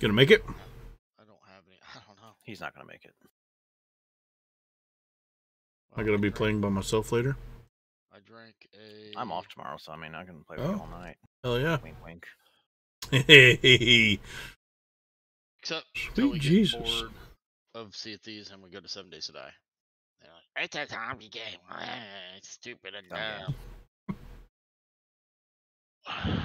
Gonna make it? I don't have any. I don't know. He's not gonna make it. I gotta be drank- playing by myself later. I drank a. I'm off tomorrow, so I mean I can play with Oh. you all night. Hell yeah. Wink, wink. Hey, Except Sweet till we get Jesus. bored of Sea of Thieves and we go to Seven Days to Die. Like, it's a zombie game. It's stupid and Dumb dumb.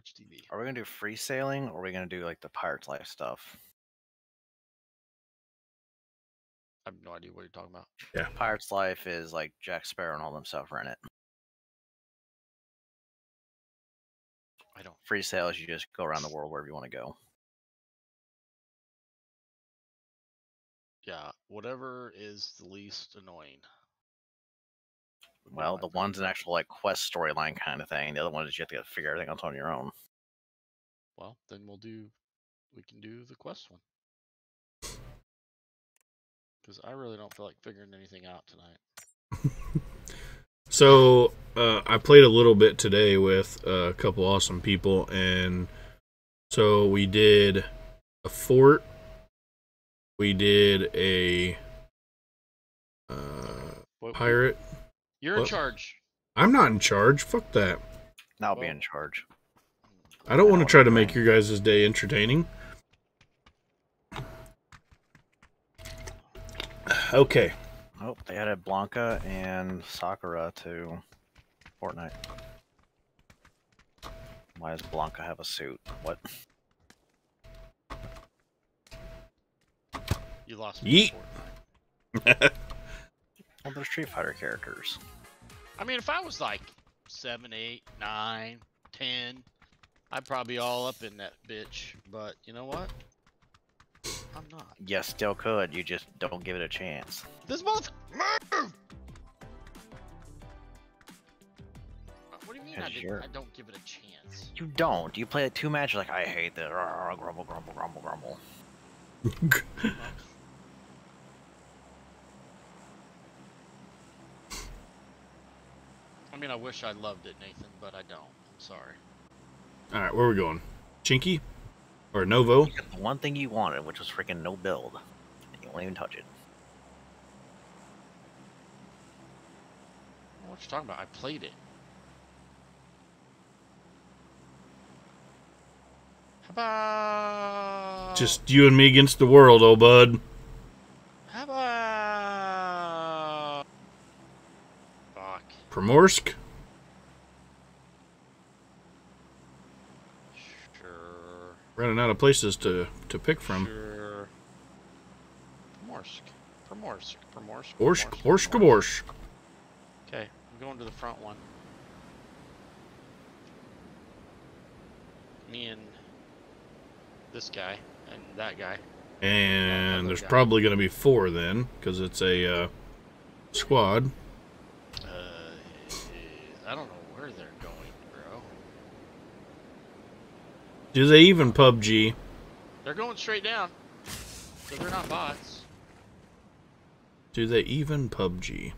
Twitch TV. Are we gonna do free sailing or are we gonna do like the Pirates Life stuff? I have no idea what you're talking about. Yeah. Pirates Life is like Jack Sparrow and all them stuff are in it. I don't. Free sail is you just go around the world wherever you want to go. Yeah, whatever is the least annoying. Would be Well, the one's an actual like quest storyline kind of thing. The other one is you have to figure everything out on your own. Well, then we'll do. We can do the quest one. Because I really don't feel like figuring anything out tonight. So uh, I played a little bit today with a couple awesome people, and so we did a fort. We did a uh, What- pirate. You're in charge. I'm not in charge. Fuck that. Now I'll be in charge. I don't want to wanna try to make your guys' day entertaining. Okay. Oh, they added Blanka and Sakura to Fortnite. Why does Blanka have a suit? What? You lost me. Yeet. at Fortnite. Well, they're Street Fighter characters. I mean, if I was like seven, eight, nine, ten, I'd probably all up in that bitch. But you know what? I'm not. Yes, still could. You just don't give it a chance. This month, move. Uh, what do you mean I, Because I don't give it a chance? You don't. You play it two matches like I hate that. Grumble, grumble, grumble, grumble. mean, I wish I loved it, Nathan, but I don't. I'm sorry. All right, where are we going? Chinky or Novo? You got the one thing you wanted, which was freaking no build. and You won't even touch it. What you talking about? I played it. How about Just you and me against the world, oh bud. How about fuck? Primorsk? Sure. Running out of places to to pick from. Sure. Primorsk. Primorsk. Primorsk. Orsk, Orsk. Orsk. Okay, I'm going to the front one. Me and this guy and that guy. And other there's guy. probably going to be four then, because it's a uh, squad. Uh, I don't know where they're going, bro. Do they even PUBG? They're going straight down, so they're not bots. Do they even PUBG?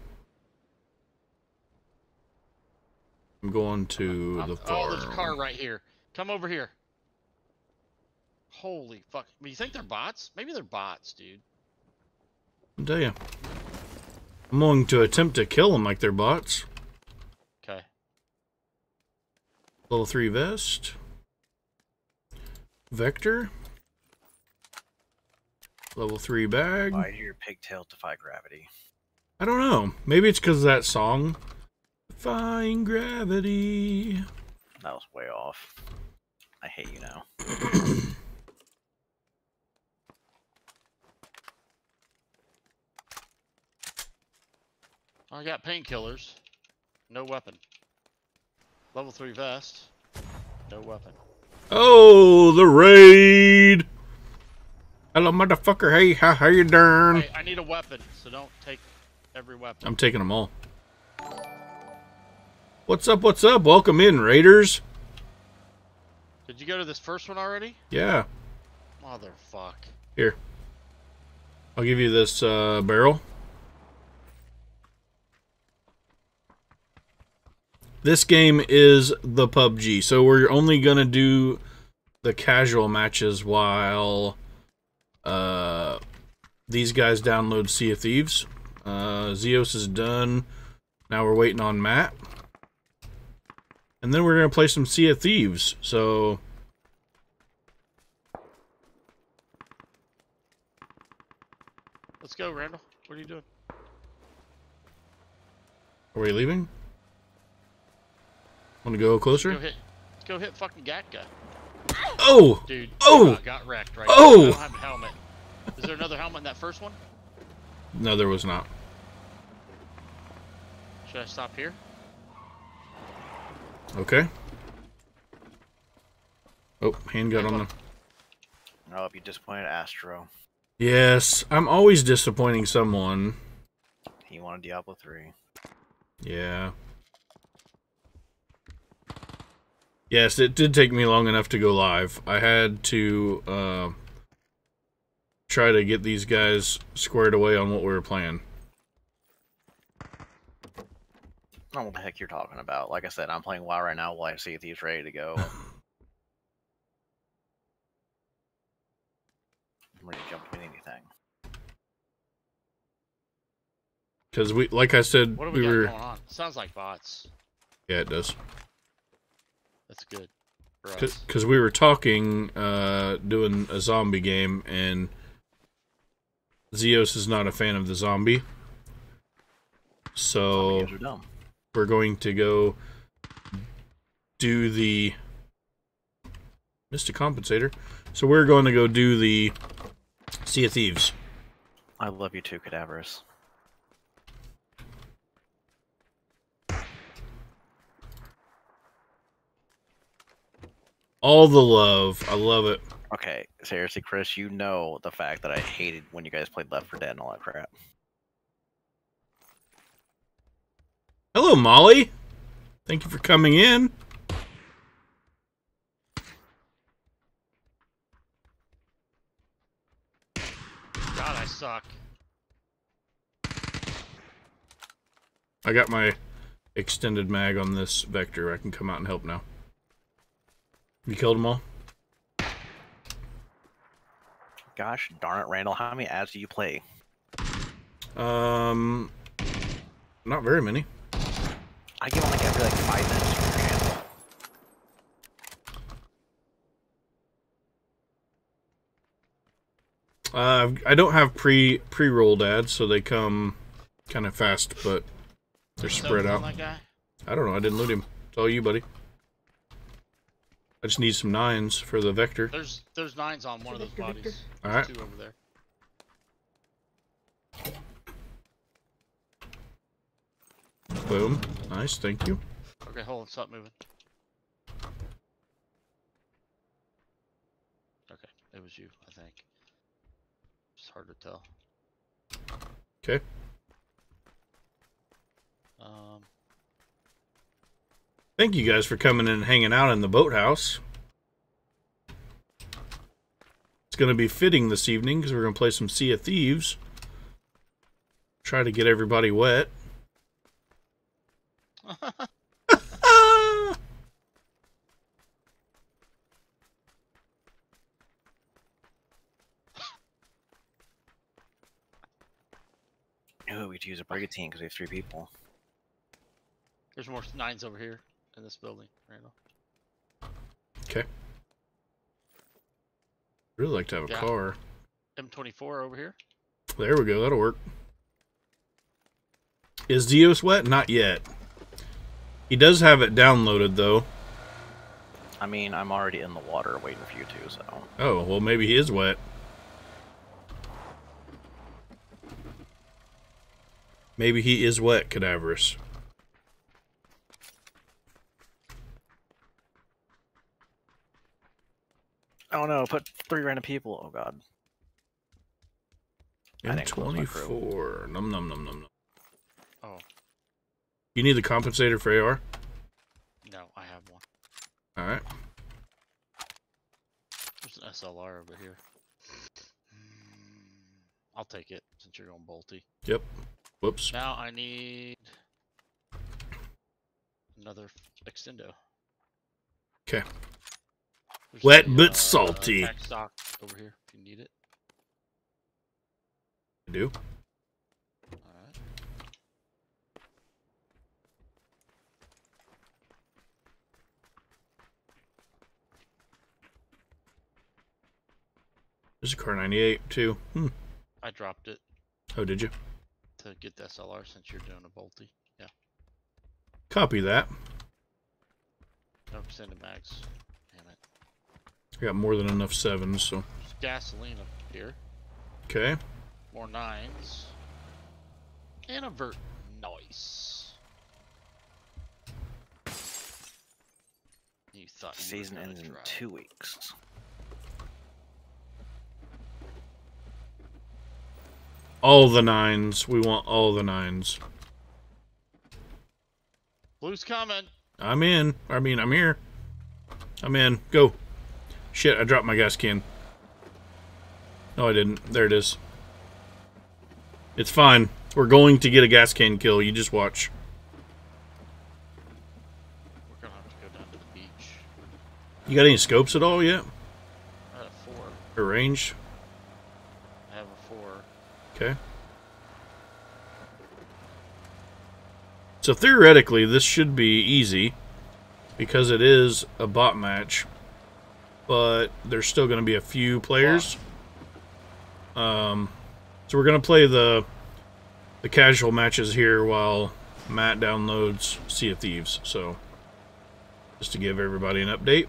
I'm going to I'm- the uh, oh, there's a car right here. Come over here. Holy fuck! I mean, you think they're bots? Maybe they're bots, dude. I'll tell you. I'm going to attempt to kill them like they're bots. Okay. Level 3 vest. Vector. Level 3 bag. Why do your pigtail defy gravity? I don't know. Maybe it's because of that song. Defying gravity. That was way off. I hate you now. I got painkillers. No weapon. Level three vest. No weapon. Oh, the raid. Hello, motherfucker. Hey, how, how you doing? Hey, I need a weapon, so don't take every weapon. I'm taking them all. What's up? What's up? Welcome in, Raiders. Did you go to this first one already? Yeah. Motherfuck. Here. I'll give you this uh, barrel. This game is the PUBG, so we're only gonna do the casual matches while uh, these guys download Sea of Thieves. Uh, Zeos is done. Now we're waiting on Matt. And then we're going to play some Sea of Thieves. So, Let's go, Randall. What are you doing? are we leaving? Want to go closer? Go hit. Go hit fucking Gatka. Oh! Dude. Oh! I got wrecked right Oh! there. I don't have a helmet. Is there another helmet in that first one? No, there was not. Should I stop here? Okay. Oh, handgun on them. Oh, I'll be disappointed Astro. Yes, I'm always disappointing someone. He wanted Diablo 3. Yeah. Yes, it did take me long enough to go live. I had to uh, try to get these guys squared away on what we were playing. I don't know what the heck you're talking about. Like I said, I'm playing WoW right now while I see if he's ready to go. I'm ready to jump in anything. Because we, like I said, What do we, we got were. going on? Sounds like bots. Yeah, it does. That's good. Because we were talking, uh, doing a zombie game, and Zeos is not a fan of the zombie. So Zombies are dumb. we're going to go do the missed a compensator. So we're going to go do the Sea of Thieves. I love you too, Cadaverous. All the love. I love it. Okay, seriously, Chris, you know the fact that I hated when you guys played Left 4 Dead and all that crap. Hello, Molly. Thank you for coming in. God, I suck. I got my extended mag on this vector. I can come out and help now. You killed them all? Gosh darn it, Randall, how many ads do you play? Um, not very many. I get one like every like five minutes from your channel. Uh, I don't have pre pre rolled ads, so they come kind of fast, but they're spread out. I don't know. I didn't loot him. It's all you, buddy. I just need some nines for the vector. There's there's nines on one of those Victor, Victor. bodies. All There's two over there. Boom. Nice. Thank you. Okay, hold on, stop moving. Okay, it was you, I think. It's hard to tell. 'Kay. Um, Thank you guys for coming in and hanging out in the boathouse. It's going to be fitting this evening because we're going to play some Sea of Thieves. Try to get everybody wet. Ah! Ooh, we could use a brigantine because we have three people. there's more nines over here in this building, Randall. really like to have a Yeah. car. M24 over here. There we go. That'll work. Is Dios wet? Not yet. He does have it downloaded though. I mean, I'm already in the water waiting for you two, so. Oh, well maybe he is wet. Maybe he is wet, cadaverous. Oh no, put three random people. Oh god. I M didn't close my crew. 24. Num num num num num. Oh, You need the compensator for AR? no, I have one. Alright. There's an SLR over here. Mm, I'll take it since you're going bolty. Yep. Whoops. Now I need another extendo. extendo. 'Kay. There's Wet but uh, salty. stock over here if you need it. I do. Alright. There's a car 98 too. Hmm. I dropped it Oh, did you? to get the SLR since you're doing a bolty. Yeah. Copy that. No extended mags. Damn it. I got more than enough sevens, so There's gasoline up here. okay. More nines. And a vert. Nice. You thought you were Season ends in two weeks. All the nines. We want all the nines. Blue's coming. I'm in. I mean, I'm here. I'm in. Go. Shit, I dropped my gas can. No, I didn't. There it is. It's fine. We're going to get a gas can kill. You just watch. We're gonna have to go down to the beach. You got any scopes at all yet? I had a four. Range? I have a four. Okay. So theoretically, this should be easy because it is a bot match, but there's still going to be a few players. Um, so we're going to play the the casual matches here while Matt downloads Sea of Thieves. So just to give everybody an update,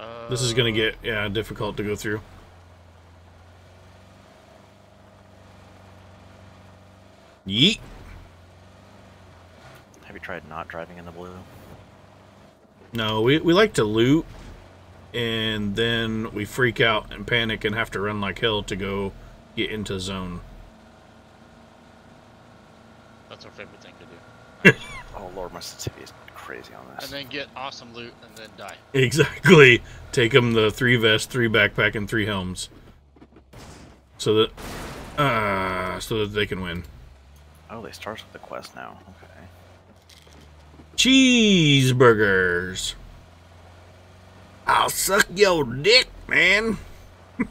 Uh, this is going to get yeah difficult to go through. Yeet. Have you tried not driving in the blue? No, we, we like to loot, and then we freak out and panic and have to run like hell to go get into zone. That's our favorite thing to do. Oh lord, my sensitivity is crazy on this. And then get awesome loot and then die. Exactly. Take them the three vest, three backpack, and three helms, so that uh, so that they can win. Oh, they start with the quest now. Okay. Cheeseburgers. I'll suck your dick, man. You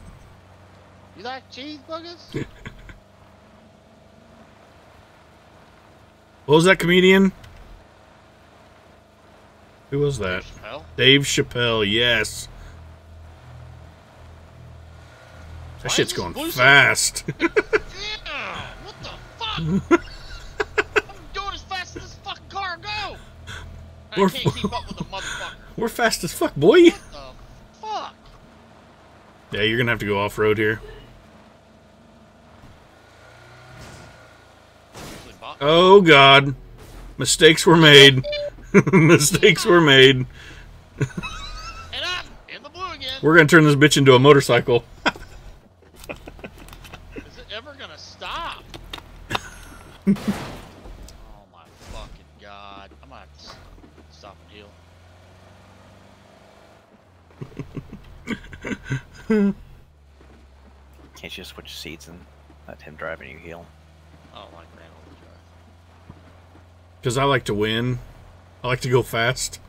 like cheeseburgers? What was that comedian? Who was that? Chappelle? Dave Chappelle, yes. That Why shit's going fast. Damn! What the fuck? I'm going as fast as this fucking car go! I We're can't keep up with the motherfucker. We're fast as fuck, boy. What the fuck? Yeah, you're gonna have to go off road here. Oh god. Mistakes were made. Mistakes were made. And I'm in the blue again. We're gonna turn this bitch into a motorcycle. Is it ever gonna stop? oh my fucking god. I'm gonna have to s- stop and heal. Can't you just switch seats and let him drive and you heal? I don't like Randall to drive. Because I like to win. I like to go fast.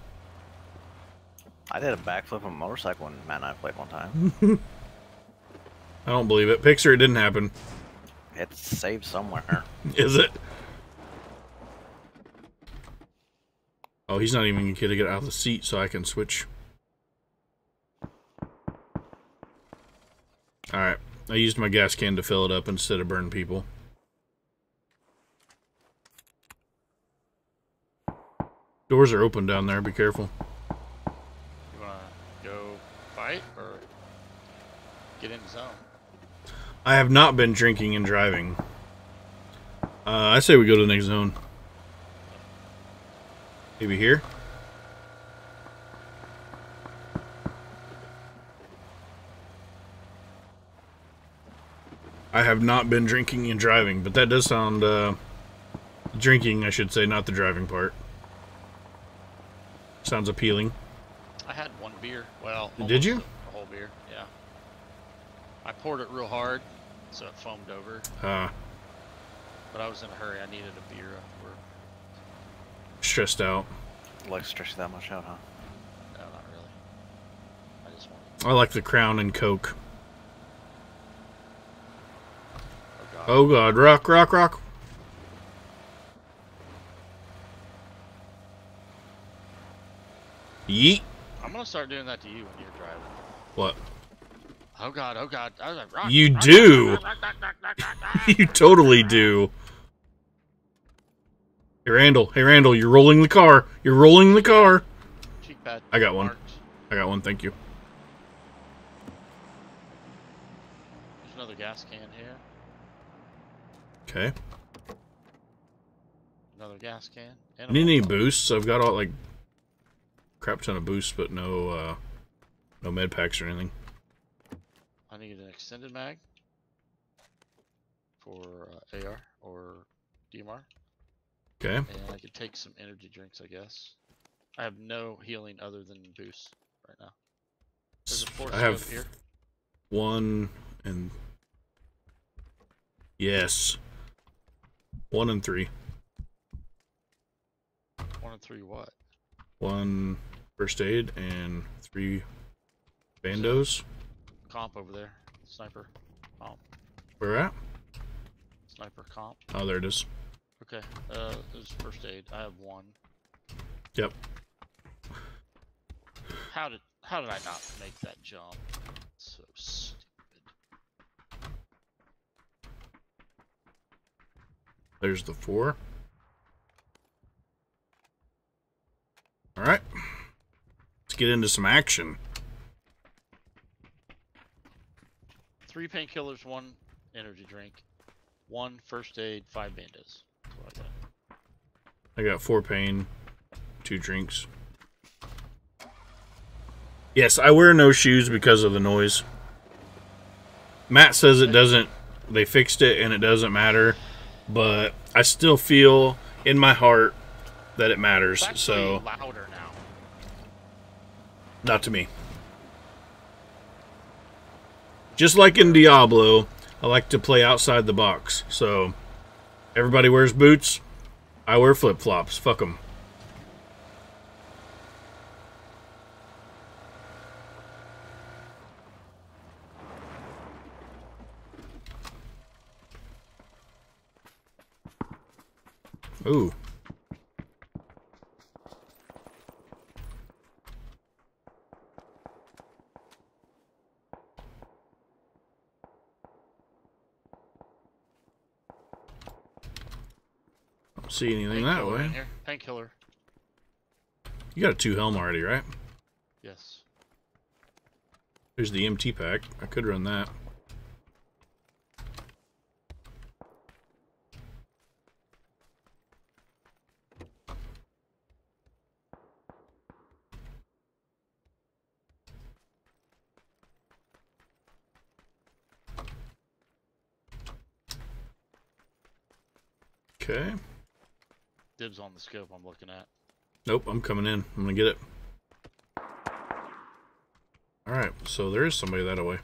I did a backflip on a motorcycle when Matt and I played one time. I don't believe it. Picture it didn't happen. It's saved somewhere. Is it? Oh, he's not even gonna get out of the seat so I can switch. Alright. I used my gas can to fill it up instead of burn people. Doors are open down there, be careful. You wanna go fight or get in the zone? I have not been drinking and driving. Uh, I say we go to the next zone. Maybe here? I have not been drinking and driving, but that does sound, uh, drinking, I should say, not the driving part. Sounds appealing. I had one beer. Well, Did you? A, a whole beer, yeah. I poured it real hard, so it foamed over. Uh, But I was in a hurry. I needed a beer after work. stressed out. like stress you that much out, huh? No, not really. I just wanted. I like the Crown and Coke. Oh god. Rock, rock, rock. Yeet. I'm gonna start doing that to you when you're driving. What? Oh god, oh god. I was like, rock, You rock, do. rock, you totally do. Hey Randall, hey Randall, you're rolling the car. You're rolling the car. Cheek pad. I got one. I got one, thank you. There's another gas can. Okay. Another gas can. And Need any boosts? I've got all like crap ton of boosts, but no uh no med packs or anything. I need an extended mag for uh, AR or DMR, Okay. and I could take some energy drinks, I guess. I have no healing other than boosts right now. There's a force I have here. one and yes, one and three. One and three. What? One first aid and three bandos. Comp over there. Sniper. Comp. Where at? Sniper comp. Oh, there it is. Okay. Uh, there's first aid. I have one. Yep. How did how did I not make that jump? So stupid. There's the four. All right. Let's get into some action. Three painkillers, one energy drink, one first aid, five bandages. I got. I got four pain, two drinks. Yes, I wear no shoes because of the noise. Matt says it doesn't, they fixed it and it doesn't matter, but I still feel in my heart that it matters. So, louder now. not to me. Just like in Diablo, I like to play outside the box. So, everybody wears boots. I wear flip flops. Fuck them. Ooh. Don't see anything that way. Painkiller. You got a two helm already, right? Yes. There's the MT pack. I could run that. Okay. Dibs on the scope I'm looking at. Nope, I'm coming in. I'm gonna get it. Alright, so there is somebody that way.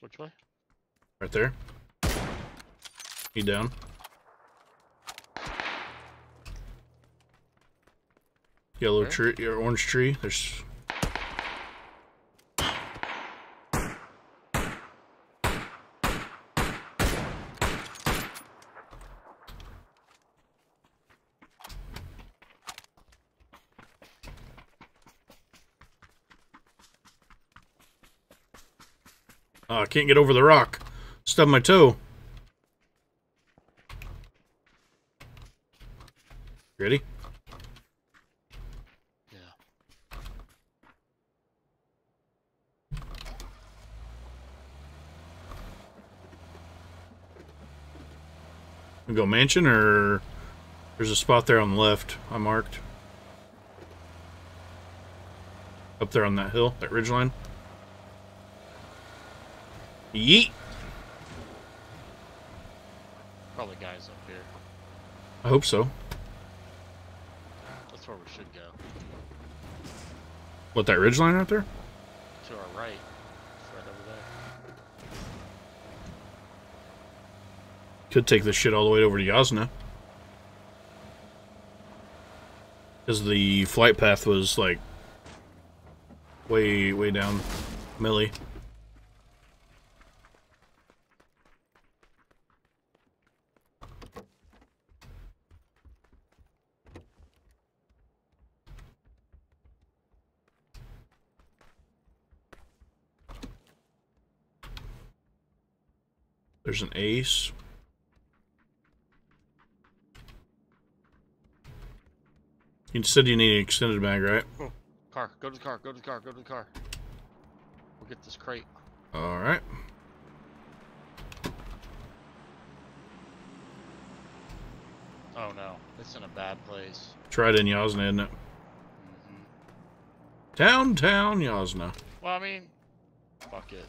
Which way? Right there. He down. Yellow tree or orange tree. There's I can't get over the rock. Stub my toe. Ready? Go mansion or there's a spot there on the left I marked. Up there on that hill, that ridge line. Yeet! Probably guys up here. I hope so. That's where we should go. What, that ridge line out there? To our right. It's right over there. Could take this shit all the way over to Yasna. Because the flight path was like way, way down Millie. There's an ace. You said you need an extended mag, right? Car, go to the car, go to the car, go to the car. We'll get this crate. All right. Oh no, it's in a bad place. Tried in Yasna, isn't it? hmm Downtown Yasna. Well, I mean, fuck it.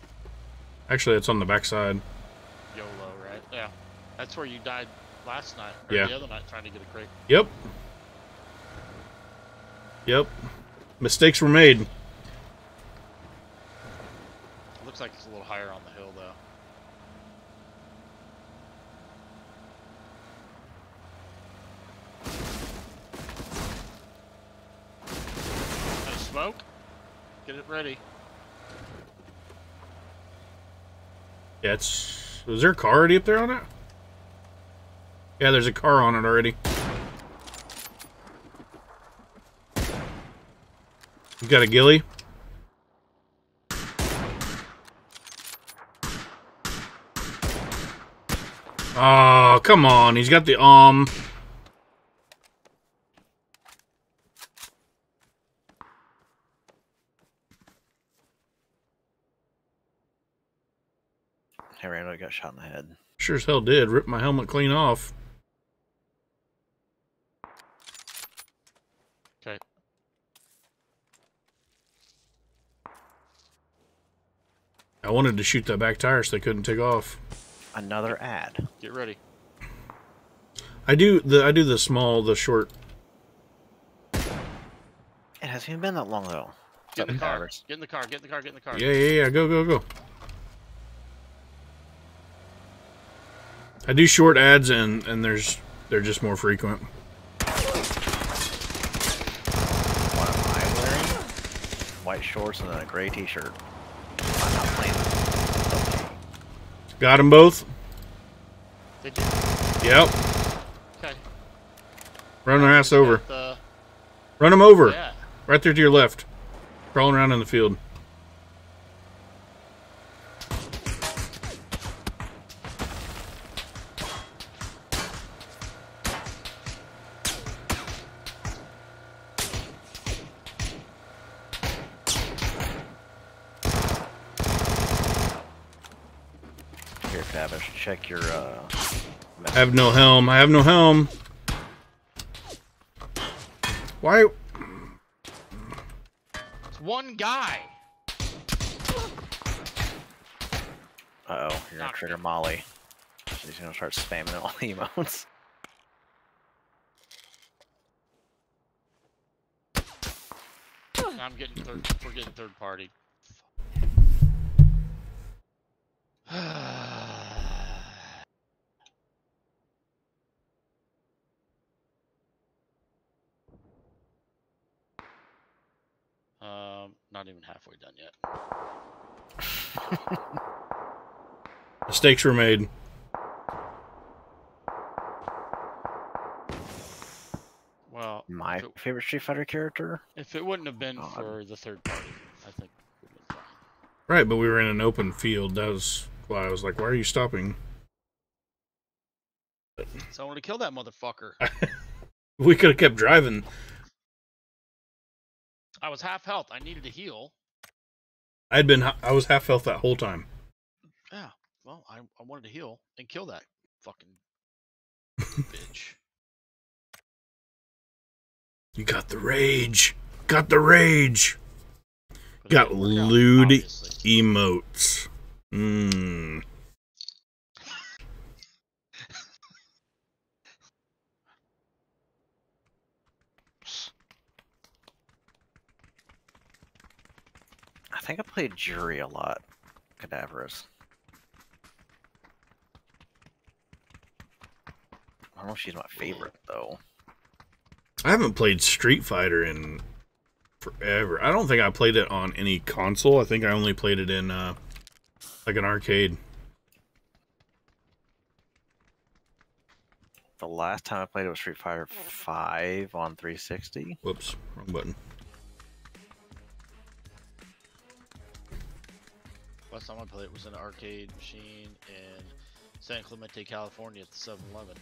Actually, it's on the backside. YOLO, right? Yeah. That's where you died last night, or Yeah. the other night trying to get a crate. Yep. Yep. Mistakes were made. Looks like it's a little higher on the hill, though. A smoke? Get it ready. Yeah, it's. Was there a car already up there on it? Yeah, there's a car on it already. You got a ghillie? Oh, come on. He's got the um. Hey, Randall got shot in the head. Sure as hell did. Ripped my helmet clean off. Okay. I wanted to shoot that back tire so they couldn't take off. Another ad. Get ready. I do the I do the small, the short. It hasn't even been that long though. Get in the car. Drivers. Get in the car. Get in the car. Get in the car. Yeah, yeah, yeah. Go, go, go. I do short ads, and and there's they're just more frequent. What am I wearing? White shorts and then a gray t-shirt. I'm not playing. Okay. Got them both. Did you? Yep. Okay. Run their ass over. The- Run them over. yeah. Right there to your left. Crawling around in the field. Have no helm. I have no helm. Why? It's one guy. Uh oh, you're gonna trigger. Molly. She's gonna start spamming all the emotes. I'm getting third. We're getting third party. um, not even halfway done yet. Mistakes were made. Well, My it, favorite Street Fighter character. if it wouldn't have been God. for the third party, I think we would have been Right, but we were in an open field. That was why I was like, "Why are you stopping?" So I want to kill that motherfucker. We could have kept driving. I was half health. I needed to heal. I'd been. I was half health that whole time. Yeah. Well, I, I wanted to heal and kill that fucking bitch. You got the rage. Got the rage. Got didn't out, lewd emotes. Mmm. I think I played Juri a lot. Cadaverous. I don't know if she's my favorite though. I haven't played Street Fighter in forever. I don't think I played it on any console. I think I only played it in uh, like an arcade. The last time I played it was Street Fighter 5 on 360. Whoops, wrong button. Last time I played it was an arcade machine in San Clemente, California at the 7 Eleven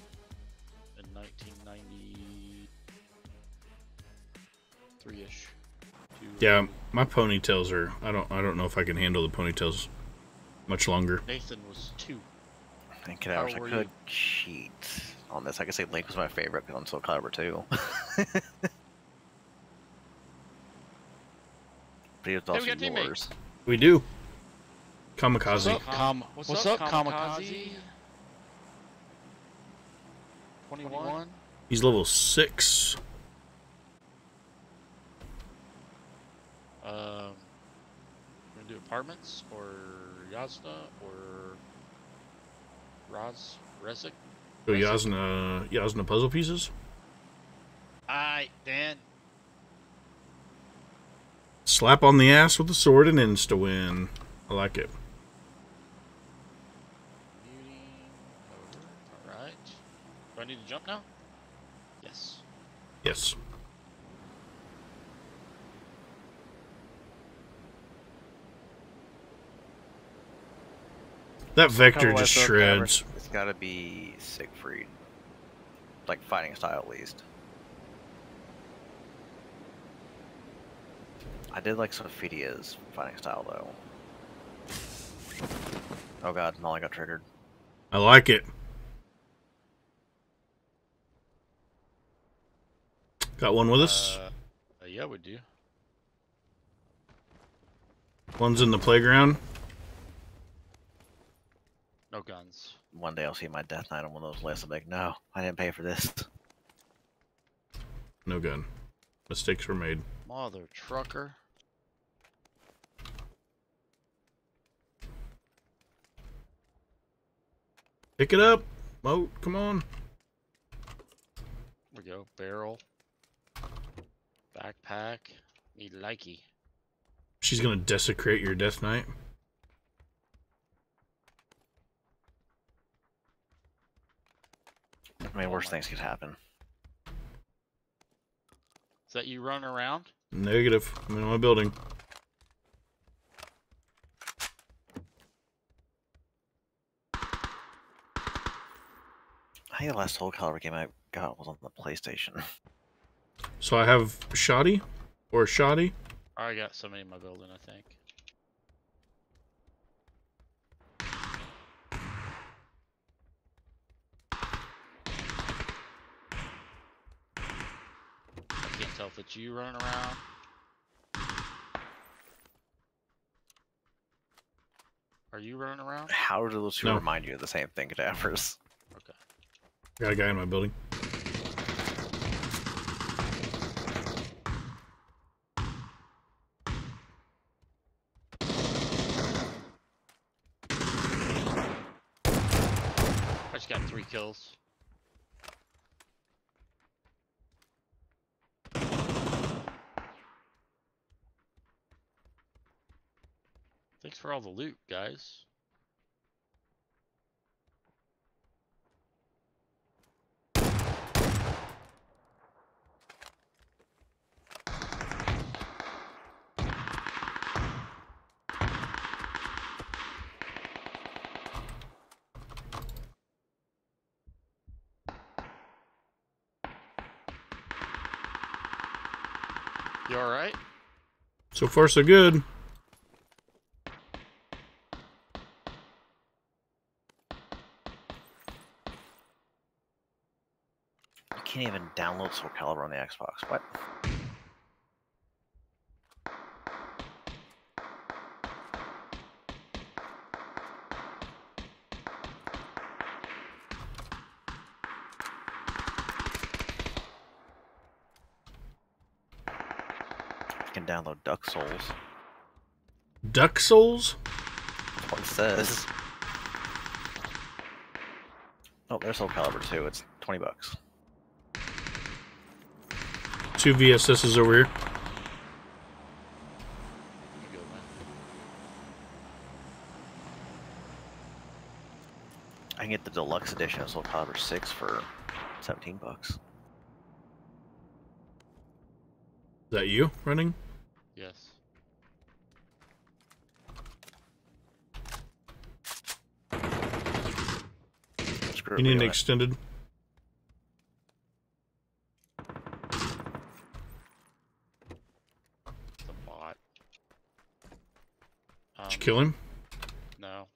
in 1993 ish. Yeah, my ponytails are. I don't. I don't know if I can handle the ponytails much longer. Nathan was two. And could I, wish I could you? cheat on this. I could say Link was my favorite because I'm so clever too. but he was Hey, we also got teammates. We do. Kamikaze. What's up, Com- What's, up, Kamikaze? 21? He's level six. Um, gonna do apartments or Yasna or Raz Rezik? So Yasna, Yasna puzzle pieces. Alright, Dan. Slap on the ass with the sword and insta win. I like it. Muting. Over. Alright. Do I need to jump now? Yes. Yes. That vector just shreds. It's got to be Siegfried, like fighting style at least. I did like Sophia's fighting style though. Oh god, Molly got triggered. I like it. Got one with us. Uh, uh, yeah, we do. One's in the playground. No guns. One day I'll see my death knight on one of those lists. I'm like, no, I didn't pay for this. No gun. Mistakes were made. Mother trucker. Pick it up. Moat, come on. There we go. Barrel. Backpack. Need likey. She's gonna desecrate your death knight. I mean, worse things could happen. Is that you running around? Negative. I'm in my building. I think the last whole Calibur game I got was on the PlayStation. So I have shoddy or shoddy. I got somebody in my building, I think. I can't tell if it's you running around. Are you running around? How do those two No. remind you of the same thing, Cadavers? Okay. Got a guy in my building. I just got three kills. Thanks for all the loot, guys. You alright? So far, so good. You can't even download Soul Calibur on the Xbox. What? You can download Duck Souls. Duck Souls. That's what it says. Oh, there's Soul Calibur too. It's 20 bucks. Two VSSs over here. You go, man. I can get the deluxe edition of Soul Calibur 6 for 17 bucks. Is that you running? Yes. Screw You need an we own it. extended. A bot. Um, Did you kill him? No.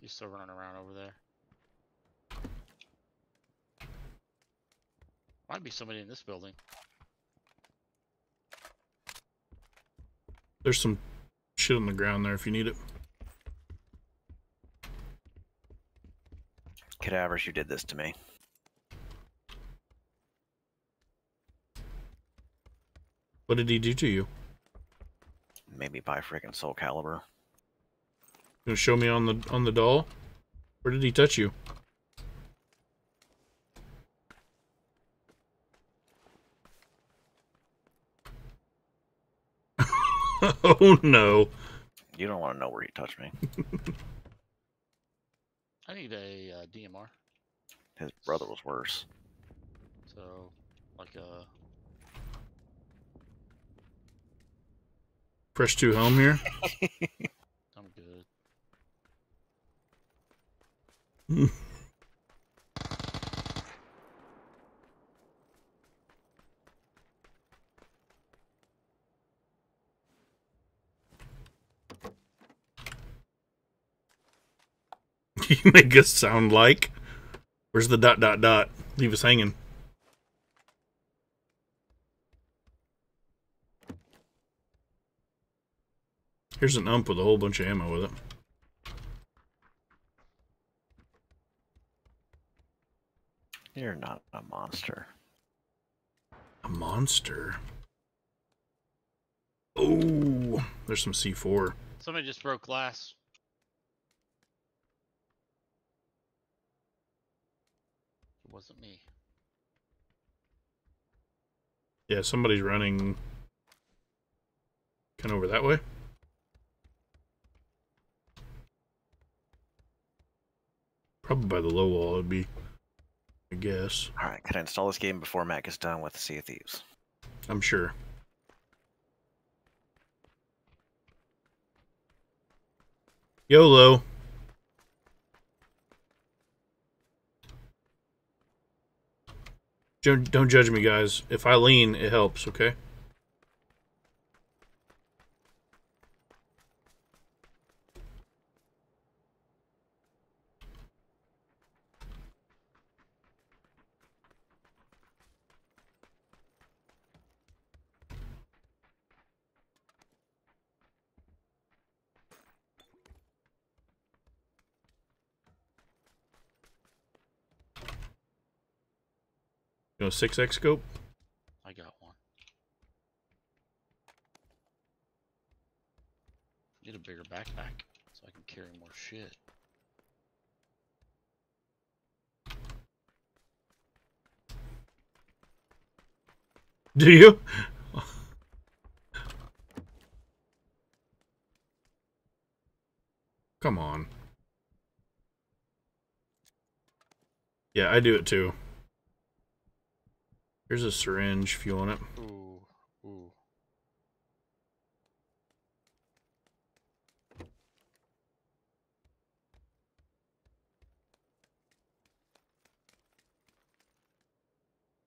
He's still running around over there. Might be somebody in this building. There's some shit on the ground there if you need it. Cadavers, you did this to me. What did he do to you? Maybe buy freaking Soul Calibur. You gonna show me on the on the doll? Where did he touch you? oh no. You don't want to know where he touched me. I need a uh, DMR. His brother was worse. So, like a Press two home here. I'm good. you make us sound like. Where's the dot dot dot? Leave us hanging. Here's an ump with a whole bunch of ammo with it. You're not a monster. A monster. Oh, there's some C4. Somebody just broke glass. Wasn't me. Yeah, somebody's running kind of over that way. Probably by the low wall, it'd be, I guess. Alright, can I install this game before Matt gets done with Sea of Thieves? I'm sure. YOLO. Don't, judge me, guys. If I lean, it helps, okay? Know, 6x scope? I got one. Need a bigger backpack so I can carry more shit. Do you? Come on. Yeah, I do it too. Here's a syringe if you want it. Ooh, ooh.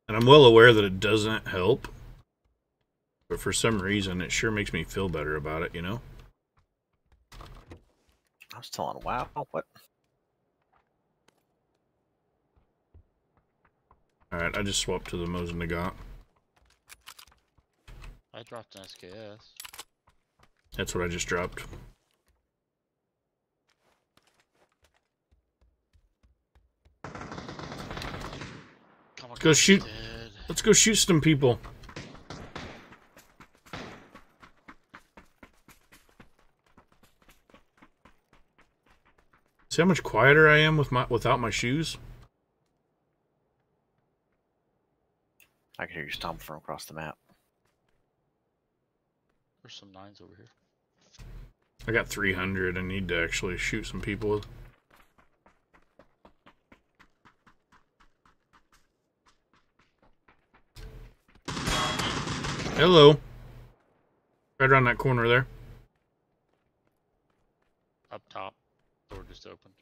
And I'm well aware that it doesn't help. But for some reason, it sure makes me feel better about it, you know? I was telling wow, what? Alright, I just swapped to the Mosin Nagant. I dropped an SKS. That's what I just dropped. Kamikaze Go shoot. Dead. Let's go shoot some people. See how much quieter I am with my without my shoes? I can hear you stomp from across the map. There's some nines over here. I got 300. I need to actually shoot some people. Hello. Right around that corner there. Up top. Door just opened.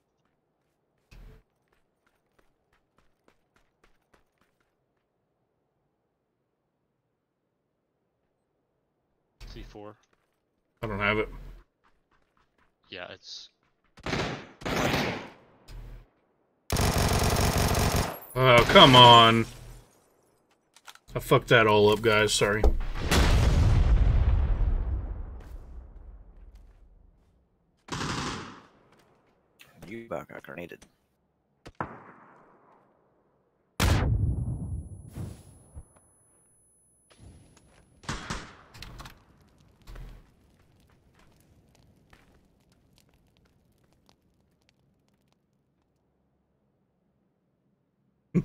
C4. I don't have it. Yeah, it's Oh, come on. I fucked that all up, guys. Sorry. You about got grenaded.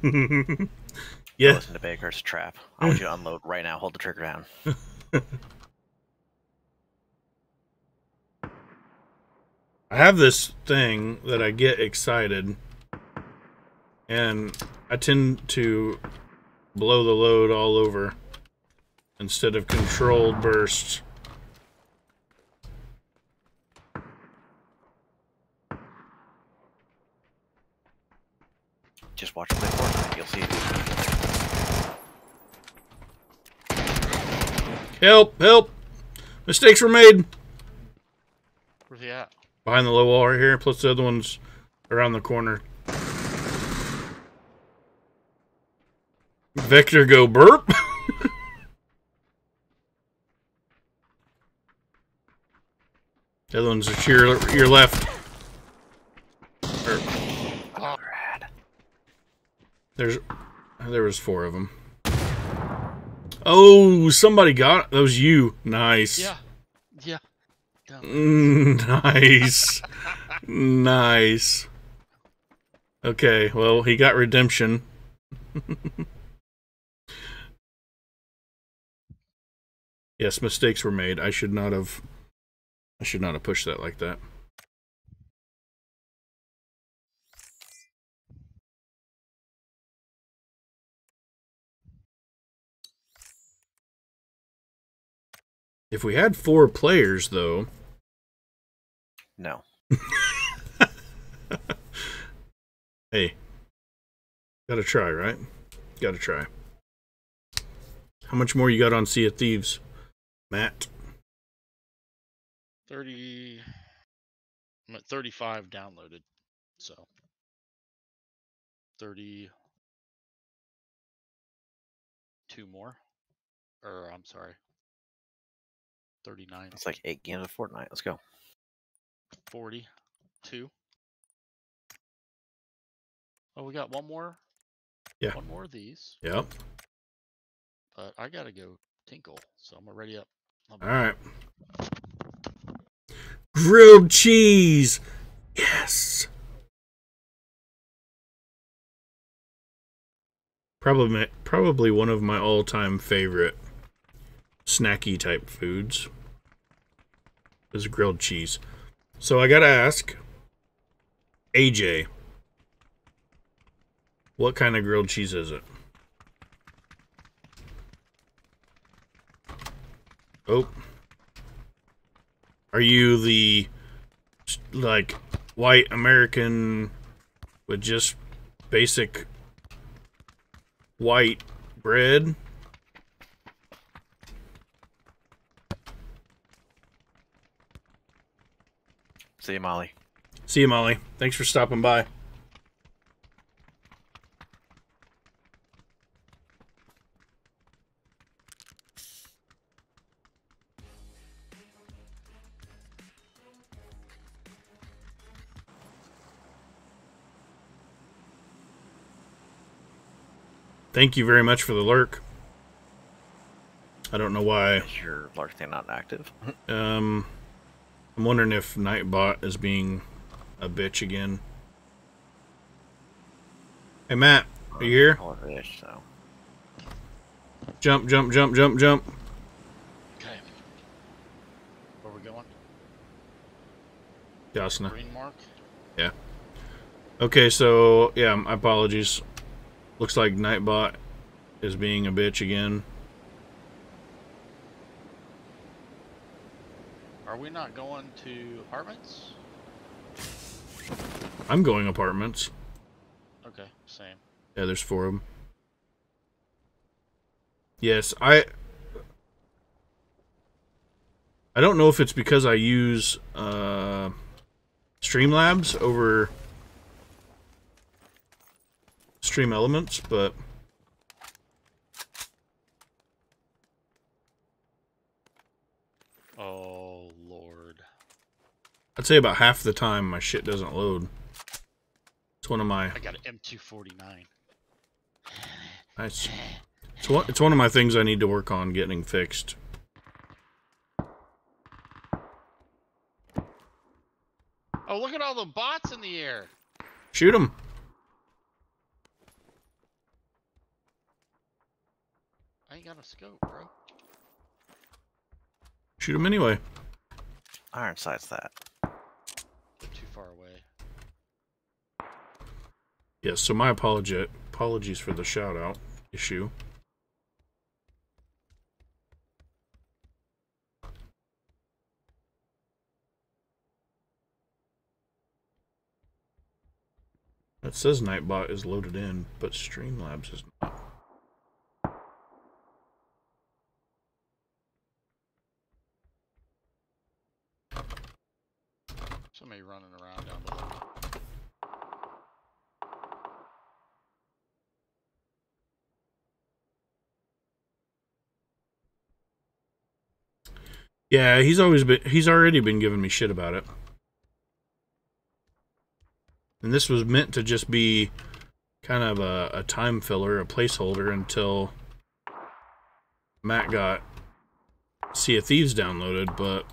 yeah. Listen to Baker's trap. I want you to unload right now. Hold the trigger down. I have this thing that I get excited, and I tend to blow the load all over instead of controlled bursts. Just watch play see. Help! Help! Mistakes were made! where's he at? Behind the low wall right here, plus the other one's around the corner. Vector go burp! the other one's to your, your left. Or- Oh, rad. There's, there was four of them. Oh, somebody got it. That was you. Nice. Yeah. Yeah. Mm, nice. nice. Okay, well, he got redemption. yes, mistakes were made. I should not have I should not have pushed that like that. If we had four players though, No. Hey, gotta try, right? Gotta try. How much more you got on Sea of Thieves, Matt? 30. I'm at 35 downloaded. So. 30. Two more. Or, I'm sorry. 39. It's like eight games of Fortnite. Let's go. 40. Two. Oh, we got one more? Yeah. One more of these. Yep. But I gotta go tinkle, so I'm ready up. All right. Grilled cheese. Yes. Probably, probably one of my all-time favorite snacky type foods is grilled cheese. So I gotta ask, AJ, what kind of grilled cheese is it? Oh. Are you the like white American with just basic white bread? See you, Molly. See you, Molly. Thanks for stopping by. Thank you very much for the lurk. I don't know why. Is your large thing not active? Um, I'm wondering if Nightbot is being a bitch again. Hey Matt, are you here? All so. Jump, jump, jump, jump, jump. Okay. Where we going? Yasna. Green mark. Okay, so yeah, my apologies. Looks like Nightbot is being a bitch again. Are we not going to apartments? I'm going apartments. Okay, same. Yeah, there's four of them. Yes, I. I don't know if it's because I use uh, Streamlabs over Stream Elements, but Oh lord. I'd say about half the time my shit doesn't load. It's one of my I got an M249. nice. It's one, it's one of my things I need to work on getting fixed. Oh, look at all the bots in the air. Shoot them. I ain't got a scope, bro. Shoot them anyway. Iron sights that. Too far away. Yes, so my apology apologies for the shout out issue. It says Nightbot is loaded in, but Streamlabs is not. Somebody running around down below. Yeah, he's always been he's already been giving me shit about it. And this was meant to just be kind of a, a time filler, a placeholder until Matt got Sea of Thieves downloaded, but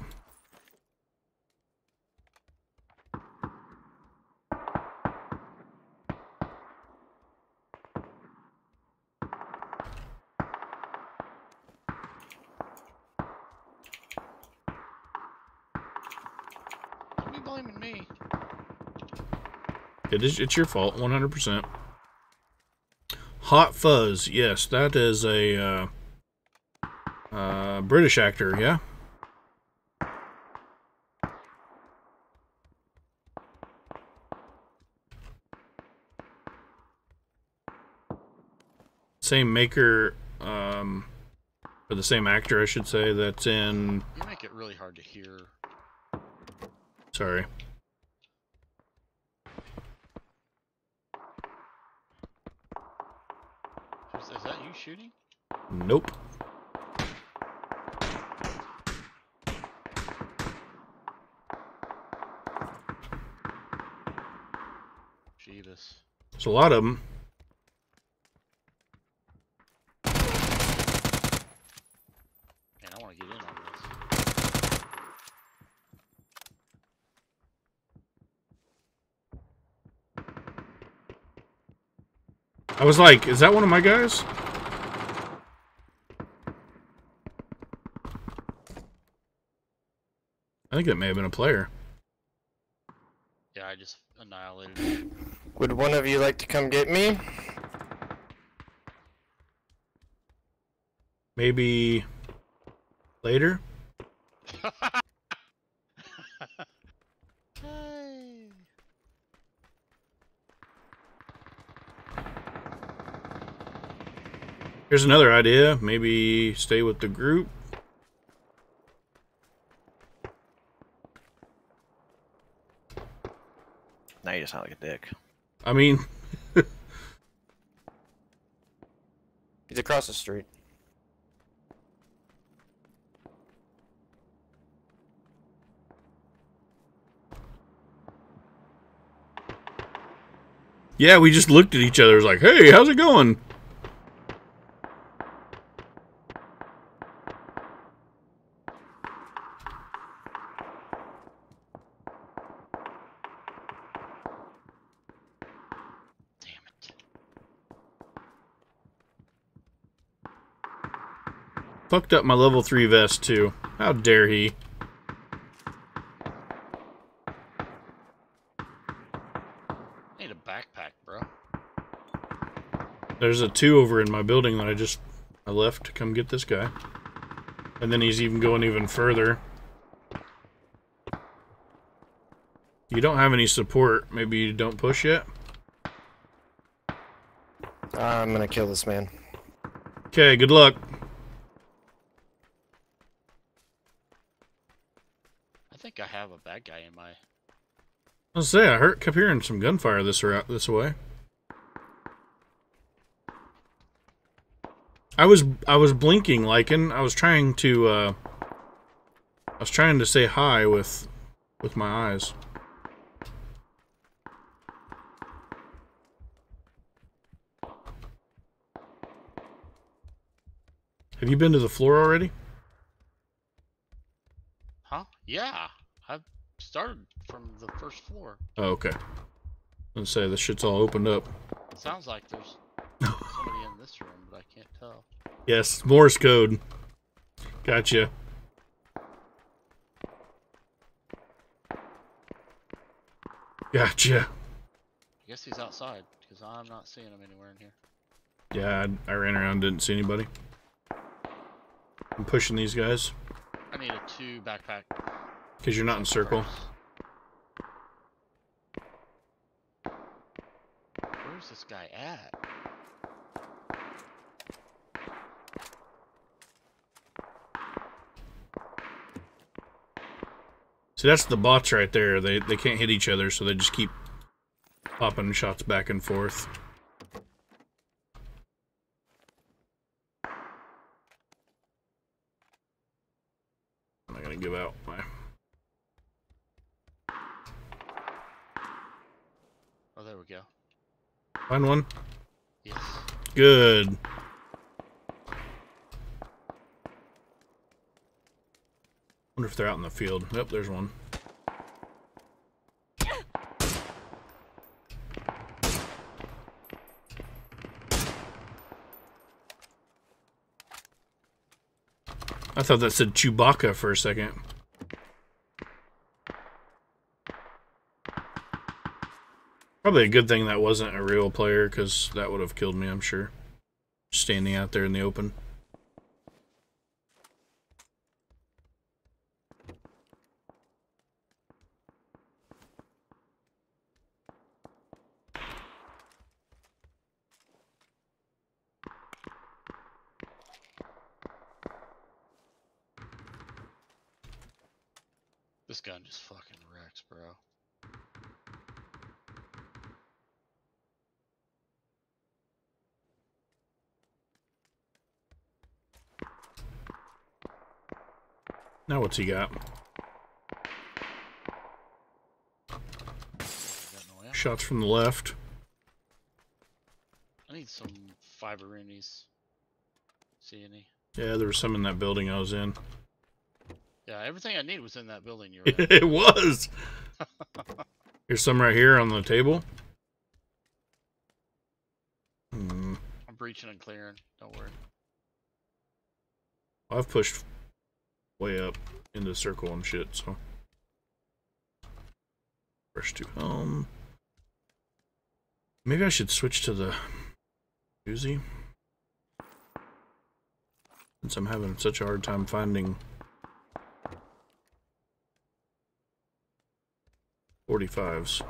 Don't be blaming me. It is it's your fault, 100%. Hot Fuzz, yes, that is a uh, uh, British actor, yeah. Same maker, um, or the same actor, I should say, that's in. You make it really hard to hear. Sorry. Is, is that you shooting? Nope. Jeebus. There's a lot of them. Man, I want to get in on this. I was like, is that one of my guys? Think that may have been a player. Yeah, I just annihilated it. Would one of you like to come get me? Maybe later? Hey. Here's another idea. Maybe stay with the group. Now you just sound like a dick. I mean, He's across the street. yeah, we just looked at each other. It was like, hey, how's it going? Fucked up my level 3 vest, too. How dare he? Need a backpack, bro. There's a 2 over in my building that I just... I left to come get this guy. And then he's even going even further. You don't have any support. Maybe you don't push yet? I'm gonna kill this man. Okay, good luck. I think I have a bad guy in my. I was say I heard kept hearing some gunfire this route this way. I was I was blinking, Lycan. I was trying to uh I was trying to say hi with with my eyes. Have you been to the floor already? Huh? Yeah. I've started from the first floor. Oh, okay. Let's say the shit's all opened up. Sounds like there's somebody in this room, but I can't tell. Yes, Morse code. Gotcha. Gotcha. I guess he's outside because I'm not seeing him anywhere in here. Yeah, I, I ran around, didn't see anybody. I'm pushing these guys I need a two backpack. because you're not in circle. Where's this guy at? See, that's the bots right there. They they can't hit each other, so they just keep popping shots back and forth. I'm not gonna give out Find one. Yes. Good. Wonder if they're out in the field. Yep, there's one. I thought that said Chewbacca for a second. Probably a good thing that wasn't a real player, because that would have killed me, I'm sure. Standing out there in the open. This gun just fucking wrecks, bro. Now what's he got? I got no ammo. Shots from the left. I need some fiber unis. See any? Yeah, there was some in that building I was in. Yeah, everything I need was in that building you're in. it was! Here's some right here on the table. Hmm. I'm breaching and clearing. Don't worry. I've pushed way up into the circle and shit, so. First to home. Maybe I should switch to the Uzi. Since I'm having such a hard time finding 45s.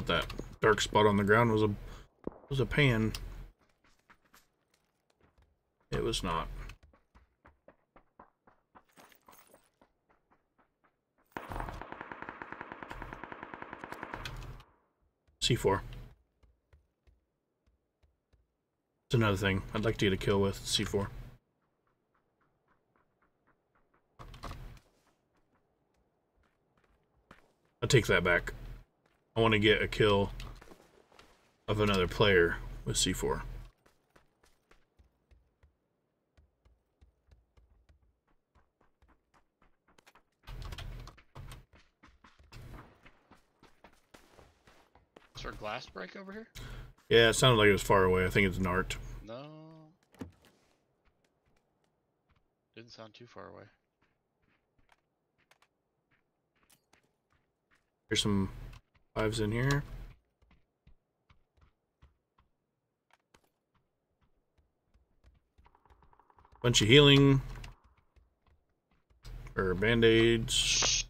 Thought that dark spot on the ground was a was a pan. It was not. C4. It's another thing I'd like to get a kill with C4. I take that back. I want to get a kill of another player with C4. Is there a glass break over here? Yeah, it sounded like it was far away. I think it's Nart. No. Didn't sound too far away. Here's some fives in here. Bunch of healing. Or band-aids.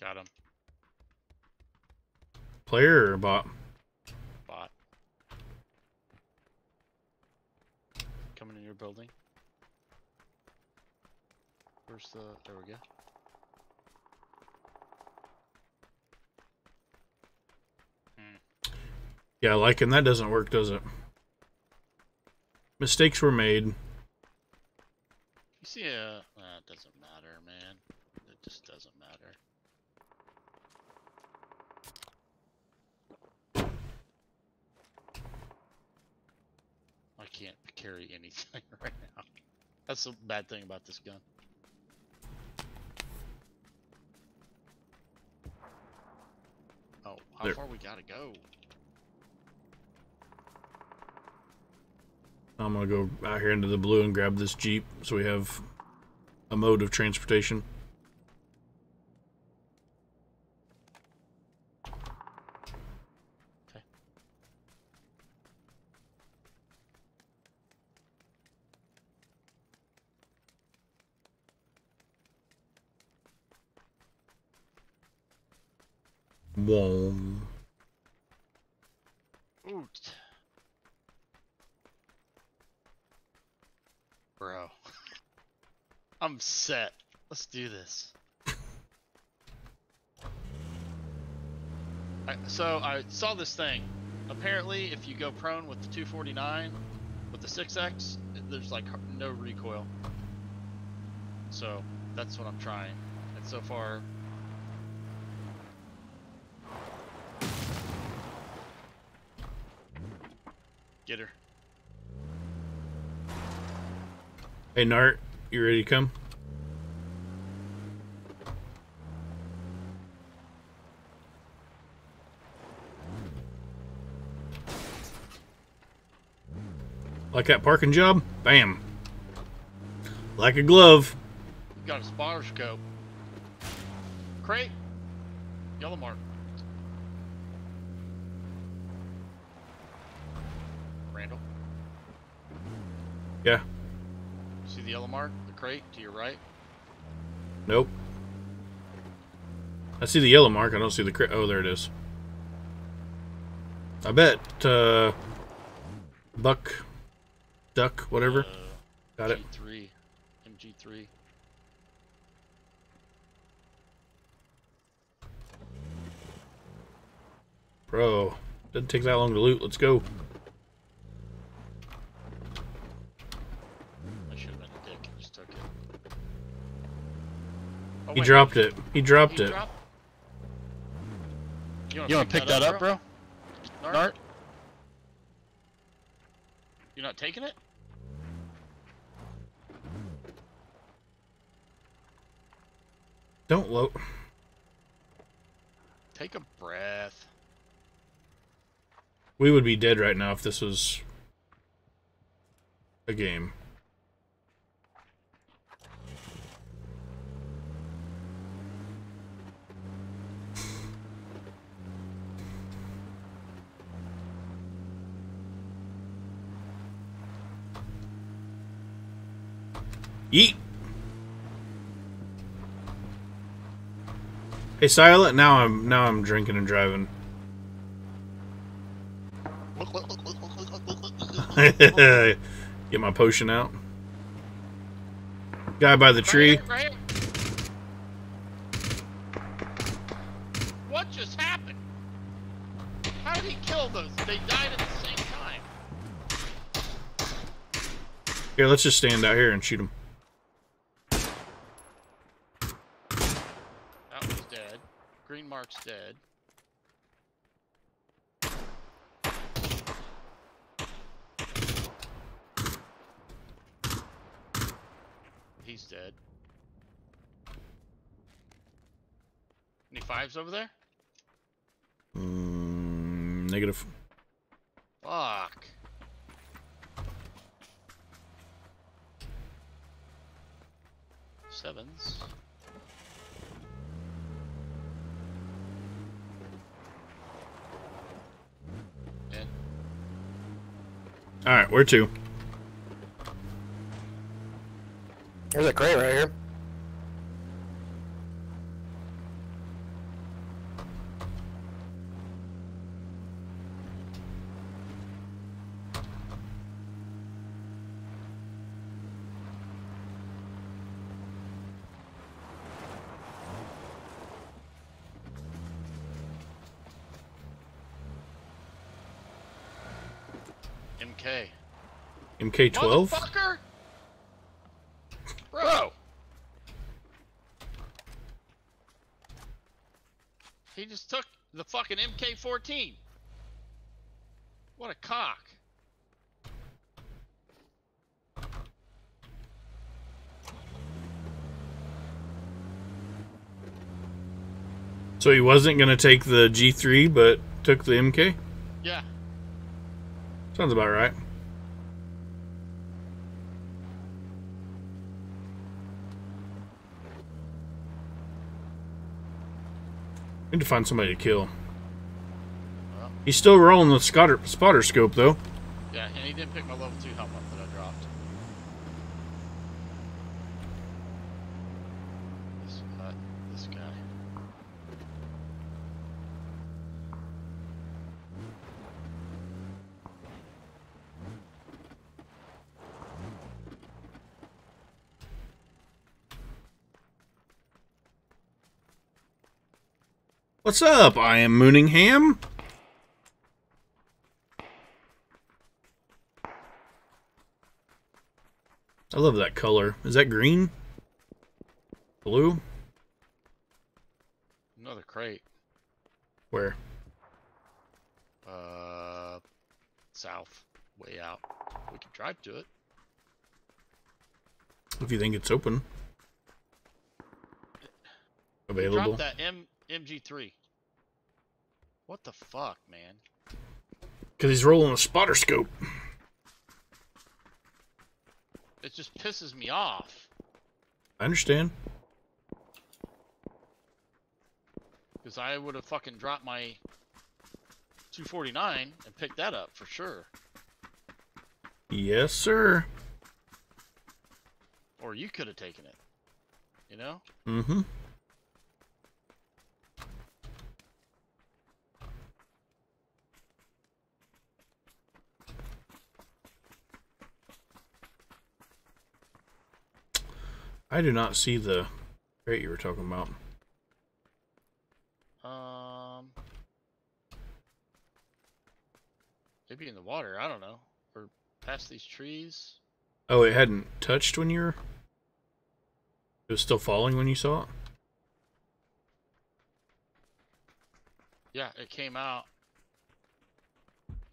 Got him. Player or bot? Bot. Coming in your building. Where's the. There we go. Yeah, like, and that doesn't work, does it? Mistakes were made. You see a. Uh, it doesn't matter, man. It just doesn't matter. I can't carry anything right now. That's the bad thing about this gun. Oh, how There. far we gotta go? I'm gonna go out here into the blue and grab this Jeep so we have a mode of transportation. Okay. Whoa. Ooh. t- Bro. I'm set. Let's do this. I, so I saw this thing. Apparently, if you go prone with the 249 with the 6X, there's like no recoil. So that's what I'm trying. And so far, get her. Hey Nart, you ready to come? Like that parking job? Bam. Like a glove. Got a spotter scope. Crate. Yellow mark. Randall. Yeah. See the yellow mark? The crate to your right? Nope. I see the yellow mark. I don't see the crate. Oh, there it is. I bet uh, Buck, Duck, whatever. Uh, Got it. G3. MG3. Bro, doesn't take that long to loot. Let's go. I should have been a dick just took it. Oh, He wait, dropped it. He dropped he it. dropped- You You want to pick that up, bro? Nart? Nart? You're not taking it? Don't load. Take a breath. We would be dead right now if this was a game. Yeet. Hey, Silent. Now I'm now I'm drinking and driving. Get my potion out. Guy by the tree. Right here, right here. What just happened? How did he kill those? They died at the same time. Here, let's just stand out here and shoot him. That one's dead. Green mark's dead. He's dead. Any over there? Mm, negative. Fuck. Sevens. In. All right, where to? There's a crate right here. MK. MK12. Motherfucker! Bro! He just took the fucking MK14. What a cock. So he wasn't gonna take the G3, but took the MK. Yeah. Sounds about right. Need to find somebody to kill. He's still rolling the spotter, spotter scope though. yeah, and he didn't pick my level 2 helmet that I dropped. This, uh, this guy. What's up? I am Mooningham. I love that color. Is that green? Blue? Another crate. Where? Uh, south. Way out. We can drive to it. If you think it's open. Available. Drop that M MG3. What the fuck, man? Because he's rolling a spotter scope. It just pisses me off. I understand. Because I would have fucking dropped my 249 and picked that up for sure. Yes, sir. Or you could have taken it. You know? Mm-hmm. I do not see the crate you were talking about. Um. Maybe in the water. I don't know. Or past these trees. Oh, it hadn't touched when you were. It was still falling when you saw it. Yeah, it came out.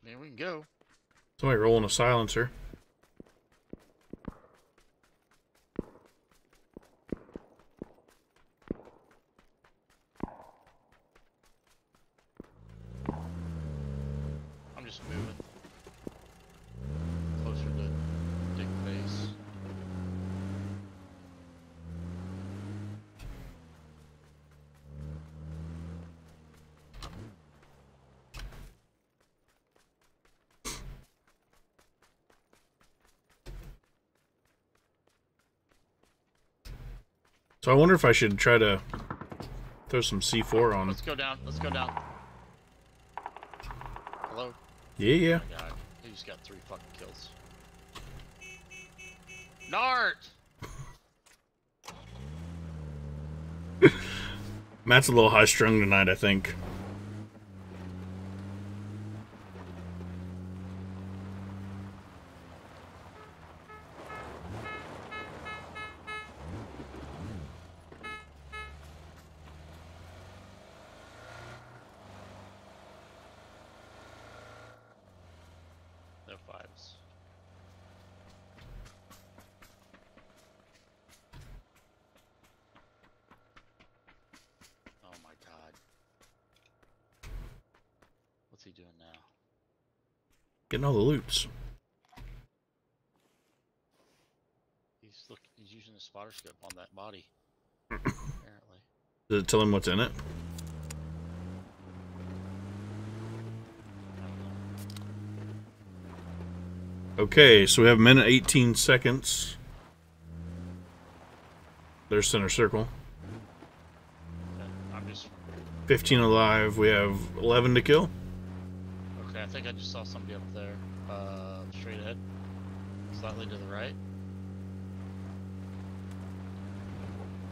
Man, we can go. Somebody rolling a silencer. I'm just moving. Closer to Dick Base. So I wonder if I should try to throw some C4 on. Let's go down. Let's go down. Hello? Yeah, yeah. Oh god. He just got three fucking kills. Nart! Matt's a little high strung tonight, I think. No fives. Oh my god. Doing now? Getting all the loops. He's look. He's using the spotter scope on that body. apparently. Does it tell him what's in it? I don't know. Okay, so we have a minute 18 seconds. There's center circle. Okay, I'm just. 15 alive. We have 11 to kill. I think I just saw somebody up there. Uh, straight ahead. Slightly to the right.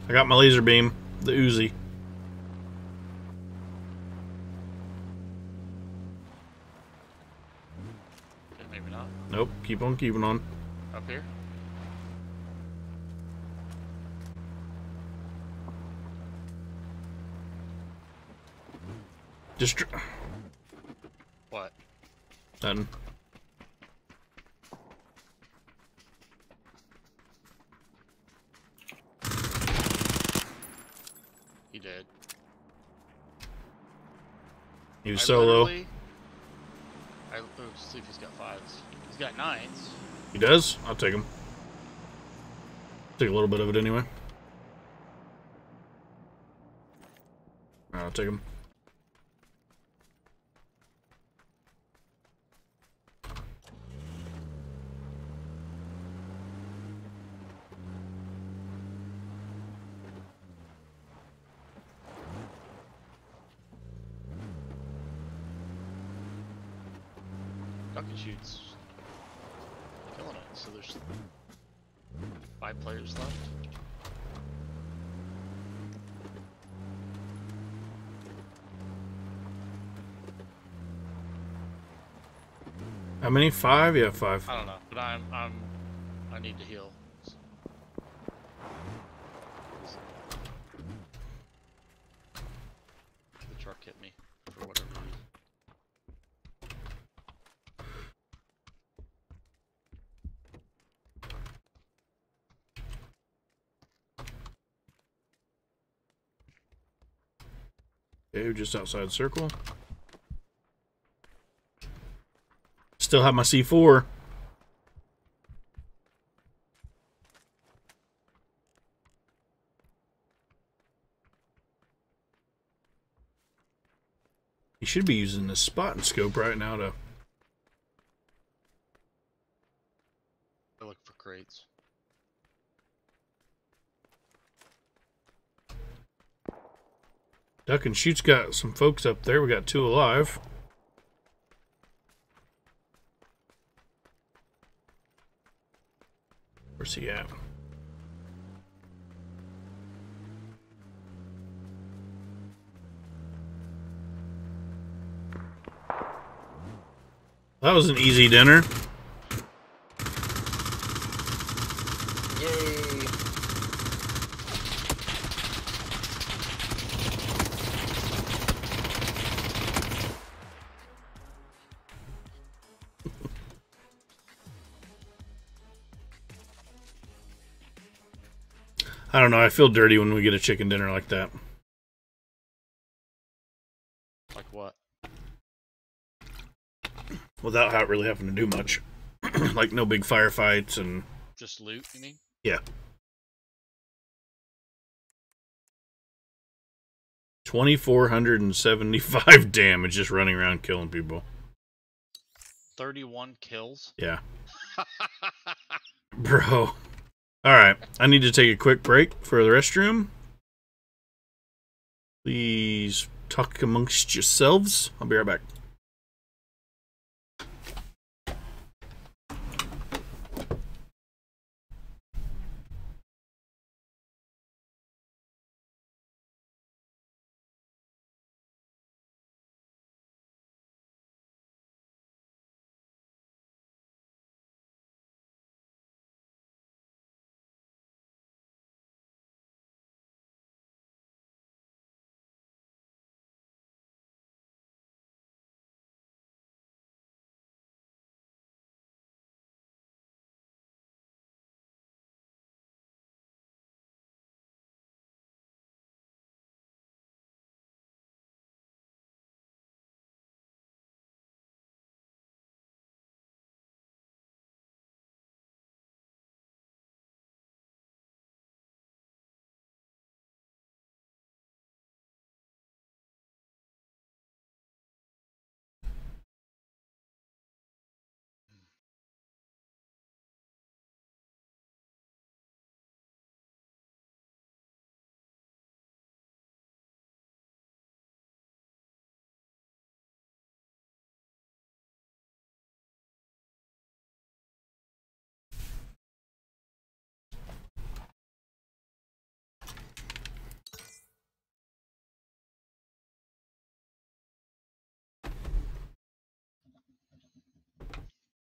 I got my laser beam, the Uzi. Okay, maybe not. Nope, keep on keeping on. Up here. Just? Nothing. He did. He was I solo. I oh, see if he's got fives. He's got nines. He does? I'll take him. Take a little bit of it anyway. I'll take him. Duck and shoots. Killing it. So there's five players left. How many? Five? Yeah, five. I don't know, but I'm I'm I need to heal. The truck hit me for whatever reason. Okay, just outside circle. Still have my C4. You should be using the spotter scope right now to. I look for crates. Duck and Shoot's got some folks up there. We got two alive. Where's he at? That was an easy dinner. I don't know. I feel dirty when we get a chicken dinner like that. Like what? Without how really having to do much. like no big firefights and Just loot, you mean? yeah. 2475 damage just running around killing people. 31 kills? Yeah. Bro. All right. I need to take a quick break for the restroom. Please talk amongst yourselves. I'll be right back.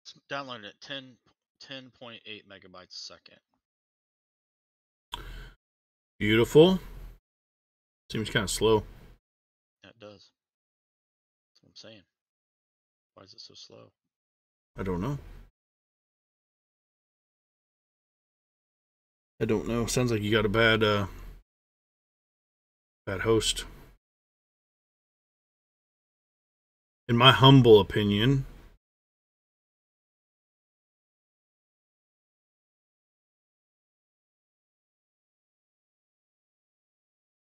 It's downloaded at 10 10.8 megabytes a second. Beautiful. Seems kind of slow. Yeah, it does. That's what I'm saying. Why is it so slow? I don't know. I don't know. Sounds like you got a bad uh bad host. In my humble opinion,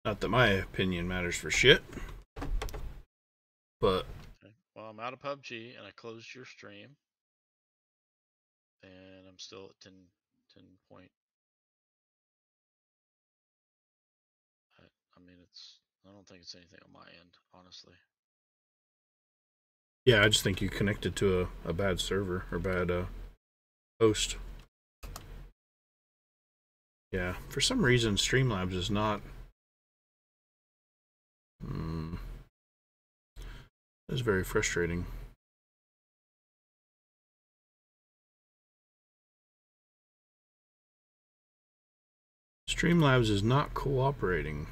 not that my opinion matters for shit, but Okay. Well, I'm out of PUBG and I closed your stream. And I'm still at 10, 10 point. I, I mean, it's, I don't think it's anything on my end, honestly. Yeah, I just think you connected to a, a bad server or bad uh, host. Yeah, for some reason, Streamlabs is not. Hmm. It's very frustrating. Streamlabs is not cooperating.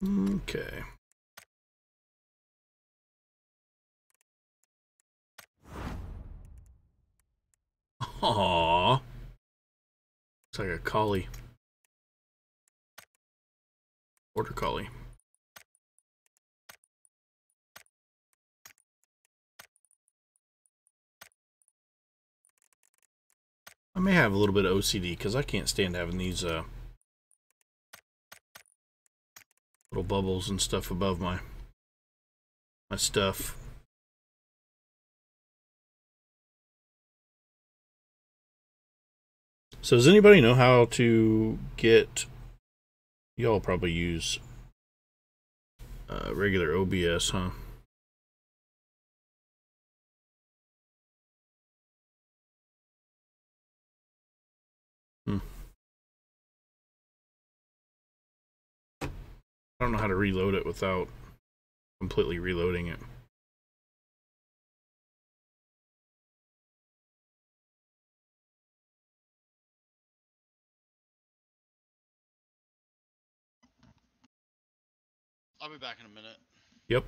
Okay. Aww. It's like a collie. Border collie. I may have a little bit of OCD because I can't stand having these uh, little bubbles and stuff above my my stuff. So does anybody know how to get y'all probably use uh, regular OBS, huh? Don't know how to reload it without completely reloading it. I'll be back in a minute. Yep.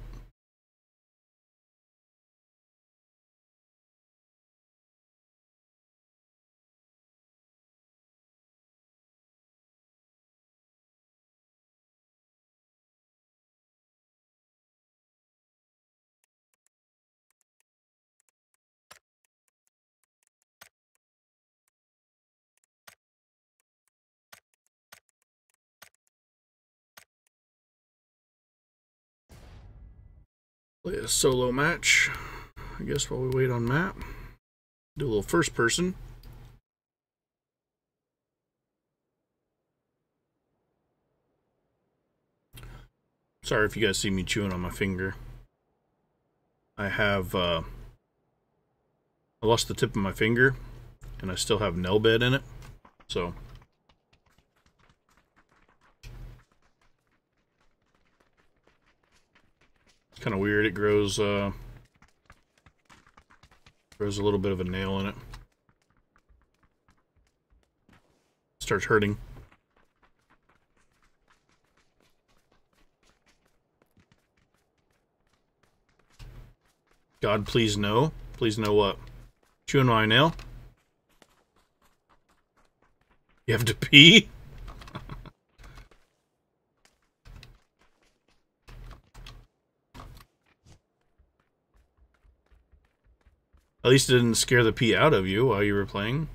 Play a solo match. I guess while we wait on Matt. Do a little first person. Sorry if you guys see me chewing on my finger. I have uh I lost the tip of my finger and I still have nail bed in it. So kind of weird. It grows, uh, grows a little bit of a nail in it. Starts hurting. God, please no. Please know what? Chewing my nail? You have to pee? At least it didn't scare the pee out of you while you were playing.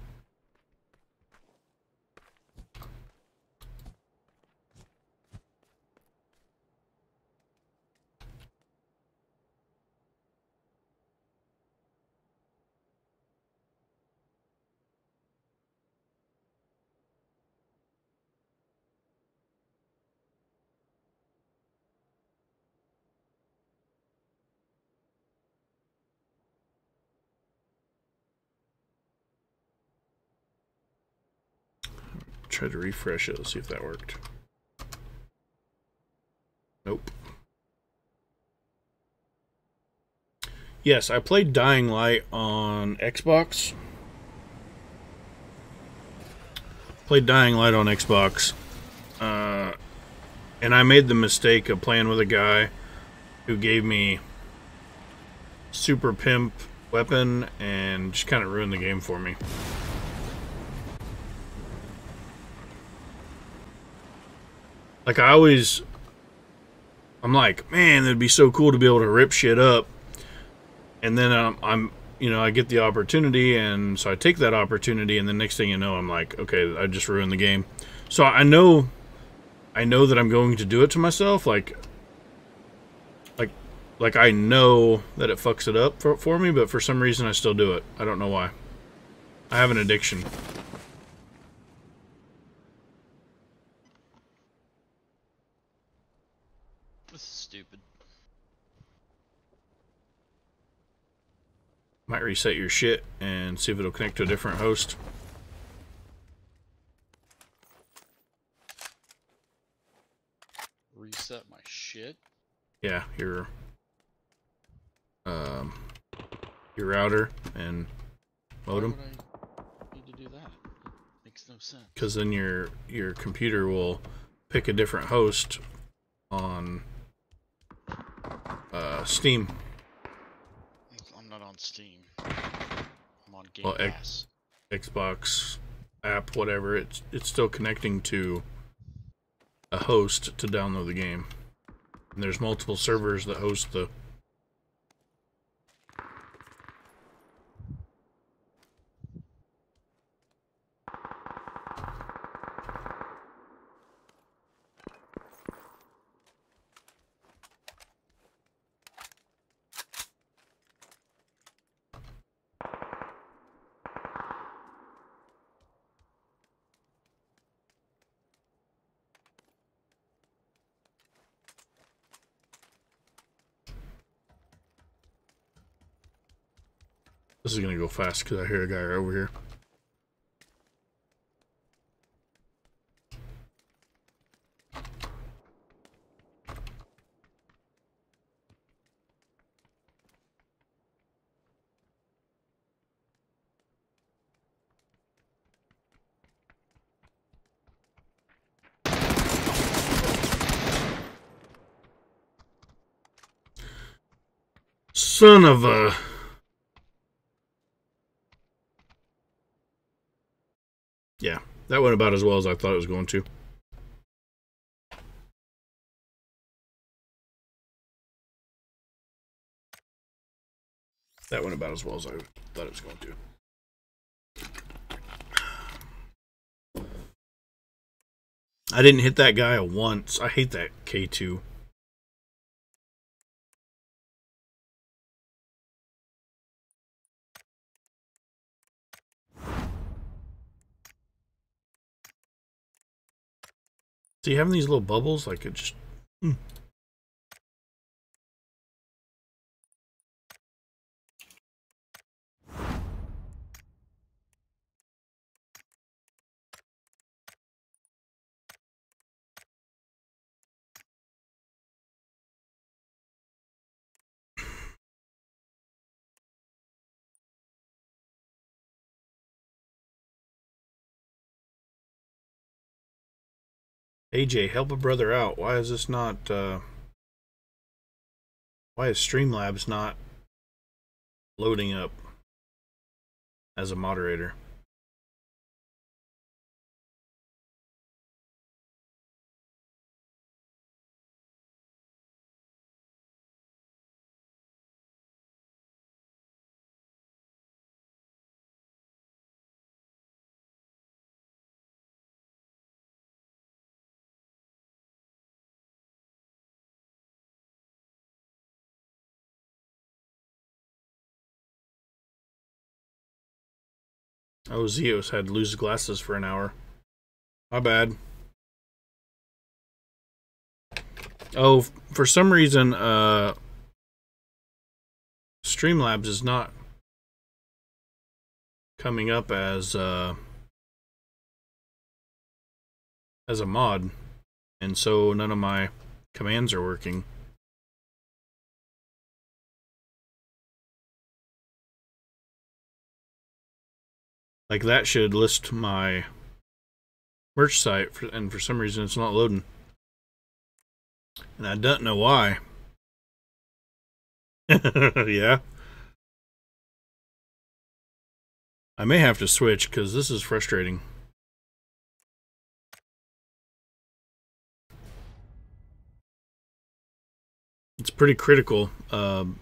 Try to refresh it. Let's see if that worked. Nope. Yes, I played Dying Light on Xbox. Played Dying Light on Xbox. Uh, and I made the mistake of playing with a guy who gave me super pimp weapon and just kind of ruined the game for me. Like I always I'm like, man, it'd be so cool to be able to rip shit up. And then I'm, I'm you know, I get the opportunity and so I take that opportunity and the next thing you know, I'm like, okay, I just ruined the game. So I know I know that I'm going to do it to myself like like like I know that it fucks it up for, for me, but for some reason I still do it. I don't know why. I have an addiction. This is stupid. Might reset your shit and see if it'll connect to a different host. Reset my shit. Yeah, your um your router and modem Why would I need to do that? Makes no sense. because then your your computer will pick a different host on uh, Steam. I'm not on Steam. I'm on Game Well, Pass. Xbox app, whatever. It's it's still connecting to a host to download the game. And there's multiple servers that host the is gonna go fast because I hear a guy right over here. Son of a. Yeah, that went about as well as I thought it was going to. That went about as well as I thought it was going to. I didn't hit that guy once. I hate that K2. You have these little bubbles? Like it just. Hmm. AJ, help a brother out. Why is this not uh why is Streamlabs not loading up as a moderator? Oh, Zeos had lose glasses for an hour. My bad. Oh, for some reason, uh, Streamlabs is not coming up as uh, as a mod, and so none of my commands are working. Like that should list my merch site, for, and for some reason it's not loading. And I don't know why. yeah. I may have to switch because this is frustrating. It's pretty critical um,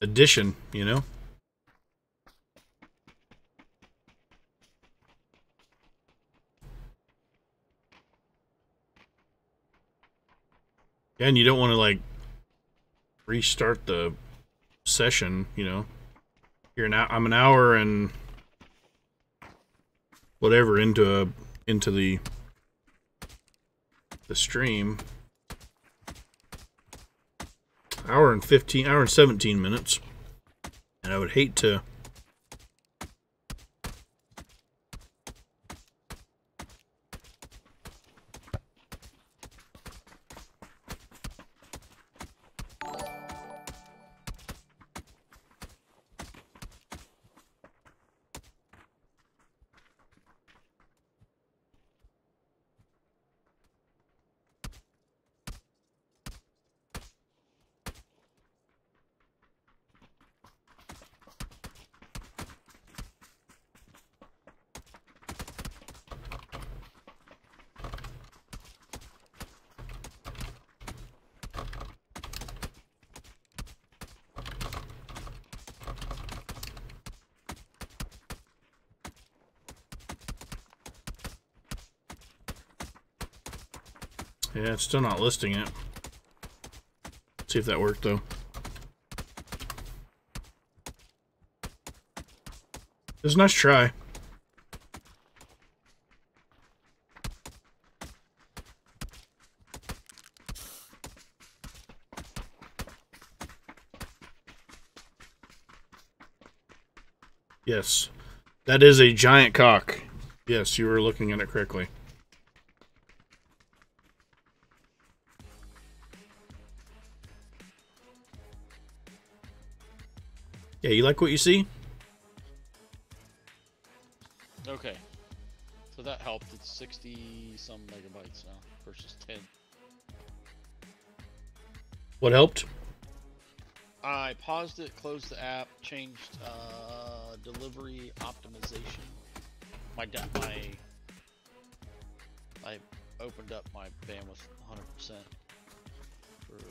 addition, you know? And you don't want to like restart the session, you know. You're now I'm an hour and whatever into a into the the stream. Hour and 15 hour and 17 minutes. And I would hate to Yeah, it's still not listing it. Let's see if that worked though. It was a nice try. Yes. That is a giant cock. Yes, you were looking at it correctly. Yeah, you like what you see? Okay. So that helped. It's 60 some megabytes now versus 10. What helped? I paused it, closed the app, changed uh, delivery optimization. My my I opened up my bandwidth 100% for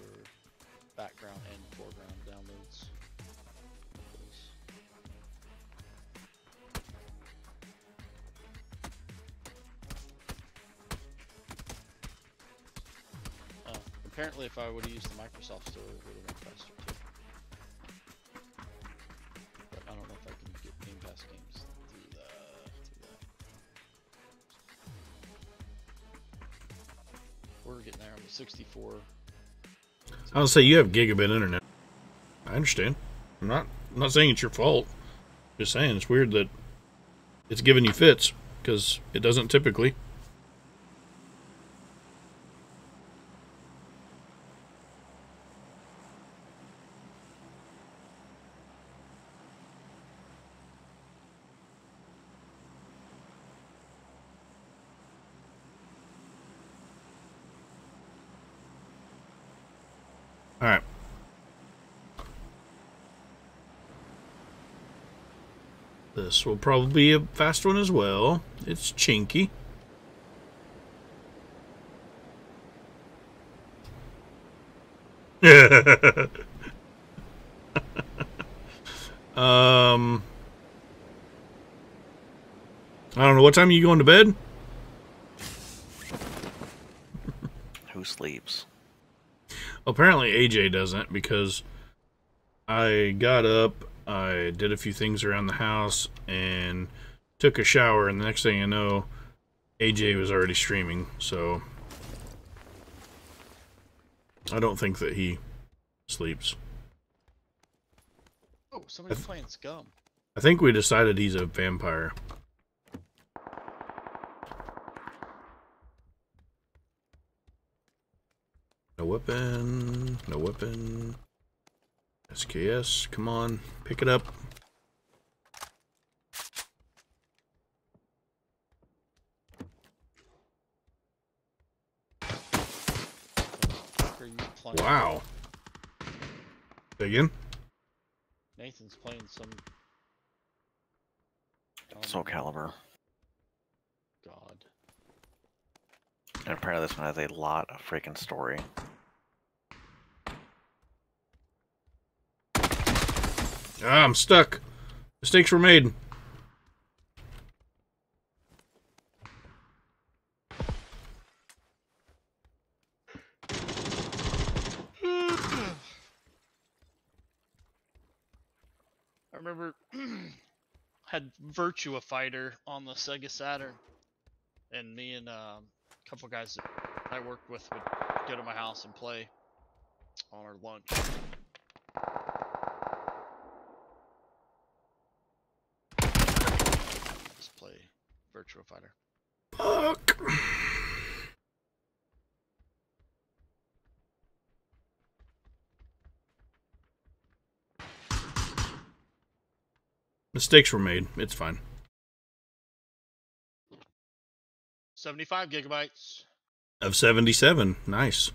background and foreground downloads. Apparently, if I would have used the Microsoft Store, it would have been faster too. But I don't know if I can get Game Pass games through the through that. We're getting there. I'm at 64. I'll say you have gigabit internet. I understand. I'm not I'm not saying it's your fault. Just saying it's weird that it's giving you fits because it doesn't typically. All right. This will probably be a fast one as well. It's chinky. um, I don't know. What time are you going to bed? Who sleeps? Apparently AJ doesn't because I got up, I did a few things around the house and took a shower, and the next thing I know, AJ was already streaming, so I don't think that he sleeps. Oh, somebody's playing scum. I think we decided he's a vampire. No weapon, no weapon. SKS, come on, pick it up. Fuck are you playing? Wow. Say Again? Nathan's playing some. Soul um, Calibur. God. And apparently this one has a lot of freaking story. Ah, I'm stuck. Mistakes were made. I remember had Virtua Fighter on the Sega Saturn, and me and um, a couple guys that I worked with would go to my house and play on our lunch. Just play Virtua Fighter. Fuck. Mistakes were made. It's fine. 75 gigabytes. Of 77. Nice.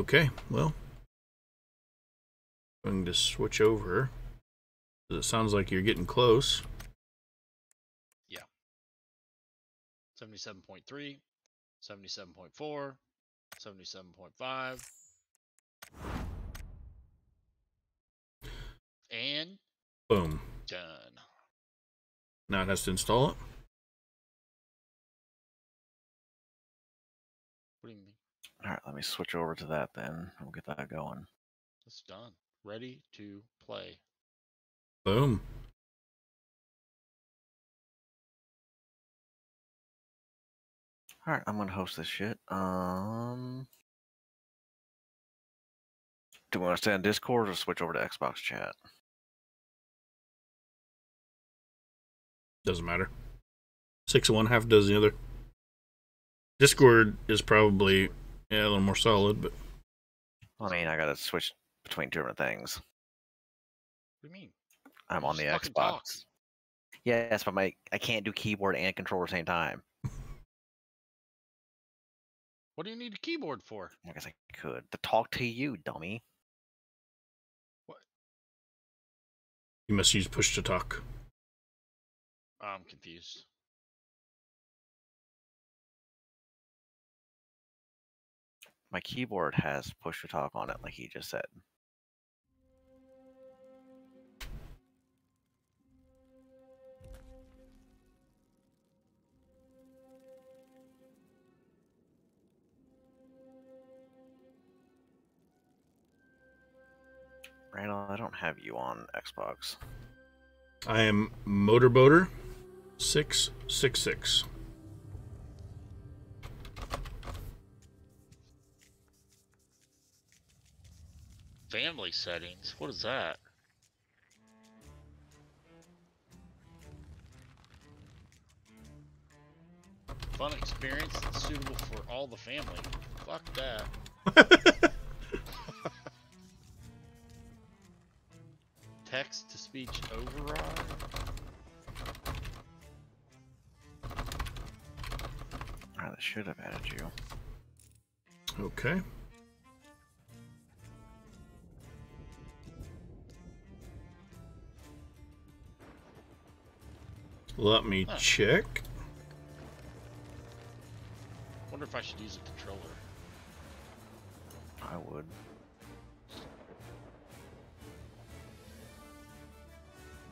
Okay, well. I'm Going to switch over. It sounds like you're getting close. Yeah. 77.3, 77.4, 77.5. And Boom. done. Now it has to install it. What do you mean? Alright, let me switch over to that then. We'll get that going. It's done. Ready to play. Boom. Alright, I'm gonna host this shit. Um Do we want to stay on Discord or switch over to Xbox chat? Doesn't matter. Six of one, half a dozen the other. Discord is probably yeah, a little more solid, but I mean I gotta switch between different things. What do you mean? I'm on the Just fucking Xbox. talk. Yes, but my I can't do keyboard and controller at the same time. What do you need a keyboard for? I guess I could. To talk to you, dummy. What? You must use push to talk. I'm confused. My keyboard has push to talk on it, like he just said. Randall, I don't have you on Xbox. I am Motorboater six six six. Family settings. What is that? Fun experience that's suitable for all the family. Fuck that. Text to speech override. I should have added you. Okay. Let me Huh. check. Wonder if I should use a controller. I would.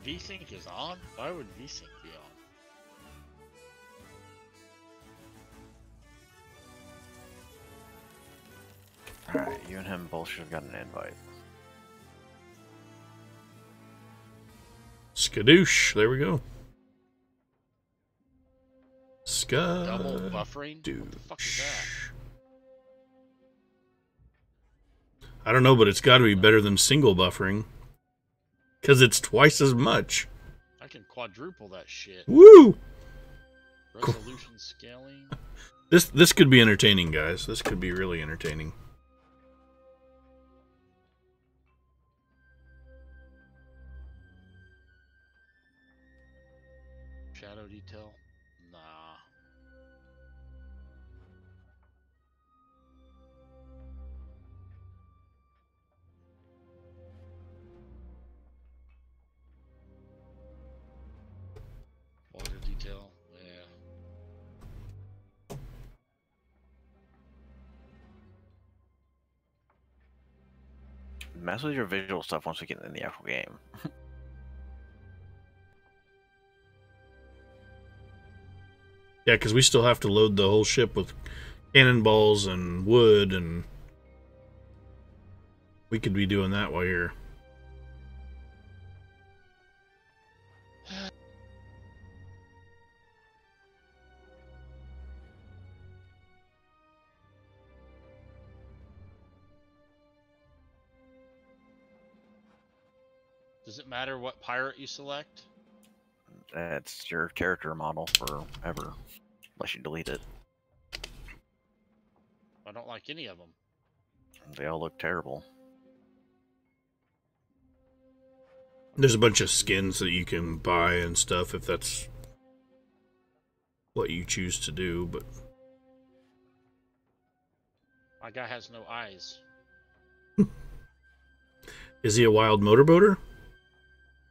VSync is on? Why would VSync be on? Alright, you and him both should have gotten an invite. Skadoosh. There we go. Double buffering? What the fuck is that? I don't know, but it's got to be better than single buffering. Because it's twice as much. I can quadruple that shit. Woo! Resolution scaling. This this could be entertaining, guys. This could be really entertaining. Mess with your visual stuff once we get in the actual game. Yeah, because we still have to load the whole ship with cannonballs and wood, and we could be doing that while you're. Matter what pirate you select? That's your character model forever, unless you delete it. I don't like any of them. They all look terrible. There's a bunch of skins that you can buy and stuff if that's what you choose to do, but My guy has no eyes. is he a wild motorboater?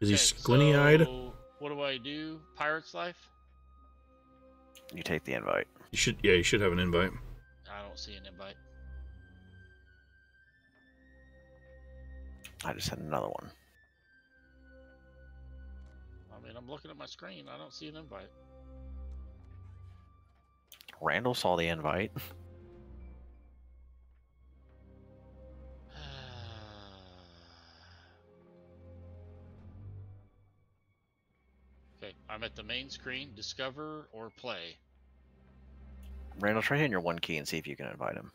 Is he squinty eyed? so What do I do? Pirate's life? You take the invite. You should yeah, you should have an invite. I don't see an invite. I just had another one. I mean, I'm looking at my screen. I don't see an invite. Randall saw the invite. I'm at the main screen. Discover or play. Randall, try hitting your one key and see if you can invite him.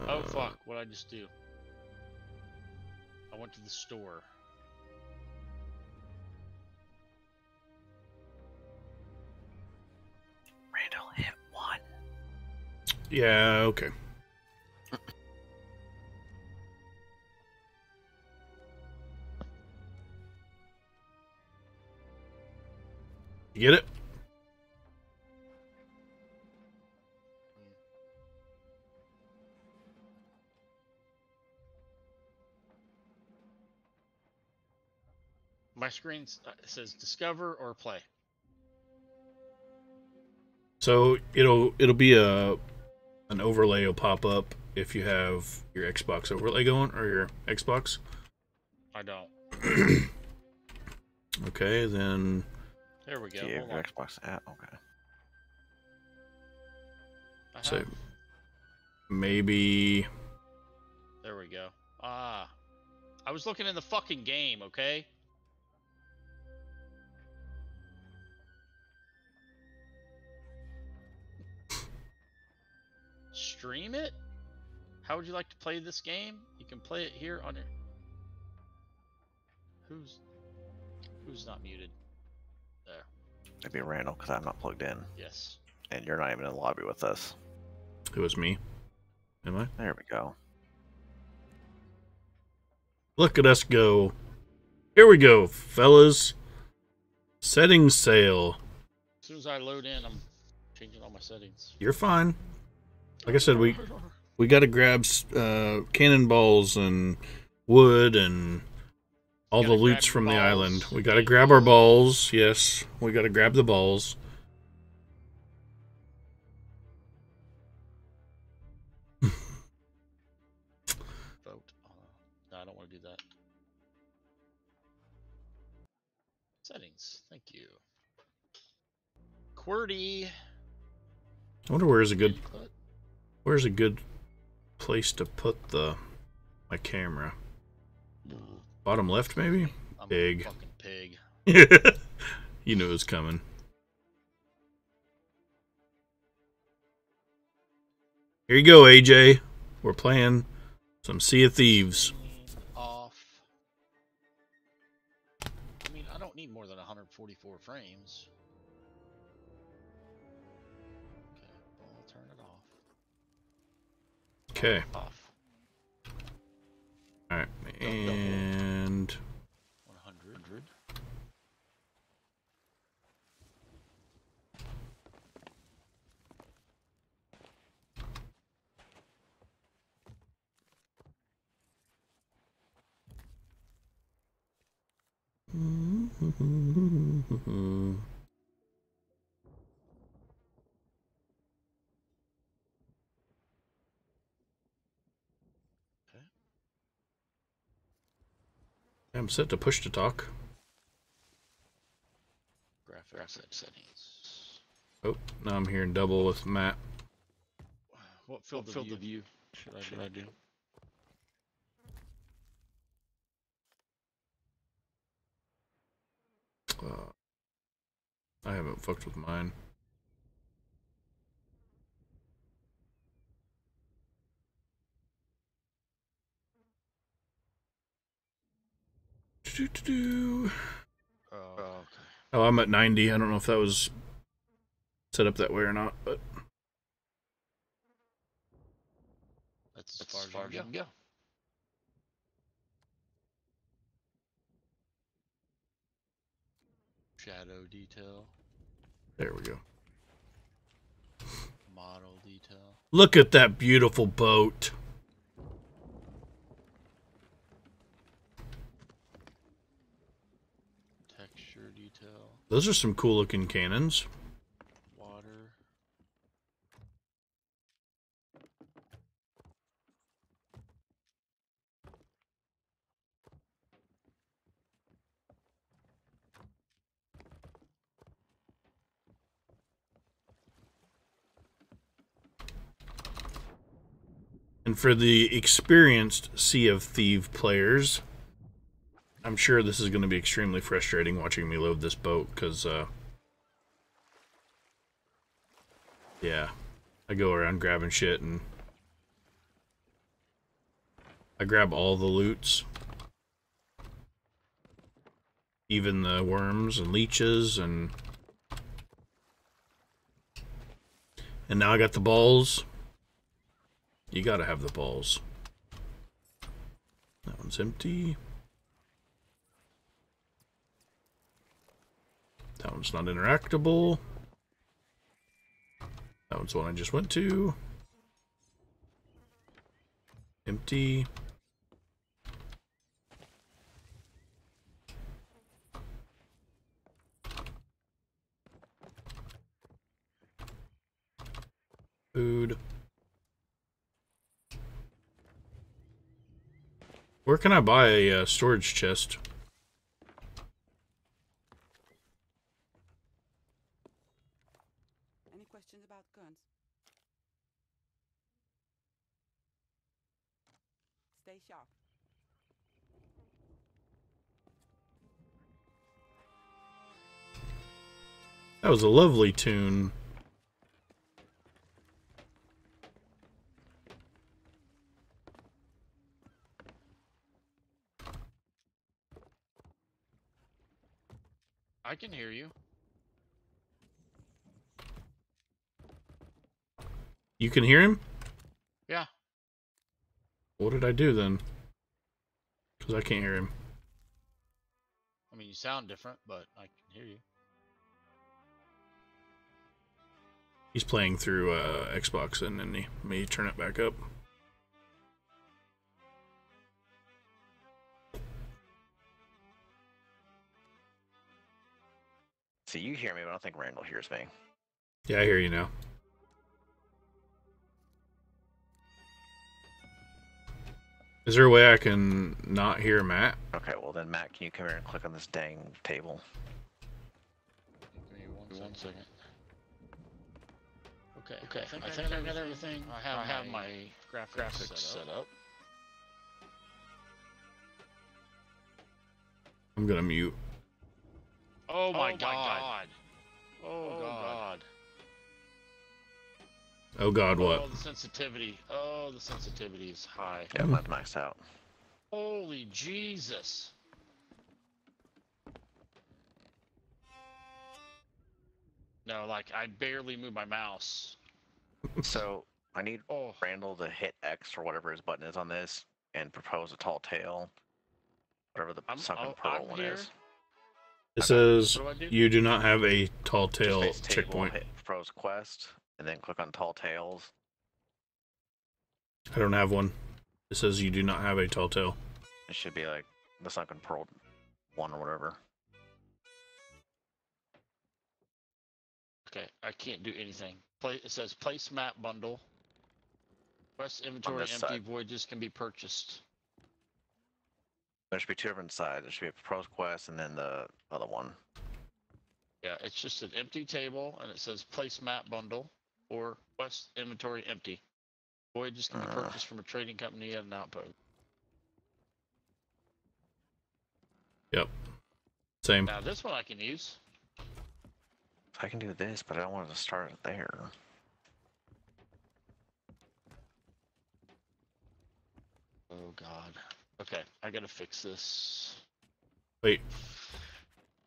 Oh Uh, fuck! What I just do? I went to the store. Randall, hit one. Yeah, okay. You get it? My screen uh, says discover or play. So it'll it'll be a an overlay will pop up if you have your Xbox overlay going or your Xbox. I don't. Okay, then There we go. Do you have Hold your on. Xbox app? Okay. I so maybe There we go. Ah. I was looking in the fucking game, okay? Stream it? How would you like to play this game? You can play it here on your Who's Who's not muted? There. It'd be Randall because I'm not plugged in, Yes. and you're not even in the lobby with us. it was me. Am I? There we go. Look at us go. Here we go, fellas. Setting sail. As soon as I load in, I'm changing all my settings. You're fine. Like I said, we we got to grab uh, cannonballs and wood and all the Gotta loots from the your island. We got to grab our balls. Yes, we got to grab the balls. vote. No, I don't want to do that. Settings. Thank you. QWERTY. I wonder where's a good where's a good place to put the my camera. Bottom left, maybe. I'm Pig. fucking pig. you knew it was coming. Here you go, AJ. We're playing some Sea of Thieves. Off. I mean, I don't need more than 144 frames. Okay, well, turn it off. Okay. Off. All right. And 100. I'm set to push to talk. Graphic set settings. Oh, now I'm hearing double with Matt. What field, What of view view should I should? I do? Uh, I haven't fucked with mine. Do-do-do-do. Oh, okay. Oh, I'm at 90. I don't know if that was set up that way or not, but That's as That's far as as far as you you can can go. go. Shadow detail, there we go. model detail. Look at that beautiful boat. Texture detail, Those are some cool looking cannons. water. And for the experienced Sea of Thieve players, I'm sure this is going to be extremely frustrating watching me load this boat because, uh, yeah, I go around grabbing shit and I grab all the loots, even the worms and leeches, and and now I got the balls. You gotta have the balls. That one's empty. That one's not interactable. That one's the one I just went to. Empty. Food. Where can I buy a uh, storage chest? Any questions about guns? Stay sharp. That was a lovely tune. I can hear you. You can hear him? Yeah. What did I do then? Because I can't hear him. I mean, you sound different, but I can hear you. He's playing through uh, Xbox and then he may turn it back up. See, you hear me, but I don't think Randall hears me. Yeah, I hear you now. Is there a way I can not hear Matt? Okay, well then, Matt, can you come here and click on this dang table? Give me one, One second. second. Okay, okay. I think I, think I got everything. I have, I have my, graphics, graphics set, up. I'm gonna mute. Oh, oh my, god. Oh, oh god. Oh God, Oh, what? the sensitivity. Oh, the sensitivity is high. Yeah, mine's maxed out. Holy Jesus. No, like I barely move my mouse. So I need Oh, Randall to hit X or whatever his button is on this and propose a tall tale. Whatever the I'm- sunken oh, pearl I'm one here. is. It says do do? you do not have a tall Just tail checkpoint. hit propose quest, and then click on tall tales. I don't have one. It says you do not have a tall tale. It should be like the sunken pearl one or whatever. Okay, I can't do anything. Play, it says place map bundle. Quest inventory empty side. voyages can be purchased. There should be two different sides. There should be a propose quest and then the other one. Yeah, it's just an empty table and it says place map bundle or quest inventory empty. Voyages can be Uh. purchased from a trading company at an outpost. Yep. Same. Now this one I can use. I can do this, but I don't want to start it there. Oh god. Okay, I gotta fix this. Wait.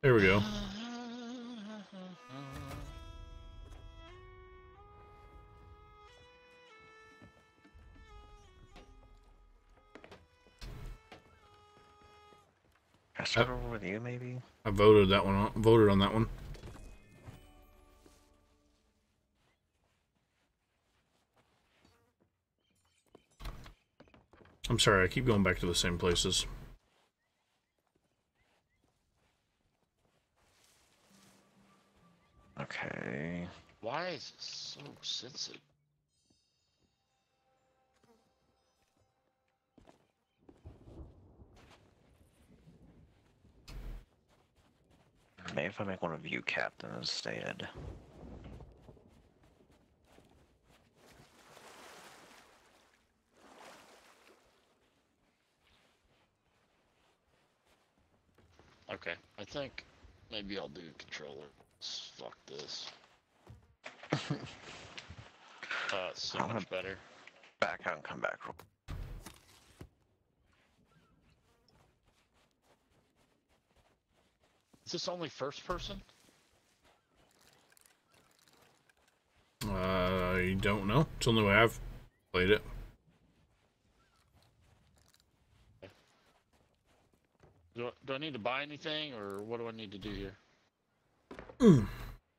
There we go. Can I start over with you, maybe? I voted that one. On, voted on that one. I'm sorry. I keep going back to the same places. Okay. Why is it so sensitive? Maybe if I make one of you captain instead. Okay, I think maybe I'll do controller. Fuck this. Uh, it's so I'm much better. Back out and come back. Is this only first person? Uh I don't know. It's the only way I've played it. Do I, do I need to buy anything, or what do I need to do here?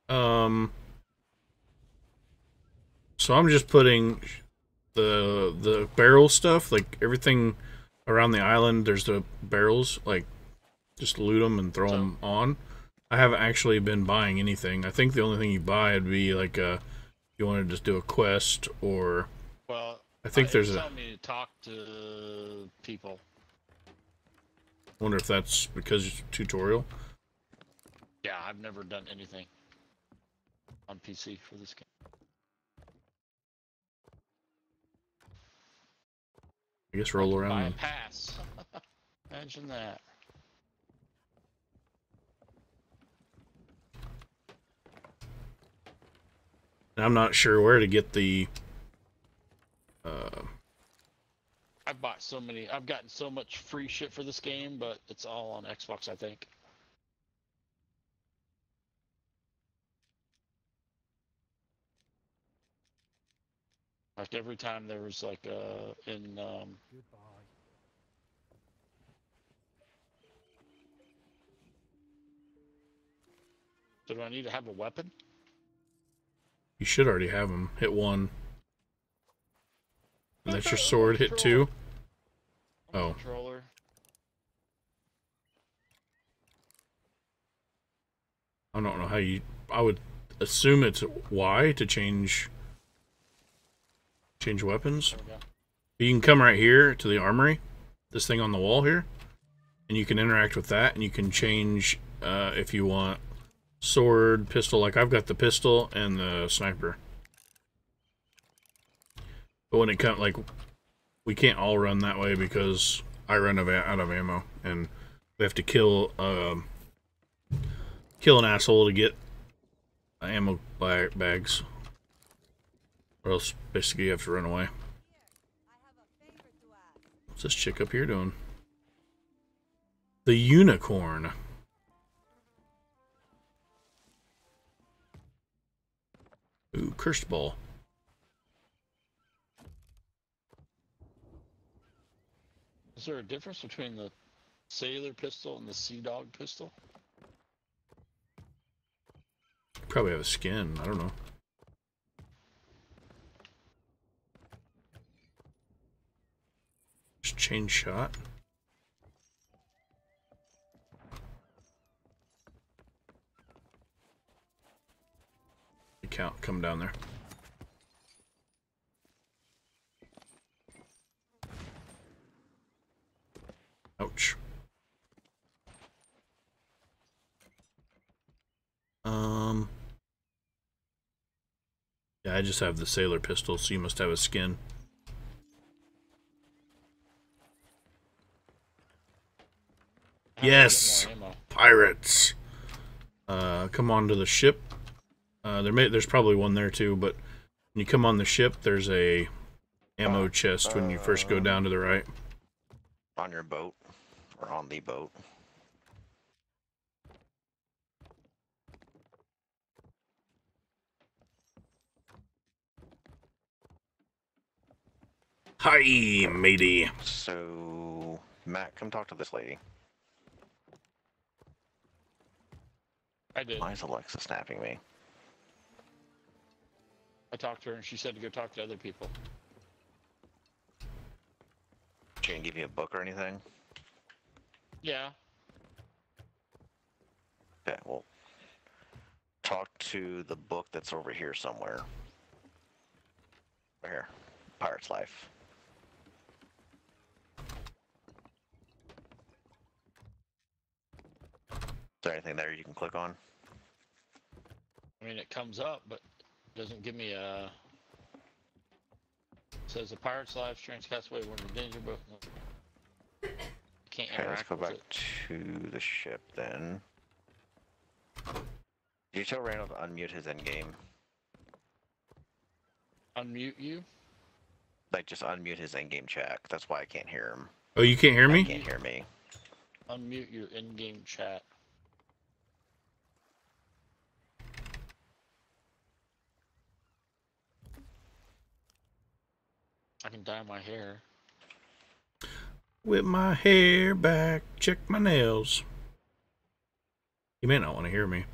Um. So I'm just putting the the barrel stuff, like everything around the island. There's the barrels, like just loot them and throw So- them on. I haven't actually been buying anything. I think the only thing you buy would be like a you want to just do a quest or Well, I think uh, there's a telling me to talk to people. Wonder if that's because it's tutorial. Yeah, I've never done anything on PC for this game. I guess roll around. pass. Imagine that. I'm not sure where to get the. Uh, I've bought so many. I've gotten so much free shit for this game, but it's all on Xbox, I think. Like every time there was like uh in um So do I need to have a weapon? you should already have them. Hit one. And that's your sword. Hit two. I'm Oh. Controller. I don't know how you. I would assume it's Y to change. Change weapons. We. You can come right here to the armory, this thing on the wall here, and you can interact with that, and you can change uh, if you want sword, pistol. Like I've got the pistol and the sniper. But when it comes, like, we can't all run that way because I run out of ammo, and we have to kill um, kill an asshole to get ammo bags, or else basically you have to run away. What's this chick up here doing? The unicorn. Ooh, cursed ball. Is there a difference between the sailor pistol and the sea dog pistol? Probably have a skin. I don't know. Just change shot. Count, come down there. Ouch. Um. Yeah, I just have the sailor pistol, so you must have a skin. How do I get Yes. Pirates. Uh, come onto the ship. Uh, there may there's probably one there too, but when you come on the ship, there's a ammo chest when you first go down to the right. On your boat. Or on the boat. Hi, matey. So, Matt, come talk to this lady. I did. Why is Alexa snapping me? I talked to her and she said to go talk to other people. She didn't give you a book or anything? Yeah. Okay, well, talk to the book that's over here somewhere. Right here. Pirate's Life. Is there anything there you can click on? I mean, it comes up, but doesn't give me a. Says the pirate's life, strange castaway, when in danger, but can't Okay, let's go with back it. to the ship then. Did you tell Randall to unmute his in-game? Unmute you. Like, just unmute his in-game chat. That's why I can't hear him. Oh, you can't hear He me? can't hear me. Unmute your in-game chat. I can dye my hair. Whip my hair back, check my nails. You may not want to hear me.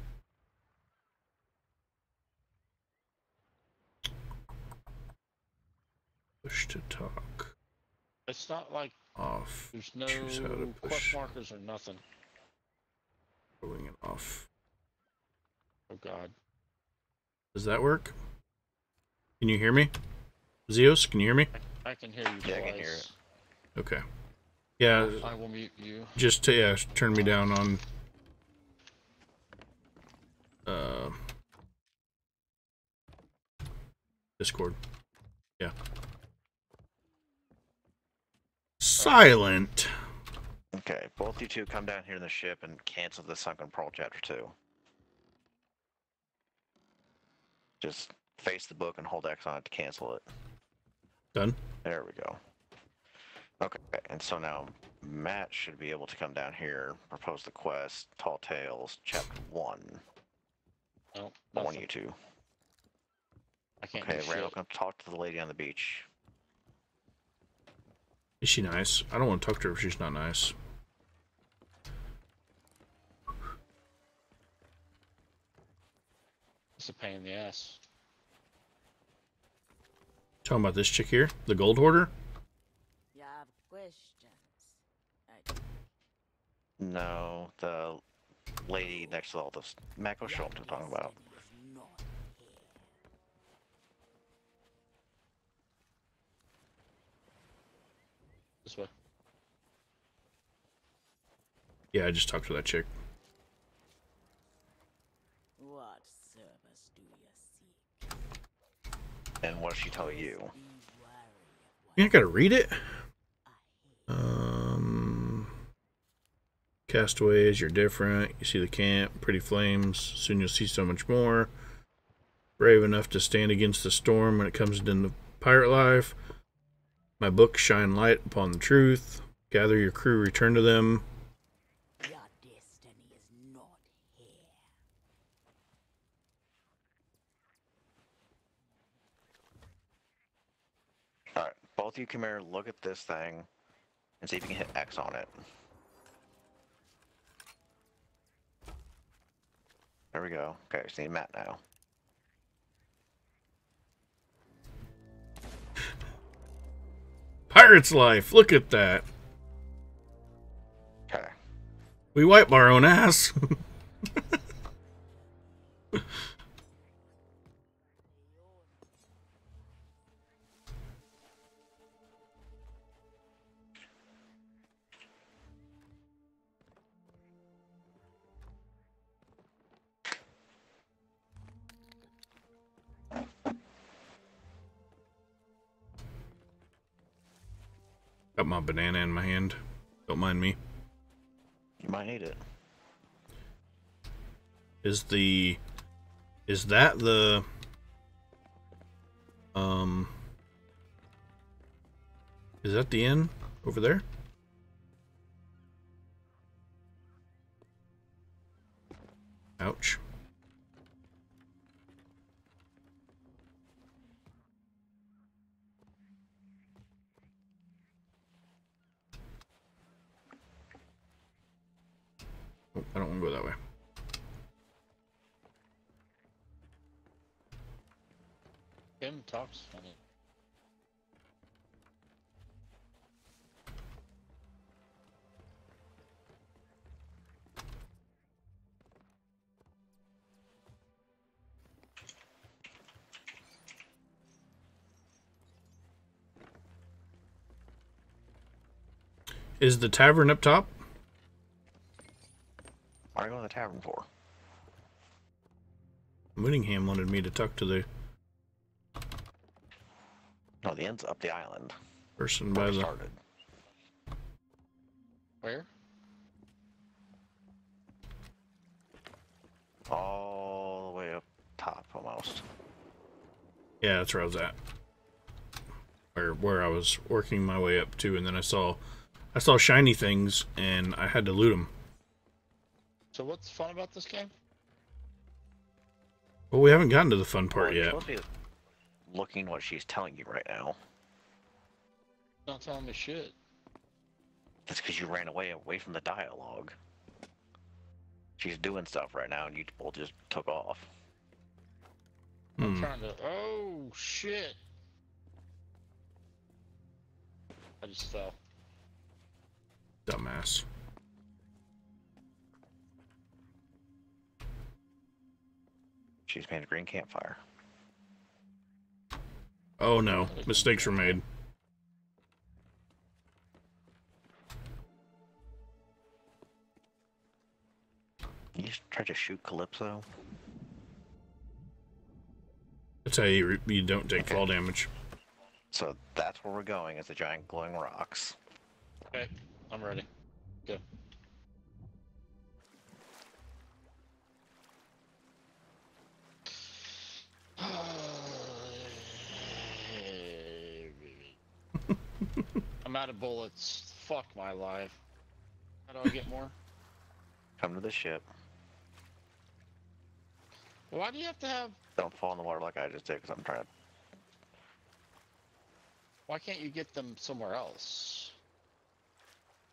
Push to talk. It's not like Off. there's no Choose how to push. quest markers or nothing. Going it off. Oh god. Does that work? Can you hear me? Zeus, can you hear me? I can hear you Yeah, I can hear it. Okay. Yeah, I will mute you. just to, yeah, turn me down on uh Discord. Yeah. Silent. Okay, both you two come down here in the ship and cancel the Sunken Pearl Chapter 2. Just face the book and hold X on it to cancel it. Done. There we go. Okay, and so now Matt should be able to come down here, propose the quest, Tall Tales, Chapter 1. No, I want nothing. you to. I can't Okay, do Randall, shit. come talk to the lady on the beach. Is she nice? I don't want to talk to her if she's not nice. It's a pain in the ass. Talking about this chick here, the gold hoarder. You have questions. I No, the lady next to all this. Matt, go show him what I'm talking about. is not here. This way. Yeah, I just talked to that chick. What service do you seek? And what did she tell you? Be wary. Yeah, I gotta read it. Um, castaways, you're different. You see the camp, pretty flames. Soon you'll see so much more. Brave enough to stand against the storm when it comes into pirate life. My books shine light upon the truth. Gather your crew, return to them. Your destiny is not here. Alright, both of you come here, look at this thing, and see if you can hit X on it. There we go. Okay, just need Matt now. Pirate's life. Look at that. Okay. We wipe our own ass. Got my banana in my hand. Don't mind me. You might need it. Is the is that the um is that the inn over there? Ouch. Talks funny. Is the tavern up top? What are you going to the tavern for? Moodingham wanted me to talk to the No, the end's up the island. person Where by the. started. Where? All the way up top, almost. Yeah, that's where I was at. Where where I was working my way up to, and then I saw, I saw shiny things, and I had to loot them. So what's fun about this game? Well, we haven't gotten to the fun part Well, you're yet. Supposed to be looking what she's telling you right now. Not telling me shit. That's because you ran away away from the dialogue. She's doing stuff right now, and you both just took off. I'm Hmm. trying to. Oh shit! I just fell. Dumbass. She's made a green campfire. Oh no, mistakes were made. You just tried to shoot Calypso. That's how you, re- you don't take Okay. fall damage. So that's where we're going, is the giant glowing rocks. Okay, I'm ready. Go. I'm out of bullets. Fuck my life. How do I get more? Come to the ship. Why do you have to have? Don't fall in the water like I just did, because I'm trying to. Why can't you get them somewhere else?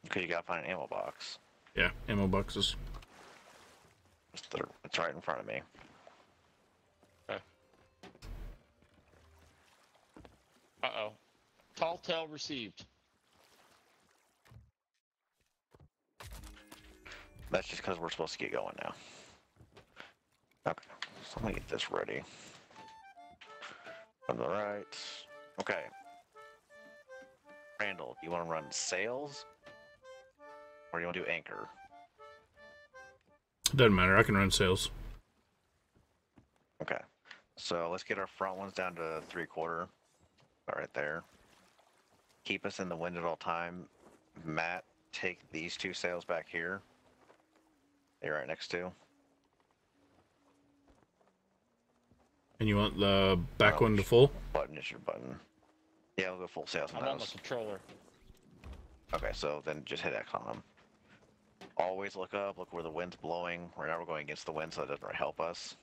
Because you gotta find an ammo box. Yeah, ammo boxes. It's, there, it's right in front of me. Okay. Uh oh. Tall tale received. That's just because we're supposed to get going now. Okay, so I'm gonna get this ready. On the right. Okay. Randall, you want to run sails? Or you want to do anchor? Doesn't matter. I can run sails. Okay. So let's get our front ones down to three quarter. About right there. Keep us in the wind at all time. Matt, take these two sails back here. They're right next to. And you want the back Oh, one to full? Button is your button. Yeah, we'll go full sails on I'm on the controller. Okay, so then just hit X on them. Always look up, look where the wind's blowing. Right now we're never going against the wind, so it doesn't really help us.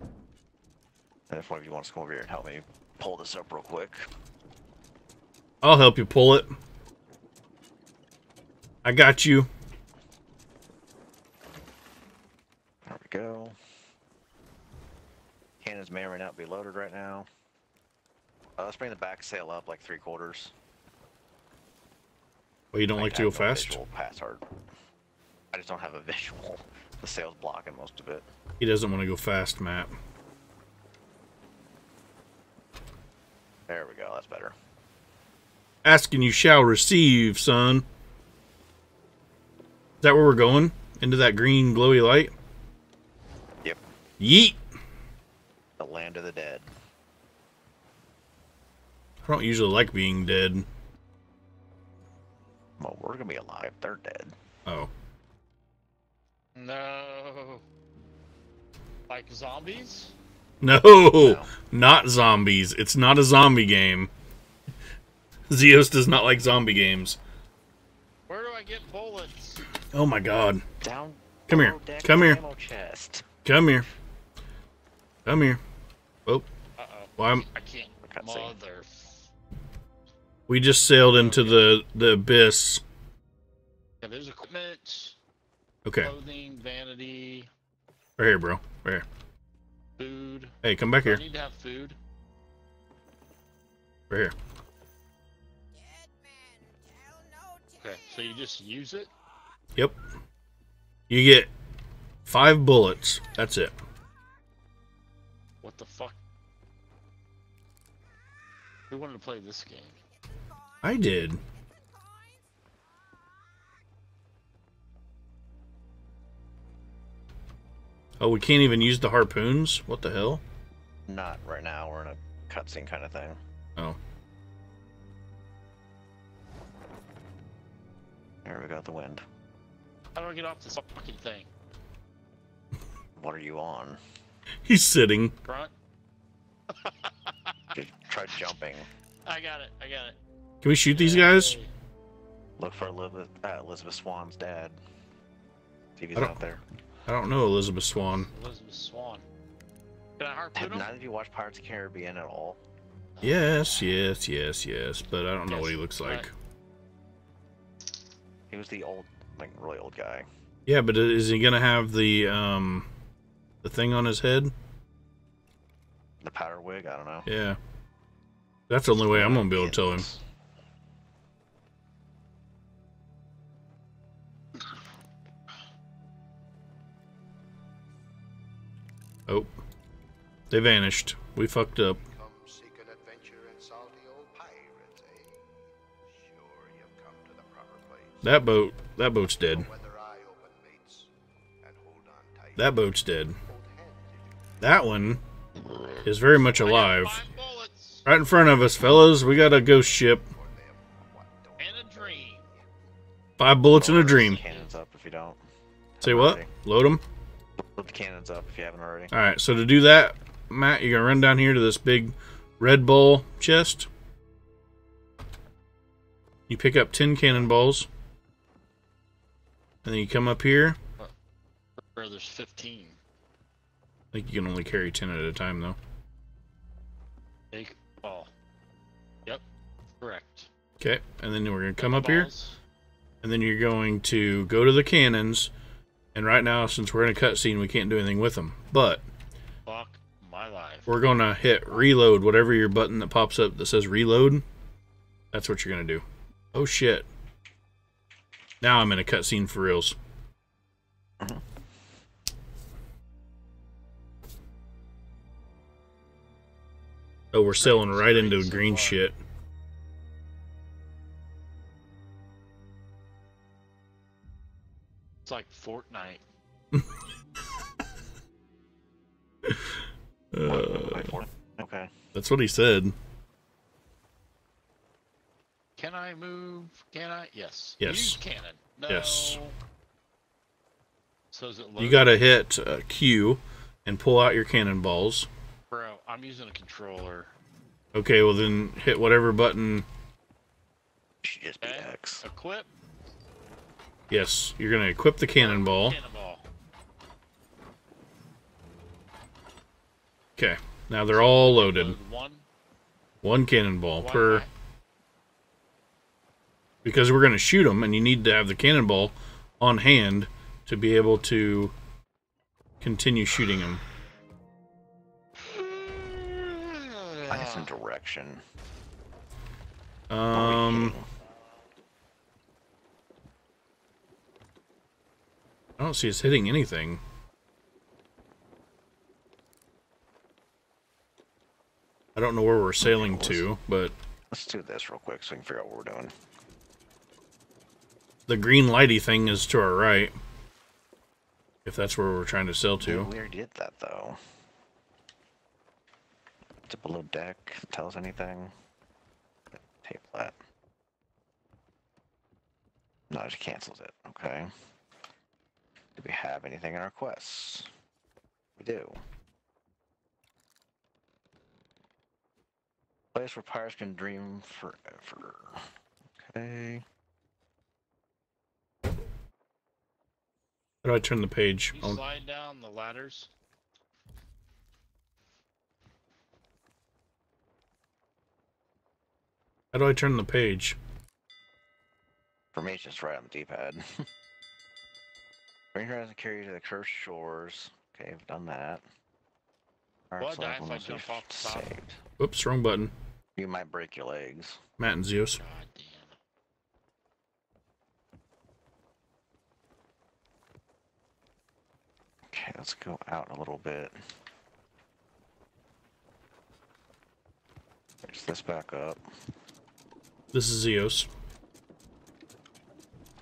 And if one of you wants to come over here and help me pull this up real quick. I'll help you pull it. I got you. There we go. Cannons may or may not be loaded right now. Uh, let's bring the back sail up like three quarters. Well, you don't I like to go no fast? visual Pass hard. I just don't have a visual. The sail's blocking most of it. He doesn't want to go fast, Matt. There we go. That's better. Asking you shall receive, son. Is that where we're going? Into that green glowy light? Yep. Yeet! The land of the dead. I don't usually like being dead. Well, we're gonna be alive. They're dead. Oh. No. Like zombies? No, No. not zombies. It's not a zombie game. Zeos does not like zombie games. Where do I get bullets? Oh my god. Down. Come here. Come here. chest. Come here. Come here. Oh, Uh oh. well, I'm, I can't. Cutscene. Mother. we just sailed into the, the abyss. Yeah, there's equipment, Okay, clothing, vanity, right here, bro. Right here. Food. Hey, come back Do I need to have food. Right here. Okay, so you just use it. Yep. You get five bullets. That's it. What the fuck? Who wanted to play this game? I did. Oh, we can't even use the harpoons? What the hell? Not right now. We're in a cutscene kind of thing. Oh. There we go. The wind. How do I get off this fucking thing? What are you on? He's sitting. Grunt? Just try jumping. I got it. I got it. Can we shoot these guys? Look for Elizabeth, uh, Elizabeth Swann's dad. See if he's out there. I don't know Elizabeth Swann. Elizabeth Swann. Can I Have harpoon him? none of you watched Pirates of the Caribbean at all? Yes, yes, yes, yes, but I don't know what he Yes, looks right. like. He was the old, like really old guy. Yeah, but is he gonna have the um the thing on his head? The powder wig. I don't know. Yeah. That's the only way I'm gonna be able to tell him. Oh. They vanished. We fucked up. Come seek an adventure in salty old pirates, eh? Sure, you've come to the proper place. That boat that boat's dead. Open, mates, and hold on tight. That boat's dead. Hold hands as you That one is very much alive. Right in front of us, fellas. We got a ghost ship. for them. What don't and a dream. Five bullets in a dream. Cannons up if you don't. Say what? Load them. Load the cannons up if you haven't already. All right. So to do that, Matt, you're gonna run down here to this big Red Bull chest. You pick up ten cannonballs, and then you come up here. Where there's 15. I think you can only carry ten at a time, though. Take all. Yep. Correct. Okay. And then we're gonna come up here, and then you're going to go to the cannons. And right now, since we're in a cutscene, we can't do anything with them. But Fuck my life. we're gonna hit reload, whatever your button that pops up that says reload. That's what you're gonna do. Oh shit! Now I'm in a cutscene for reals. Uh-huh. Oh, we're sailing right into green shit. It's like Fortnite. Uh, Wait for it. Okay. that's what he said. Can I move? Can I? Yes. Yes. Use cannon. No. Yes. So is it You gotta hit uh, Q and pull out your cannonballs. Bro, I'm using a controller. Okay, well then hit whatever button. Should just be X. Equip. Yes, you're gonna equip the cannonball. Cannonball. Okay, now they're all loaded. Load one. One cannonball Why per. not? Because we're gonna shoot them, and you need to have the cannonball on hand to be able to continue shooting them. I need some direction. What are Um, I don't see us hitting anything. I don't know where we're sailing to, but Let's do this real quick so we can figure out what we're doing. the green lighty thing is to our right. If that's where we're trying to sail to. we already did that though. Is it below deck? Tell us anything? Tape that. No, it just cancels it. Okay. Do we have anything in our quests? We do. Place where pirates can dream forever. Okay. How do I turn the page? You Oh, slide down the ladders. how do I turn the page? For me, it's just right on the D-pad. Bring her as a carrier to the cursed shores. Okay, I've done that. Will I Alright, so die that if I jump off the top? saved. Whoops, wrong button. You might break your legs. Matt and Zeus. God damn. Okay, let's go out a little bit. There's this back up. This is Zeus,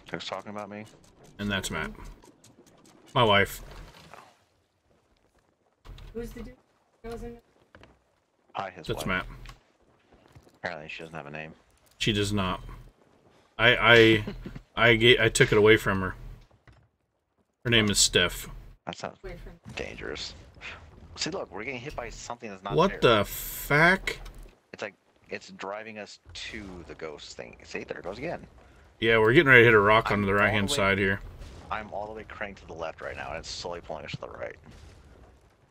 Who's talking about me? and that's Matt. My wife. Who's the dude? Hi, his That's wife. Matt. Apparently, she doesn't have a name. She does not. I I I ga- I took it away from her. Her name is Steph. That sounds Wait for him. dangerous. See, look, we're getting hit by something that's not What there. the fuck? It's like it's driving us to the ghost thing. See, there it goes again. Yeah, we're getting ready to hit a rock I'm onto the right hand way- side here. I'm all the way cranked to the left right now, and it's slowly pulling us to the right.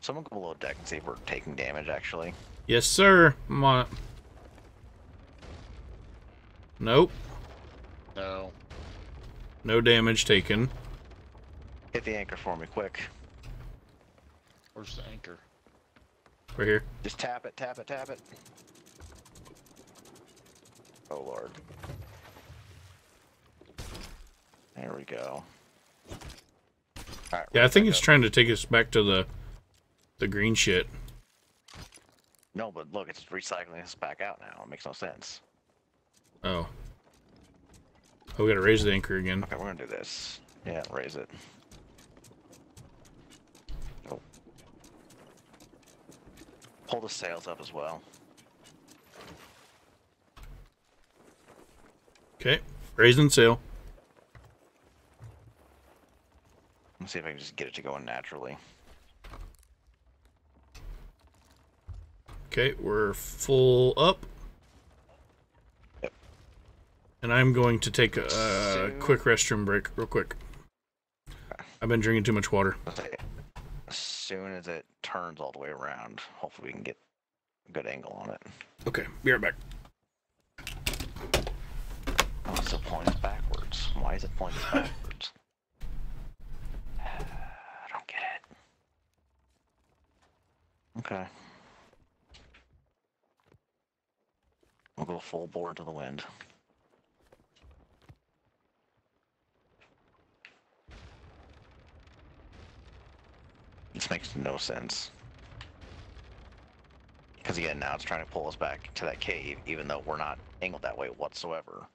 Someone go below deck and see if we're taking damage, actually. Yes, sir. I'm on it. Nope. No. No damage taken. Hit the anchor for me, quick. Where's the anchor? Right here. Just tap it, tap it, tap it. Oh, Lord. There we go. Alright, Yeah, I think it's up. trying to take us back to the the green shit. No, but look, it's recycling us back out now. It makes no sense. Oh. Oh, we gotta raise the anchor again. Okay, we're gonna do this. Yeah, raise it. Oh. Pull the sails up as well. Okay. Raising sail. Let's see if I can just get it to go in naturally. Okay, we're full up. Yep. And I'm going to take a, So- quick restroom break, real quick. I've been drinking too much water. As soon as it turns all the way around, hopefully we can get a good angle on it. Okay, be right back. Oh, it's still pointing backwards. Why is it pointing us backwards? I don't get it. Okay. We'll go full bore to the wind. This makes no sense. Because again, now it's trying to pull us back to that cave, even though we're not angled that way whatsoever.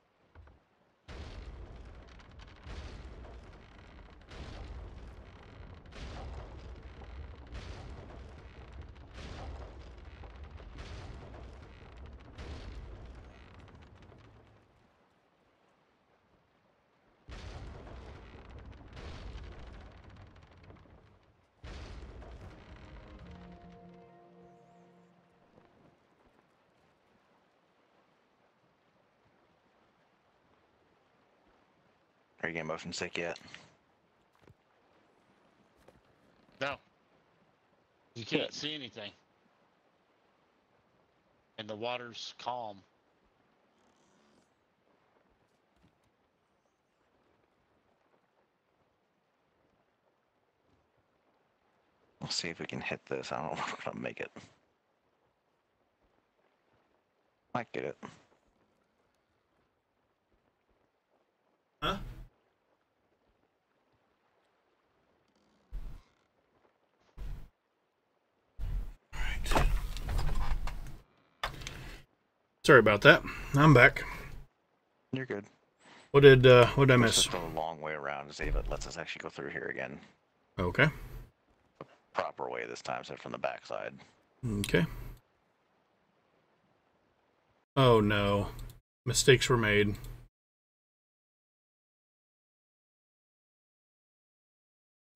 Motion sick yet? No. You can't see anything. And the water's calm. We'll see if we can hit this. I don't know if we're gonna make it. Might get it. Huh? Sorry about that. I'm back. You're good. What did uh what did I miss? just a long way around. See if it lets us actually go through here again. Okay. Proper way this time, instead from the backside. Okay. Oh no. Mistakes were made.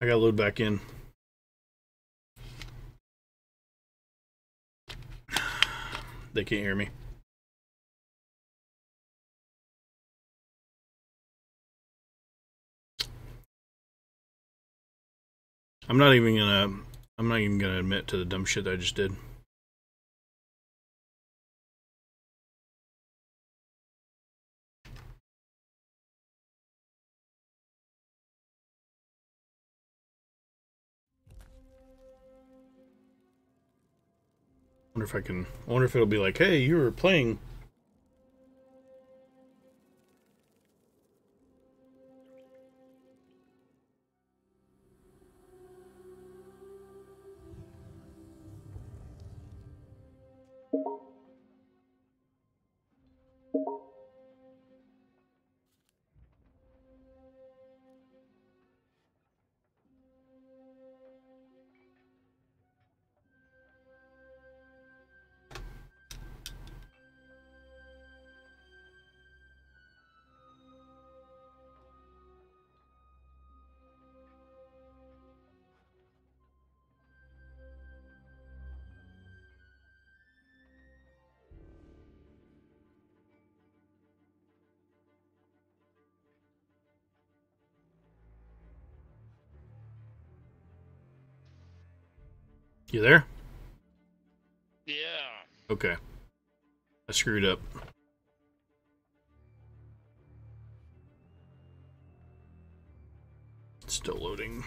I gotta load back in. They can't hear me. I'm not even gonna I'm not even gonna admit to the dumb shit that I just did. wonder if I can I wonder if it'll be like, hey, you were playing You there? Yeah. Okay. I screwed up. Still loading.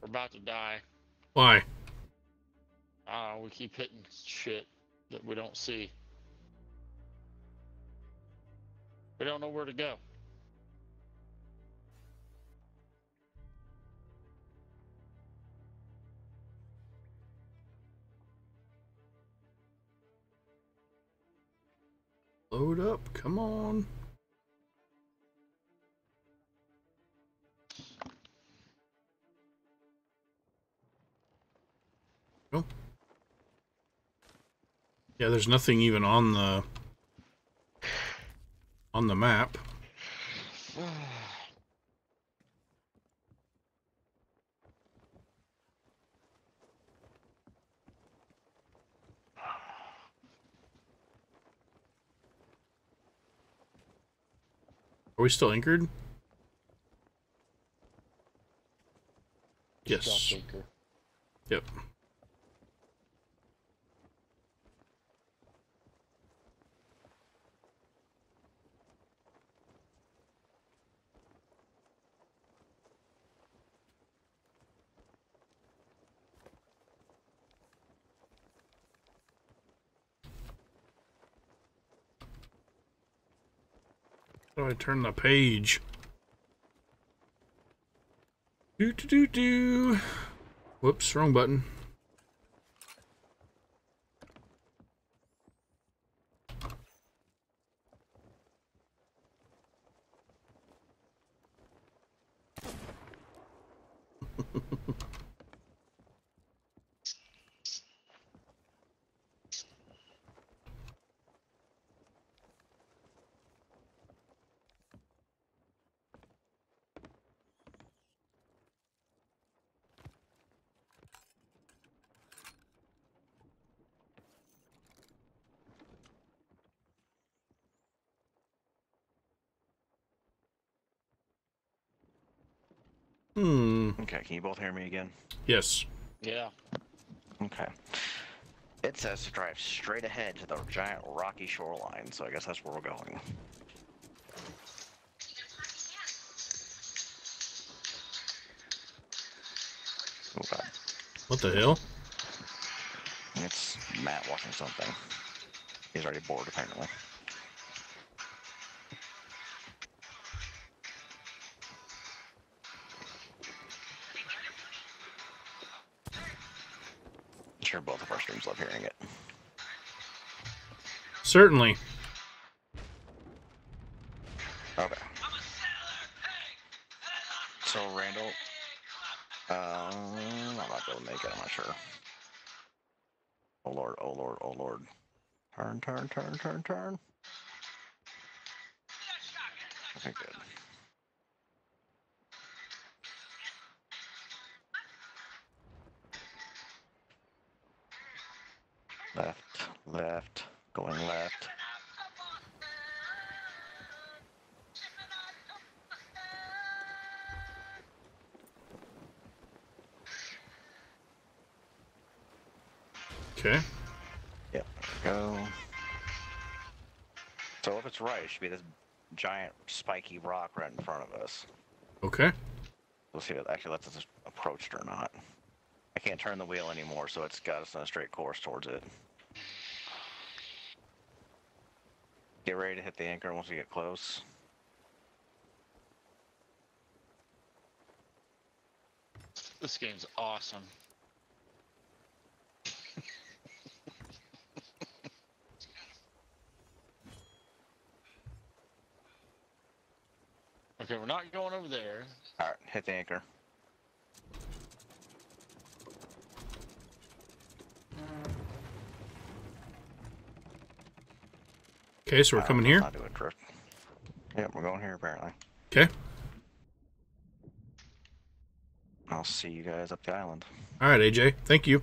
We're about to die. Why? Uh, we keep hitting shit that we don't see. We don't know where to go. Load up. Come on. Oh. Yeah, there's nothing even on the on the map. Are we still anchored? Yes. Anchor. Yep. Do I turn the page? Do do do do. Whoops, wrong button. Hmm. Okay, can you both hear me again? Yes. Yeah. Okay. It says to drive straight ahead to the giant rocky shoreline, so I guess that's where we're going. Oh god. What the hell? It's Matt watching something. He's already bored, apparently. Streams love hearing it. Certainly. Okay. So Randall, um, I might be able to make it. I'm not sure. Oh lord! Oh lord! Oh lord! Turn! Turn! Turn! Turn! Turn! Okay, good. Okay. Yep, go. So if it's right, it should be this giant spiky rock right in front of us. Okay. We'll see if it actually lets us approach it or not. I can't turn the wheel anymore, so it's got us on a straight course towards it. Get ready to hit the anchor once we get close. This game's awesome. okay, we're not going over there. Alright, hit the anchor. Okay, so we're Uh, coming let's here. Not do a drift. Yep, we're going here apparently. Okay. I'll see you guys up the island. All right, AJ. Thank you.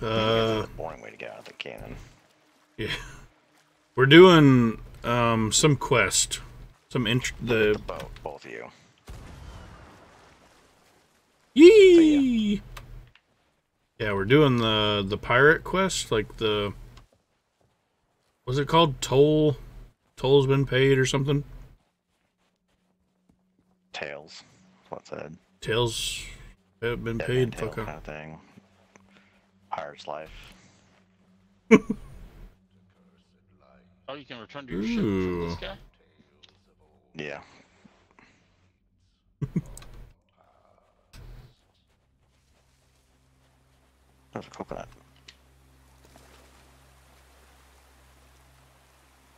Uh, That's boring way to get out of the cannon. yeah. We're doing um some quest, some int The the boat, both of you. yee. Yeah, we're doing the the pirate quest, like the was it called? Toll, toll's been paid or something. Tails. What's what it. Tails have been Dead paid. Fuck kind of thing. Pirate's life. Oh, you can return to your ship from this Ooh. guy? Yeah. There's a coconut.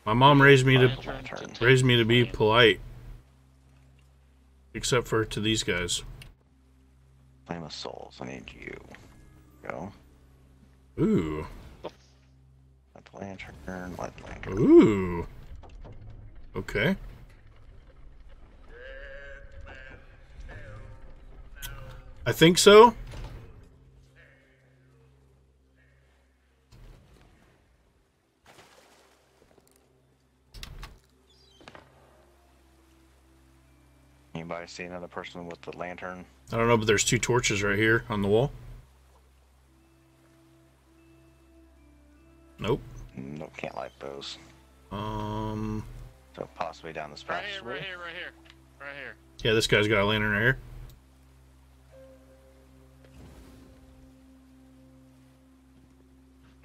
My mom raised me to Lantern to raised me to be polite, except for to these guys. Flame of souls. I need you. Go. Ooh, Light the lantern. Light lantern. ooh. Okay. I think so. Anybody see another person with the lantern? I don't know, but there's two torches right here on the wall. Nope. Nope, can't light those. Um. So possibly down this Right here, right here, right here, right here. Yeah, this guy's got a lantern right here.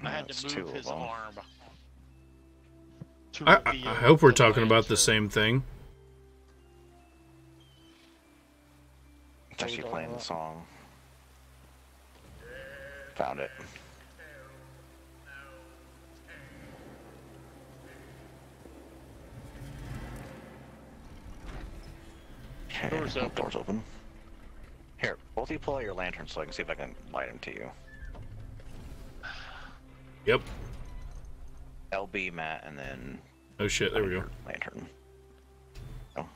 I had That's to move his arm. I, I, I hope we're talking about the same thing. It's actually playing the song. Found it. Okay, Door's open. Door's open. Here, both of you pull out your lanterns so I can see if I can light them to you. Yep. LB, Matt, and then Oh shit. There we go. lantern. Oh.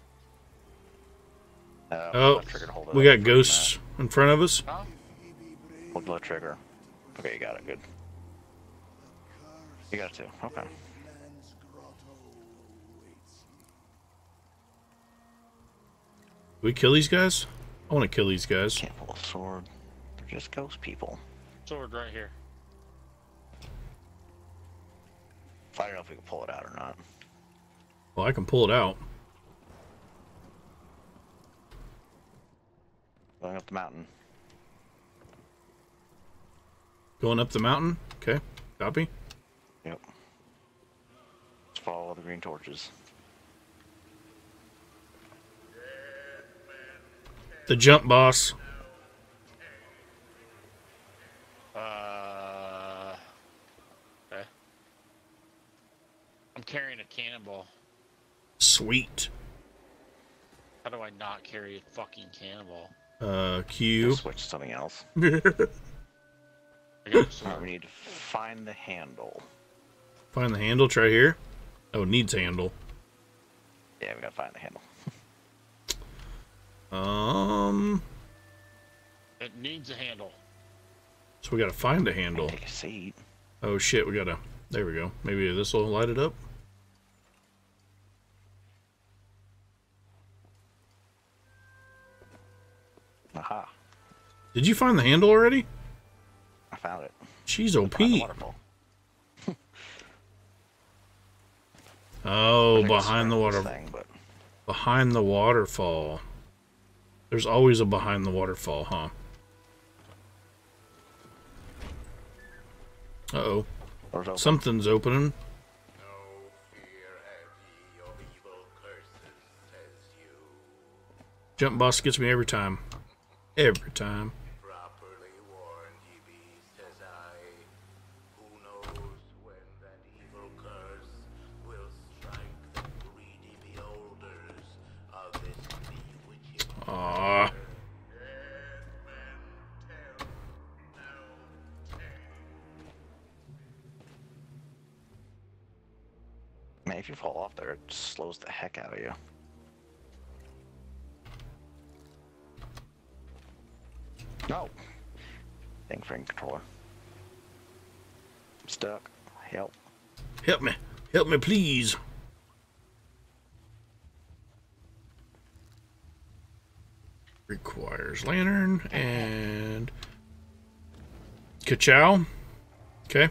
Uh, Oh, trigger to hold it we got for ghosts in front of us. Huh? Hold the left trigger. Okay, you got it. Good. You got it too. Okay. We kill these guys? I want to kill these guys. Can't pull a sword. They're just ghost people. Sword right here. I don't know if we can pull it out or not. Well, I can pull it out. Going up the mountain. Going up the mountain. Okay. Copy. Yep. Let's follow the green torches. The jump boss. Uh. Okay. I'm carrying a cannonball. Sweet. How do I not carry a fucking cannonball? Uh, We'll Q. switch to something else. I got a Alright, we need to find the handle. Find the handle. Try here. Oh, needs handle. Yeah, we gotta find the handle. Um. It needs a handle. So we gotta find a handle. Take a seat. Oh shit, we gotta. There we go. Maybe this will light it up. Aha. Did you find the handle already? I found it. She's Find OP. waterfall. Oh, I think it's behind the around this water. Thing, but Behind the waterfall. There's always a behind the waterfall, huh? Uh oh. open. Something's opening. No fear have ye of evil curses, says you. Jump boss gets me every time. Every time. If you fall off there, it slows the heck out of you. No. Thing frame controller. I'm stuck. Help. Help me. Help me, please. Requires lantern and. Kachow. Okay.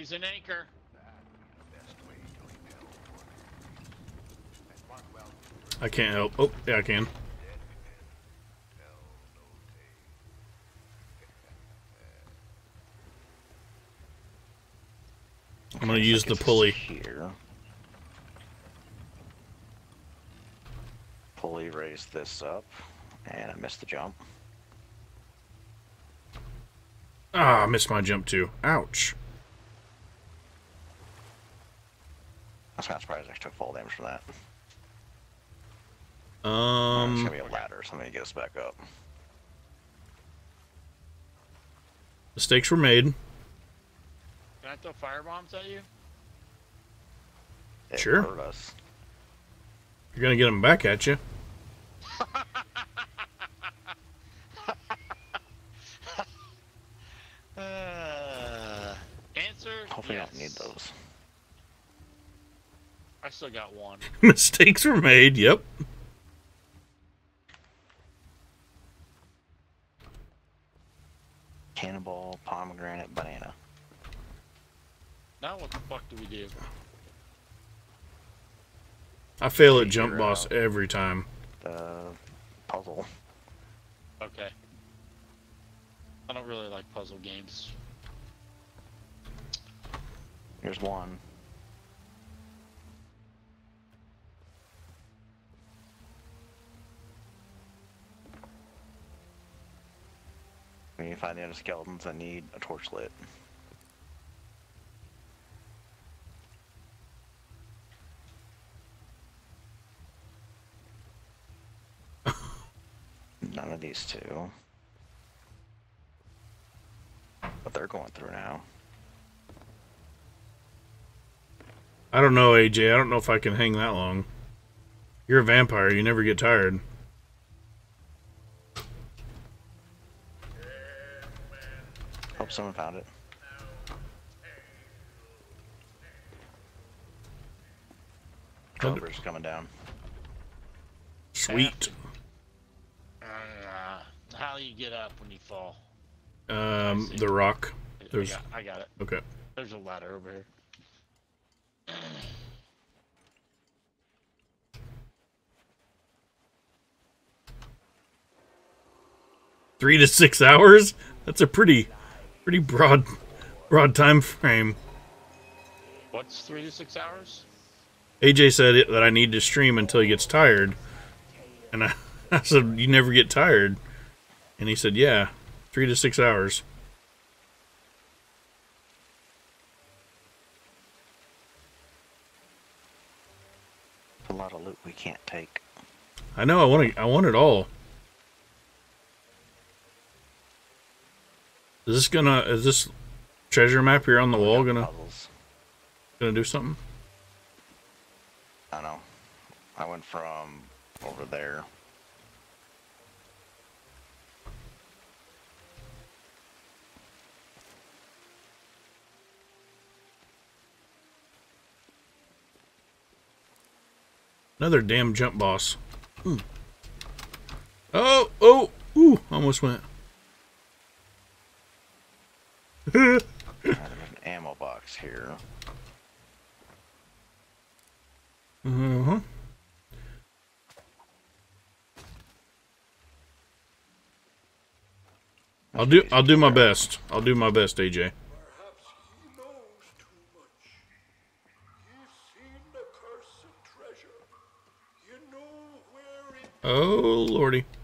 Raise an anchor. That the best way to repel torment. And mark well, I can't help. Oh, yeah, I can. dead men tell no tale. I'm gonna use the it gets us pulley. Here. Pulley raise this up, and I missed the jump. Ah, I missed my jump too. Ouch. I was surprised I took fall damage from that. it's Um, gonna be a ladder or something to get us back up. mistakes were made. Can I throw fire bombs at you? It Sure. hurt us. You're gonna get them back at you. Uh, answer. Hopefully, yes. I don't need those. I still got one. mistakes were made. Yep. Cannonball, pomegranate, banana. Now what the fuck do we do? I fail at jump boss every time. The puzzle. Okay. I don't really like puzzle games. Here's one. Need to find the other skeletons that need a torch lit. None of these two. But they're going through now. I don't know, AJ. I don't know if I can hang that long. You're a vampire. You never get tired. Oh, someone found it. Oh, coming down. Sweet. Uh, how do you get up when you fall? Um, the rock. I got, I got it. okay. There's a ladder over here. Three to six hours. That's a pretty, pretty broad, broad time frame. What's three to six hours? AJ said it, that I need to stream until he gets tired, and I, I said you never get tired, and he said yeah, three to six hours. A lot of loot we can't take. I know. I want to. I want it all. Is this gonna? Is this treasure map here on the wall gonna Puzzles. gonna do something? I know. I went from over there. Another damn jump boss. Hmm. Oh, oh, ooh, almost went. Uh, There's an ammo box here. Uh-huh. I'll do I'll do my best. I'll do my best, AJ. Perhaps he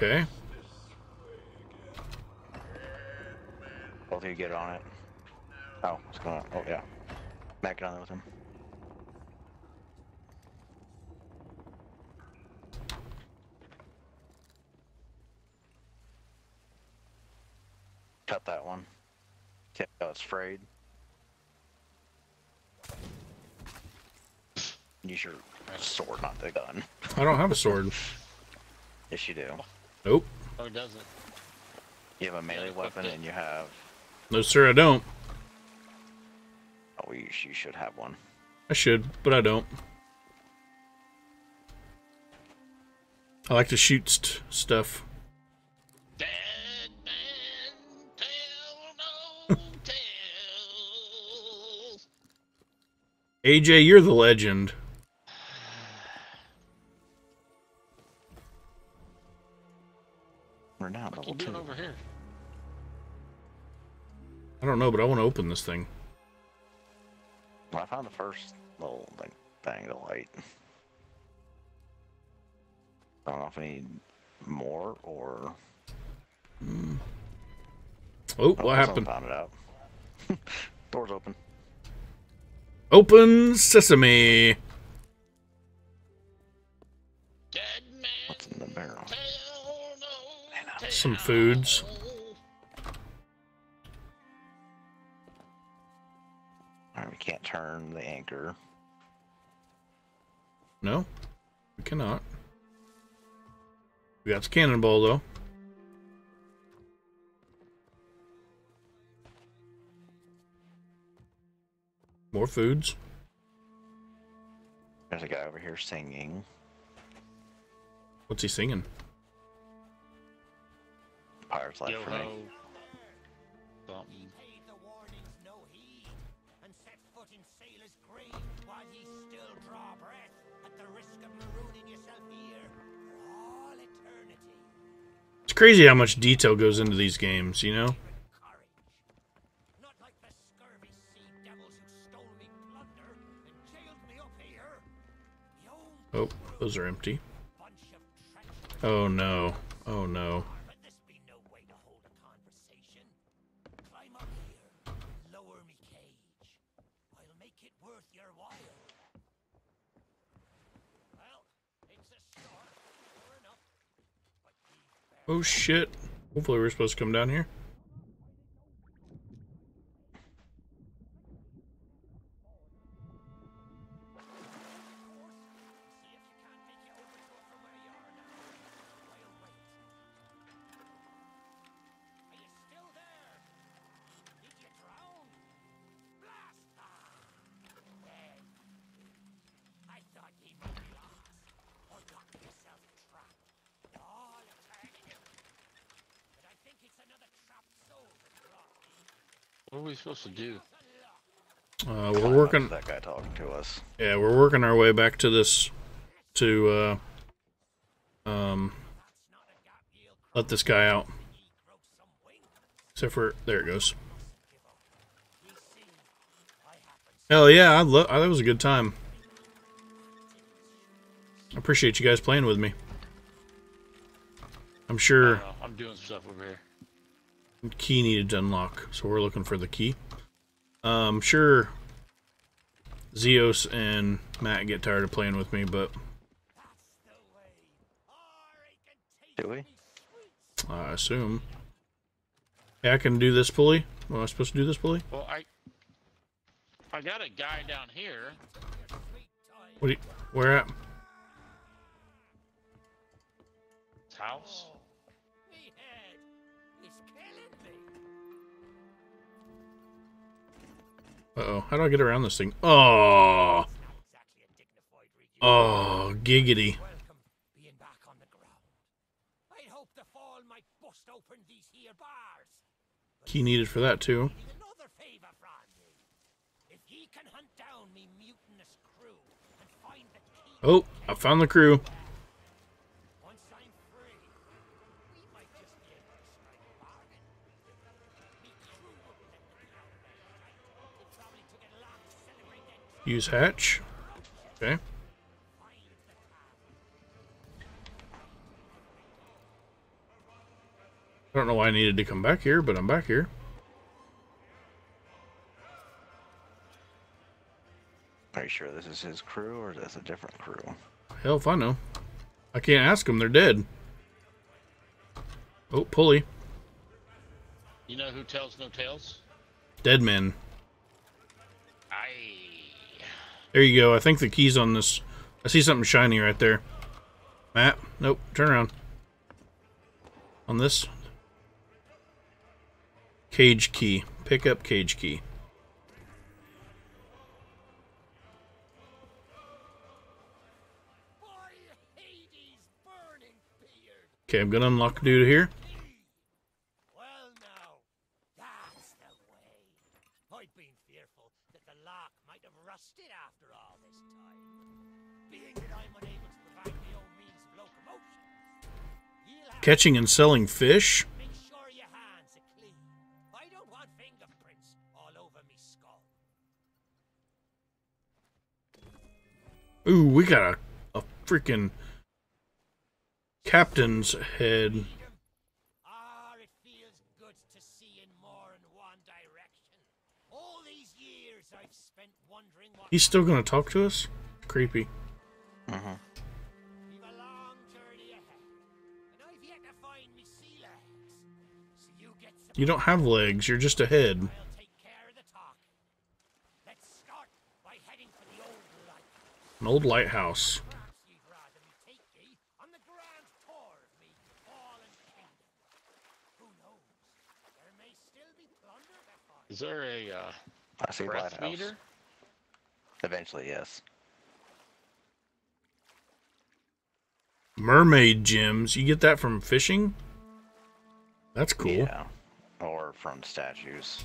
Okay. Both of you get on it. Oh, what's going on? Oh, yeah. Matt, get on there with him. Cut that one. Yeah, oh, it's frayed. Use your sword, not the gun. I don't have a sword. Yes, you do. Nope. Oh, it doesn't. You have a melee weapon and you have. No sir, I don't. Oh, you, you should have one. I should, but I don't. I like to shoot st- stuff. Dead man tell no tales. AJ, you're the legend. We're What level you doing over here? I don't know, but I want to open this thing. Well, I found the first little like thing to light. I don't know if I need more or. Hmm. Oh, Oh, what happened? Found it out. Doors open. Open sesame. Dead man What's in the barrel? Some foods. Alright, we can't turn the anchor. No, we cannot. We got the cannonball though. More foods. There's a guy over here singing. What's he singing? Pirate's Life for me. ho. Something. Paid the warnings no heed, and set foot in sailor's grave while ye still draw breath at the risk of marooning yourself here for all eternity. It's crazy how much detail goes into these games, you know? Courage. Not like the scurvy sea devils who stole me plunder and jailed me up here. Me own Oh, those are empty. bunch of treacherous Oh no. Oh no. But this be no way to hold a conversation. Climb up here, lower me cage. I'll make it worth your while. Well, it's a start, sure enough. But these bear Oh shit. Hopefully we're supposed to come down here. Supposed to do? Uh, we're working. That guy talking to us. Yeah, we're working our way back to this to uh um let this guy out. Except for there it goes. Hell yeah, I lo- that was a good time. I appreciate you guys playing with me. I'm sure. I'm doing stuff over here. Key needed to unlock, so we're looking for the key. I'm sure Zeos and Matt get tired of playing with me, but Do we? I assume. Yeah, I can do this pulley. Am I supposed to do this pulley? Well, I I got a guy down here. What? Do you, where at? His house. Uh oh. How do I get around this thing? Oh. Oh, giggity. Key needed for that too. Oh, I found the crew. Use hatch. Okay. find the town. I don't know why I needed to come back here, but I'm back here. Are you sure this is his crew or is this a different crew? Hell if I know. I can't ask them. They're dead. Oh, pulley. You know who tells no tales? Dead men. I. There you go. I think the key's on this. I see something shiny right there. Matt? Nope. Turn around. On this. Cage key. Pick up cage key. Okay, I'm gonna unlock dude here. Catching and selling fish. to make sure your hands are clean. I don't want fingerprints all over me skull. Ooh, we got a, a freaking captain's head. Ah, it feels good to see in more than one direction. All these years I've spent wondering what He's still gonna talk to us? Creepy. Mm-hmm. You get some. You don't have legs, you're just a head. I'll take care of the talking. Let's start by heading for the old light. An old lighthouse. Perhaps you'd rather me take ye on the grand tour of me fallen kingdom. Who knows? There may still be plunder to find. Is there a uh, I see breath lighthouse. meter? Eventually, yes. Mermaid gems. You get that from fishing? That's cool. Yeah. Or from statues.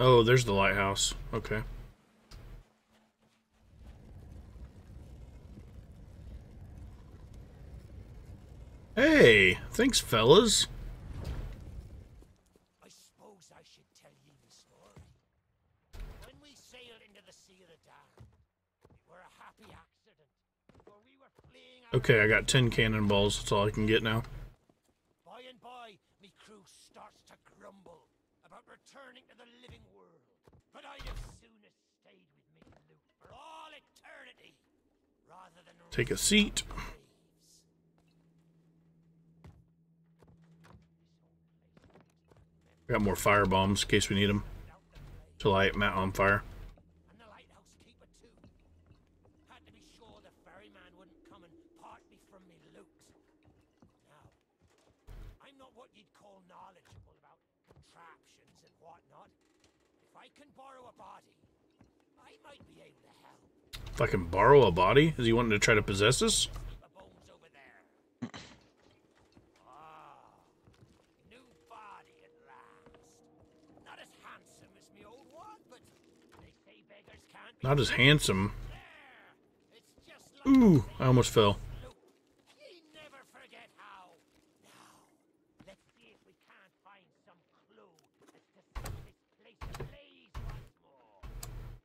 Oh, there's the lighthouse. Okay. Hey, thanks, fellas. I suppose I should tell you the story. When we sailed into the Sea of the Damned, it were a happy accident, for we were fleeing out Okay, I got 10 cannonballs. That's all I can get now. By and by, me crew starts to grumble about returning to the living world. But I'd have sooner stayed with me loot for all eternity, rather than Take a seat. Got more fire bombs in case we need them to light Matt on fire. And the lighthouse keeper too. Had to be sure the ferryman wouldn't come and part me from me loot. Now, I'm not what you'd call knowledgeable about contraptions and whatnot. If I can borrow a body, I might be able to help. Can borrow a body, is he wanting to try to possess us? Not as handsome. Ooh, I almost one, but they say beggars can't be Not as handsome. there. It's just like Ooh, I almost fell. Look, ye never forget how. Now, let's see if we can't find some clue as to set this place ablaze once more.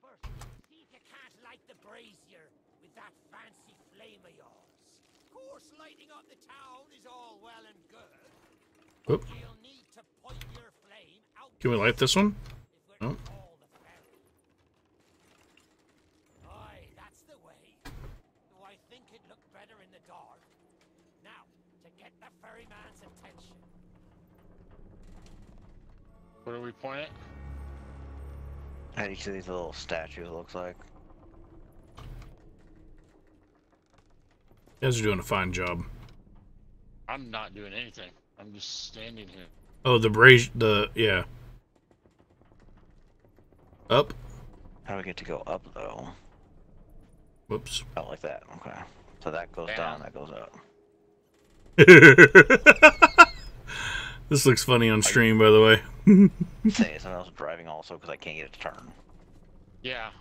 First, see if you can't light the brazier with that fancy flame of yours. Of course, lighting up the town is all well and good. Oop. You'll need to point your flame out Can we light this one? if we're to call the ferry. Aye, that's the way. Though I think it looked better in the dark. Now, to get the ferryman's attention. Where do we point it? Hey, you see these little statues, it looks like. You guys are doing a fine job. I'm not doing anything. I'm just standing here. Oh, the brazier, the, yeah. Up. How do we get to go up, though? Whoops. Oh, like that. Okay. So that goes down, Down. that goes up. this looks funny on stream, by the way. Say, someone else driving also because I can't get it to turn. Yeah.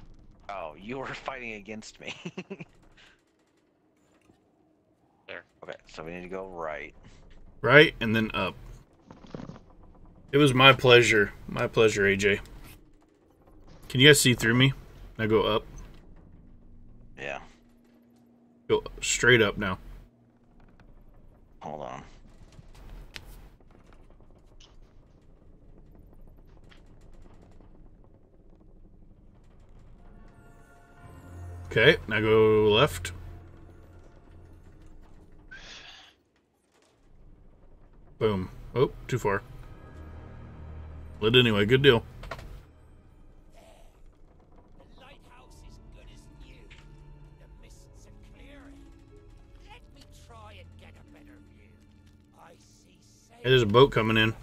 Oh, you were fighting against me. Okay, so we need to go right. right, and then up. It was my pleasure. My pleasure, AJ. Can you guys see through me? Now go up. Yeah, Go straight up now. hold on. Okay, now go left. Boom. Oh, too far. Lit anyway, good deal. There's a boat coming in.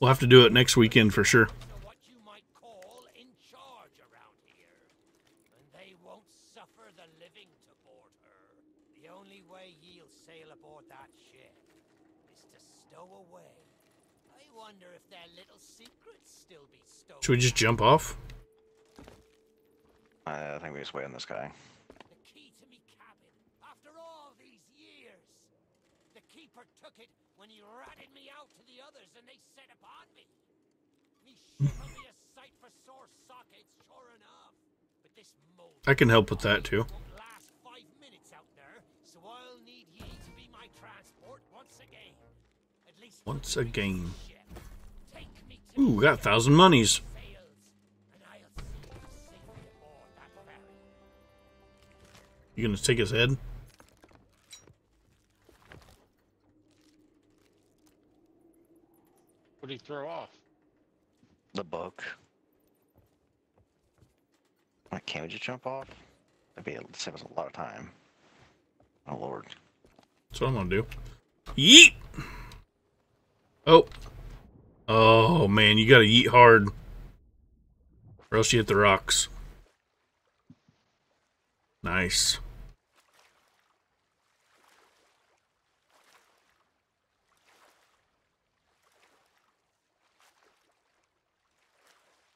We'll have to do it next weekend for sure. So what you might call in charge around here. And they won't suffer the living to board her. The only way ye'll sail aboard that ship is to stow away. I wonder if their little secrets still be stowed. Should we just jump off? I think we just wait on this guy. The key to me cabin after all these years. The keeper took it when he ratted me out to the others and they set upon me. Me ship'll be a sight for sore sockets, sure enough. But this mold I can help with that too. last five minutes out there, so I'll need ye to be my transport once again. At least Once again. ship. Take me to Ooh, got a thousand monies. You gonna take his head? What do he throw off? The book. Like, Can't we just jump off? That'd be able to save us a lot of time. Oh lord. That's what I'm gonna do. Yeet! Oh. Oh man, you gotta yeet hard. Or else you hit the rocks. Nice.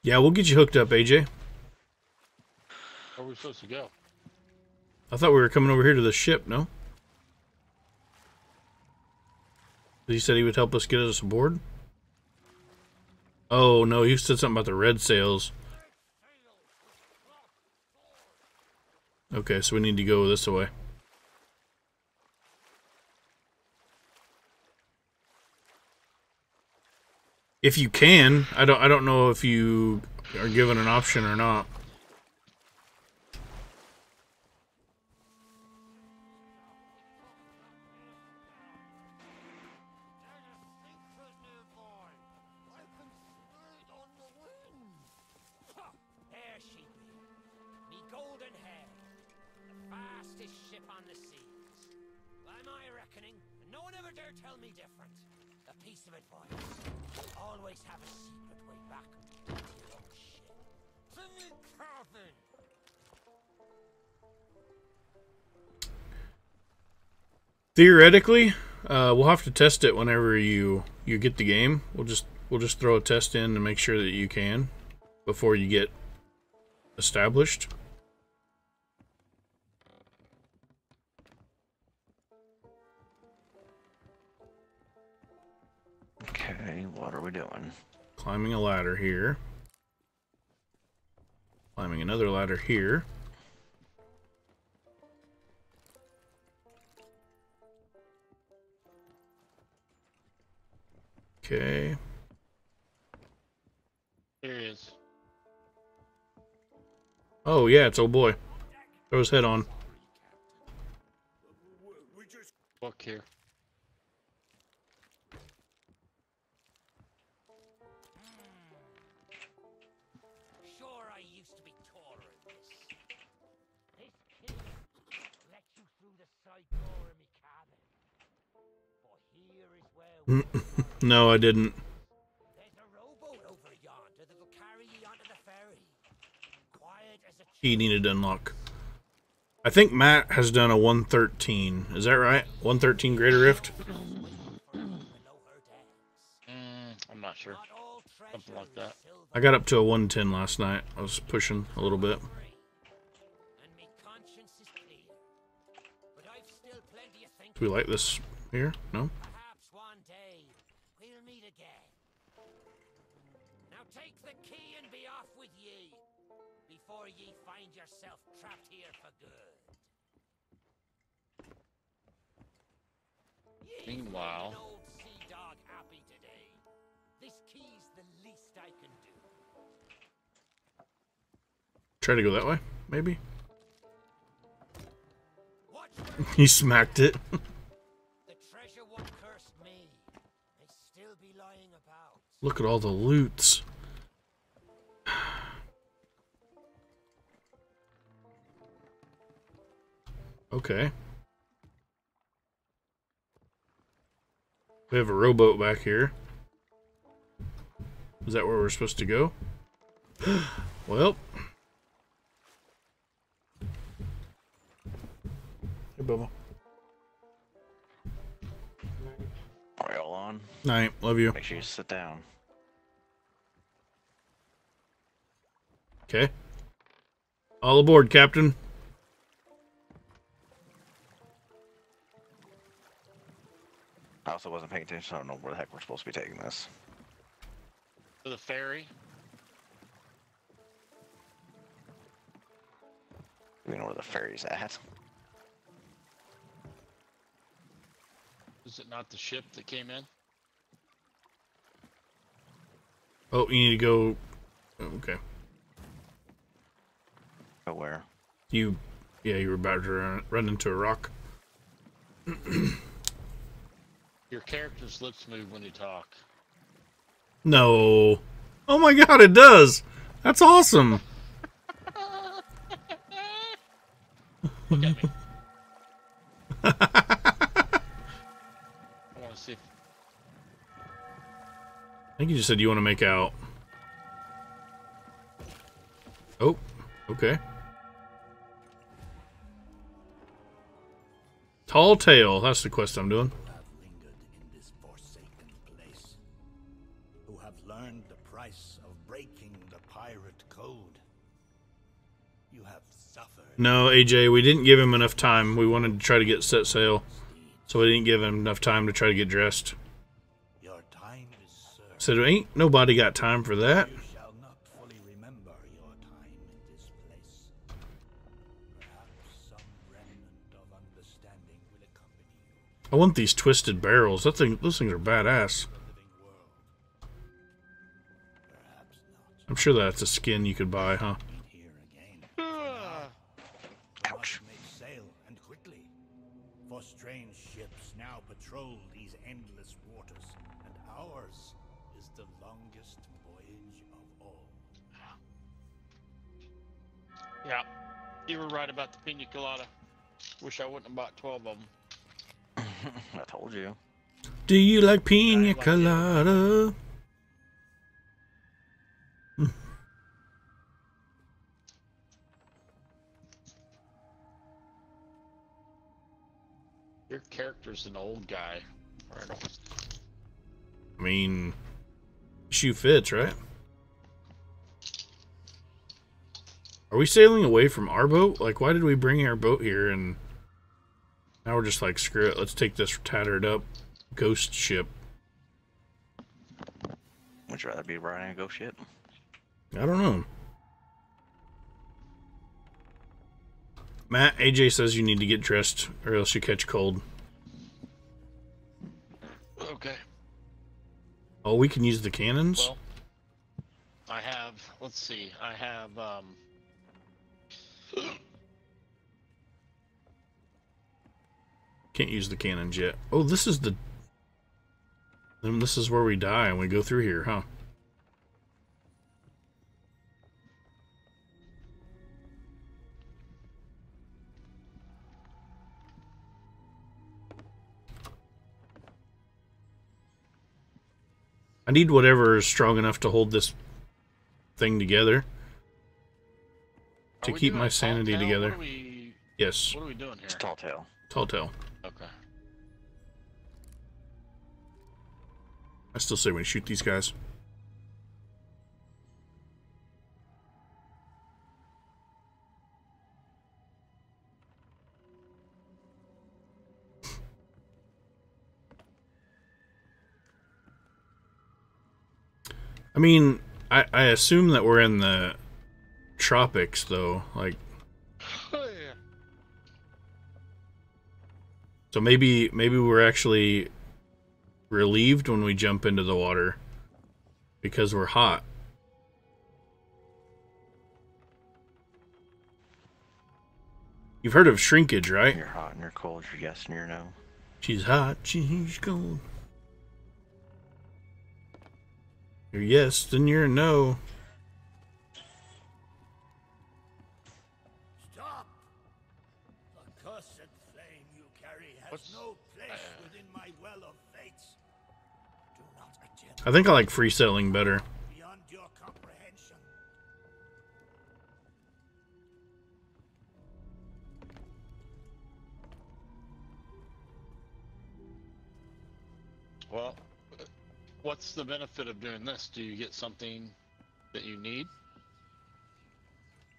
Yeah, we'll get you hooked up, AJ. Where are we supposed to go? I thought we were coming over here to the ship, no? He said he would help us get us aboard? Oh, no, he said something about the red sails. Okay, so we need to go this way. If you can, I don't I don't know if you are given an option or not. Theoretically, uh, we'll have to test it whenever you you get the game. We'll just we'll just throw a test in to make sure that you can before you get established. Okay, what are we doing? Climbing a ladder here. Climbing another ladder here. Okay. Here he is. Oh yeah, it's old boy. Throw his head on. Book here. Sure, I used to be taller than this. This kid let you through the side door of me cabin. But here is where we no, I didn't. There's a rowboat over yonder that'll carry ye onto the ferry. Quiet as a He needed unlock. I think Matt has done a 113. Is that right? 113 Greater Rift? below her decks. Mm, I'm not sure. Something like that. I got up to a 110 last night. I was pushing a little bit. free. And me conscience is clear. But I've still plenty of things. Do we like this here? No? Do. Try to go that way, maybe? He smacked it. the treasure what cursed me may still be lying about. Look at all the loots. Okay. We have a rowboat back here. Is that where we're supposed to go? well. Hey, Bubba. All on? Night. Love you. Make sure you sit down. Okay. All aboard, Captain. I also wasn't paying attention. I don't know where the heck we're supposed to be taking this. To the ferry. Do we know where the ferry's at? Is it not the ship that came in? Oh, you need to go. Oh, okay. Go where? You, yeah, you were about to run, run into a rock. Your character's lips move when you talk. No. Oh my god, it does. That's awesome. Look at me. I want to see if I think you just said you want to make out. Oh, okay. Tall Tale. That's the quest I'm doing. No, AJ, we didn't give him enough time. We wanted to try to get set sail, so we didn't give him enough time to try to get dressed. Your time is served. Said, ain't nobody got time for that. You shall not fully remember your time in this place. Perhaps some remnant of understanding will accompany you I want these twisted barrels. That thing, those things are badass. to the living world. Perhaps not. I'm sure that's a skin you could buy, huh? You were right about the pina colada. Wish I wouldn't have bought 12 of them. I told you. Do you like pina like colada? Your character's an old guy. Randall. I mean, shoe fits, right? Are we sailing away from our boat? Like, why did we bring our boat here and now we're just like, screw it, let's take this tattered up ghost ship. Would you rather be riding a ghost ship? I don't know. Matt, AJ says you need to get dressed or else you catch cold. Okay. Oh, we can use the cannons? Well, I have. Let's see. I have. um Can't use the cannons yet. Oh, this is the. Then this is where we die and we go through here, huh? I need whatever is strong enough to hold this thing together. Are To keep my sanity tale? together. What we? Yes, What are we doing here? It's tall tale. tall tale. Okay. I still say we shoot these guys. I mean, I, I assume that we're in the tropics, though. Like, Oh yeah. so maybe maybe we're actually relieved when we jump into the water because we're hot. You've heard of shrinkage, right? You're hot and you're cold. You're yes and you're no. She's hot, she's cold. You're yes, then you're no. I think I like free freestyling better. beyond your comprehension. Well, what's the benefit of doing this? Do you get something that you need?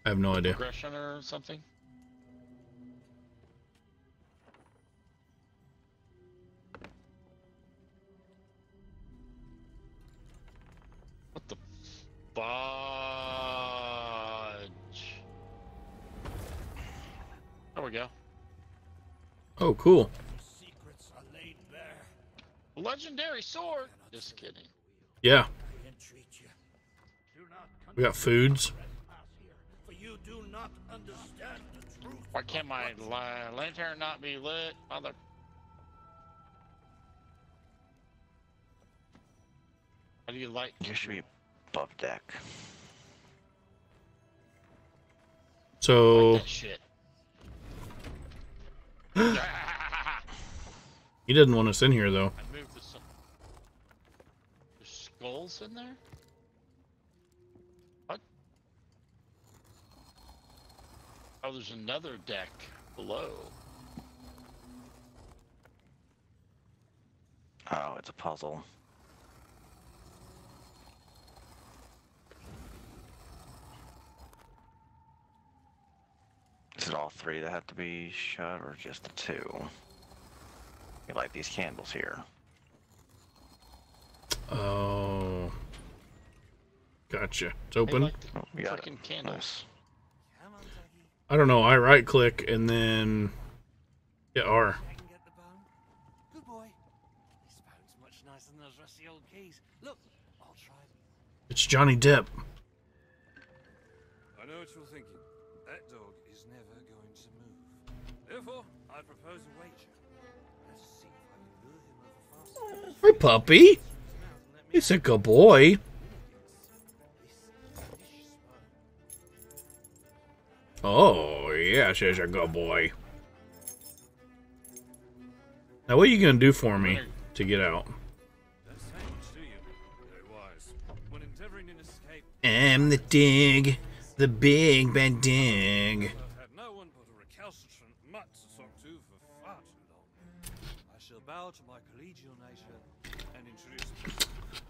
I have no idea. Progression or something? Fudge? There we go. Oh, cool. Secrets are laid bare. Legendary sword. Just kidding. Yeah, I entreat you. Do not we got foods. trespass here, for you do not understand the truth. Why can't my lantern not be lit, mother? How do you light? You should be above deck. So shit? He didn't want us in here though. moved the sun. There's skulls in there? What? Oh, there's another deck below. Oh, it's a puzzle. Is it all three that have to be shut, or just the two? You light these candles here? Oh, gotcha. It's open. like Oh, we got it. freaking candles. Nice. Come on, Dougie. I don't know. I right click and then Yeah, R. I can get the bone. Good boy. This bone's much nicer than those rusty old keys. Look, I'll try. It's Johnny Depp. Hi, puppy. He's a good boy. Oh, yes, he's a good boy. Now, what are you gonna do for me to get out? Don't say much, do you? Very wise. When endeavoring an escape, I'm the dig, the big bad dig.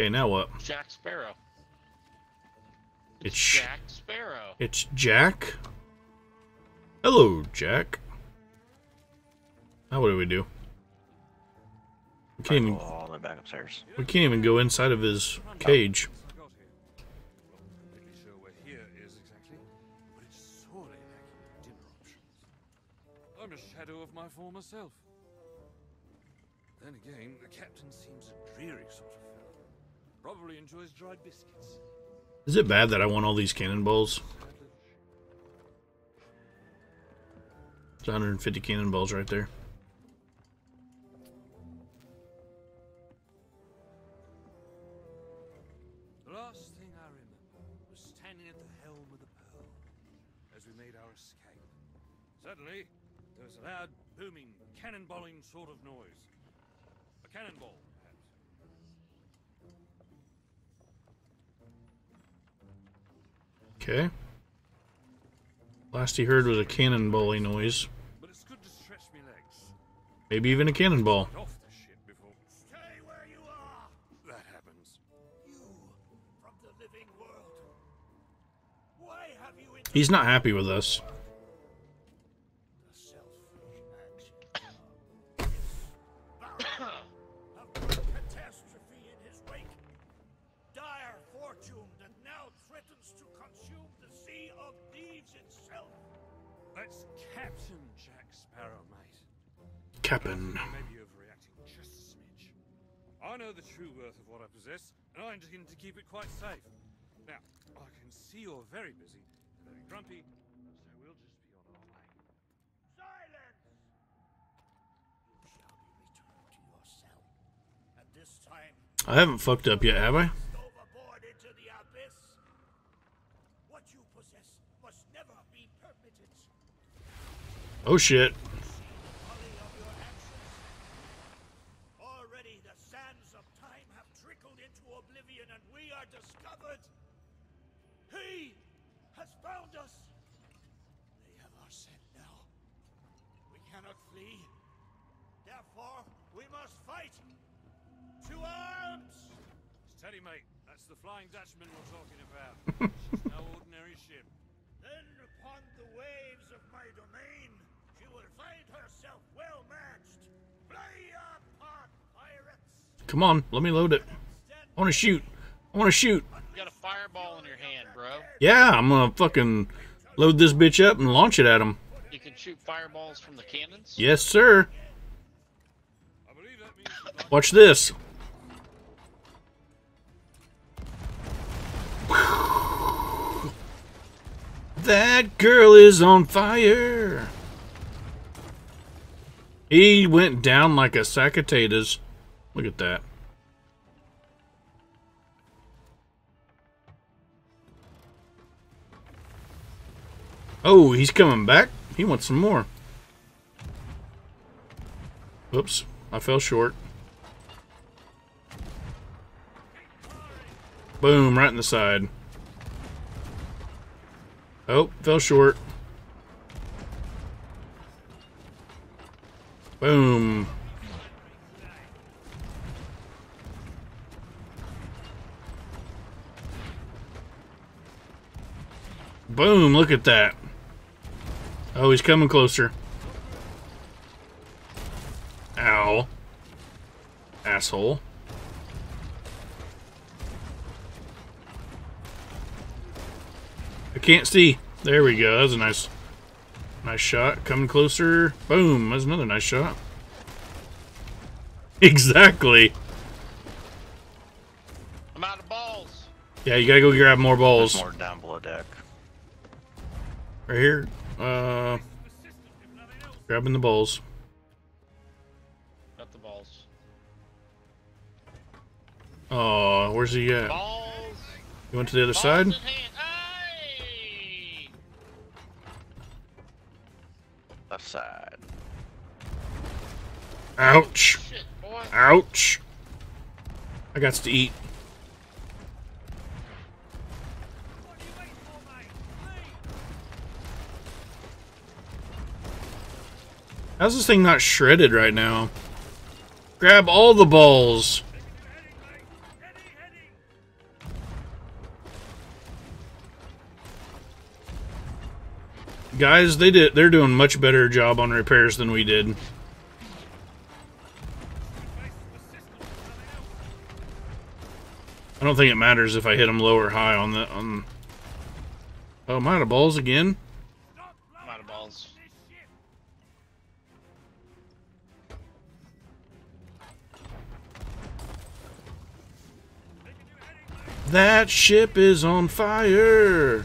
Okay, now what? Jack Sparrow. It's Jack Sparrow. It's Jack. Hello, Jack. Now what do we do? We can't even, all the way back upstairs. we can't even go inside of his cage. I got here. Well, completely sure where here is exactly, but it's sorely lacking dinner options. I'm a shadow of my former self. Then again, the captain seems a dreary sort of fellow. Probably enjoys dried biscuits. Is it bad that I want all these cannonballs? There's 150 cannonballs right there. The last thing I remember was standing at the helm of the Pearl as we made our escape. Suddenly, there was a loud, booming, cannonballing sort of noise. A cannonball, Okay. Last he heard was a cannonballing noise. But it's good to stretch me legs. Maybe even a cannonball. He's not happy with before Captain. You overreacting just a smidge. I know the true worth of what I possess, and I intend to keep it quite safe. Now, I can see you're very busy very grumpy, so we'll just be on our way. Silence! You shall be returned to your cell. And this time, I haven't fucked up yet, have I? overboard into the abyss. What you possess must never be permitted. Oh shit. Folly of your actions. Already the sands of time have trickled into oblivion and we are discovered. He has found us. They have our scent now. We cannot flee. Therefore, we must fight. To arms! Steady, mate. That's the Flying Dutchman we're talking about. She's no ordinary ship. Then upon the waves of my domain, she will find herself well matched. Play your part, pirates! Come on, let me load it. I want to shoot. I want to shoot. You got a fireball in your hand, bro. Yeah, I'm gonna fucking load this bitch up and launch it at him. You can shoot fireballs from the cannons. Yes, sir. I believe that means you'd like Watch this. That girl is on fire. He went down like a sack of potatoes. Look at that. Oh, he's coming back. He wants some more. Oops, I fell short. Boom, right in the side. Oh, fell short. Boom. Boom, look at that. Oh, he's coming closer. Ow. Asshole. Can't see. There we go. That was a nice, nice shot. Coming closer. Boom. That's another nice shot. Exactly. I'm out of balls. Yeah, you gotta go grab more balls. There's more down below deck. Right here. Uh, grabbing the balls. Got the balls. Oh, where's he at? Balls. You went to the other balls side? Left side. Ouch. Shit, boy. Ouch. I got to eat. How's this thing not shredded right now? Grab all the balls. Guys, they did they're doing much better job on repairs than we did. I don't think it matters if I hit them low or high on the on Oh, am I out of balls again? I'm out of balls. That ship is on fire.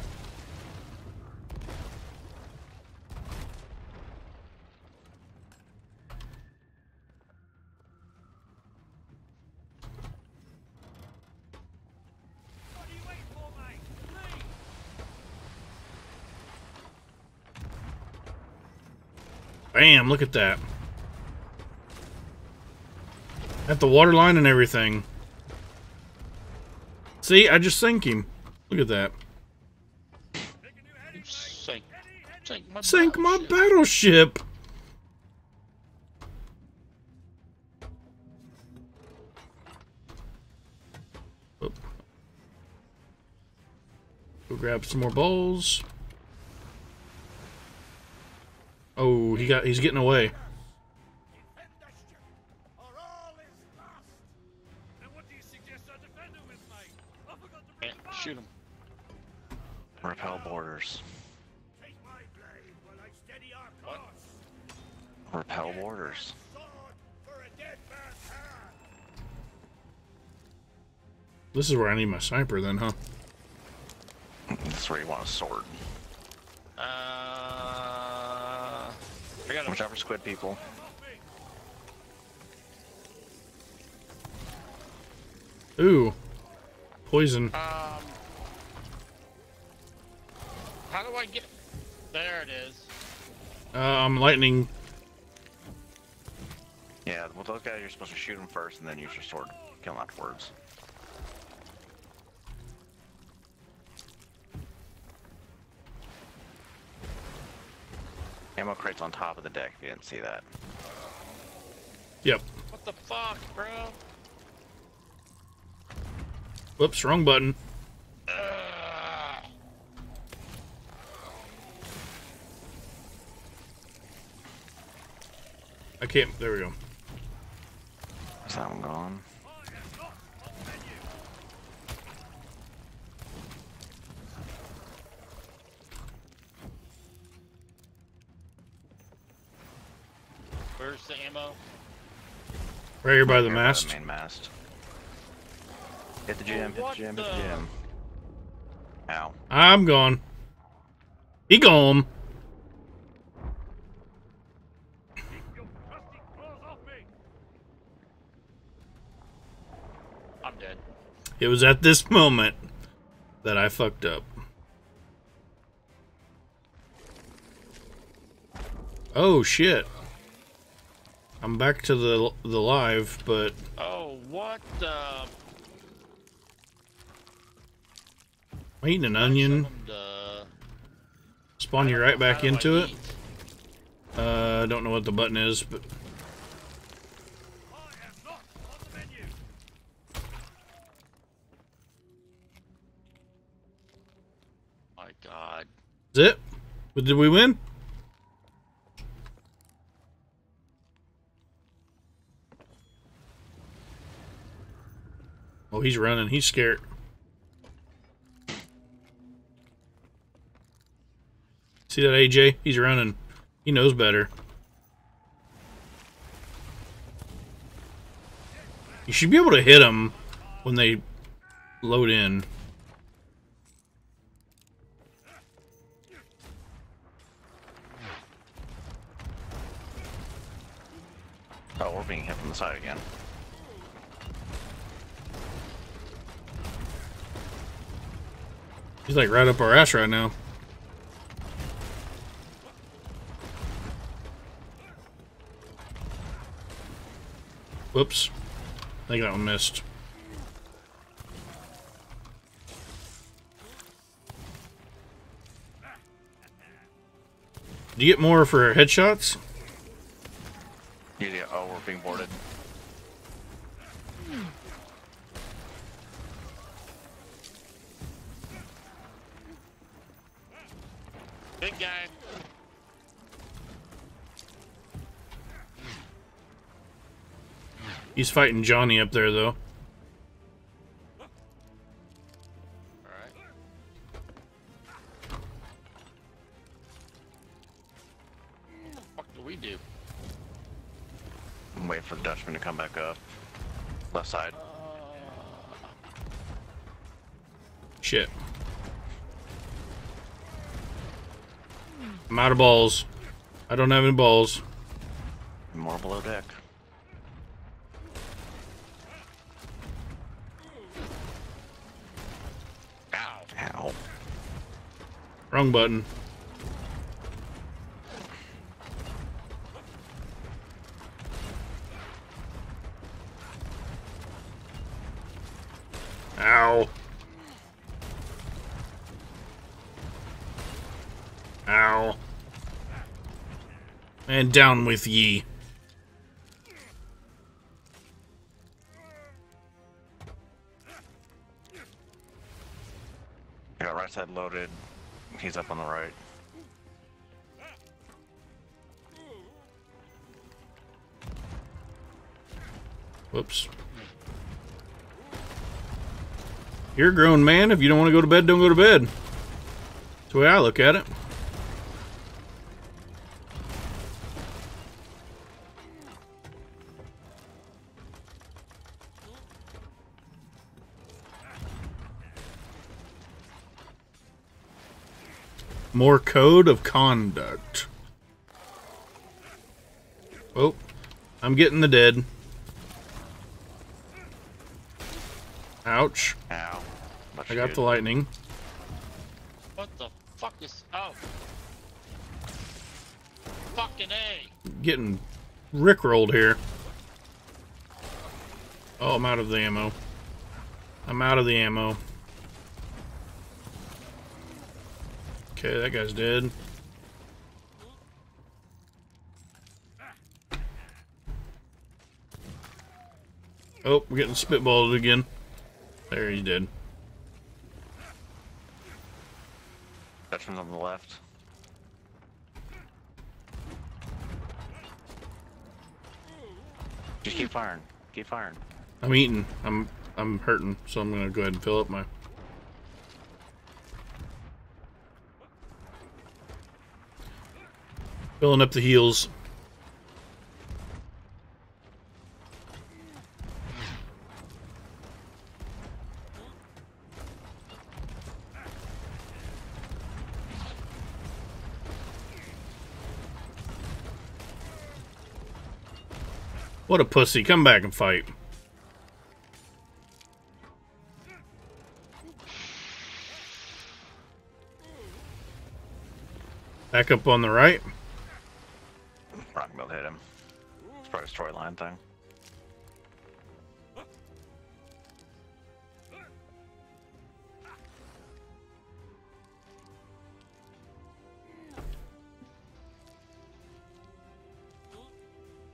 Bam, look at that. At the water line and everything. See, I just sank him. Look at that. Sank, sank my Sank my battleship. battleship. Oop. Go grab some more bowls. Oh, he got he's getting away. Defend the ship, or all is lost. And what do you suggest I defend him with, mate? I forgot to Can't shoot him. Repel boarders. Take my blade while I steady our What? course. Repel boarders. Sword for a dead man's hand. This is where I need my sniper then, huh? That's where you want a sword. Uh, I got Watch a out for squid people. Ooh. Poison. Um, how do I get? There it is. Uh, I'm lightning. Yeah, well, those guys, you're supposed to shoot them first and then use your sword. Kill them afterwards. Ammo crates on top of the deck if you didn't see that. Yep. What the fuck, bro? Whoops, wrong button. Ugh. I can't. There we go. Is that one gone? Where's the ammo? Right here by the Here mast. main mast. Hit the gym, hit the What gym, hit the- the gym. Ow. I'm gone. He gone. Your crusty claws off me! I'm dead. It was at this moment that I fucked up. Oh shit. I'm back to the the live, but Oh, what the? I'm eating an onion. Spawn you right back how do I into it. eat? Uh, I don't know what the button is, but I am not on the menu! My God. is it? Did we win? Oh, he's running. He's scared. See that AJ? He's running. He knows better. You should be able to hit them when they load in. Oh, we're being hit from the side again. He's like right up our ass right now. Whoops. I think that one missed. Do you get more for headshots? Yeah, yeah. Oh, we're being boarded. Big guy. He's fighting Johnny up there, though. What do we do? I'm waiting for the Dutchman to come back up. Left side. Shit. I'm out of balls. I don't have any balls. More below deck. Ow. Ow. Wrong button. Ow. Ow. And down with ye. He's up on the right. Whoops. You're a grown man. If you don't want to go to bed, don't go to bed. That's the way I look at it. More code of conduct. Oh, I'm getting the dead. Ouch. Ow. Much I got good. the lightning. What the fuck is. Oh. Fucking A. Getting rickrolled here. Oh, I'm out of the ammo. I'm out of the ammo. Okay, that guy's dead. Oh, we're getting spitballed again. There, he's dead. Dutchman's on the left. Just keep firing. Keep firing. I'm eating. I'm I'm hurting, so I'm gonna go ahead and fill up my. Filling up the heels. What a pussy. Come back and fight. Back up on the right. Probably thing.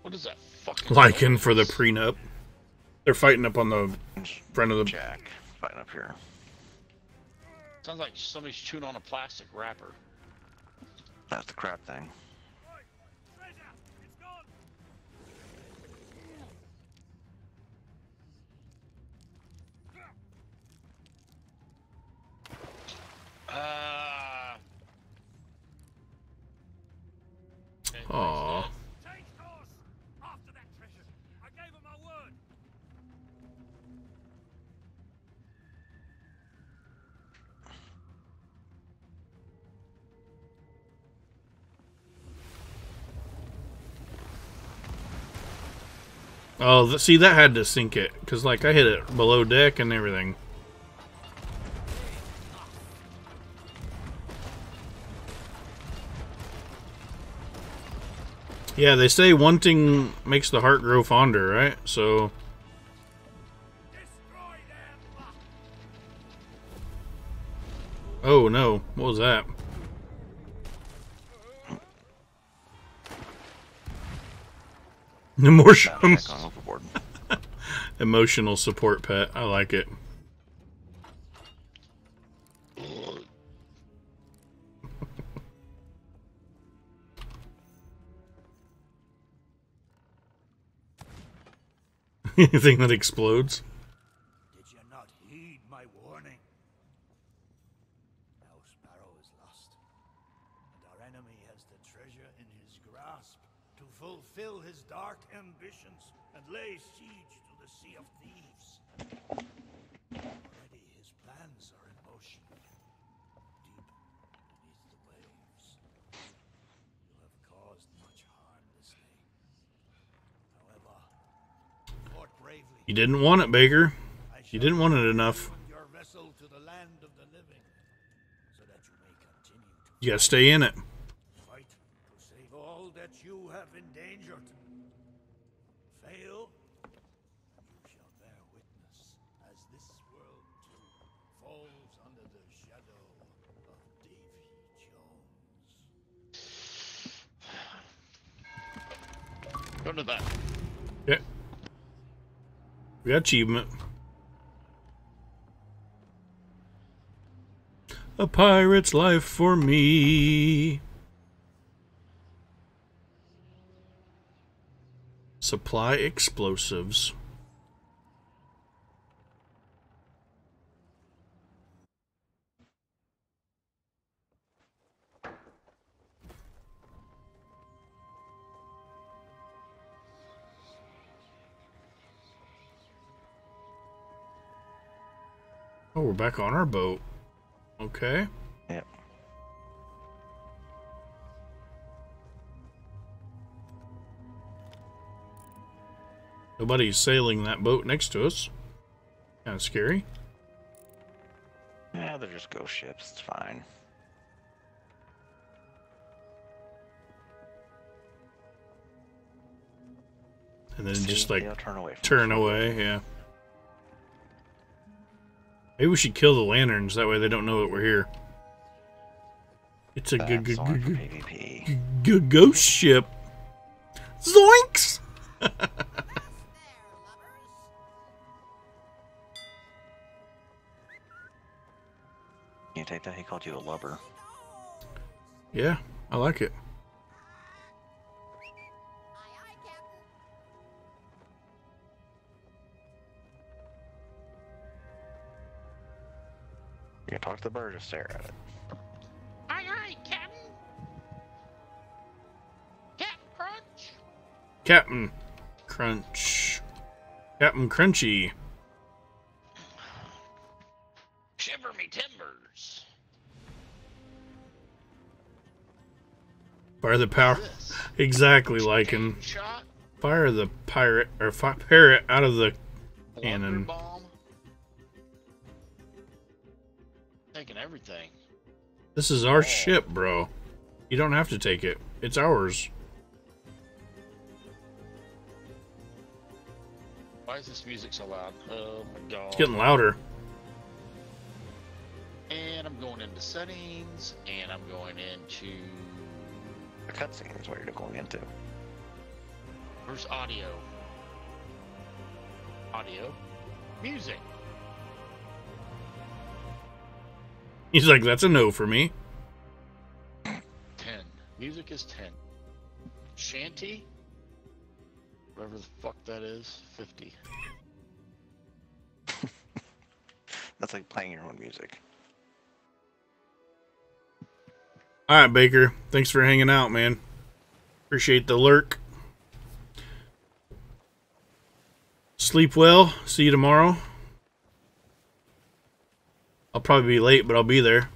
What is that fucking. Lycan for the prenup. They're fighting up on the front of the. Jack fighting up here. Sounds like somebody's chewing on a plastic wrapper. That's the crap thing. Oh, see, that had to sink it. Because, like, I hit it below deck and everything. Yeah, they say wanting makes the heart grow fonder, right? So. Oh no, what was that? On overboard. Emotional support pet. I like it. Anything that explodes. Did you not heed my warning? Now Sparrow is lost, and our enemy has the treasure in his grasp to fulfill his dark ambitions and lay siege of Thieves. Already his plans are in motion, deep beneath the waves. You have caused much harm this day. However, fought bravely. You didn't want it, Baker. You didn't want it enough. you gotta stay in to the land of the living, so that you may continue to You gotta stay in it. fight to save all that you have endangered. Fail, you shall bear witness as this world too falls under the shadow of Davy Go to that. Okay. We got achievement. A pirate's life for me. Supply explosives. Oh, we're back on our boat. Okay. Yep. Nobody's sailing that boat next to us. Kind of scary. Yeah, they're just ghost ships. It's fine. And then See, just like turn away. Turn away, yeah. Maybe we should kill the lanterns. That way they don't know that we're here. It's a good, good, good, good, ghost ship. Zoinks! Can you take that? He called you a lubber. Yeah, I like it. You can talk to the bird, just stare at it. Aye, aye, Captain. Cap Crunch. Captain Crunch. Captain Crunchy. Shiver me timbers. Fire the power. This. Exactly like him. Shot. Fire the pirate or fi- parrot out of the Blunder Cannon. Everything. This is our oh. ship, bro. You don't have to take it. It's ours. Why is this music so loud? Oh my god. It's getting louder. And I'm going into settings, and I'm going into The cutscene is what you're going into. where's audio? Audio, music. He's like, that's a no for me. Ten. Music is ten. Shanty. Whatever the fuck that is. Fifty. That's like playing your own music. All right, Baker. Thanks for hanging out, man. Appreciate the lurk. Sleep well. See you tomorrow. I'll probably be late, but I'll be there.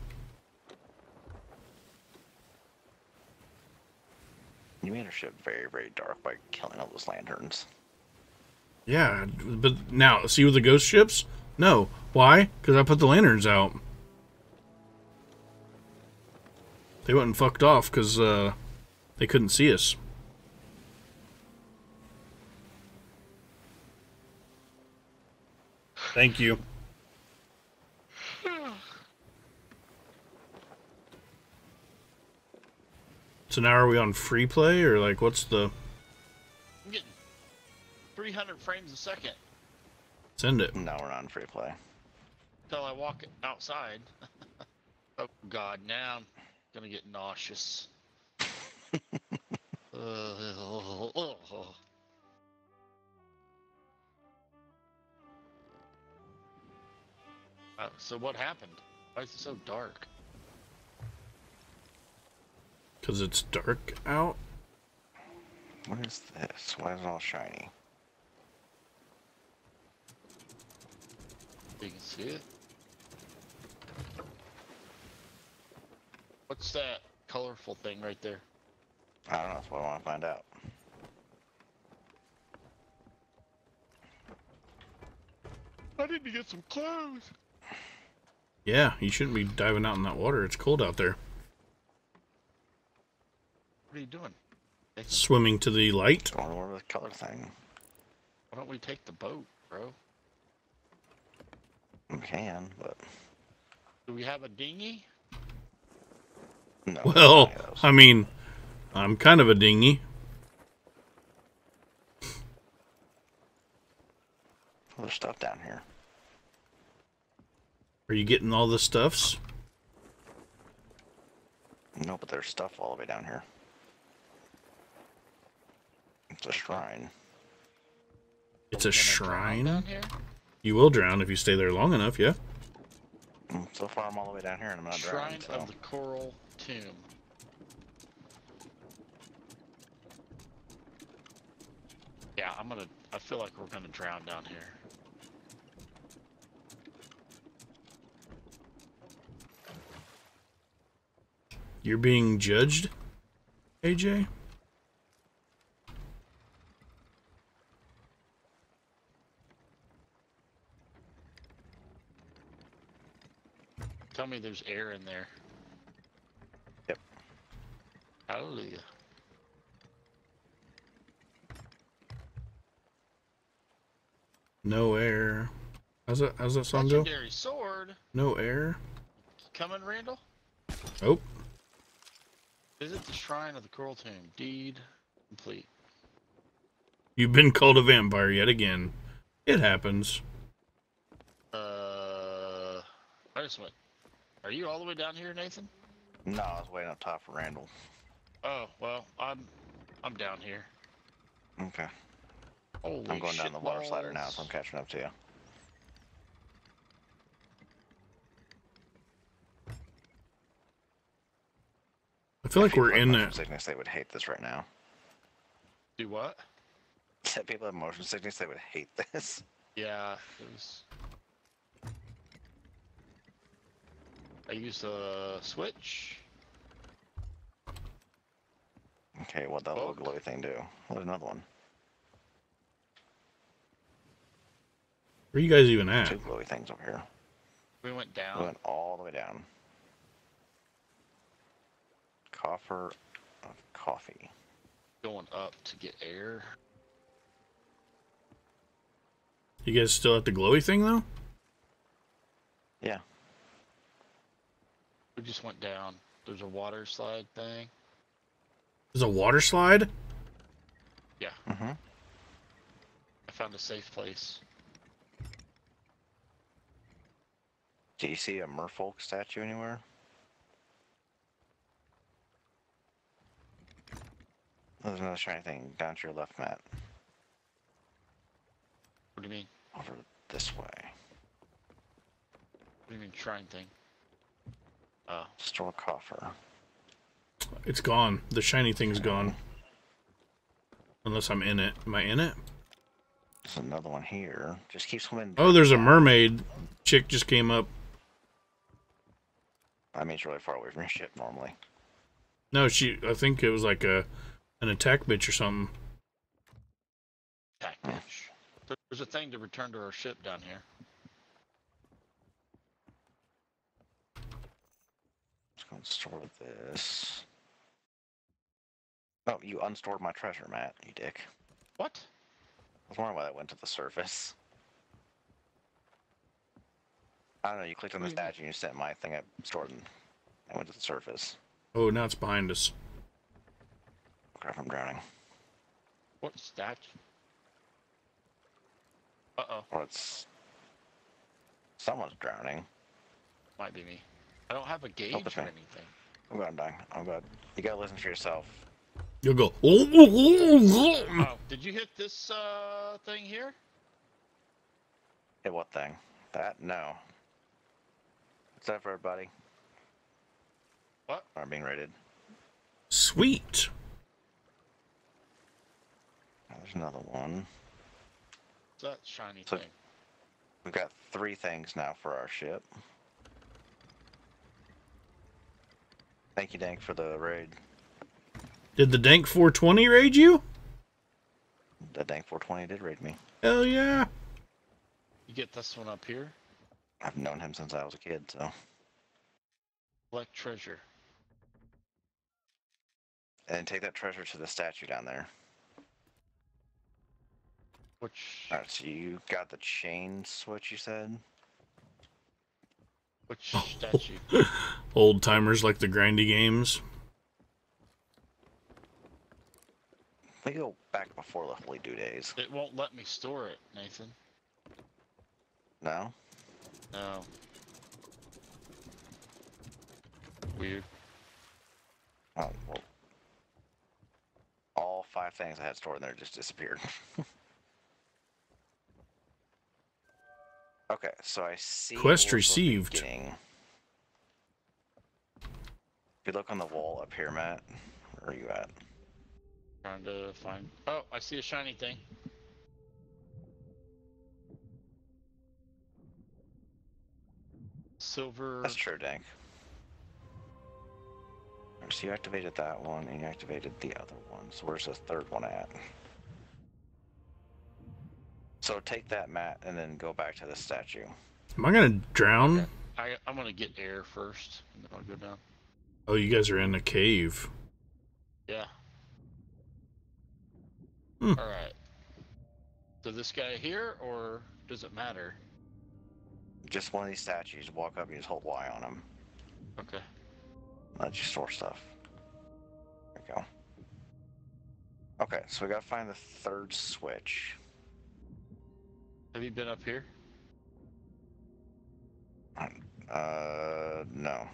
You made our ship very, very dark by killing all those lanterns. Yeah, but now see with the ghost ships? No. Why? Because I put the lanterns out. They went and fucked off because uh, they couldn't see us. Thank you. So now are we on free play or like what's the I'm getting 300 frames a second send it? No, we're on free play. until I walk outside. oh god, now I'm gonna get nauseous. Uh, Uh, so what happened? Why is it so dark? Because it's dark out. What is this? Why is it all shiny? You can see it. What's that colorful thing right there? I don't know. That's what I want to find out. I need to get some clothes. Yeah, you shouldn't be diving out in that water. It's cold out there. What are you doing? Nathan, Swimming to the light. Going over the color thing. Why don't we take the boat, bro? We can, but Do we have a dinghy? no. Well, any of those. I mean, I'm kind of a dinghy. There's stuff down here. Are you getting all the stuffs? No, but there's stuff all the way down here. It's a shrine. It's a we gonna drown shrine. here. You will drown if you stay there long enough, yeah. Mm, So far, I'm all the way down here, and I'm not Shrine drowning. So of the Coral Tomb. Yeah, I'm gonna. I feel like we're gonna drown down here. You're being judged, AJ? Tell me there's air in there. Yep. Hallelujah. No air. How's that? How's that song go? Legendary sword. No air. Coming, Randall. Oh, Visit the shrine of the Coral Tomb. Deed complete. you've been called a vampire yet again. It happens. Uh, I just went. Are you all the way down here, Nathan? no, I was waiting up top for Randall. Oh well, I'm, I'm down here. Okay. Holy I'm going down the water slider now, balls. so I'm catching up to you. I feel like we're have in motion it. sickness. They would hate this right now. Do what? If people have motion sickness, they would hate this. Yeah, it was. I use the switch. Okay, what that little glowy thing do? What another one? Where are you guys even at? Two glowy things over here. We went down. We went all the way down. Coffer of coffee. Going up to get air. You guys still at the glowy thing though? Yeah. We just went down. There's a water slide thing. There's a water slide. Yeah, Mm-hmm. I found a safe place. Do you see a merfolk statue anywhere? There's another shiny thing down to your left, Matt. What do you mean? Over this way. What do you mean shrine thing? Oh, Store coffer. It's gone. The shiny thing's gone. Unless I'm in it. Am I in it? There's another one here. Just keep swimming. Oh, there's a mermaid chick just came up. I mean, it's really far away from your ship normally. No, she. I think it was like a an attack bitch or something. attack bitch. There's a thing to return to our ship down here. Let's go and store this. Oh, you unstored my treasure, Matt, you dick. What? I was wondering why that went to the surface. I don't know, you clicked on the Mhm. statue and you sent my thing I stored and I went to the surface. Oh, now it's behind us. Crap, I'm drowning. What statue? Uh oh, Or it's... Someone's drowning. might be me. I don't have a gauge or me. anything. I'm glad I'm dying. I'm glad. You gotta listen to yourself. You'll go. Oh, Oh, did you hit this uh thing here? Hey, what thing? That? No. What's that for everybody? What? I'm being rated. Sweet. There's another one. What's that shiny So- thing? We've got three things now for our ship. Thank you, Dank, for the raid. Did the Dank 420 raid you? The Dank 420 did raid me. Hell yeah. You get this one up here. I've known him since I was a kid, so. Collect treasure. And take that treasure to the statue down there. Which Alright, so you got the chain switch, you said? Which oh. statue? Old timers like the grindy games. We go back before the Holy Dew days. It won't let me store it, Nathan. No? No. Weird. Oh, well. All five things I had stored in there just disappeared. okay, so I see. Quest what we're supposed to be received. getting. If you look on the wall up here, Matt, where are you at? Trying to find. Oh, I see a shiny thing. Silver. That's true, Dank. So you activated that one, and you activated the other one. So where's the third one at? So take that, Matt, and then go back to the statue. Am I gonna drown? I, I'm gonna get air first, and then I'll go down. Oh, you guys are in a cave. Yeah. Hmm. All right. So this guy here, or does it matter? Just one of these statues. Walk up and just hold Y on them. Okay. Let you store stuff. There we go. Okay, so we gotta find the third switch. Have you been up here? Uh, no.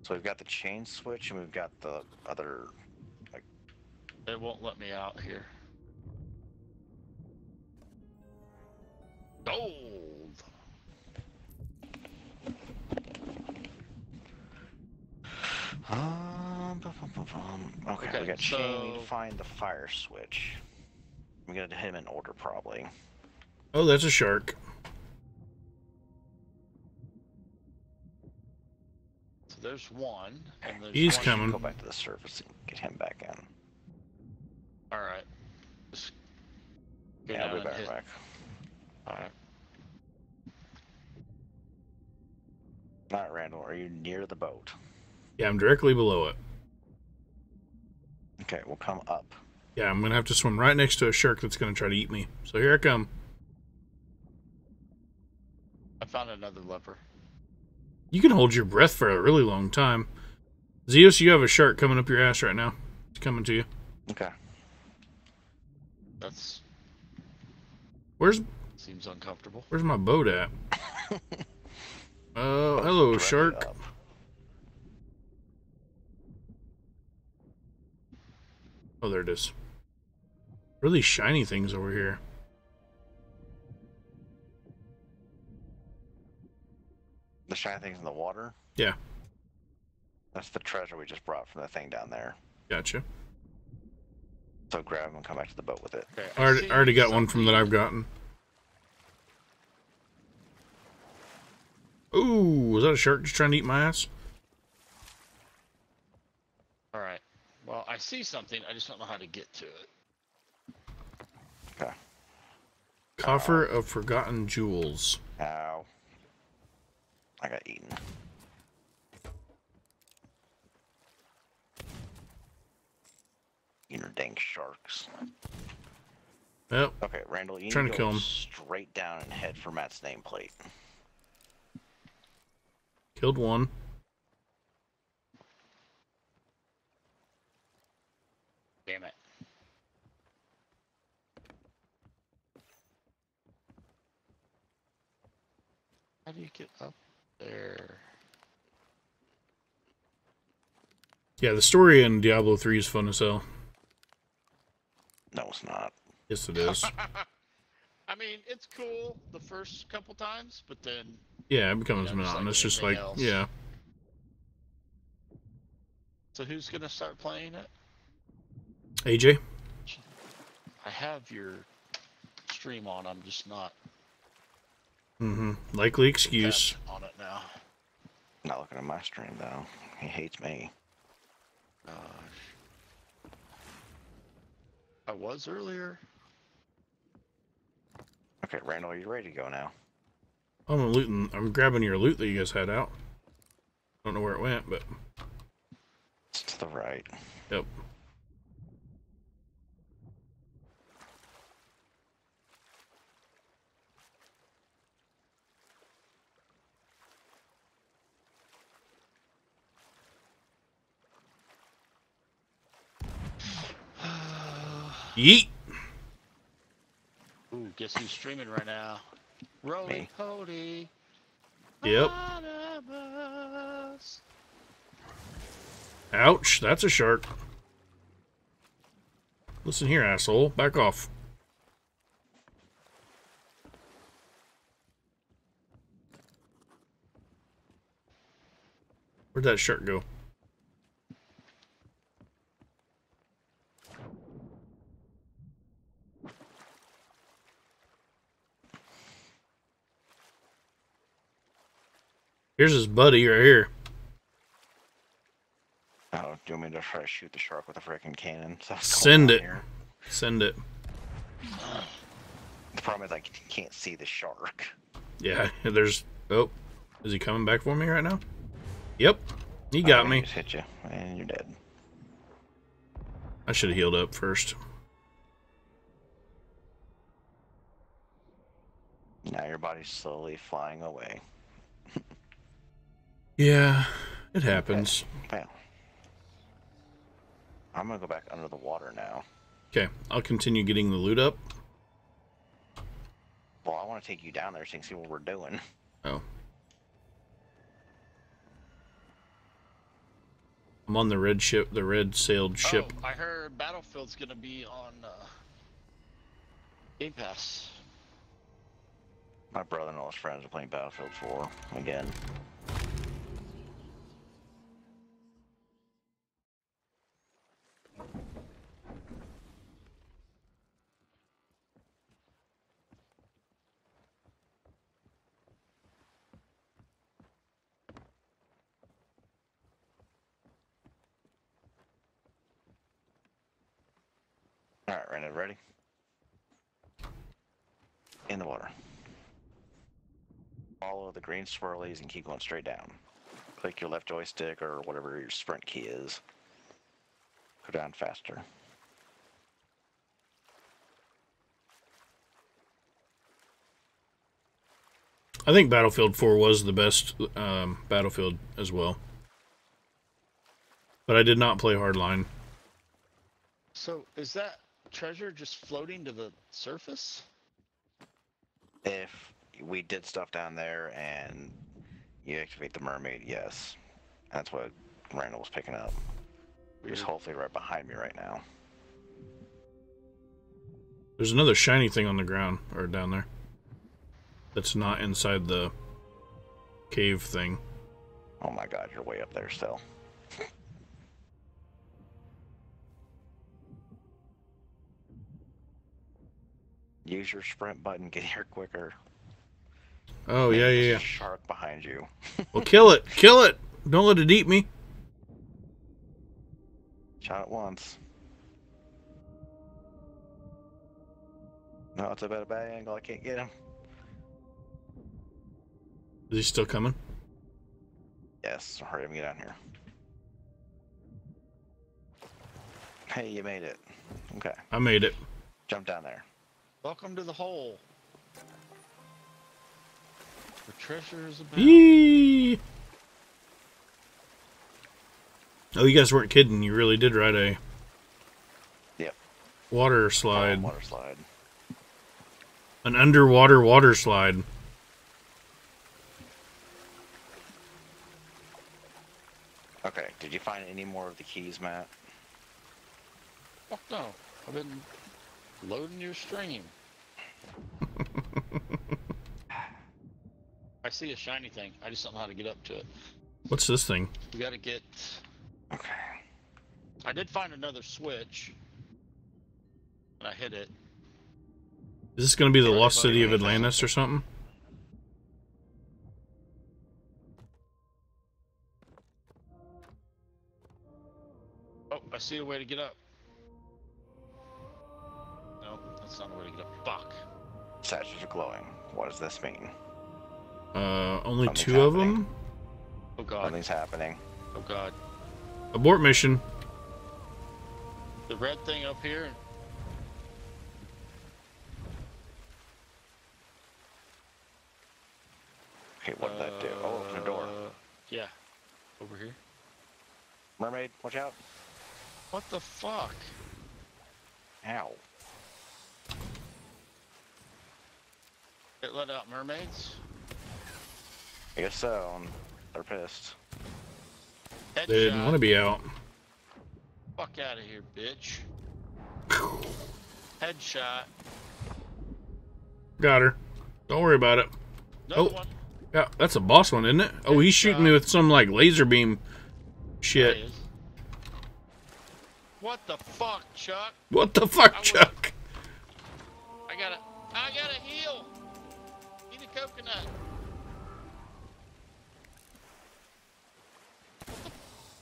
So we've got the chain switch and we've got the other. It won't let me out here. Gold. Um, bum, bum, bum. Okay, Okay, we got chain. We need so- to find the fire switch. We gotta hit him in order, probably. Oh, that's a shark. So there's one, and there's He's one- coming. Go back to the surface and get him back in. All right. Just go yeah, down we'll be back. back. All right. Alright, Randall, are you near the boat? Yeah, I'm directly below it. Okay, we'll come up. Yeah, I'm gonna have to swim right next to a shark that's gonna try to eat me. So here I come. I found another lever. You can hold your breath for a really long time. Zeus, you have a shark coming up your ass right now. It's coming to you. Okay. That's Where's seems uncomfortable. where's my boat at? Oh, hello, shark. Oh, there it is. Really shiny things over here. The shiny things in the water? Yeah, That's the treasure we just brought from the thing down there. gotcha. So grab them and come back to the boat with it. Okay. I already, I already got one from that I've gotten. Ooh, was that a shark just trying to eat my ass? All right. Well, I see something. I just don't know how to get to it. Okay. Coffer of Forgotten Jewels. Ow. I got eaten. Inner dank sharks. Yep. Okay, Randall, you Trying need to to go kill him. straight down and head for Matt's nameplate. Killed one. Damn it. How do you get up there? Yeah, the story in Diablo 3 is fun as hell. No, it's not. Yes, it is. I mean, it's cool the first couple times, but then Yeah, it becomes Yeah, just like monotonous. Just like, else. yeah. so who's gonna start playing it? AJ? I have your stream on. I'm just not Mm-hmm. Likely excuse. tapped on it now. Not looking at my stream though. He hates me. Gosh. I was earlier. Okay, Randall, are you ready to go now? I'm looting. I'm grabbing your loot that you guys had out. I don't know where it went, but It's to the right. yep. Yeet. Ooh, guess who's streaming right now? Roly Me. Poly. Yep. Barnabas. Ouch. That's a shark. Listen here, asshole. Back off. Where'd that shark go? Here's his buddy right here. Oh, do you want me to try to shoot the shark with a freaking cannon? Send it. here? Send it. The problem is I can't see the shark. Yeah, there's. Oh, is he coming back for me right now? Yep, he Oh, got he me. Just hit you, and you're dead. I should have healed up first. Now your body's slowly flying away. Yeah, it happens. Bam. I'm gonna go back under the water now. Okay, I'll continue getting the loot up. Well, I want to take you down there so you can see what we're doing. Oh. I'm on the red ship, the red sailed ship. Oh, I heard Battlefield's gonna be on uh, Game Pass. My brother and all his friends are playing Battlefield 4 again. Alright, Randall, ready? In the water. Follow the green swirlies and keep going straight down. Click your left joystick or whatever your sprint key is. Go down faster. I think Battlefield 4 was the best um, Battlefield as well. But I did not play Hardline. So is that treasure just floating to the surface? If we did stuff down there and you activate the mermaid, yes. That's what Randall was picking up. He's hopefully right behind me right now. There's another shiny thing on the ground, or down there. That's not inside the cave thing. Oh my god, you're way up there still. Use your sprint button, get here quicker. Oh, yeah, yeah, yeah. Shark behind you. Well, kill it! Kill it! Don't let it eat me. Shot it once. No, it's about a bad angle. I can't get him. Is he still coming? Yes, hurry up and get down here. Hey, you made it. Okay, I made it. jump down there. Welcome to the hole. The treasure is about. Yee! Oh, you guys weren't kidding. You really did ride a Yep. water oh, slide. Water slide. An underwater water slide. Okay, did you find any more of the keys, Matt? Fuck no. I've been loading your stream. I see a shiny thing. I just don't know how to get up to it. What's this thing? We gotta get. Okay. I did find another switch. And I hit it. Is this going to be the lost city of what is that? Atlantis or something? Oh, I see a way to get up. That's not a way to get up. Fuck. Statues are glowing. What does this mean? Uh, only Something's two of them. Oh god. Something's happening. Oh god. Abort mission. The red thing up here. Okay, what did that do? Oh, open a door. Uh, Yeah. Over here. Mermaid, watch out. What the fuck? Ow. It let out mermaids? I guess so. and They're pissed. Headshot. They didn't want to be out. Fuck out of here, bitch. Headshot. Got her. Don't worry about it. Another Oh. one. Yeah, that's a boss one, isn't it? Oh, he's shooting me with some like laser beam shit. What the fuck, Chuck? What the fuck, I Chuck? I gotta, I gotta heal. Eat a coconut.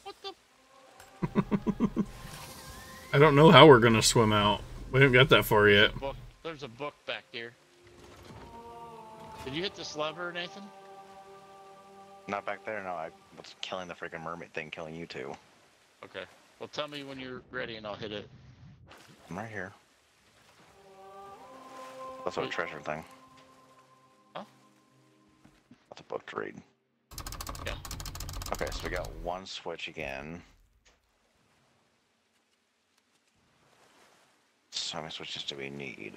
What the? What the? I don't know how we're gonna swim out. We haven't got that far yet. Book. There's a book back here. Did you hit this lever, Nathan? Not back there, no. I was killing the freaking mermaid thing, killing you two. Okay. Well, tell me when you're ready, and I'll hit it. I'm right here. That's a treasure thing. Huh? That's a book to read. Yeah. Okay, so we got one switch again. So how many switches do we need?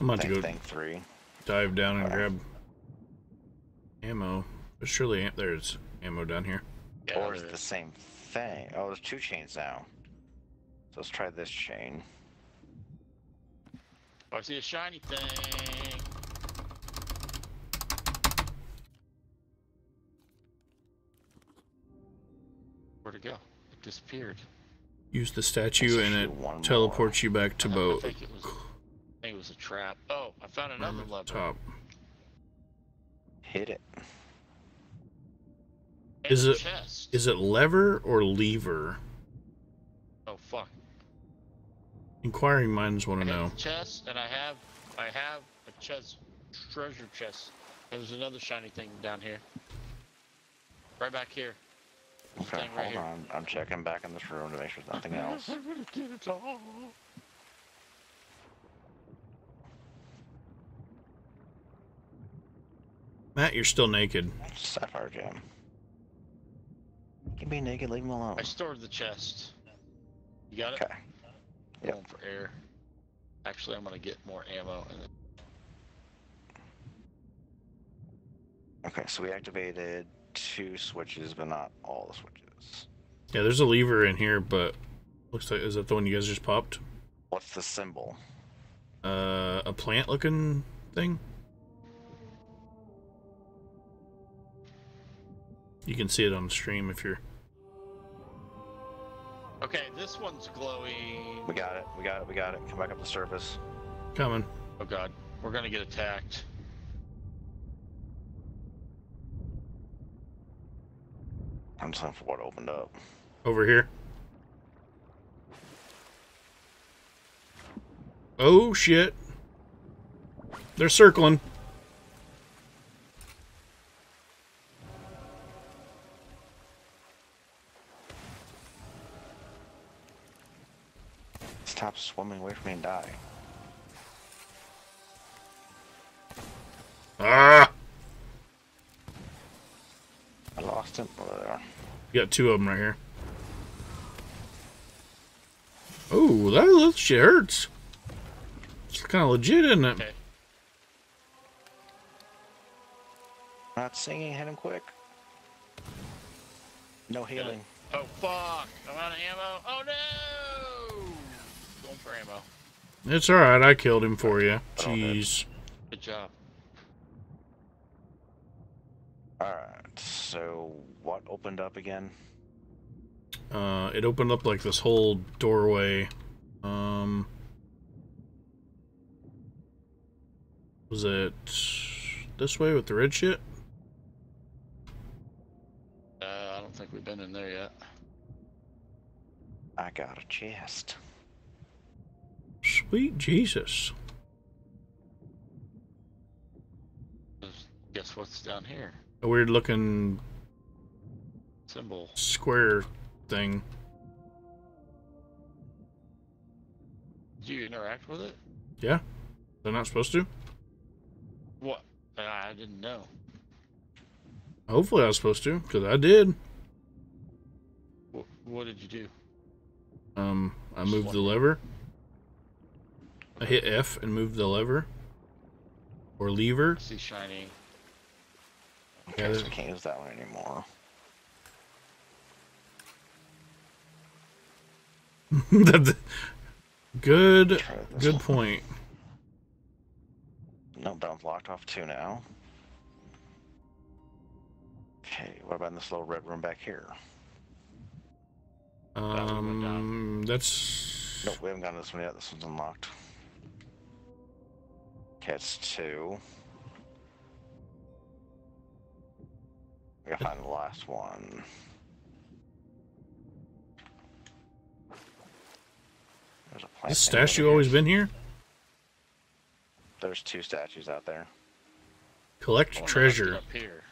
I'm about to go thing three. dive down and Alright. grab ammo. There's surely there's ammo down here. Yeah, or is it the same thing? Oh, there's two chains now. So let's try this chain. Oh, I see a shiny thing. Where'd it go? It disappeared. Use the statue and it shoot one more. teleports you back to I boat. think it was. I think it was a trap. Oh, I found another on lever. top. Hit it. And Is it- Chest. Is it lever or lever? Oh fuck. Inquiring minds want to know. chest, and I have, I have a chest, treasure chest. There's another shiny thing down here. Right back here. Okay, Thing right hold here. on. I'm checking back in this room to make sure there's nothing else. I'm gonna get it all. Matt, you're still naked. Sapphire Gem. You can be naked, leave him alone. I stored the chest. You got it? Okay. Yep. Going for air. Actually, I'm gonna get more ammo. And then... Okay, so we activated two switches, but not all the switches. Yeah, there's a lever in here, but looks like is that the one you guys just popped? What's the symbol? Uh, a plant-looking thing. You can see it on the stream if you're. Okay, this one's glowing. We got it, we got it, we got it. Come back up the surface. Coming. Oh god, we're gonna get attacked. I'm just looking for what opened up. Over here. Oh shit. they're circling. Stop swimming away from me and die. Ah! I lost him. Oh, there. You got two of them right here. Oh, that, that shit hurts. It's kind of legit, isn't it? Okay. Not singing, hit him quick. No healing. Oh fuck! I'm out of ammo. Oh no! Going for ammo. It's alright, I killed him for you. Jeez. Good job. Alright, so what opened up again? Uh, it opened up like this whole doorway. Um, was it this way with the red shit? Uh, I don't think we've been in there yet. I got a chest. Sweet Jesus. Guess what's down here? A weird looking Symbol. square thing. Do you interact with it? Yeah? They're not supposed to? What? I didn't know. Hopefully I was supposed to, because I did. What, what did you do? Um, I Just moved the lever. I hit F and moved the lever. Or lever. I see shiny. Okay, Yeah, so we can't use that one anymore. good, good one. point. Nope, that one's locked off too now. Okay, what about in this little red room back here? we went down. Um, that's Nope, we haven't gotten this one yet. This one's unlocked. Okay, it's two. We gotta find the last one. There's a plant this statue always been here. There's two statues out there. Collect Oh, treasure. Up here.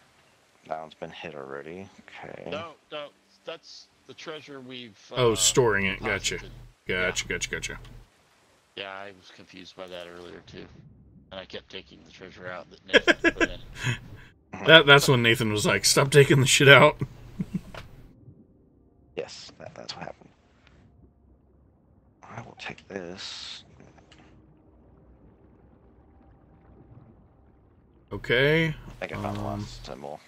That one's been hit already. Okay. No, no, that's the treasure we've. Uh, Oh, storing it. Gotcha. deposited. Gotcha. Gotcha. Gotcha. Yeah, I was confused by that earlier too, and I kept taking the treasure out that Nathan put in. That that's when Nathan was like, "Stop taking the shit out." Yes, that, that's what happened. I will take this. Okay. I think I found the Um, last symbol.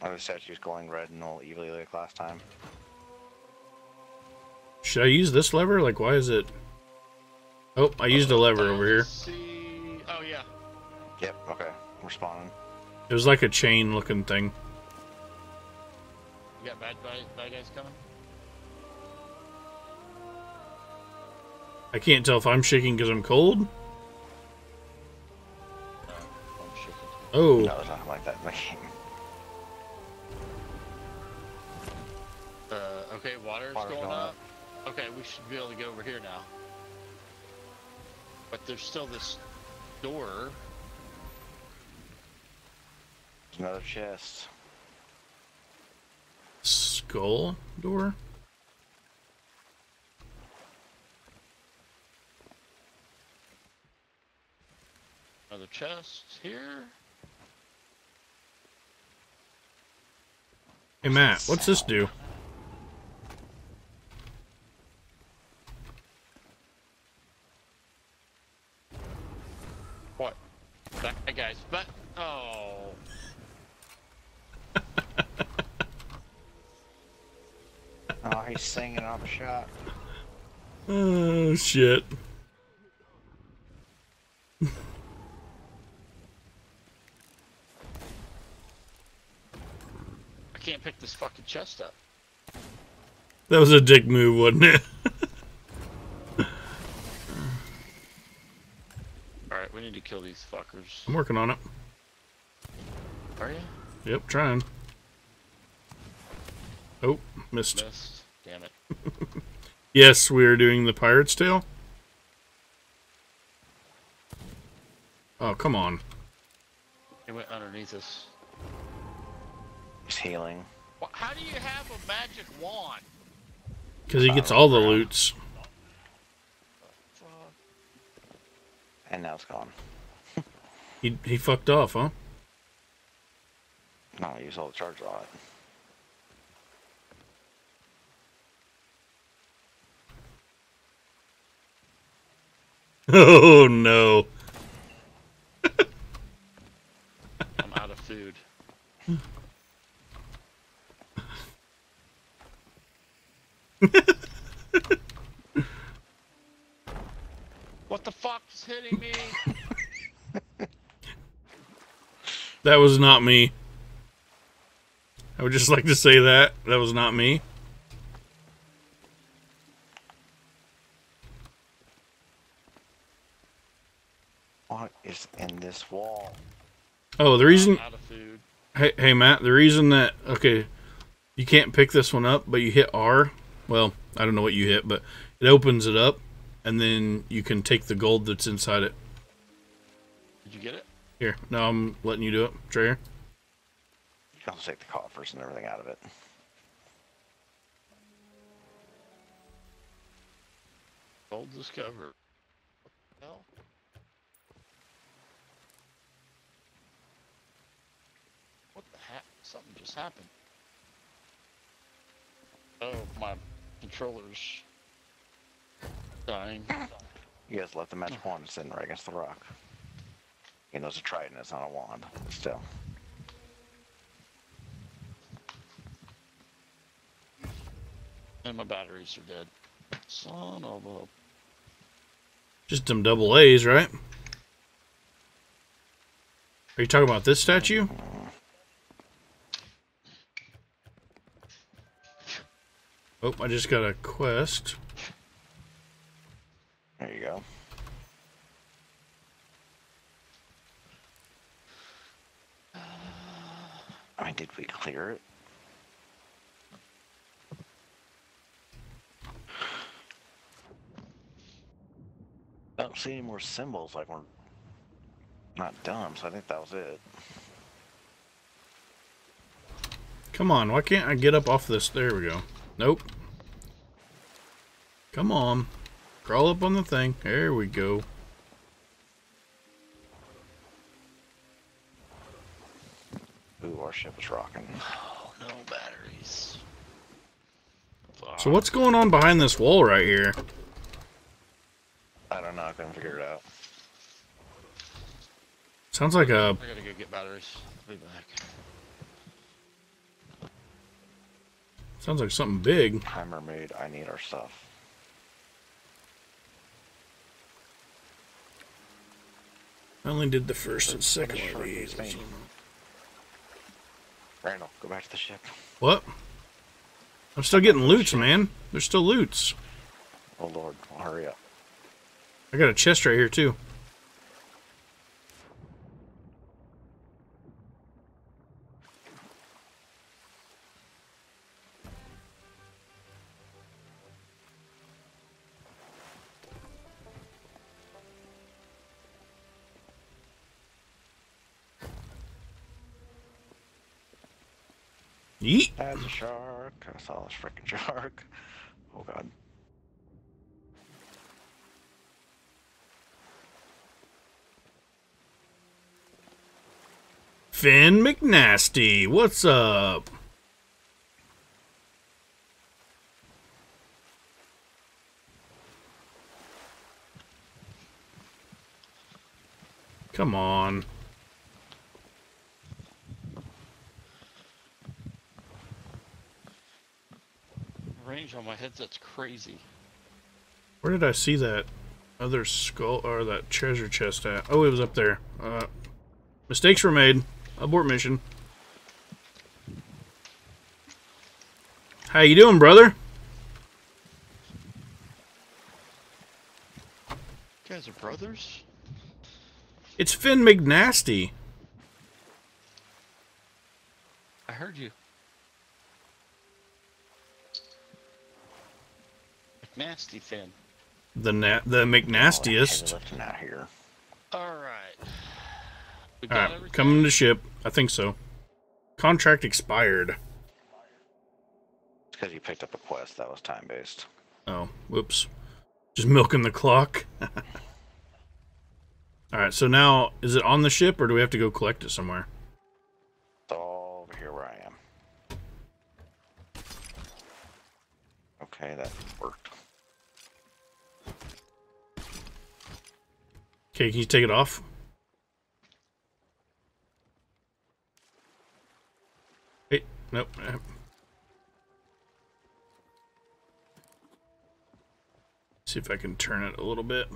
Oh, the statue's glowing red and all evilly like last time. Should I use this lever? Like, why is it? Oh, I used a lever over here. See, oh yeah, Yep, okay. We're spawning. It was like a chain looking thing. You got bad, bad, bad guys coming. I can't tell if I'm shaking because I'm cold. No, I'm shaking. Oh, No, there's not like that in the game. Uh, okay, water's, Water's going, going up. up. Okay, we should be able to get over here now. But there's still this door. There's another chest. Skull door. Another chest here. Hey Matt, what's this do? What? Bad guys, but oh, Oh, he's singing off a shot. Oh shit. I can't pick this fucking chest up. That was a dick move, wasn't it? All right, we need to kill these fuckers. I'm working on it. Are you? Yep, trying. Oh, missed. Missed. Damn it. Yes, we are doing the Pirate's Tale. Oh, come on. He went underneath us. He's healing. Wha- How do you have a magic wand? Because he gets all the loots. And now it's gone. He, he fucked off, huh? No, I used all the charge on it. Oh, no. I'm out of food. what the fuck is hitting me? That was not me. I would just like to say that. That was not me. What is in this wall? Oh, the reason. Out of food. Hey, hey, Matt. The reason that okay, you can't pick this one up, but you hit R. Well, I don't know what you hit, but it opens it up, and then you can take the gold that's inside it. Did you get it? Here, now I'm letting you do it. Try here. You can also take the coffers and everything out of it. Gold discovered. What the hell? What the heck? Something just happened. Oh, my controller's dying. You guys left the magic wand sitting right against the rock. You know, it's a trident, it's not a wand. but Still. And my batteries are dead. Son of a. Just them double A's, right? Are you talking about this statue? Mm-hmm. Oh, I just got a quest. There you go. I mean, did we clear it? I don't see any more symbols like we're not done, so I think that was it. Come on, why can't I get up off this? There we go. Nope. Come on. Crawl up on the thing. There we go. Ooh, our ship is rocking. Oh, no batteries. So what's going on behind this wall right here? I don't know, I couldn't figure it out. Sounds like a I gotta go get batteries. I'll be back. Sounds like something big. Hi, mermaid, I need our stuff. I only did the first and second one of these. Randall, go back to the ship. What? I'm still getting loots, man. There's still loots. Oh lord, well, hurry up. I got a chest right here too. Yeet. That's a shark. I saw this freaking shark. Oh god. Finn McNasty, what's up? Come on. Range on my headset's crazy. Where did I see that other skull or that treasure chest at? Oh, it was up there. Uh, mistakes were made. Abort mission. How you doing, brother? You guys are brothers? It's Finn McNasty. I heard you. McNasty fin. The na- the All that heavy McNastiest. Oh, lifting out here. All right. We All got right, everything? coming to ship. I think so. Contract expired. Because you picked up a quest that was time based. Oh, whoops. Just milking the clock. All right, so now is it on the ship or do we have to go collect it somewhere? It's all over here where I am. Okay, that worked. Okay, can you take it off? Hey, nope. See if I can turn it a little bit.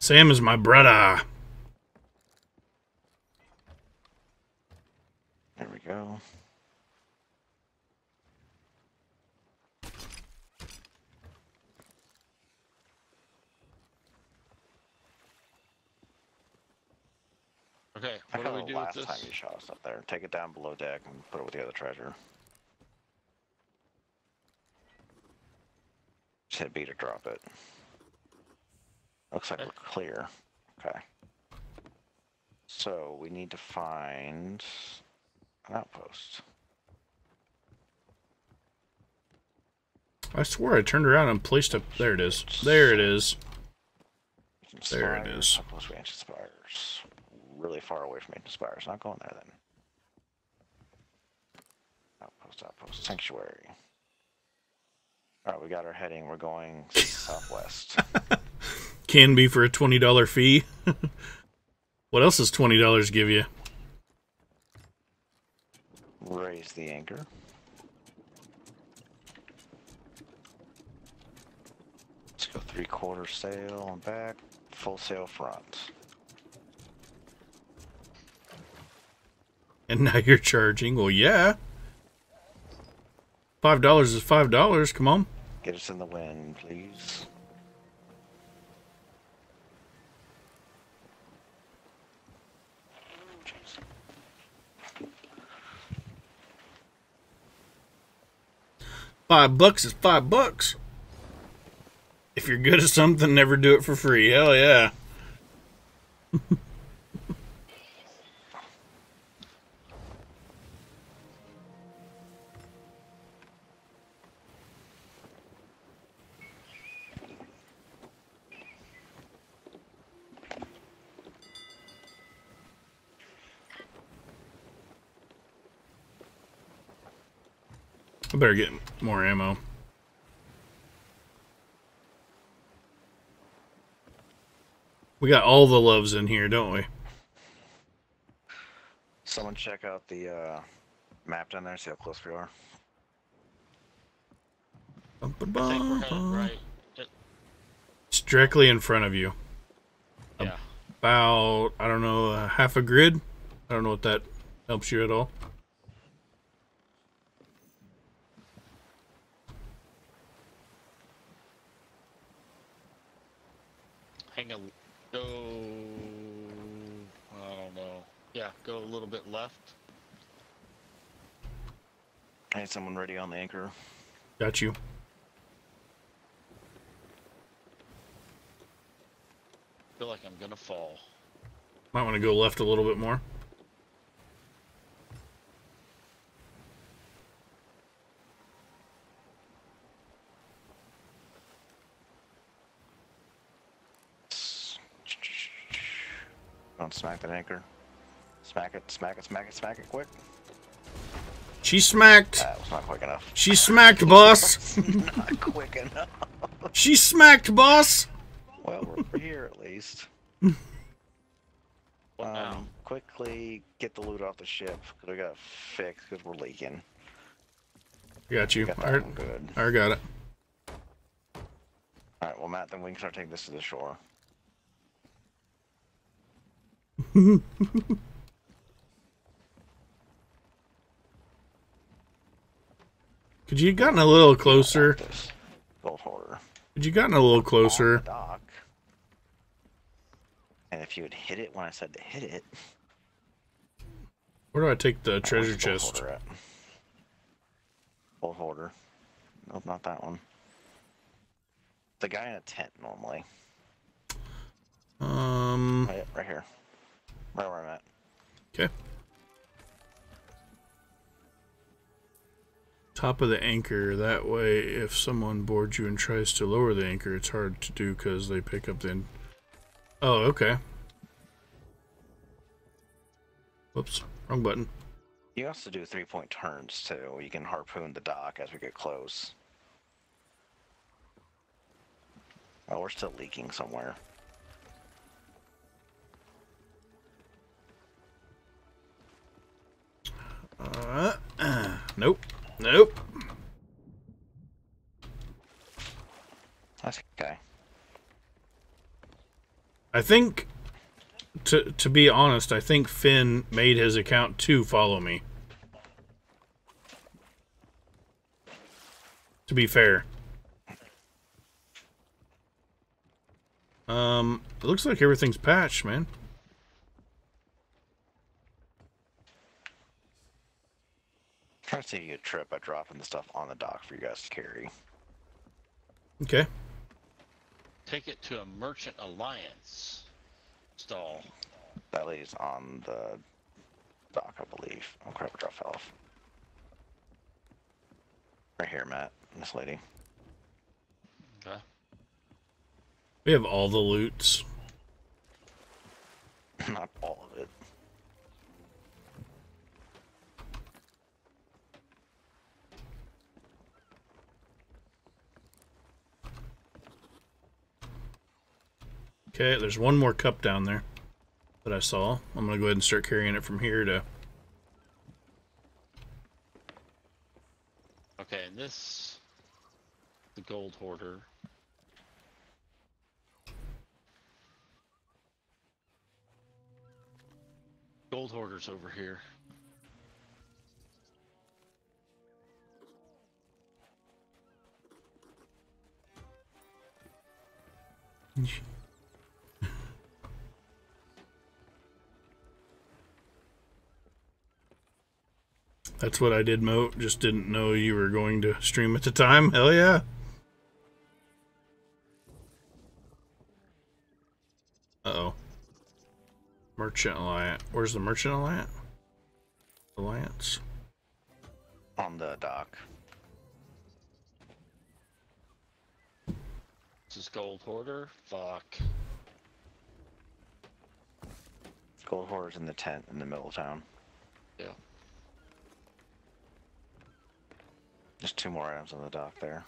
Sam is my brother. There we go. Okay, I what do we the do with last this? time you shot us up there. Take it down below deck and put it with the other treasure. Just hit B to drop it. Looks like Okay. we're clear. Okay. So we need to find an outpost. I swear I turned around and placed it. There it is. There it is. There it is. Outpost we ancient spires. Really far away from ancient spires. Not going there then. Outpost, outpost, sanctuary. Alright, we got our heading. We're going southwest. Can be for a twenty dollar fee. what else does twenty dollars give you? Raise the anchor. Let's go three quarter sail and back, full sail front. And now you're charging. Well, yeah. Five dollars is five dollars. Come on. Get us in the wind, please. Five bucks is five bucks. If you're good at something, never do it for free. Hell yeah. I better get more ammo. We got all the loves in here, don't we? Someone check out the uh, map down there, see how close we are. I think we're headed right. It's directly in front of you. yeah. About, I don't know, uh, half a grid. I don't know if that helps you at all. Hang a go. I don't know. Yeah, go a little bit left. I need someone ready on the anchor. Got you. feel like I'm gonna fall. Might want to go left a little bit more. Don't smack that anchor. Smack it, smack it, smack it, smack it quick. She smacked. That was not quick enough. She smacked, boss. not quick enough. She smacked, boss. Well, we're here at least. What now? Um, quickly get the loot off the ship because we got to fix because we're leaking. Got you. Got I, that heard- one good. I got it. All right, well, Matt, then we can start taking this to the shore. Could you have gotten a little closer? Gold hoarder. Could you gotten a little closer? dock. And if you had hit it when I said to hit it, Where do I take the treasure gold chest? hoarder at? Old hoarder. Nope, not that one. The guy in a tent normally. Um. Right, right here. Right where I'm at. Okay. Top of the anchor. That way, if someone boards you and tries to lower the anchor, it's hard to do because they pick up the. Oh, okay. Whoops, wrong button. You also do three point turns too. You can harpoon the dock as we get close. Oh, we're still leaking somewhere. Uh, nope, nope. That's okay. I think, to to be honest, I think Finn made his account to follow me. To be fair. Um, it looks like everything's patched, man. Try to save you a trip by dropping the stuff on the dock for you guys to carry. Okay. Take it to a Merchant Alliance stall. That lady's on the dock, I believe. Oh crap, I dropped off. Right here, Matt. This lady. Okay. We have all the loots. Not all of it. Okay, there's one more cup down there that I saw. I'm gonna go ahead and start carrying it from here to. Okay, and this, the gold hoarder. Gold hoarder's over here. That's what I did, Moat. Just didn't know you were going to stream at the time. Hell yeah. Uh oh. Merchant Alliance. Where's the Merchant Alliance? Alliance. On the dock. This is gold hoarder. Fuck. Gold hoarder's in the tent in the middle of town. Yeah. Just two more items on the dock there.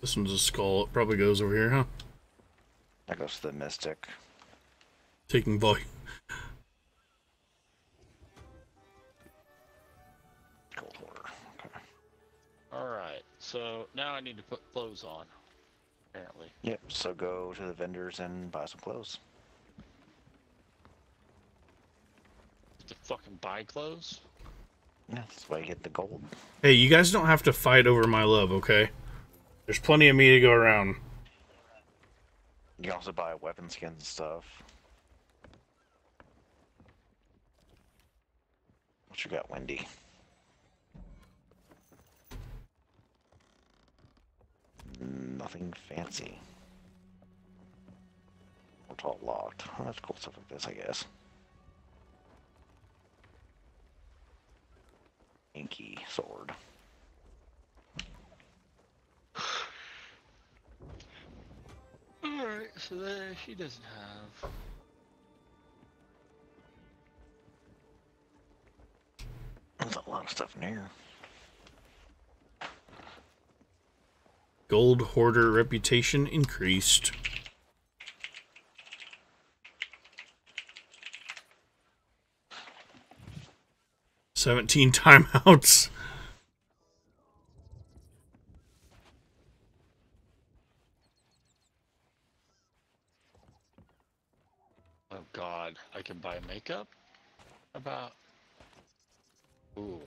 This one's a skull. It probably goes over here, huh? That goes to the Mystic. Taking volume. Gold hoarder. Okay. Alright, so now I need to put clothes on. Apparently. Yep, so go to the vendors and buy some clothes. To fucking buy clothes? That's why I get the gold. Hey, you guys don't have to fight over my love, okay? There's plenty of me to go around. You can also buy weapon skins and stuff. What you got, Wendy? Nothing fancy. It's all locked. That's cool stuff like this, I guess. Inky sword. Alright, so there she doesn't have. There's a lot of stuff in here. Gold hoarder reputation increased. Seventeen timeouts. Oh god, I can buy makeup? About. Ooh.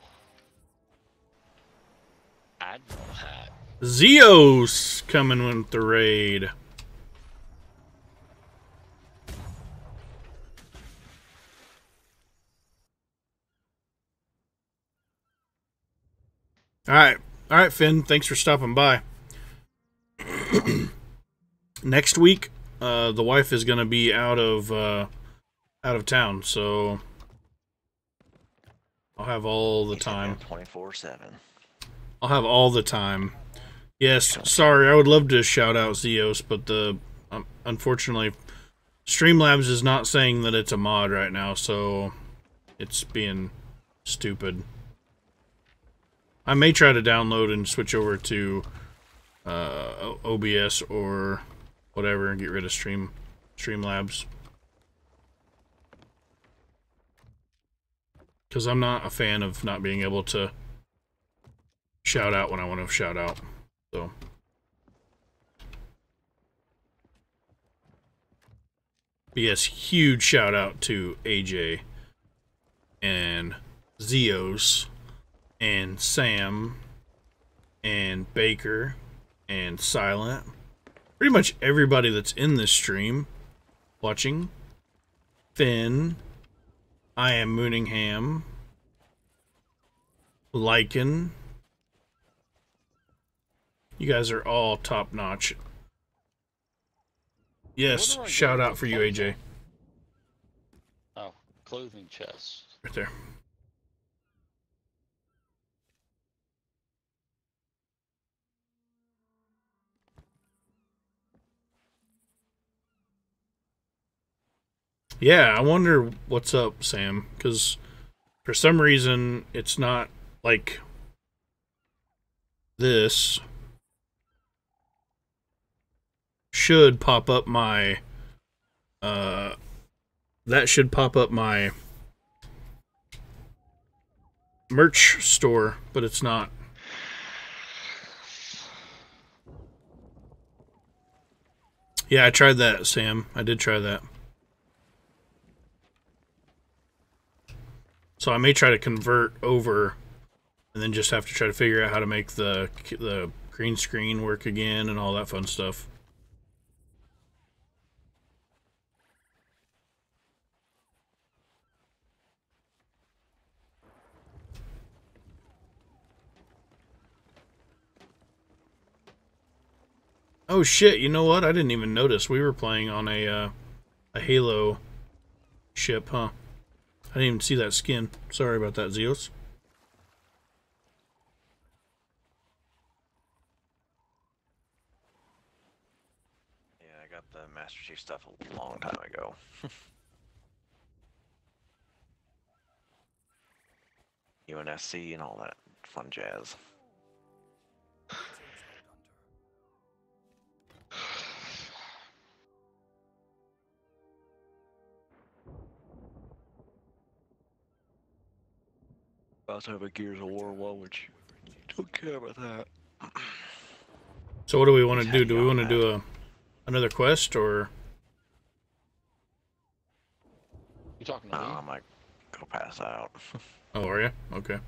Admiral hat. Zeos coming with the raid. All right. All right, Finn. Thanks for stopping by. Next week, uh, the wife is going to be out of uh, out of town, so I'll have all the time. Twenty four seven. I'll have all the time. Yes, sorry. I would love to shout out Zeos, but the um, unfortunately, Streamlabs is not saying that it's a mod right now, so it's being stupid. I may try to download and switch over to uh, OBS or whatever and get rid of Stream Streamlabs. Because I'm not a fan of not being able to shout out when I want to shout out. So. But yes, huge shout out to AJ and Zeos and Sam and Baker and Silent. Pretty much everybody that's in this stream watching. Finn. I am Mooningham. Lycan. You guys are all top notch. Yes, Where do I shout out for you, AJ. Oh, clothing chest. Right there. Yeah, I wonder what's up, Sam, because for some reason it's not like this should pop up my uh that should pop up my merch store, but it's not. Yeah, I tried that, Sam. I did try that. So I may try to convert over and then just have to try to figure out how to make the the green screen work again and all that fun stuff. Oh shit, you know what? I didn't even notice. We were playing on a uh, a Halo ship, huh? I didn't even see that skin. Sorry about that, Zeos. Yeah, I got the Master Chief stuff a long time ago. UNSC and all that fun jazz. About to have a Gears of War one, which don't care about that. So what do we want to do? Do we want to do a another quest or You talking No, to me? I might go pass out. Oh, are you? Okay.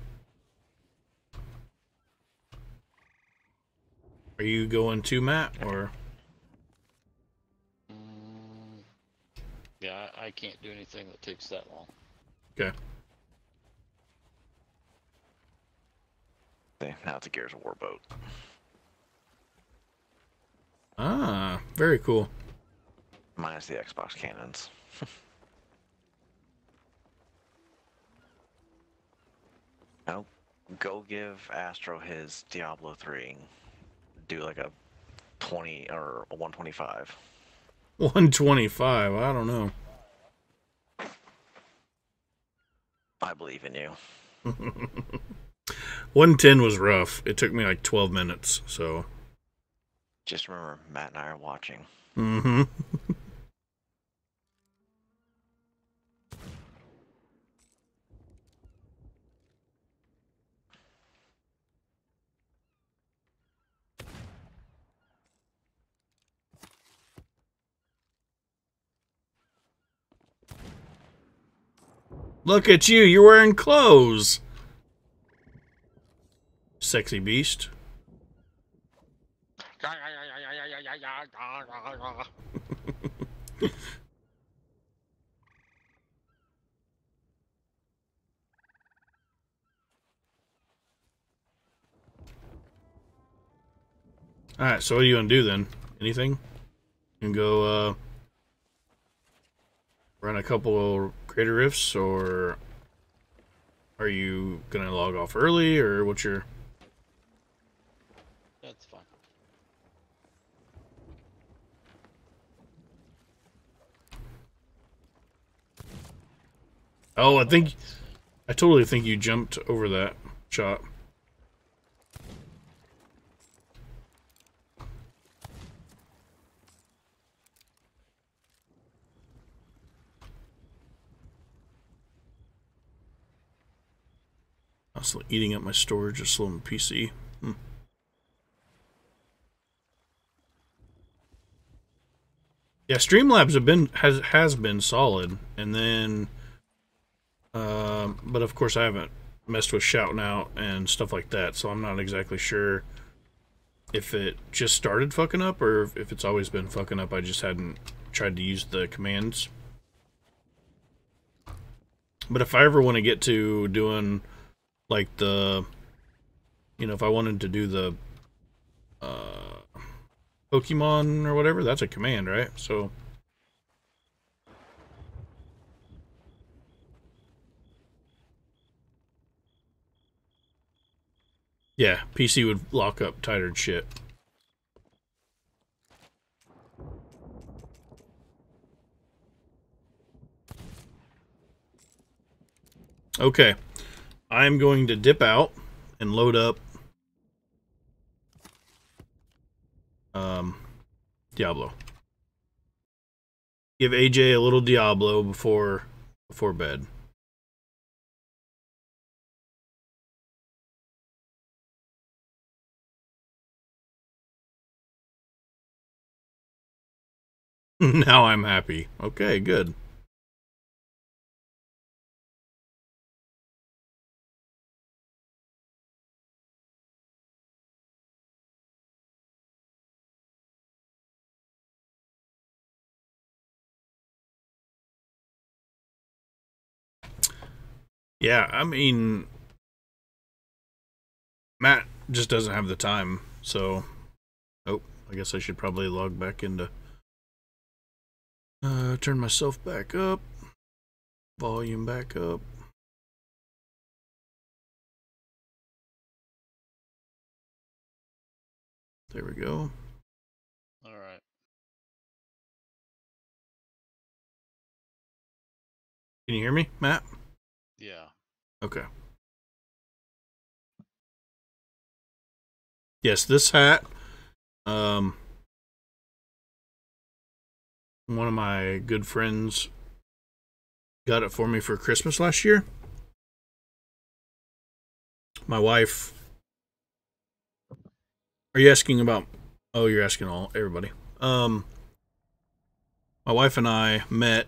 Are you going to Matt or Mm, yeah, I, I can't do anything that takes that long. okay? See, now it's a Gears of War boat. Ah, very cool. Minus the Xbox cannons. now, go give Astro his Diablo 3. Do like a 20 or a 125. 125. I don't know. I believe in you. 110 was rough. It took me like 12 minutes. So, Just remember, Matt and I are watching. mm-hmm. Look at you. You're wearing clothes. Sexy beast. Alright, so what are you going to do then? Anything? You go, uh... Run a couple of greater rifts, or... Are you gonna log off early, or what's your... That's fine. Oh, I think... I totally think you jumped over that shot. Also eating up my storage just slow PC. Hmm. Yeah, Streamlabs have been has has been solid, and then, um, but of course I haven't messed with shouting out and stuff like that, so I'm not exactly sure if it just started fucking up or if it's always been fucking up. I just hadn't tried to use the commands. But if I ever want to get to doing like the, you know, if I wanted to do the uh, Pokemon or whatever, that's a command, right? So. Yeah, PC would lock up tighter shit. Okay. I'm going to dip out and load up um, Diablo. Give AJ a little Diablo before before bed. now I'm happy. Okay, good. Yeah, I mean, Matt just doesn't have the time, so. Oh, I guess I should probably log back into. Uh, turn myself back up. Volume back up. There we go. All right. Can you hear me, Matt? Okay. Yes, this hat. Um, one of my good friends got it for me for Christmas last year. My wife. Are you asking about? Oh, you're asking all everybody. Um, my wife and I met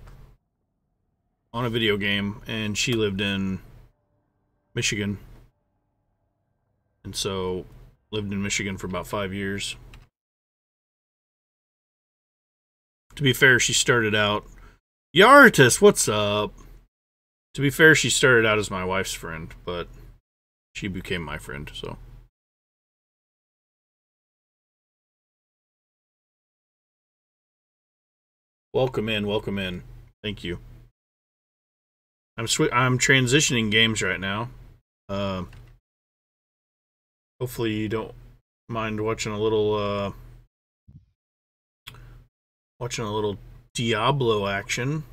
on a video game, and she lived in Michigan. And so lived in Michigan for about five years. To be fair, she started out Yartis, what's up? To be fair, she started out as my wife's friend, but she became my friend, so. Welcome in, welcome in. Thank you. I'm sw- I'm transitioning games right now. Uh, hopefully you don't mind watching a little uh, watching a little Diablo action.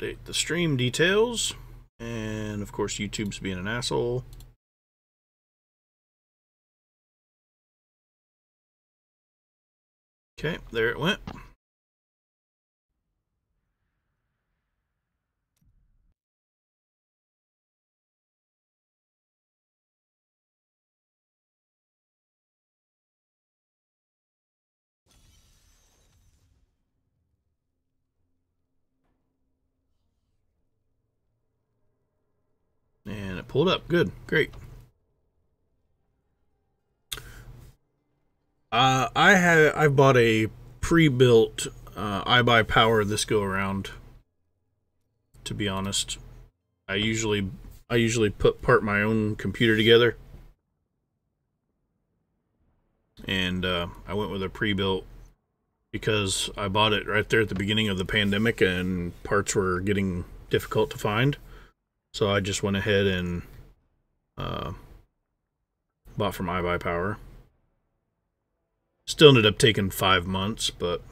Update the stream details. And of course, YouTube's being an asshole. Okay, there it went. Pulled up. Good, great. Uh, I had I bought a pre-built uh, iBuy Power this go around. To be honest, I usually I usually put part my own computer together, and uh, I went with a pre-built because I bought it right there at the beginning of the pandemic, and parts were getting difficult to find. So I just went ahead and uh, bought from iBuy Power. Still ended up taking five months, but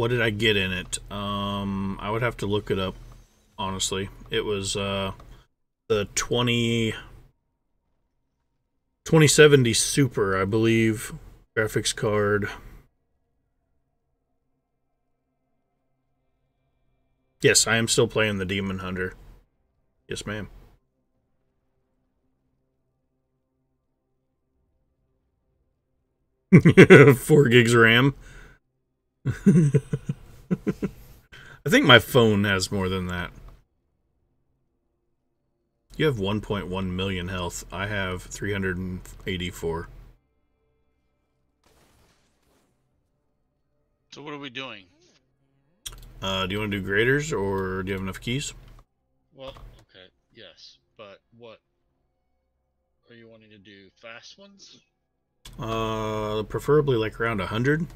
what did I get in it? Um, I would have to look it up. Honestly, it was uh, the 20 2070 Super, I believe, graphics card. Yes, I am still playing the Demon Hunter. Yes, ma'am. Four gigs RAM. I think my phone has more than that. You have 1.1 million health. I have 384. So what are we doing? Uh, do you want to do graders or do you have enough keys? Well, okay, yes, but what are you wanting to do? Fast ones? Uh, preferably like around 100.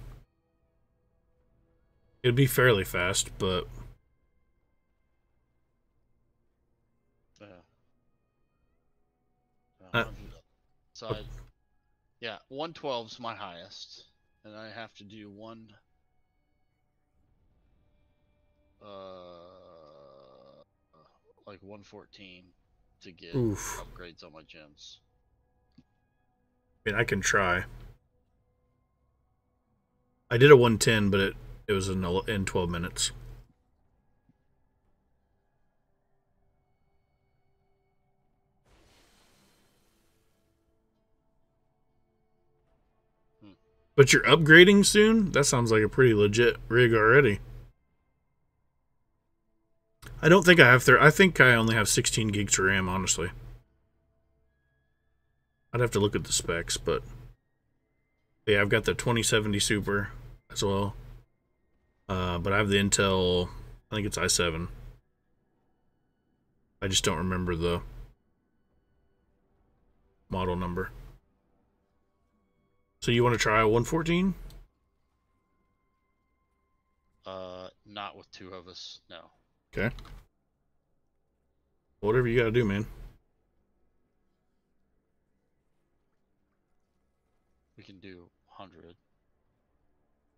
It'd be fairly fast, but Uh, Uh, 100. so I, yeah, 112's my highest, and I have to do one. Uh, like 114 to get Oof. upgrades on my gems. I mean, I can try. I did a 110, but it it was in in 12 minutes. But you're upgrading soon? That sounds like a pretty legit rig already. I don't think I have thir- I think I only have 16 gigs of RAM, honestly. I'd have to look at the specs, but yeah, I've got the 2070 Super as well. Uh, but I have the Intel, I think it's i7. I just don't remember the model number. So you want to try a 114? Uh, not with two of us. No. Okay. Whatever you got to do, man. We can do 100.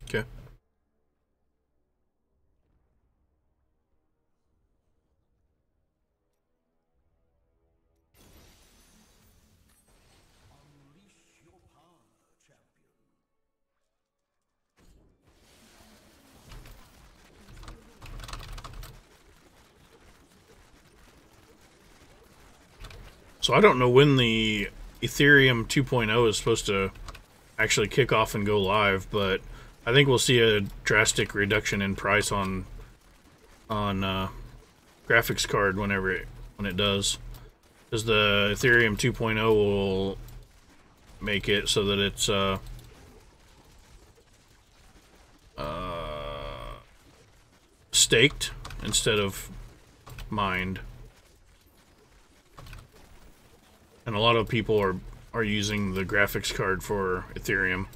Okay. So I don't know when the Ethereum 2.0 is supposed to actually kick off and go live, but I think we'll see a drastic reduction in price on on uh, graphics card whenever it when it does, because the Ethereum 2.0 will make it so that it's uh, uh, staked instead of mined. And a lot of people are are using the graphics card for Ethereum.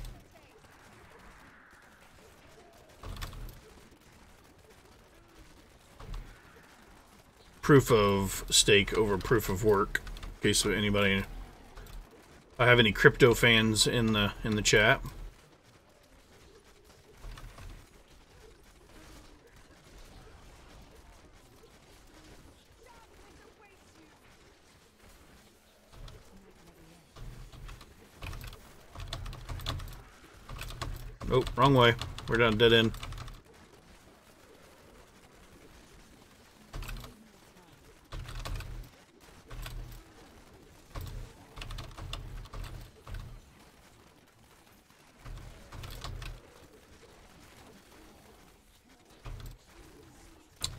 Proof of stake over proof of work. In case anybody I have any crypto fans in the in the chat. Oh, wrong way. We're down dead end.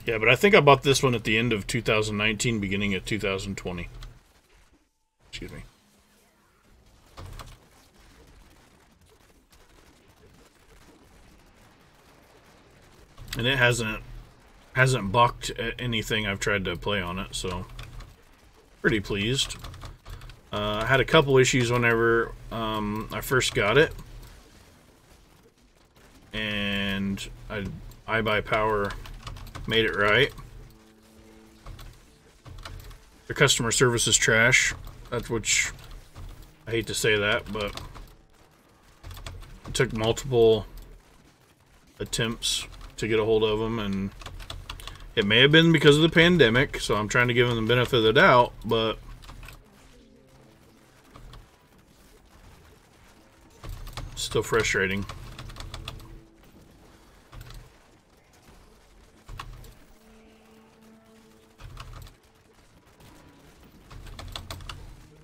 Yeah, but I think I bought this one at the end of 2019, beginning of 2020. Excuse me. And it hasn't hasn't bucked at anything I've tried to play on it, so pretty pleased. Uh, I had a couple issues whenever um, I first got it, and I iBuy Power made it right. The customer service is trash. That's which I hate to say that, but it took multiple attempts to get a hold of them, and it may have been because of the pandemic. So I'm trying to give them the benefit of the doubt, but still frustrating.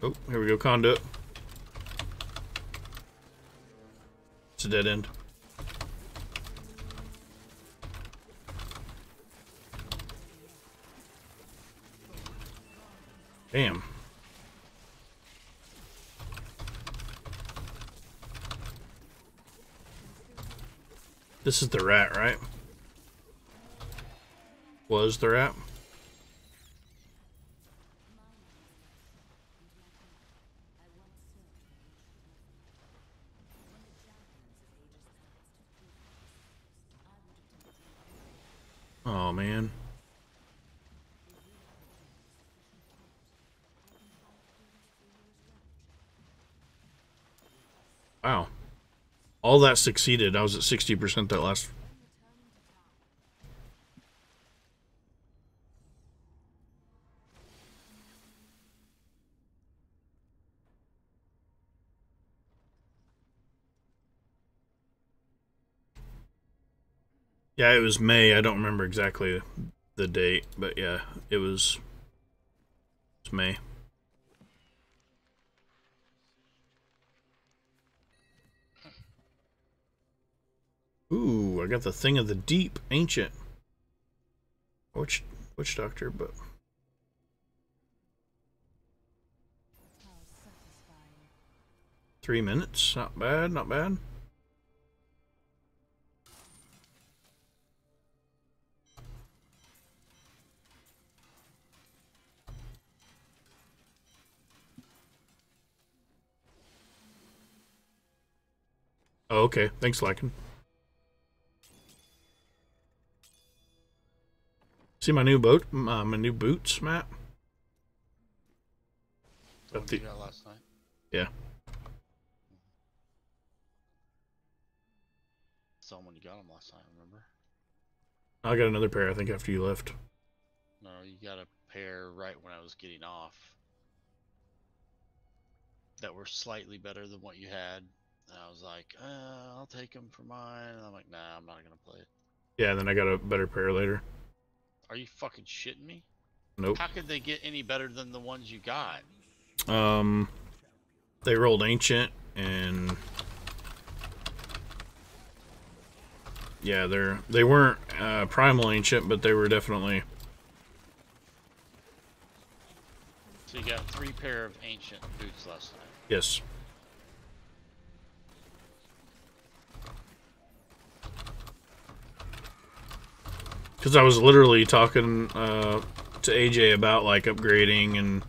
Oh, here we go, conduit. It's a dead end. Damn. This is the rat, right? Was the rat? Oh man. Wow. All that succeeded. I was at 60% that last. Yeah, it was May. I don't remember exactly the date, but yeah, it was. It's May. Ooh, I got the thing of the deep, ancient. Which witch doctor, but three minutes, not bad, not bad. Oh, okay. Thanks, Lycan. See my new boat, uh, my new boots, Matt. The last night. Yeah. Saw when you got them last night. Remember? I got another pair. I think after you left. No, you got a pair right when I was getting off. That were slightly better than what you had. And I was like, uh, I'll take them for mine. And I'm like, nah, I'm not gonna play it. Yeah, and then I got a better pair later. Are you fucking shitting me? Nope. How could they get any better than the ones you got? Um, they rolled ancient and yeah, they're they weren't uh, primal ancient, but they were definitely So you got three pair of ancient boots last night. yes. Because I was literally talking uh, to AJ about like upgrading and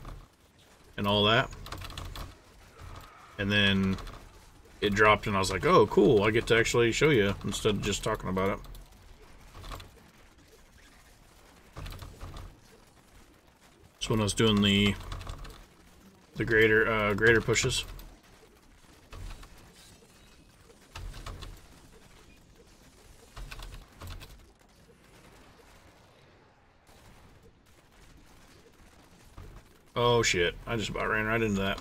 and all that, and then it dropped, and I was like, "Oh, cool! I get to actually show you instead of just talking about it." So when I was doing the the greater uh, greater pushes. Oh shit! I just about ran right into that.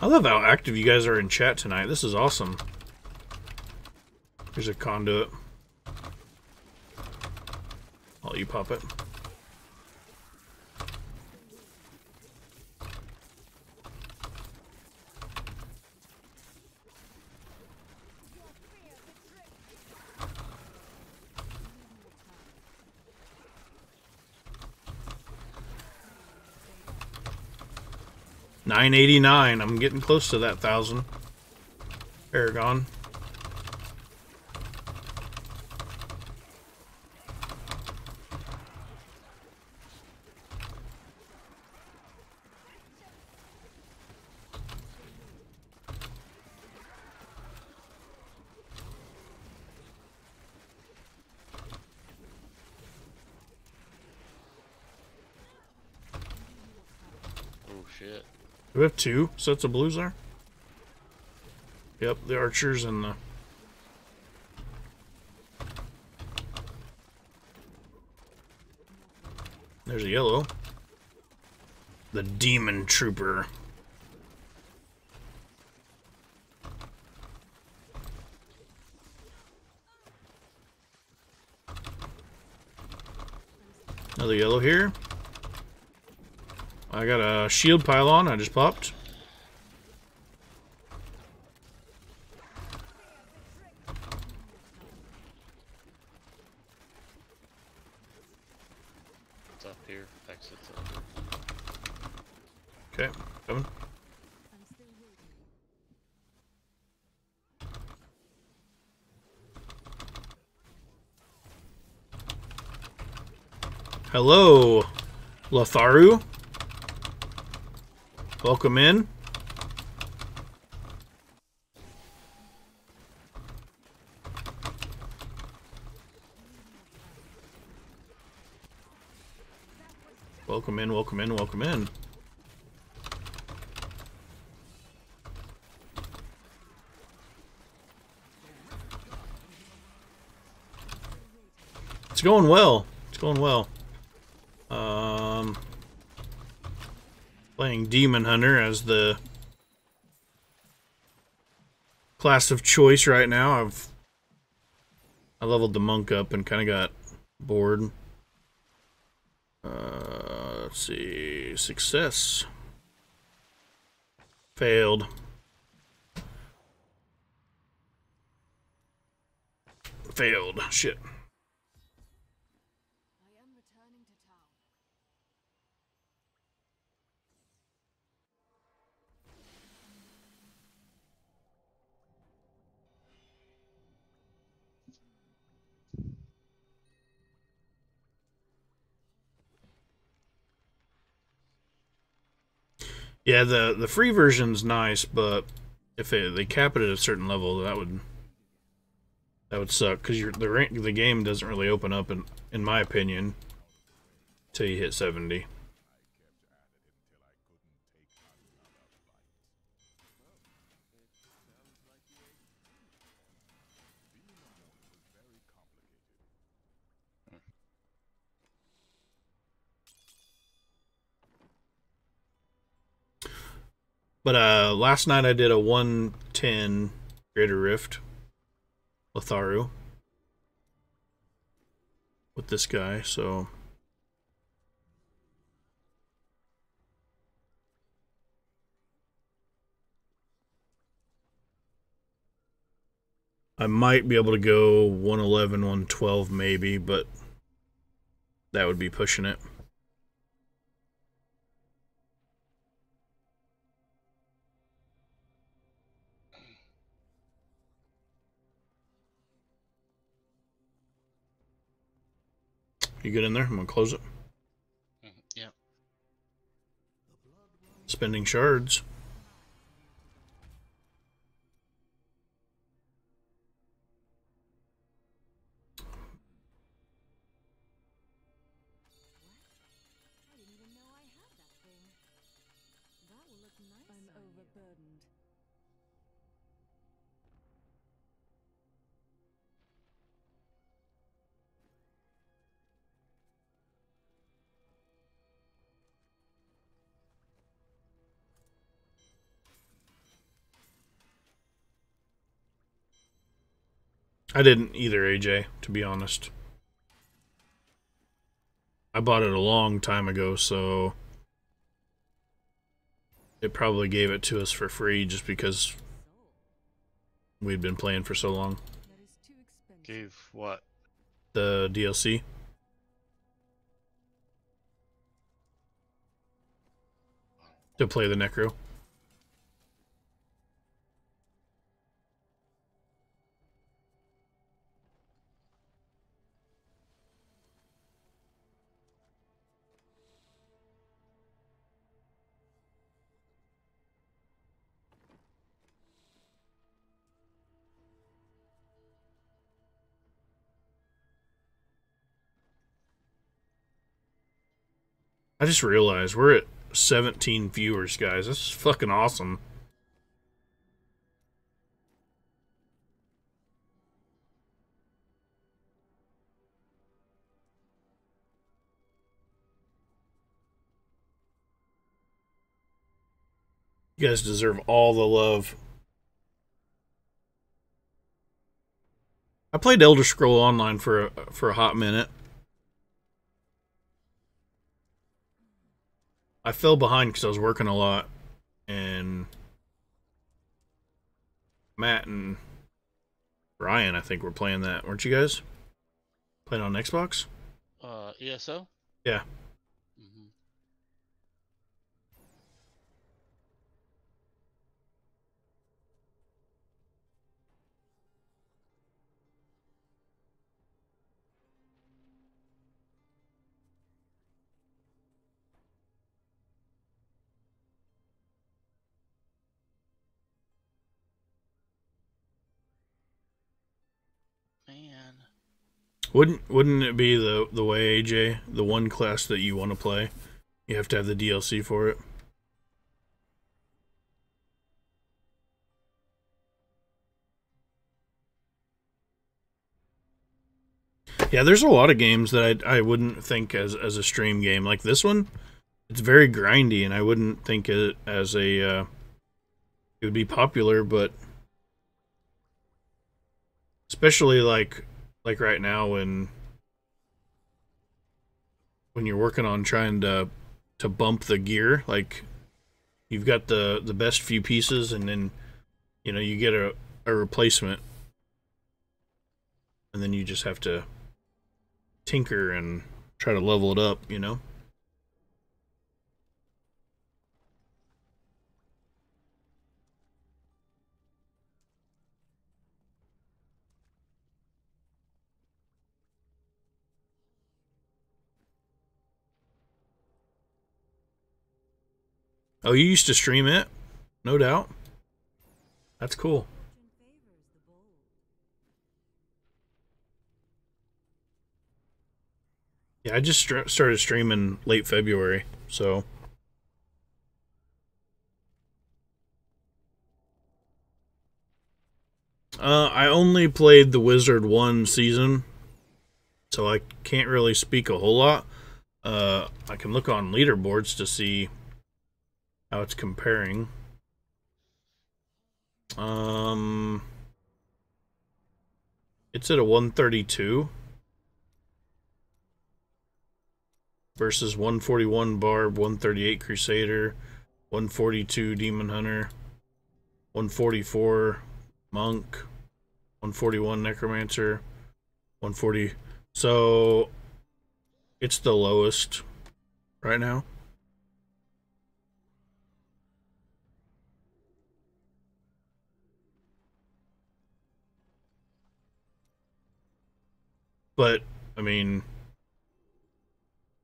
I love how active you guys are in chat tonight. This is awesome. Here's a conduit. I'll you pop it. 989. I'm getting close to that thousand. Paragon. Oh shit. Do we have two sets of blues there? Yep, the archers and the. There's a yellow. The demon trooper. Another yellow here. I got a shield pylon I just popped. It's up here. Exit's up. Okay, coming. Hello, Lotharu. Welcome in. Welcome in, welcome in, welcome in. It's going well. It's going well. Um, playing Demon Hunter as the class of choice right now. I've I leveled the monk up and kind of got bored. Uh, let's see, success. Failed. Failed. Shit. Yeah, the the free version's nice, but if they, they cap it at a certain level, that would that would suck because the the game doesn't really open up in in my opinion till you hit seventy. But uh, last night I did a 110 Greater Rift Lotharu with this guy, so I might be able to go 111, 112 maybe, but that would be pushing it. You get in there? I'm gonna close it. Mm-hmm. Yeah. Spending shards. I didn't either, AJ, to be honest. I bought it a long time ago, so it probably gave it to us for free just because we'd been playing for so long. Gave what? The DLC. to play the Necro. I just realized we're at 17 viewers, guys. This is fucking awesome. You guys deserve all the love. I played Elder Scroll Online for a, for a hot minute. I fell behind because I was working a lot, and Matt and Ryan, I think, were playing that. weren't you guys playing on Xbox? Uh, ESO. Yeah. Wouldn't wouldn't it be the the way AJ the one class that you want to play? You have to have the DLC for it. Yeah, there's a lot of games that I I wouldn't think as as a stream game like this one. It's very grindy, and I wouldn't think it as a uh, it would be popular, but especially like like right now when when you're working on trying to to bump the gear like you've got the the best few pieces and then you know you get a a replacement. And then you just have to tinker and try to level it up you know Oh, you used to stream it? No doubt. That's cool. Yeah, I just started streaming late February, so uh, I only played the Wizard one season, so I can't really speak a whole lot. Uh, I can look on leaderboards to see how it's comparing. Um, it's at a 132 versus 141 Barb, 138 Crusader, 142 Demon Hunter, 144 Monk, 141 Necromancer, 140. So it's the lowest right now. But I mean,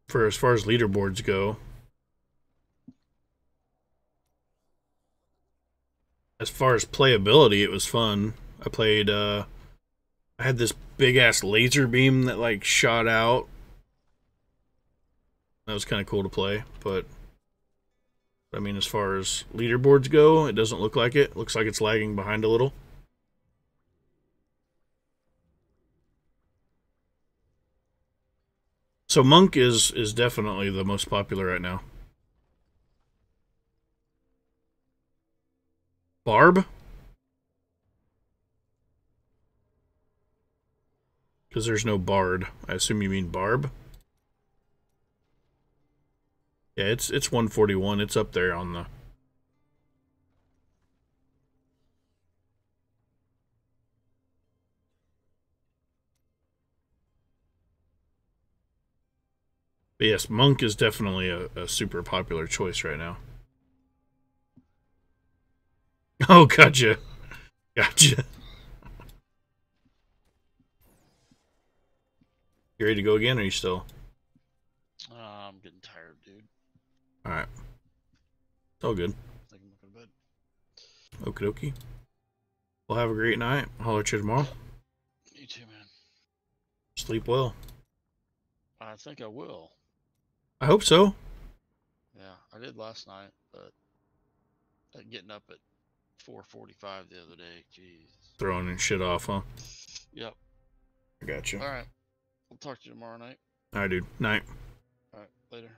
for as far as leaderboards go, as far as playability, it was fun. I played. uh I had this big ass laser beam that like shot out. That was kind of cool to play, but I mean, as far as leaderboards go, it doesn't look like it. Looks like it's lagging behind a little. So Monk is is definitely the most popular right now. Barb? Because there's no Bard. I assume you mean Barb? Yeah, it's it's 141. It's up there on the But yes, Monk is definitely a, a super popular choice right now. Oh, gotcha. Gotcha. You ready to go again, or are you still? Uh, I'm getting tired, dude. All right. It's all good. I think I'm going to bed. Okie dokie. Well, have a great night. Holler at you tomorrow. You too, man. Sleep well. I think I will. I hope so. Yeah, I did last night, but uh, getting up at 4:45 the other day. Jeez. Throwing and shit off, huh? Yep. I got you. All right. We'll talk to you tomorrow night. All right, dude. Night. All right. Later.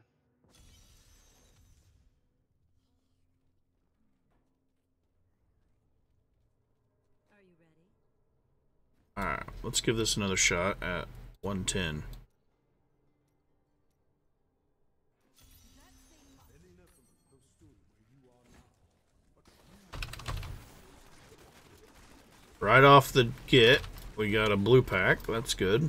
Are you ready? All right. Let's give this another shot at 110. Right off the get, we got a blue pack. That's good.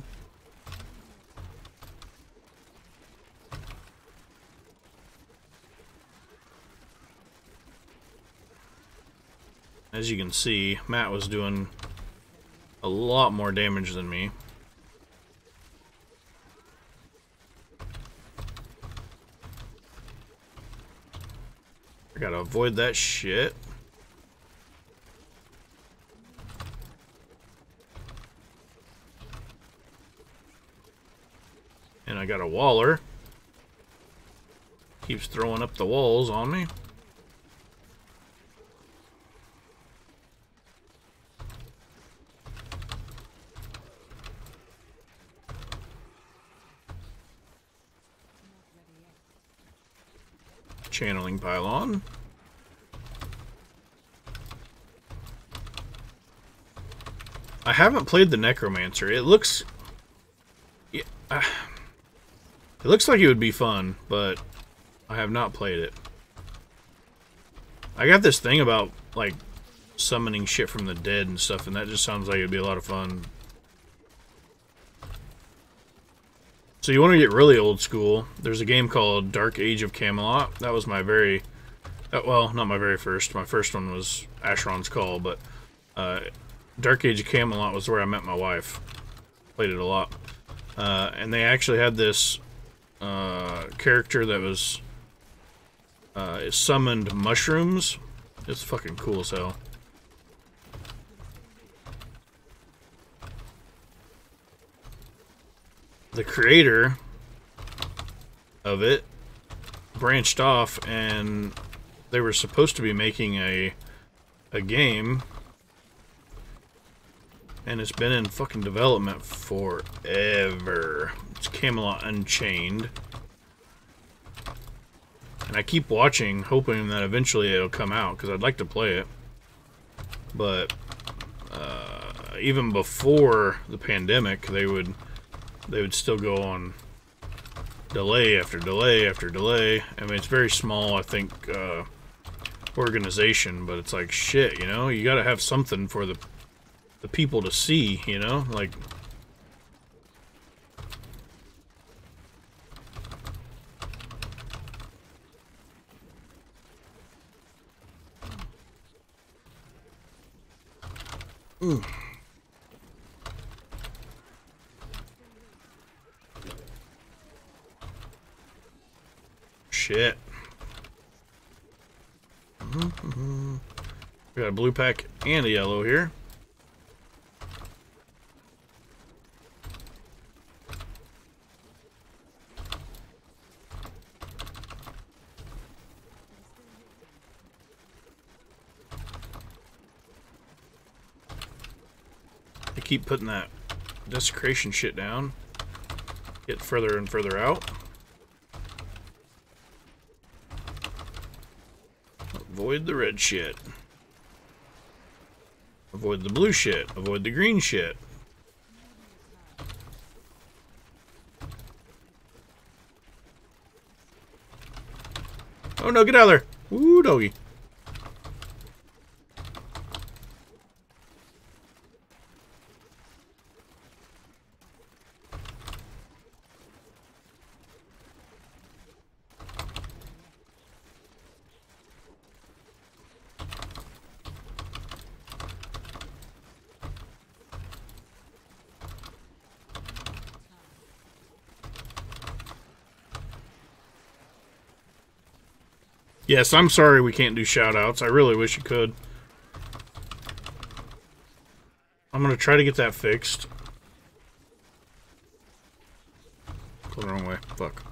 As you can see, Matt was doing a lot more damage than me. I gotta avoid that shit. And I got a waller. Keeps throwing up the walls on me. Channeling pylon. I haven't played the Necromancer. It looks... Yeah, uh, it looks like it would be fun, but I have not played it. I got this thing about, like, summoning shit from the dead and stuff, and that just sounds like it'd be a lot of fun. So you want to get really old school, there's a game called Dark Age of Camelot. That was my very... Uh, well, not my very first. My first one was Asheron's Call, but... Uh, Dark Age of Camelot was where I met my wife. Played it a lot. Uh, and they actually had this uh, character that was uh, summoned mushrooms. It's fucking cool as hell. The creator of it branched off and they were supposed to be making a a game and it's been in fucking development forever. It's Camelot Unchained. And I keep watching, hoping that eventually it'll come out, because I'd like to play it. But, uh, even before the pandemic, they would, they would still go on delay after delay after delay. I mean, it's very small, I think, uh, organization, but it's like, shit, you know? You gotta have something for the the people to see, you know? Like Shit. We got a blue pack and a yellow here. Keep putting that desecration shit down. Get further and further out. Avoid the red shit. Avoid the blue shit. Avoid the green shit. Oh no, get out of there. Ooh, doggy. Yes, I'm sorry we can't do shout outs. I really wish you could. I'm gonna try to get that fixed. Go the wrong way. Fuck.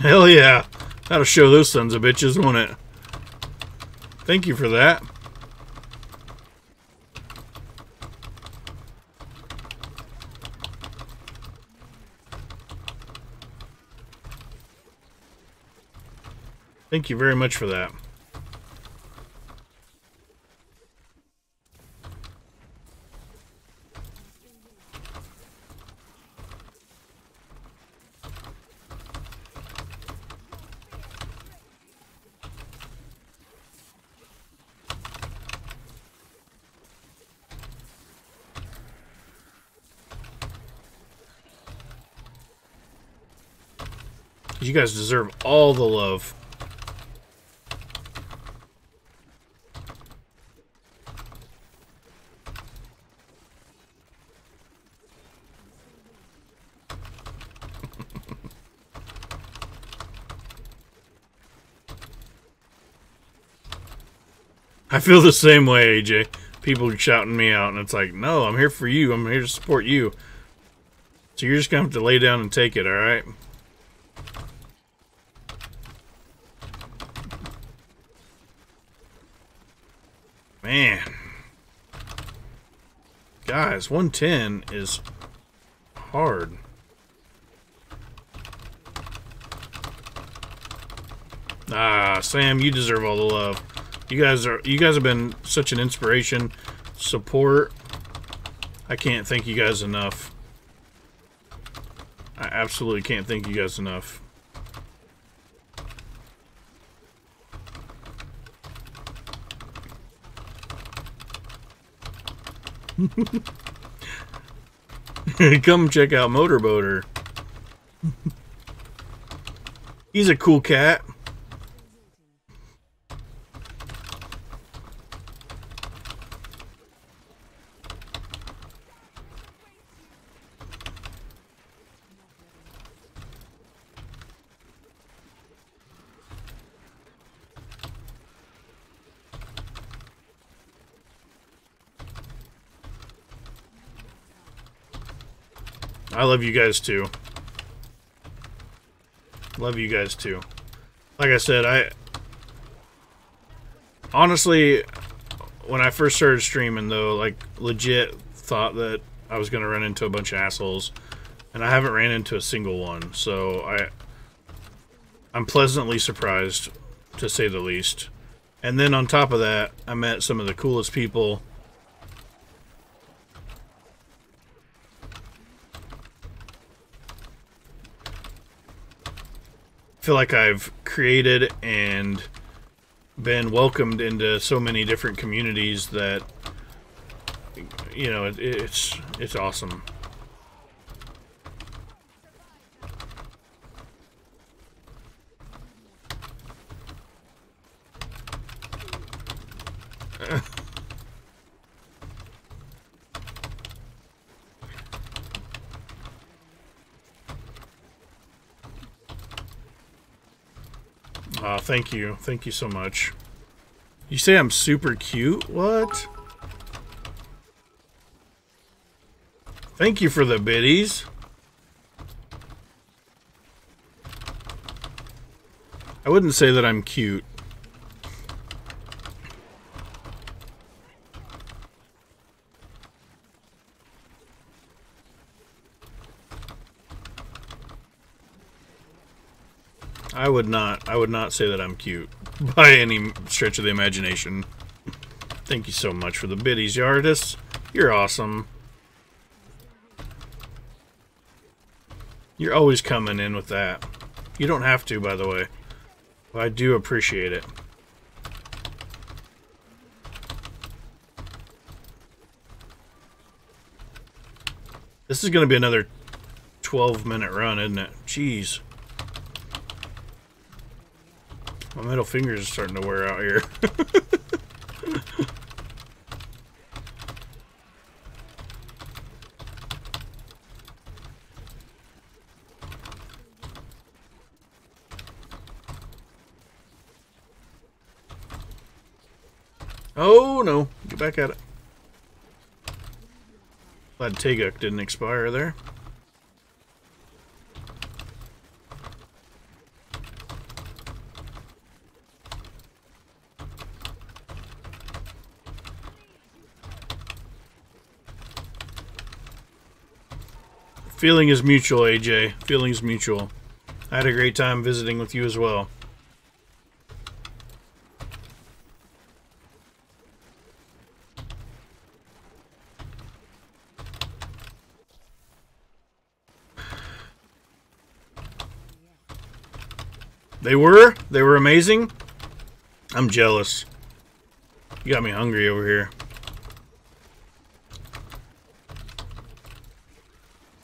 Hell yeah. That'll show those sons of bitches, won't it? Thank you for that. Thank you very much for that. You guys deserve all the love. Feel the same way, AJ. People shouting me out, and it's like, no, I'm here for you. I'm here to support you. So you're just gonna have to lay down and take it, all right? Man. Guys, 110 is hard. Ah, Sam, you deserve all the love. You guys are you guys have been such an inspiration, support. I can't thank you guys enough. I absolutely can't thank you guys enough. Come check out Motorboater. He's a cool cat. I love you guys too. Love you guys too. Like I said, I honestly when I first started streaming though, like legit thought that I was gonna run into a bunch of assholes. And I haven't ran into a single one, so I I'm pleasantly surprised to say the least. And then on top of that, I met some of the coolest people feel like I've created and been welcomed into so many different communities that you know it, it's it's awesome. Thank you. Thank you so much. You say I'm super cute? What? Thank you for the biddies. I wouldn't say that I'm cute. Would not. I would not say that I'm cute by any stretch of the imagination. Thank you so much for the biddies, you artists. You're awesome. You're always coming in with that. You don't have to, by the way. I do appreciate it. This is going to be another 12 minute run, isn't it? Jeez. My middle fingers are starting to wear out here. oh no, get back at it. Glad Taeguk didn't expire there. Feeling is mutual, AJ. Feeling is mutual. I had a great time visiting with you as well. They were? They were amazing? I'm jealous. You got me hungry over here.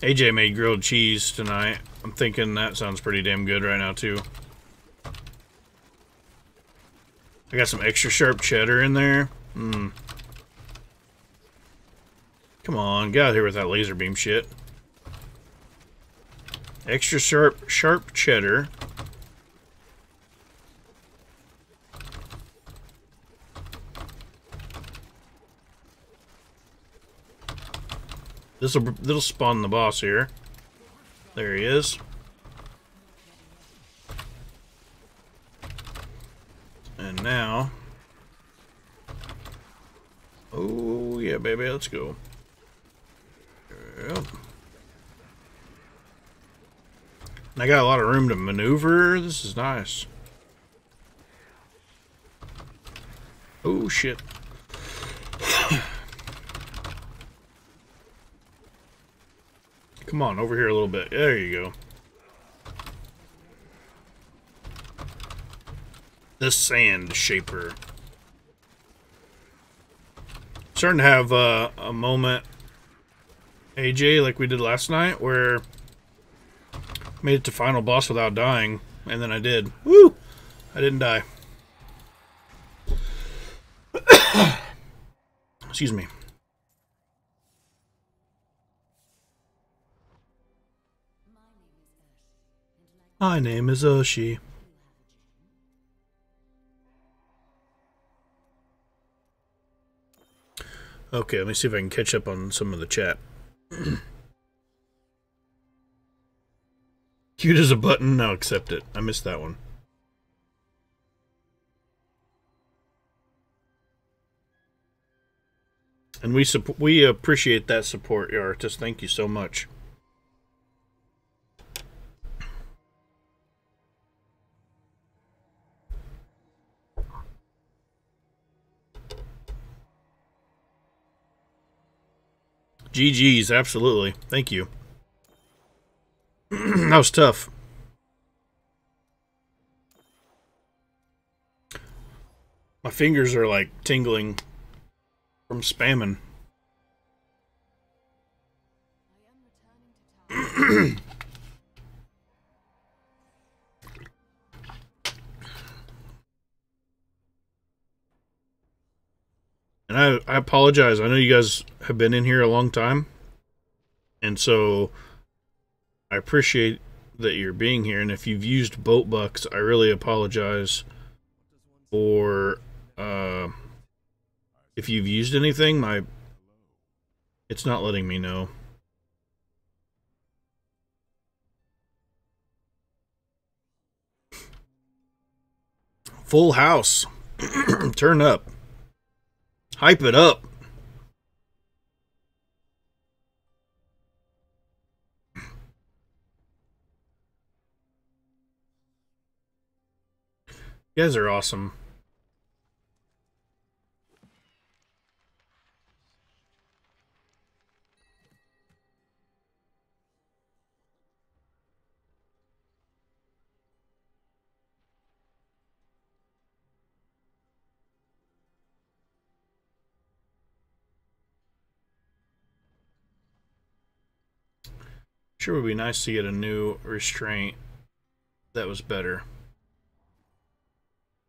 AJ made grilled cheese tonight. I'm thinking that sounds pretty damn good right now, too. I got some extra sharp cheddar in there. Mmm. Come on, get out here with that laser beam shit. Extra sharp, sharp cheddar. This'll this'll spawn the boss here. There he is. And now Oh yeah baby, let's go. Yep. I got a lot of room to maneuver. This is nice. Oh shit. Come on, over here a little bit. There you go. The Sand Shaper. Starting to have uh, a moment, AJ, like we did last night, where made it to final boss without dying, and then I did. Woo! I didn't die. Excuse me. My name is Oshi. Okay, let me see if I can catch up on some of the chat. Cute as a button, now accept it. I missed that one. And we support we appreciate that support, artist. Thank you so much. GG's, absolutely. Thank you. that was tough. My fingers are like tingling from spamming. And I, I apologize. I know you guys have been in here a long time. And so I appreciate that you're being here. And if you've used boat bucks, I really apologize for uh, if you've used anything. My it's not letting me know. Full house. Turn up. Hype it up. You guys are awesome. Sure would be nice to get a new restraint that was better.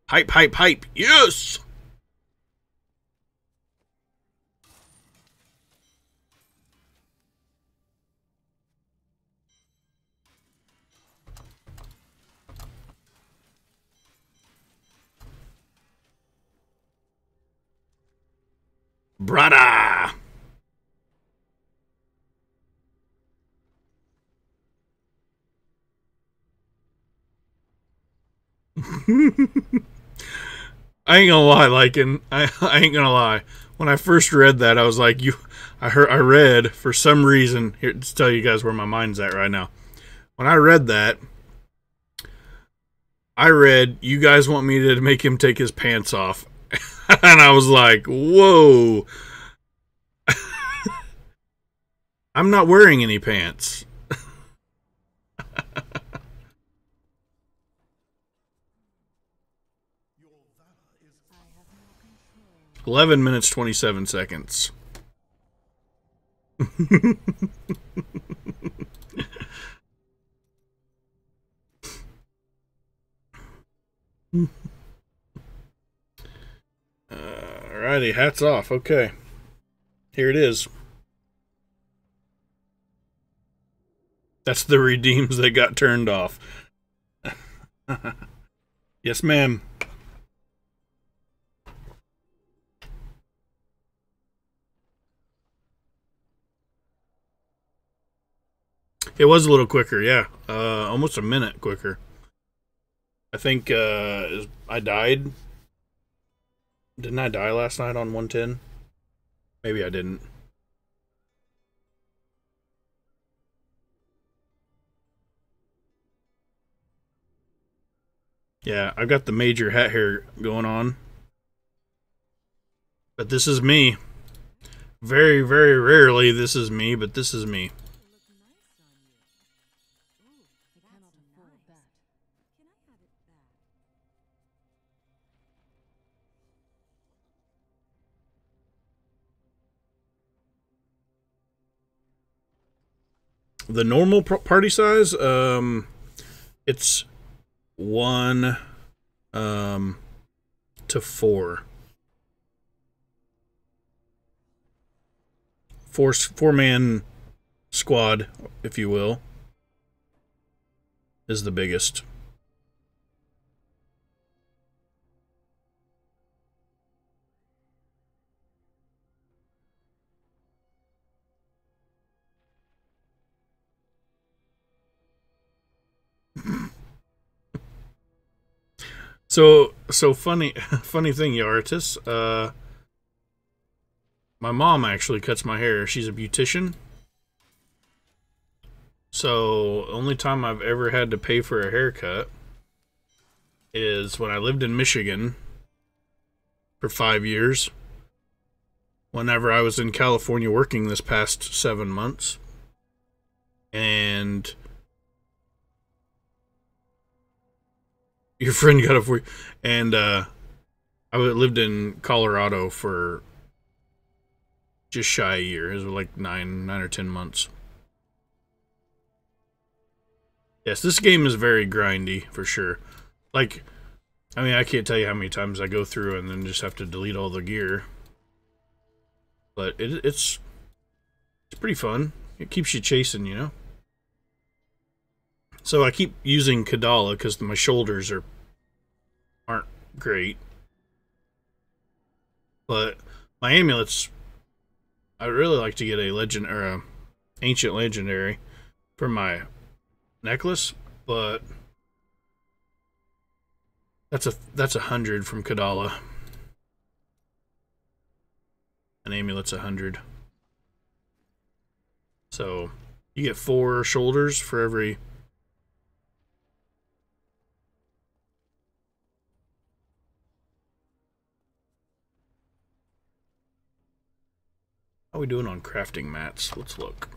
Hype, hype, hype. Yes! Brada! I ain't gonna lie, Lycan. I, I ain't gonna lie. When I first read that, I was like, "You." I heard. I read for some reason. Here to tell you guys where my mind's at right now. When I read that, I read, "You guys want me to make him take his pants off," and I was like, "Whoa." I'm not wearing any pants. 11 minutes 27 seconds. Alrighty, hats off. Okay. Here it is. That's the redeems that got turned off. yes, ma'am. It was a little quicker, yeah. Uh, almost a minute quicker. I think uh, I died. Didn't I die last night on 110? Maybe I didn't. Yeah, I've got the major hat hair going on. But this is me. Very, very rarely this is me, but this is me. The normal party size um it's one um to four. Four four man squad if you will is the biggest So so funny funny thing, Yartis. Uh, my mom actually cuts my hair. She's a beautician. So only time I've ever had to pay for a haircut is when I lived in Michigan for five years. Whenever I was in California working this past seven months. And your friend got it for you. And uh, I lived in Colorado for just shy a year. It was like nine, nine or ten months. Yes, this game is very grindy for sure. Like, I mean, I can't tell you how many times I go through and then just have to delete all the gear. But it, it's it's pretty fun. It keeps you chasing, you know. So I keep using Kadala because my shoulders are aren't great. But my amulets, I really like to get a legend or a ancient legendary for my necklace, but that's a that's a hundred from Kadala. An amulet's a hundred. So you get four shoulders for every How are we doing on crafting mats? Let's look.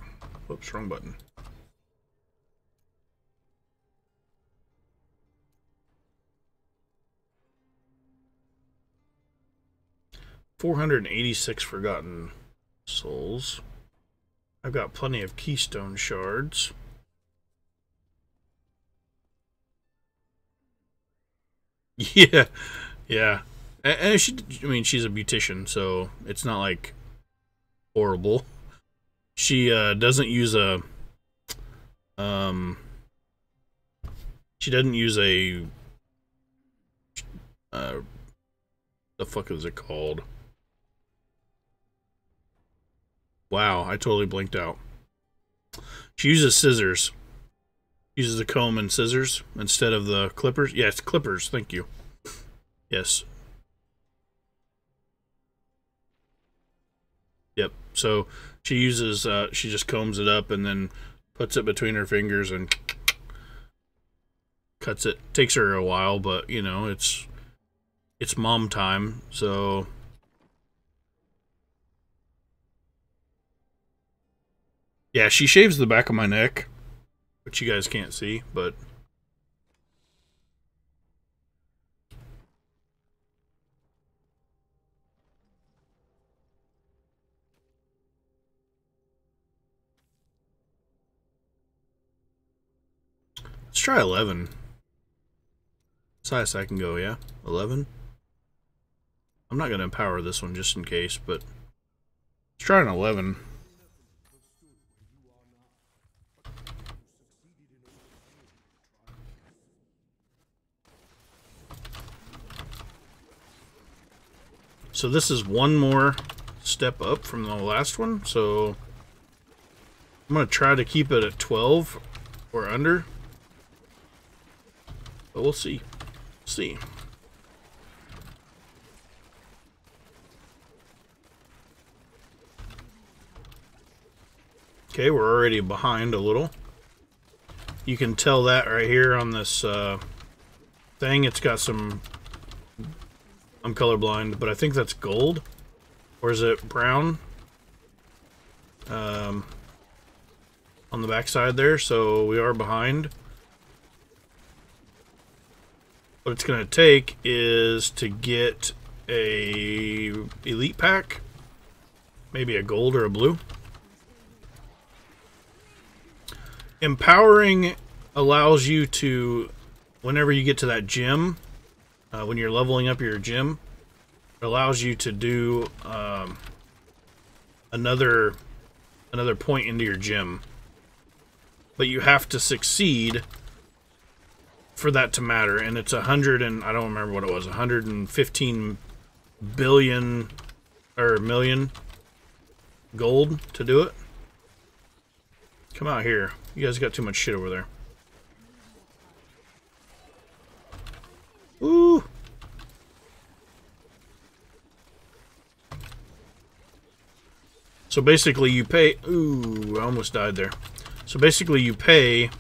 Whoops, wrong button. Four hundred and eighty-six forgotten souls. I've got plenty of keystone shards. Yeah, yeah. And she, I mean, she's a beautician, so it's not like horrible. She uh, doesn't use a um she doesn't use a uh the fuck is it called? Wow, I totally blinked out. She uses scissors. Uses a comb and scissors instead of the clippers. Yes, clippers. Thank you. Yes. So she uses. Uh, she just combs it up and then puts it between her fingers and cuts it. Takes her a while, but you know it's it's mom time. So yeah, she shaves the back of my neck, which you guys can't see, but. Let's try 11. As high I can go, yeah? 11? I'm not going to empower this one just in case, but let's try an 11. So this is one more step up from the last one, so I'm going to try to keep it at 12 or under. But we'll see. see. Okay, we're already behind a little. You can tell that right here on this uh, thing. It's got some... I'm colorblind, but I think that's gold. Or is it brown? Um, on the backside there, so we are behind. What it's going to take is to get a elite pack, maybe a gold or a blue. Empowering allows you to, whenever you get to that gym, uh, when you're leveling up your gym, it allows you to do um, another another point into your gym. But you have to succeed for that to matter, and it's a hundred and I don't remember what it was, a 115 billion or million gold to do it. Come out here. You guys got too much shit over there. Ooh. So basically you pay... Ooh, I almost died there. So basically you pay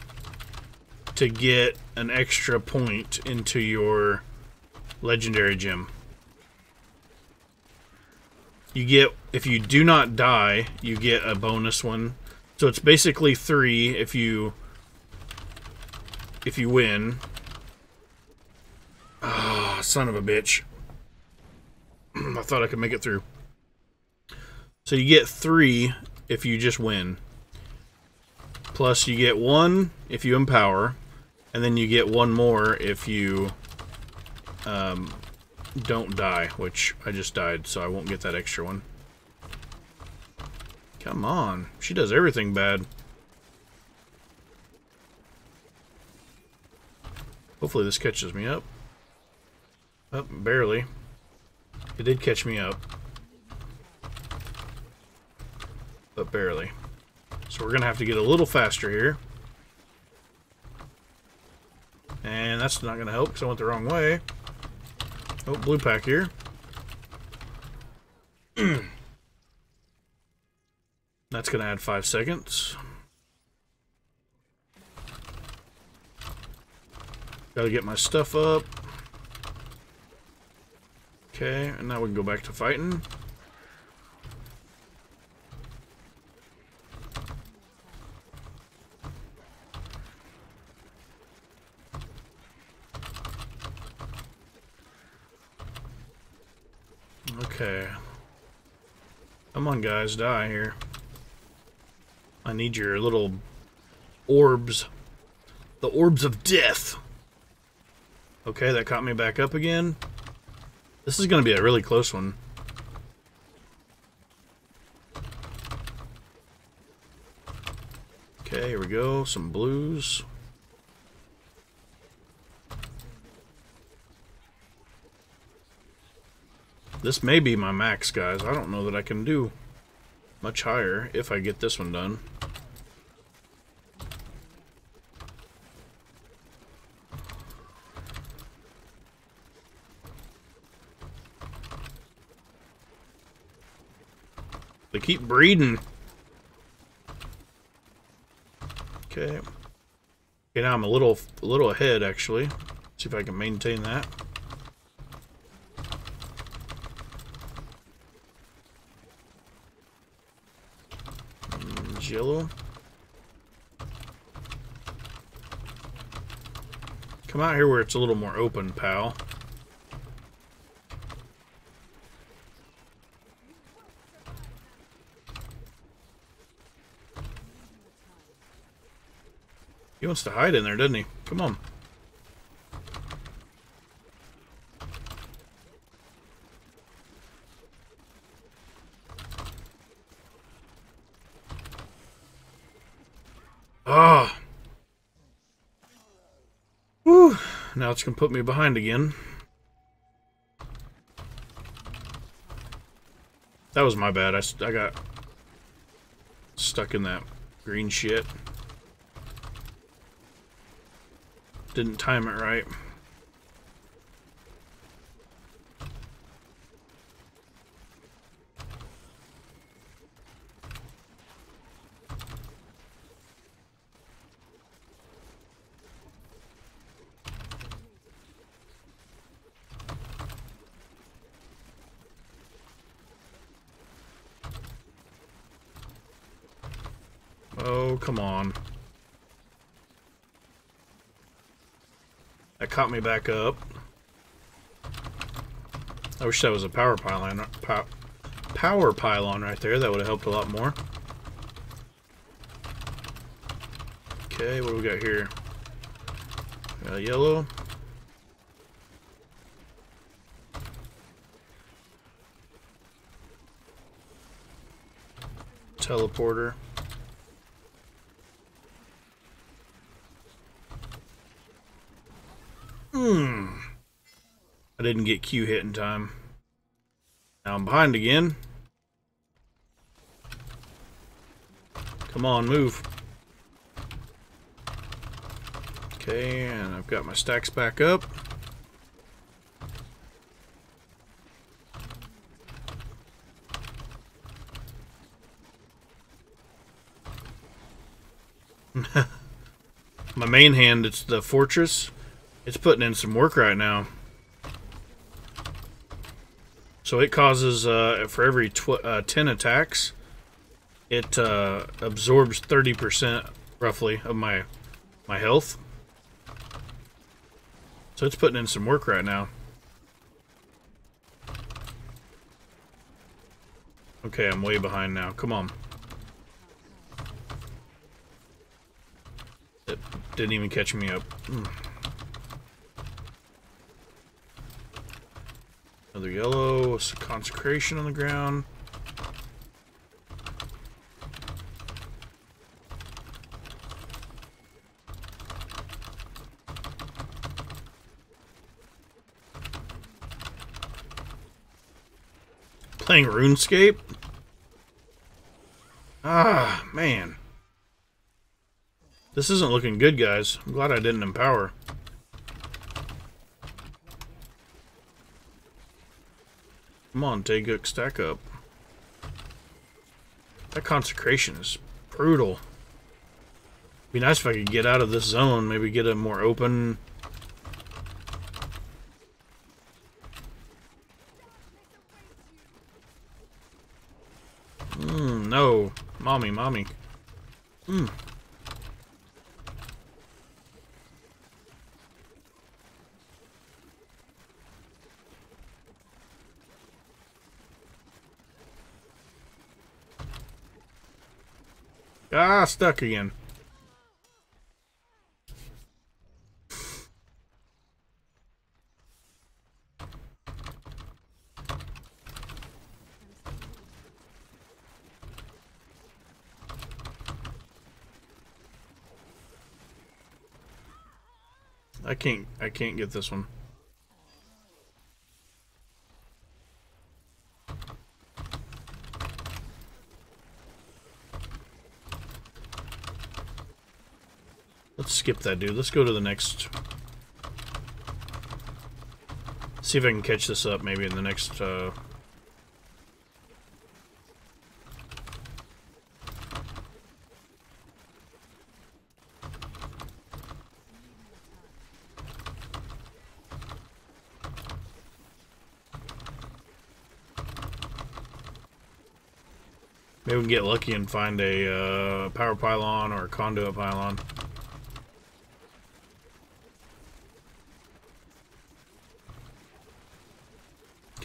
to get an extra point into your legendary gem. You get, if you do not die, you get a bonus one. So it's basically three if you, if you win. Ah, oh, son of a bitch. I thought I could make it through. So you get three if you just win. Plus you get one if you empower. And then you get one more if you um, don't die, which I just died, so I won't get that extra one. Come on. She does everything bad. Hopefully this catches me up. Oh, barely. It did catch me up. But barely. So we're going to have to get a little faster here. And that's not going to help because I went the wrong way. Oh, blue pack here. that's going to add five seconds. Gotta get my stuff up. Okay, and now we can go back to fighting. Okay. Come on, guys, die here. I need your little orbs. The orbs of death. Okay, that caught me back up again. This is going to be a really close one. Okay, here we go. Some blues. This may be my max, guys. I don't know that I can do much higher if I get this one done. They keep breeding. Okay. Okay, now I'm a little a little ahead actually. See if I can maintain that. Come out here where it's a little more open, pal. He wants to hide in there, doesn't he? Come on. Ah. Whew. Now it's going to put me behind again. That was my bad. I, I got stuck in that green shit. Didn't time it right. Oh, come That caught me back up. I wish that was a power pylon, pow, power pylon right there. That would have helped a lot more. Okay, what do we got here? Uh, yellow. Teleporter. Hmm. Didn't get Q hit in time. Now I'm behind again. Come on, move. Okay, and I've got my stacks back up. my main hand, it's the fortress. It's putting in some work right now. So it causes, uh, for every uh, 10 attacks, it uh, absorbs 30% roughly of my my health. So it's putting in some work right now. Okay, I'm way behind now. Come on. It didn't even catch me up. Mm. Another yellow, consecration on the ground. Playing RuneScape? Ah, man. This isn't looking good, guys. I'm glad I didn't empower. Come on, Taeguk, stack up. That consecration is brutal. Be nice if I could get out of this zone, maybe get a more open... Mmm, no. Mommy, mommy. Mmm. Ah, stuck again. I can't I can't get this one. Skip that dude. Let's go to the next. See if I can catch this up maybe in the next. Uh... Maybe we can get lucky and find a uh, power pylon or a conduit pylon.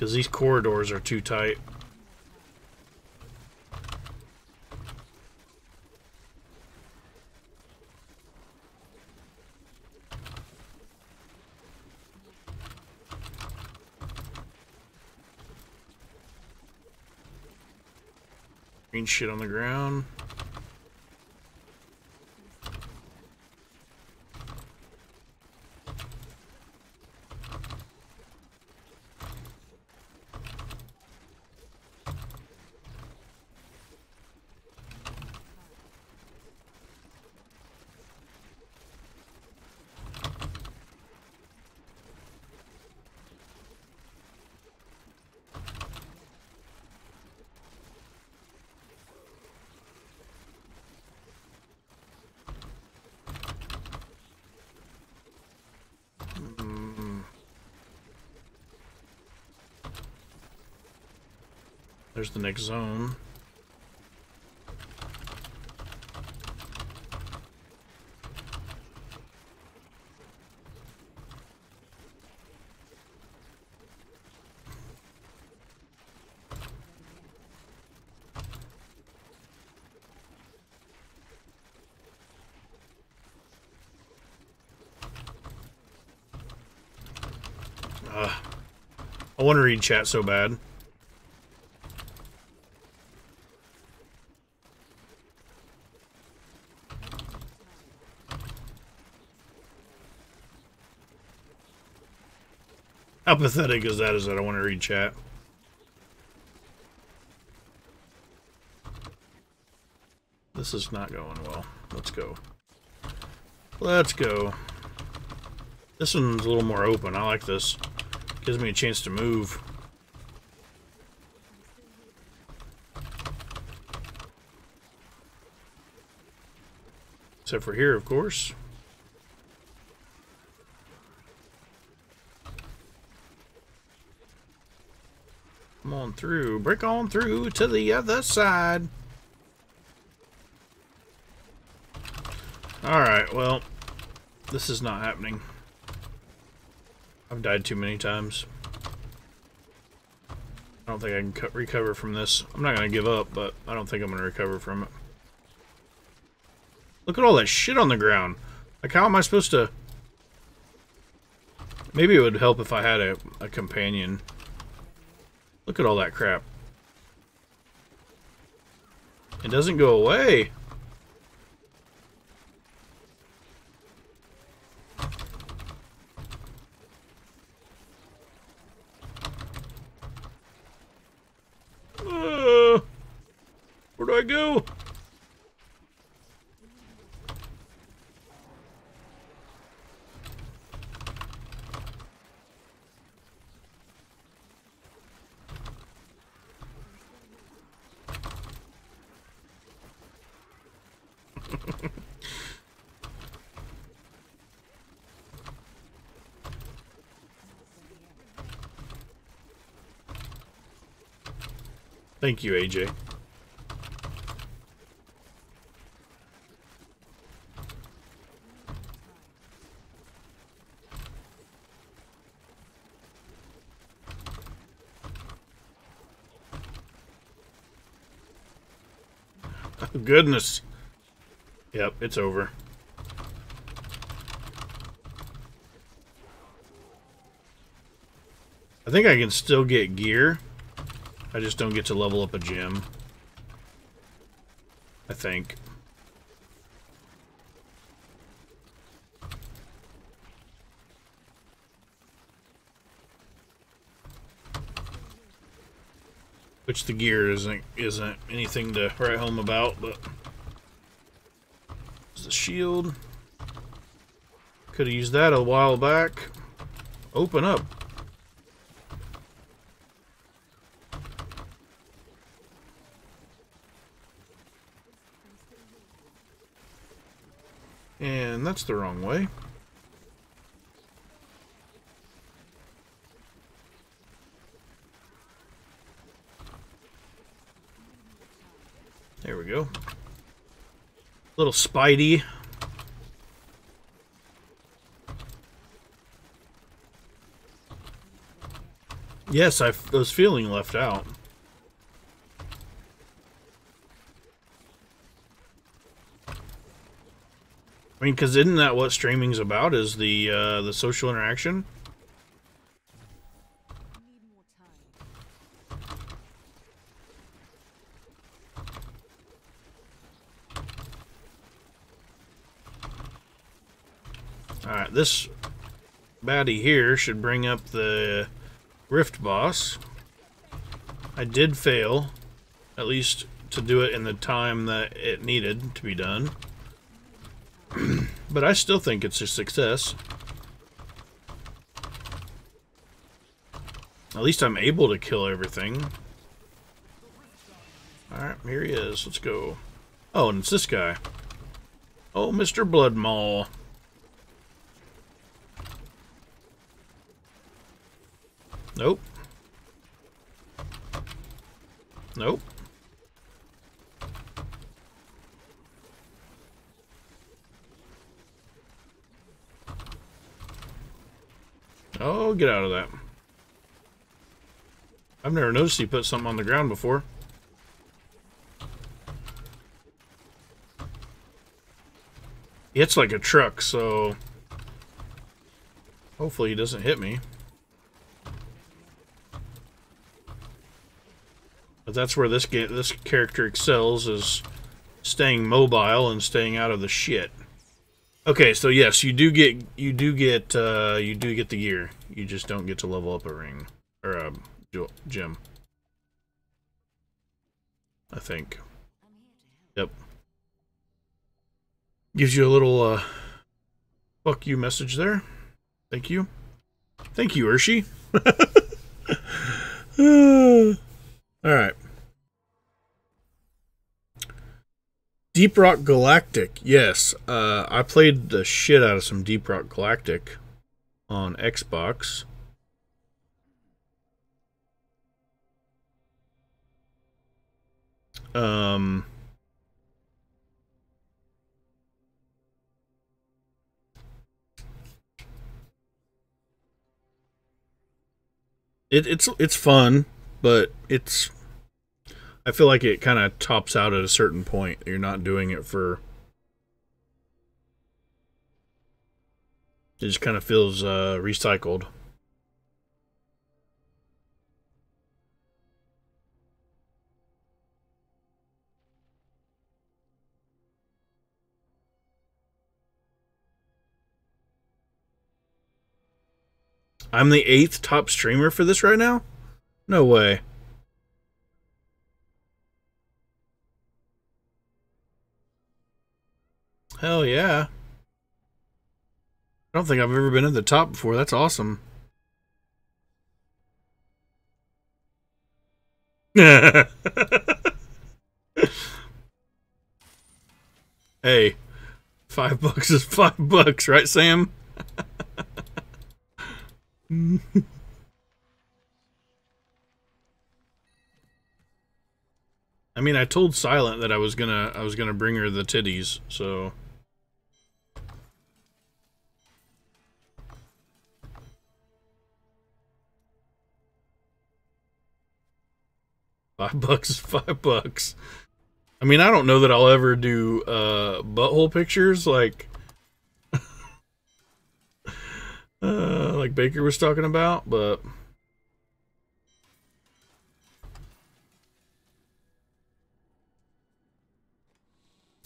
Because these corridors are too tight. Green shit on the ground. Mm. There's the next zone. Uh, I want to read chat so bad. Pathetic is that? Is that I want to read chat? This is not going well. Let's go. Let's go. This one's a little more open. I like this. Gives me a chance to move. Except for here, of course. Through. Break on through to the other side. Alright, well, this is not happening. I've died too many times. I don't think I can recover from this. I'm not going to give up, but I don't think I'm going to recover from it. Look at all that shit on the ground. Like, how am I supposed to... Maybe it would help if I had a, a companion. Look at all that crap. It doesn't go away. Uh, where do I go? Thank you, AJ. Goodness. Yep, it's over. I think I can still get gear. I just don't get to level up a gem. I think. Which the gear isn't isn't anything to write home about, but there's the shield. Could have used that a while back. Open up. And that's the wrong way. There we go. Little Spidey. Yes, I was feeling left out. Mean, because isn't that what streaming's about? Is the uh, the social interaction? Alright, this baddie here should bring up the Rift boss. I did fail, at least to do it in the time that it needed to be done. But I still think it's a success. At least I'm able to kill everything. Alright, here he is. Let's go. Oh, and it's this guy. Oh, Mr. Blood Maw. Nope. Nope. Get out of that. I've never noticed he put something on the ground before. It's like a truck, so hopefully he doesn't hit me. But that's where this this character excels is staying mobile and staying out of the shit. Okay, so yes, you do get you do get uh, you do get the gear. You just don't get to level up a ring or a gem. I think. Yep. Gives you a little uh, fuck you message there. Thank you. Thank you, Urshi. All right. Deep Rock Galactic. Yes, uh, I played the shit out of some Deep Rock Galactic on Xbox. Um, it, it's it's fun, but it's I feel like it kind of tops out at a certain point. You're not doing it for. It just kind of feels uh, recycled. I'm the eighth top streamer for this right now? No way. Hell yeah. I don't think I've ever been at the top before. That's awesome. hey, five bucks is five bucks, right, Sam? I mean, I told Silent that I was gonna I was gonna bring her the titties, so. Five bucks is five bucks. I mean, I don't know that I'll ever do uh, butthole pictures like uh, like Baker was talking about, but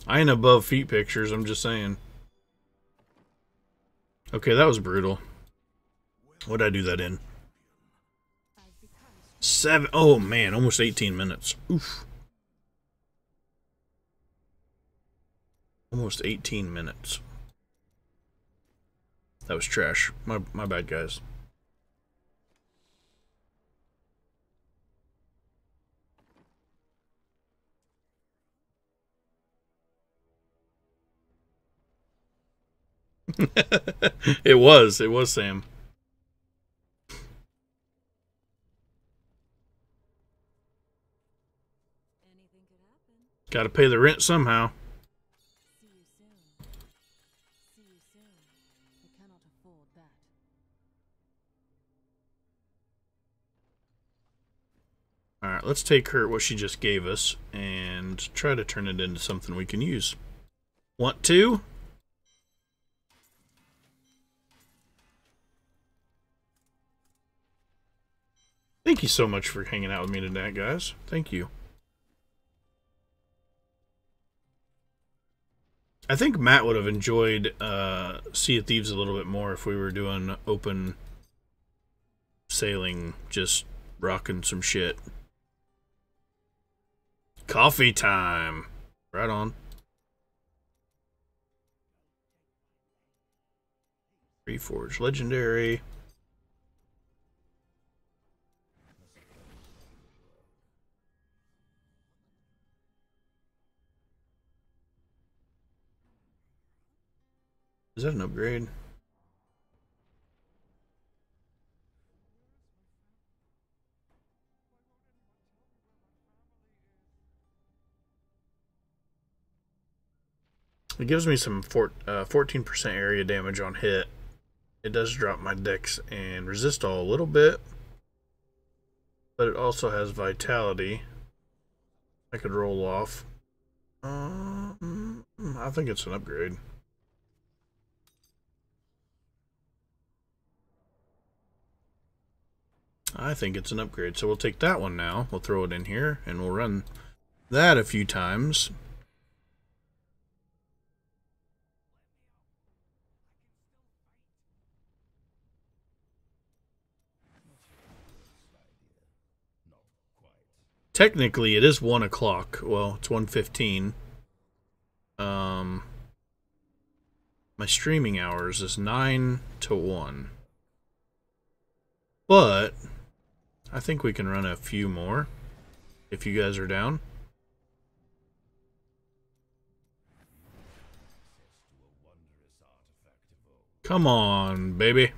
I ain't above feet pictures, I'm just saying. Okay, that was brutal. What'd I do that in? Seven. Oh man, almost 18 minutes. Oof. Almost 18 minutes. That was trash. My my bad, guys. it was. It was Sam. Happen. Got to pay the rent somehow. See you soon. See you soon. I cannot afford that. All right, let's take her what she just gave us and try to turn it into something we can use. Want to? Thank you so much for hanging out with me tonight, guys. Thank you. I think Matt would have enjoyed uh, Sea of Thieves a little bit more if we were doing open sailing, just rocking some shit. Coffee time. Right on. Reforge Legendary. Is that an upgrade? It gives me some four, uh, 14% area damage on hit. It does drop my dex and resist all a little bit. But it also has vitality. I could roll off. Um, I think it's an upgrade. I think it's an upgrade. So we'll take that one now. We'll throw it in here and we'll run that a few times. Technically, it is one o'clock. Well, it's one fifteen. Um, my streaming hours is nine to one, but I think we can run a few more if you guys are down. Come on, baby.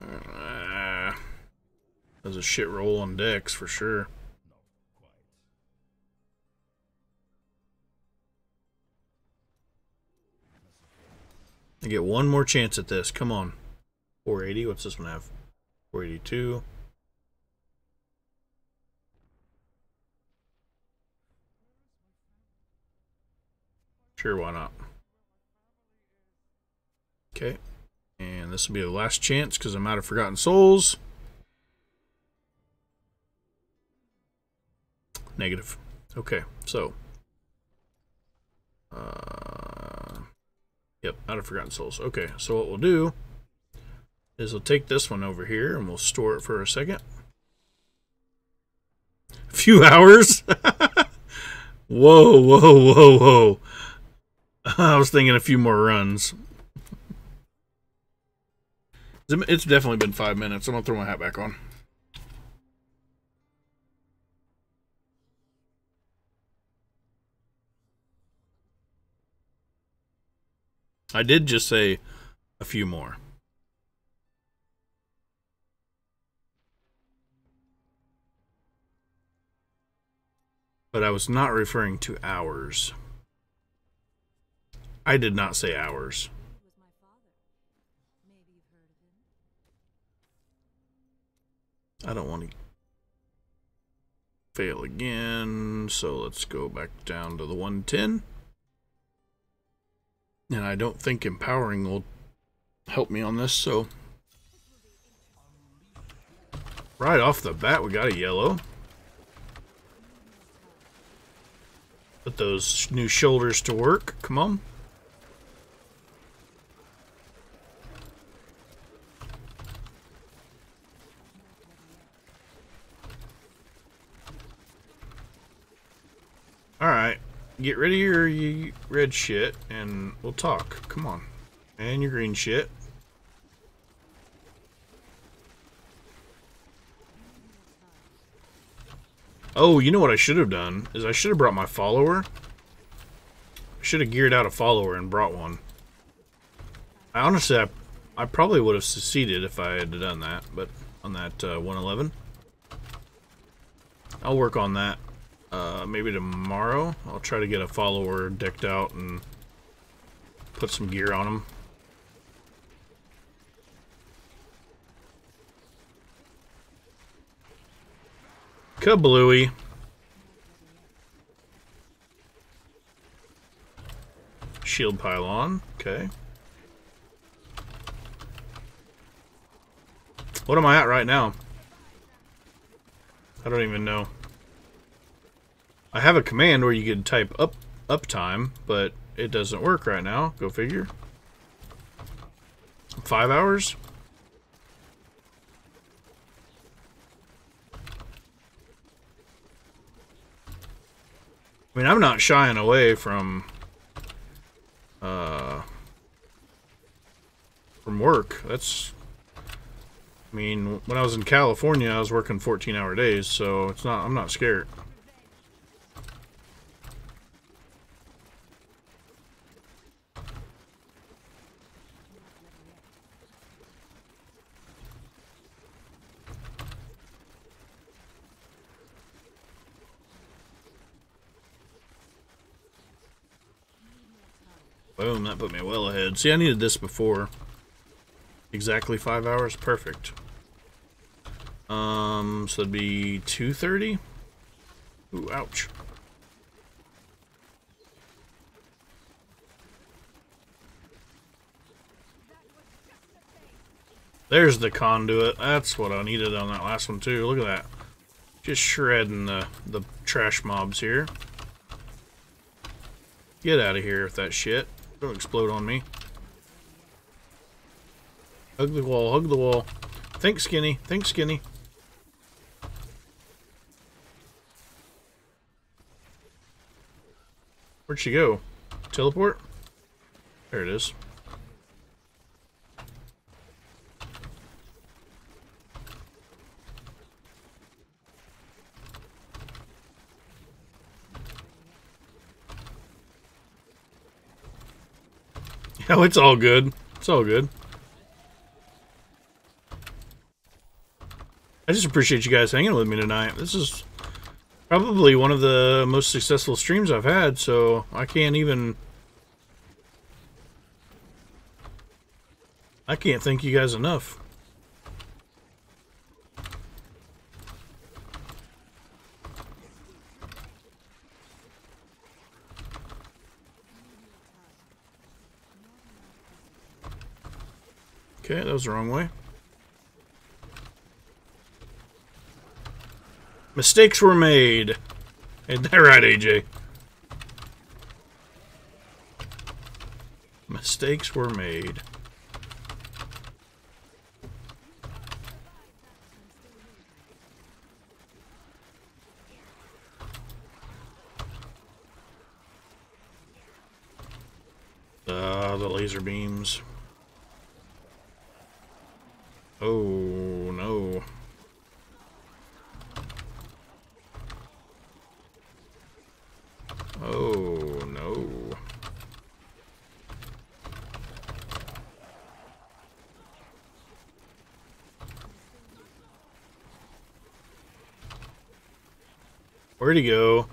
Uh, was a shit roll on dex for sure. I get one more chance at this. Come on. 480. What's this one have? 482. Sure, why not? Okay. And this will be the last chance because I'm out of Forgotten Souls. Negative. Okay, so. Uh, yep, out of Forgotten Souls. Okay, so what we'll do is we'll take this one over here and we'll store it for a second. A few hours? whoa, whoa, whoa, whoa. I was thinking a few more runs. It's definitely been five minutes. I'm going to throw my hat back on. I did just say a few more. But I was not referring to hours. I did not say hours. I don't want to fail again, so let's go back down to the 110. And I don't think empowering will help me on this, so right off the bat we got a yellow. Put those new shoulders to work. Come on. Get rid of your you red shit and we'll talk. Come on. And your green shit. Oh, you know what I should have done? Is I should have brought my follower. I should have geared out a follower and brought one. I honestly, I, I probably would have succeeded if I had done that, but on that uh, 111. I'll work on that uh, maybe tomorrow. I'll try to get a follower decked out and put some gear on him. Kablooey. Shield pylon. Okay. What am I at right now? I don't even know. I have a command where you can type up uptime, but it doesn't work right now. Go figure. Five hours? I mean, I'm not shying away from, uh, from work. That's, I mean, when I was in California, I was working 14-hour days, so it's not, I'm not scared. Boom, that ahead. See, I needed this before. Exactly five hours? Perfect. Um, so it'd be 2.30? Ooh, ouch. There's the conduit. That's what I needed on that last one, too. Look at that. Just shredding the, the trash mobs here. Get out of here with that shit. Don't explode on me. Hug the wall, hug the wall. Think skinny, think skinny. Where'd she go? Teleport? There it is. Oh, it's all good. It's all good. I just appreciate you guys hanging with me tonight. This is probably one of the most successful streams I've had, so I can't even... I can't thank you guys enough. Okay, that was the wrong way. Mistakes were made. Ain't that right, AJ? Mistakes were made. Ah, the laser beams. Oh, no. Oh, no. Where'd he go?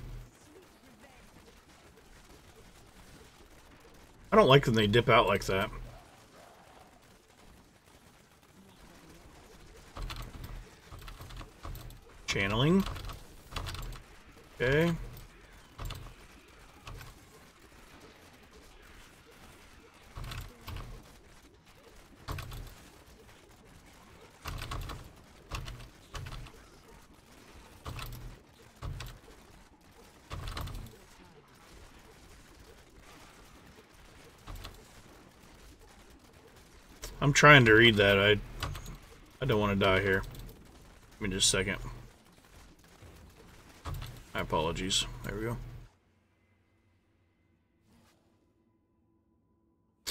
I don't like when they dip out like that. Channeling. Okay. I'm trying to read that. I I don't want to die here. Give me just a second. My apologies. There we go.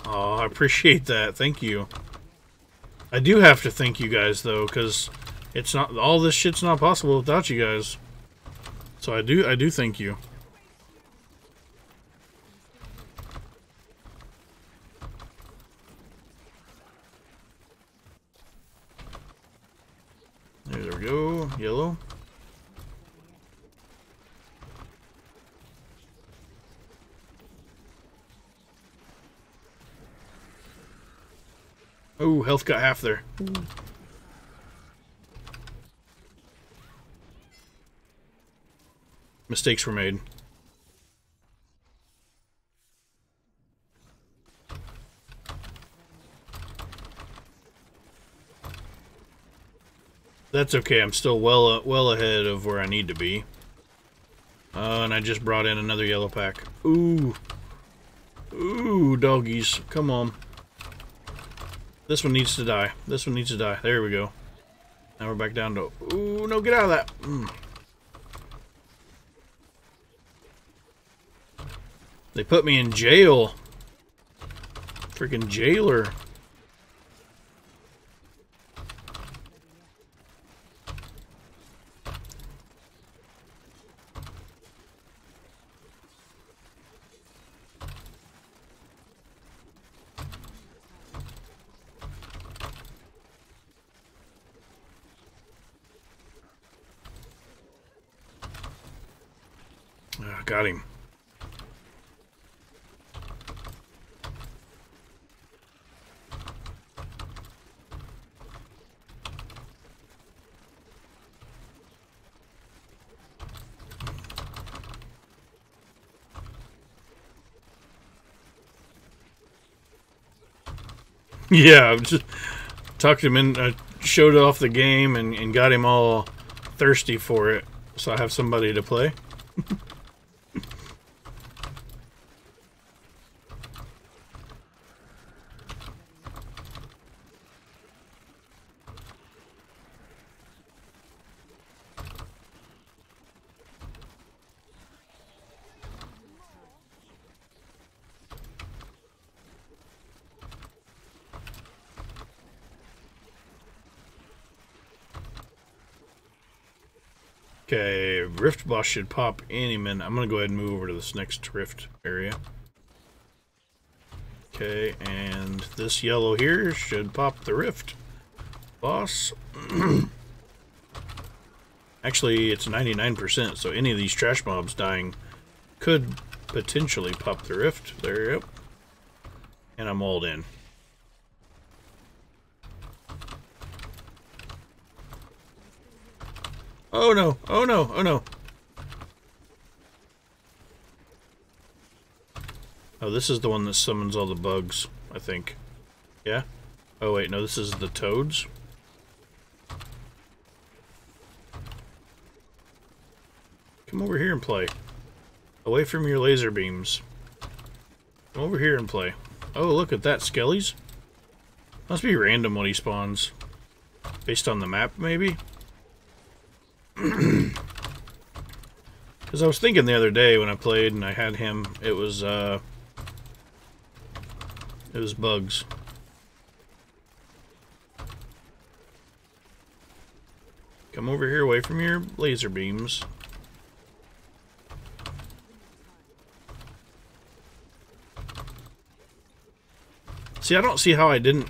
Oh, I appreciate that. Thank you. I do have to thank you guys though, because it's not all this shit's not possible without you guys. So I do I do thank you. Health got half there. Mistakes were made. That's okay. I'm still well uh, well ahead of where I need to be. Uh, and I just brought in another yellow pack. Ooh. Ooh, doggies. Come on. This one needs to die. This one needs to die. There we go. Now we're back down to... Ooh, no, get out of that. Mm. They put me in jail. Freaking jailer. Ah, got him. Yeah, I just tucked him in, uh, showed off the game, and, and got him all thirsty for it, so I have somebody to play. Okay, Rift Boss should pop any minute. I'm gonna go ahead and move over to this next Rift area. Okay, and this yellow here should pop the Rift Boss. Actually, it's 99%, so any of these trash mobs dying could potentially pop the Rift. There, yep. And I'm all in. Oh no, oh no, oh no. Oh, this is the one that summons all the bugs, I think. Yeah? Oh wait, no, this is the toads? Come over here and play. Away from your laser beams. Come over here and play. Oh, look at that, Skellies. Must be random when he spawns. Based on the map, maybe? Because I was thinking the other day when I played and I had him, it was, uh... Was bugs. Come over here away from your laser beams. See, I don't see how I didn't...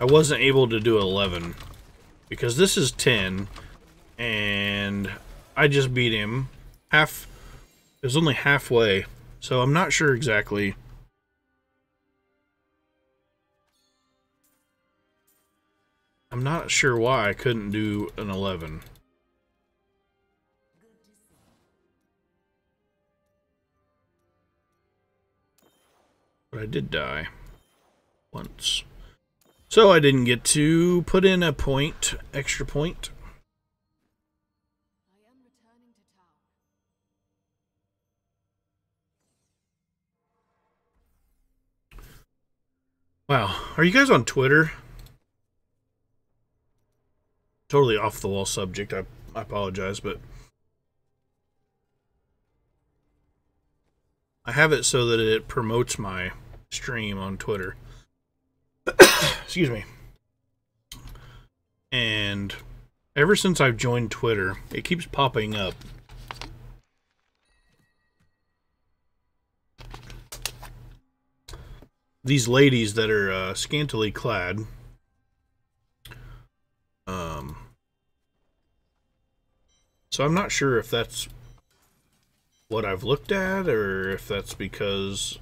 I wasn't able to do 11. Because this is 10 and I just beat him half it was only halfway so I'm not sure exactly not sure why I couldn't do an 11 but I did die once so I didn't get to put in a point extra point Wow. Are you guys on Twitter? Totally off the wall subject. I, I apologize, but I have it so that it promotes my stream on Twitter. excuse me. And ever since I've joined Twitter, it keeps popping up. These ladies that are uh, scantily clad. Um, so I'm not sure if that's what I've looked at or if that's because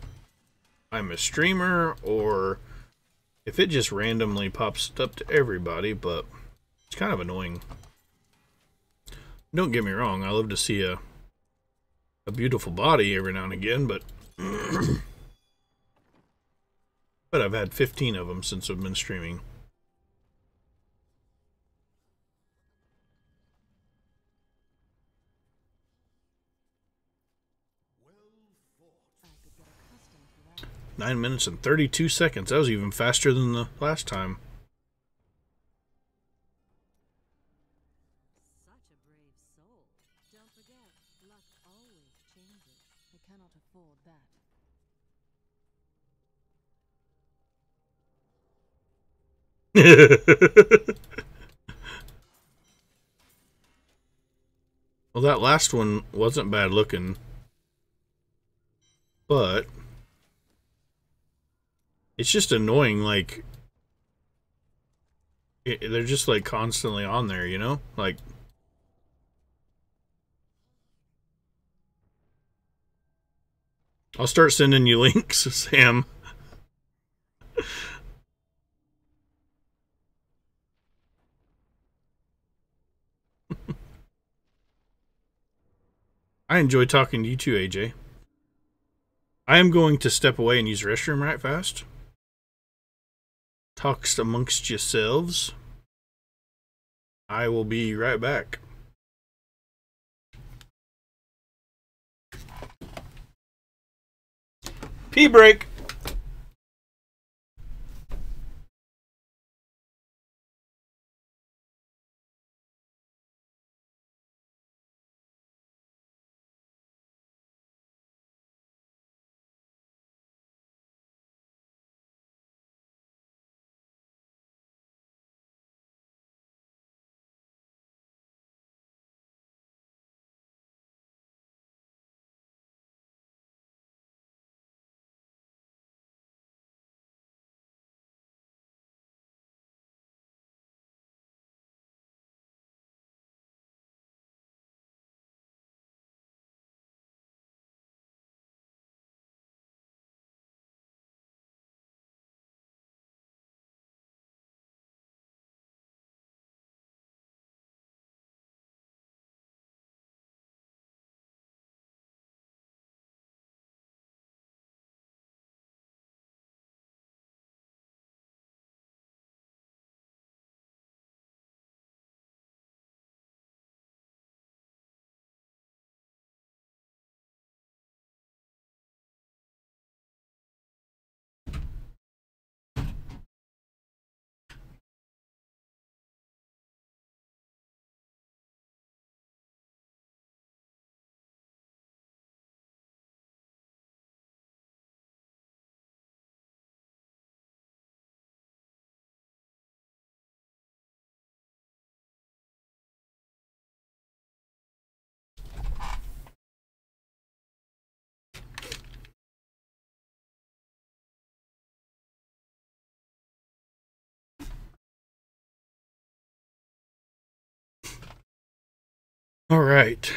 I'm a streamer or if it just randomly pops up to everybody, but it's kind of annoying. Don't get me wrong, I love to see a a beautiful body every now and again, but but I've had 15 of them since I've been streaming. Nine minutes and 32 seconds. That was even faster than the last time. Such a brave soul. Don't forget, luck always changes. I cannot afford that. well, that last one wasn't bad looking. But it's just annoying like it, they're just like constantly on there, you know? Like I'll start sending you links, Sam. I enjoy talking to you too, AJ. I am going to step away and use restroom right fast. Talks amongst yourselves. I will be right back. Pee break. All right.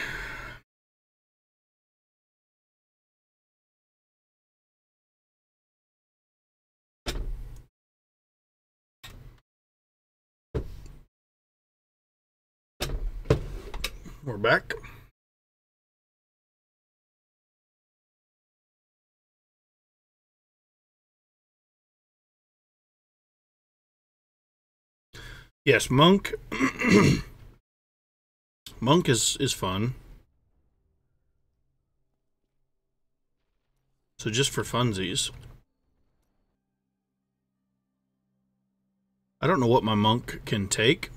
We're back. Yes, Monk. Monk is is fun. So just for funsies. I don't know what my monk can take.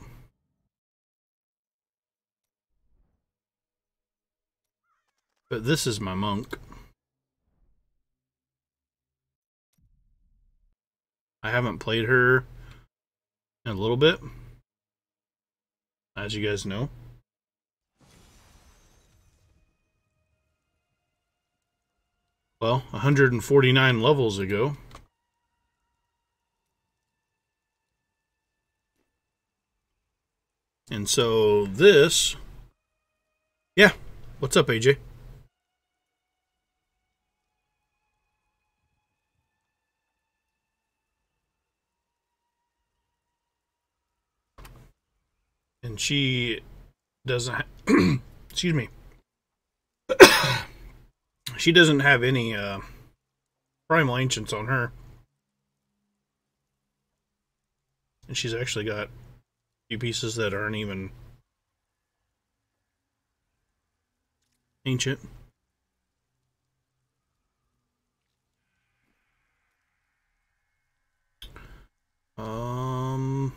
But this is my monk. I haven't played her in a little bit. As you guys know. Well, 149 levels ago. And so this. Yeah. What's up, AJ? and she doesn't excuse me she doesn't have any uh primal ancients on her. And she's actually got a few pieces that aren't even ancient. Um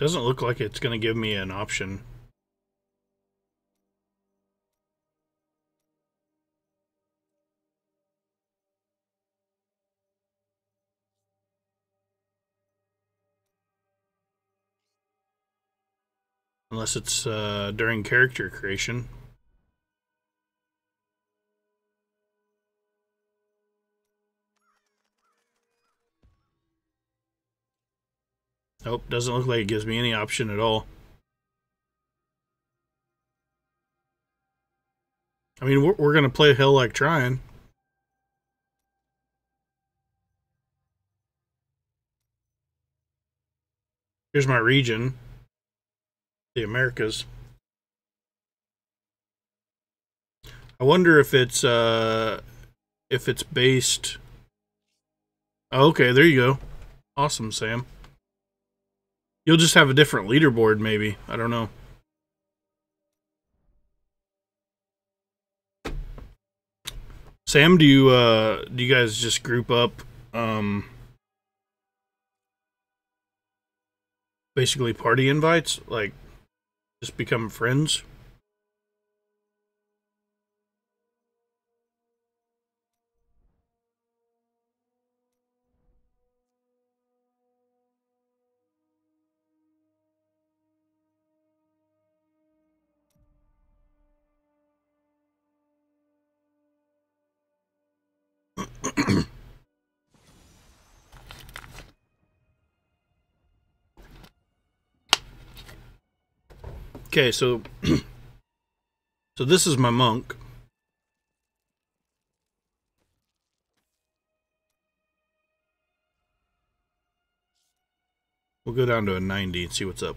Doesn't look like it's going to give me an option. Unless it's uh, during character creation. Nope, doesn't look like it gives me any option at all. I mean, we're, we're going to play Hell Like Trying. Here's my region. The Americas. I wonder if it's, uh, if it's based... Oh, okay, there you go. Awesome, Sam. You'll just have a different leaderboard, maybe. I don't know. Sam, do you uh do you guys just group up um basically party invites? Like just become friends? Okay, so so this is my monk. We'll go down to a 90 and see what's up.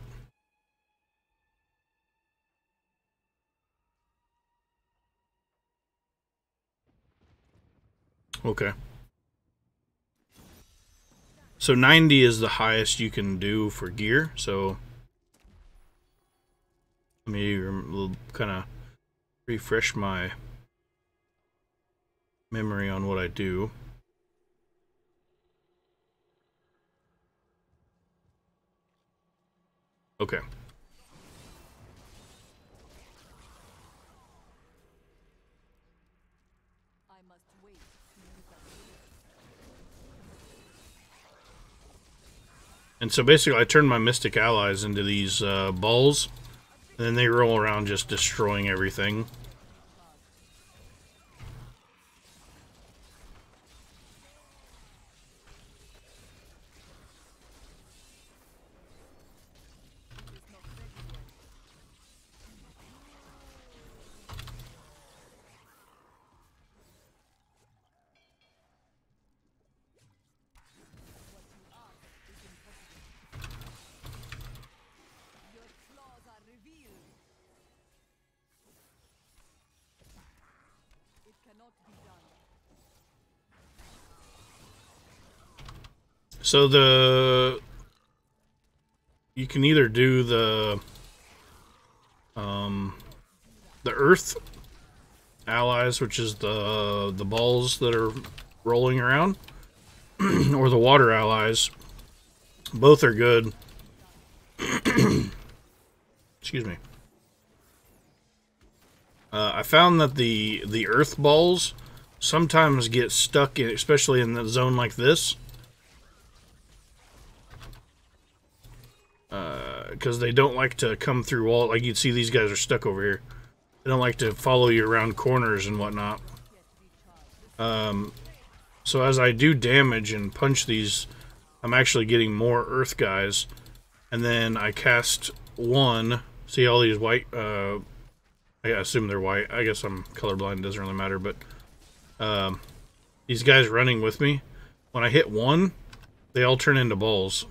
Okay. So 90 is the highest you can do for gear, so let me kind of refresh my memory on what I do. Okay. And so basically I turned my Mystic Allies into these uh, balls. And then they roll around just destroying everything. So the you can either do the um the earth allies, which is the the balls that are rolling around, or the water allies. Both are good. Excuse me. Uh, I found that the the earth balls sometimes get stuck, in, especially in the zone like this, because they don't like to come through wall. Like you'd see, these guys are stuck over here. They don't like to follow you around corners and whatnot. Um, so as I do damage and punch these, I'm actually getting more earth guys. And then I cast one. See all these white, uh, I assume they're white. I guess I'm colorblind, doesn't really matter, but um, these guys running with me, when I hit one, they all turn into balls.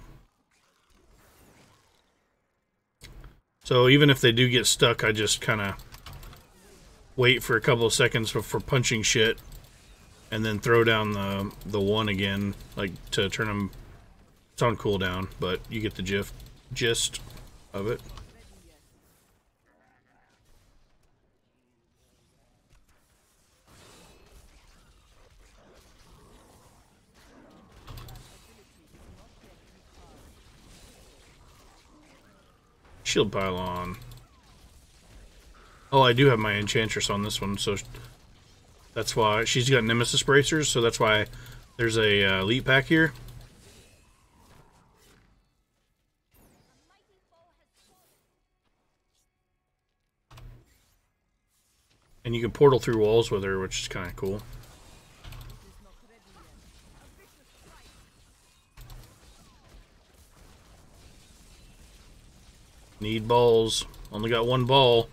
So even if they do get stuck, I just kind of wait for a couple of seconds before punching shit, and then throw down the the one again, like to turn them. It's on cooldown, but you get the gist gist of it. Shield pylon. Oh, I do have my enchantress on this one, so that's why she's got nemesis bracers. So that's why there's a uh, elite pack here. And you can portal through walls with her, which is kind of cool. Need balls. Only got one ball.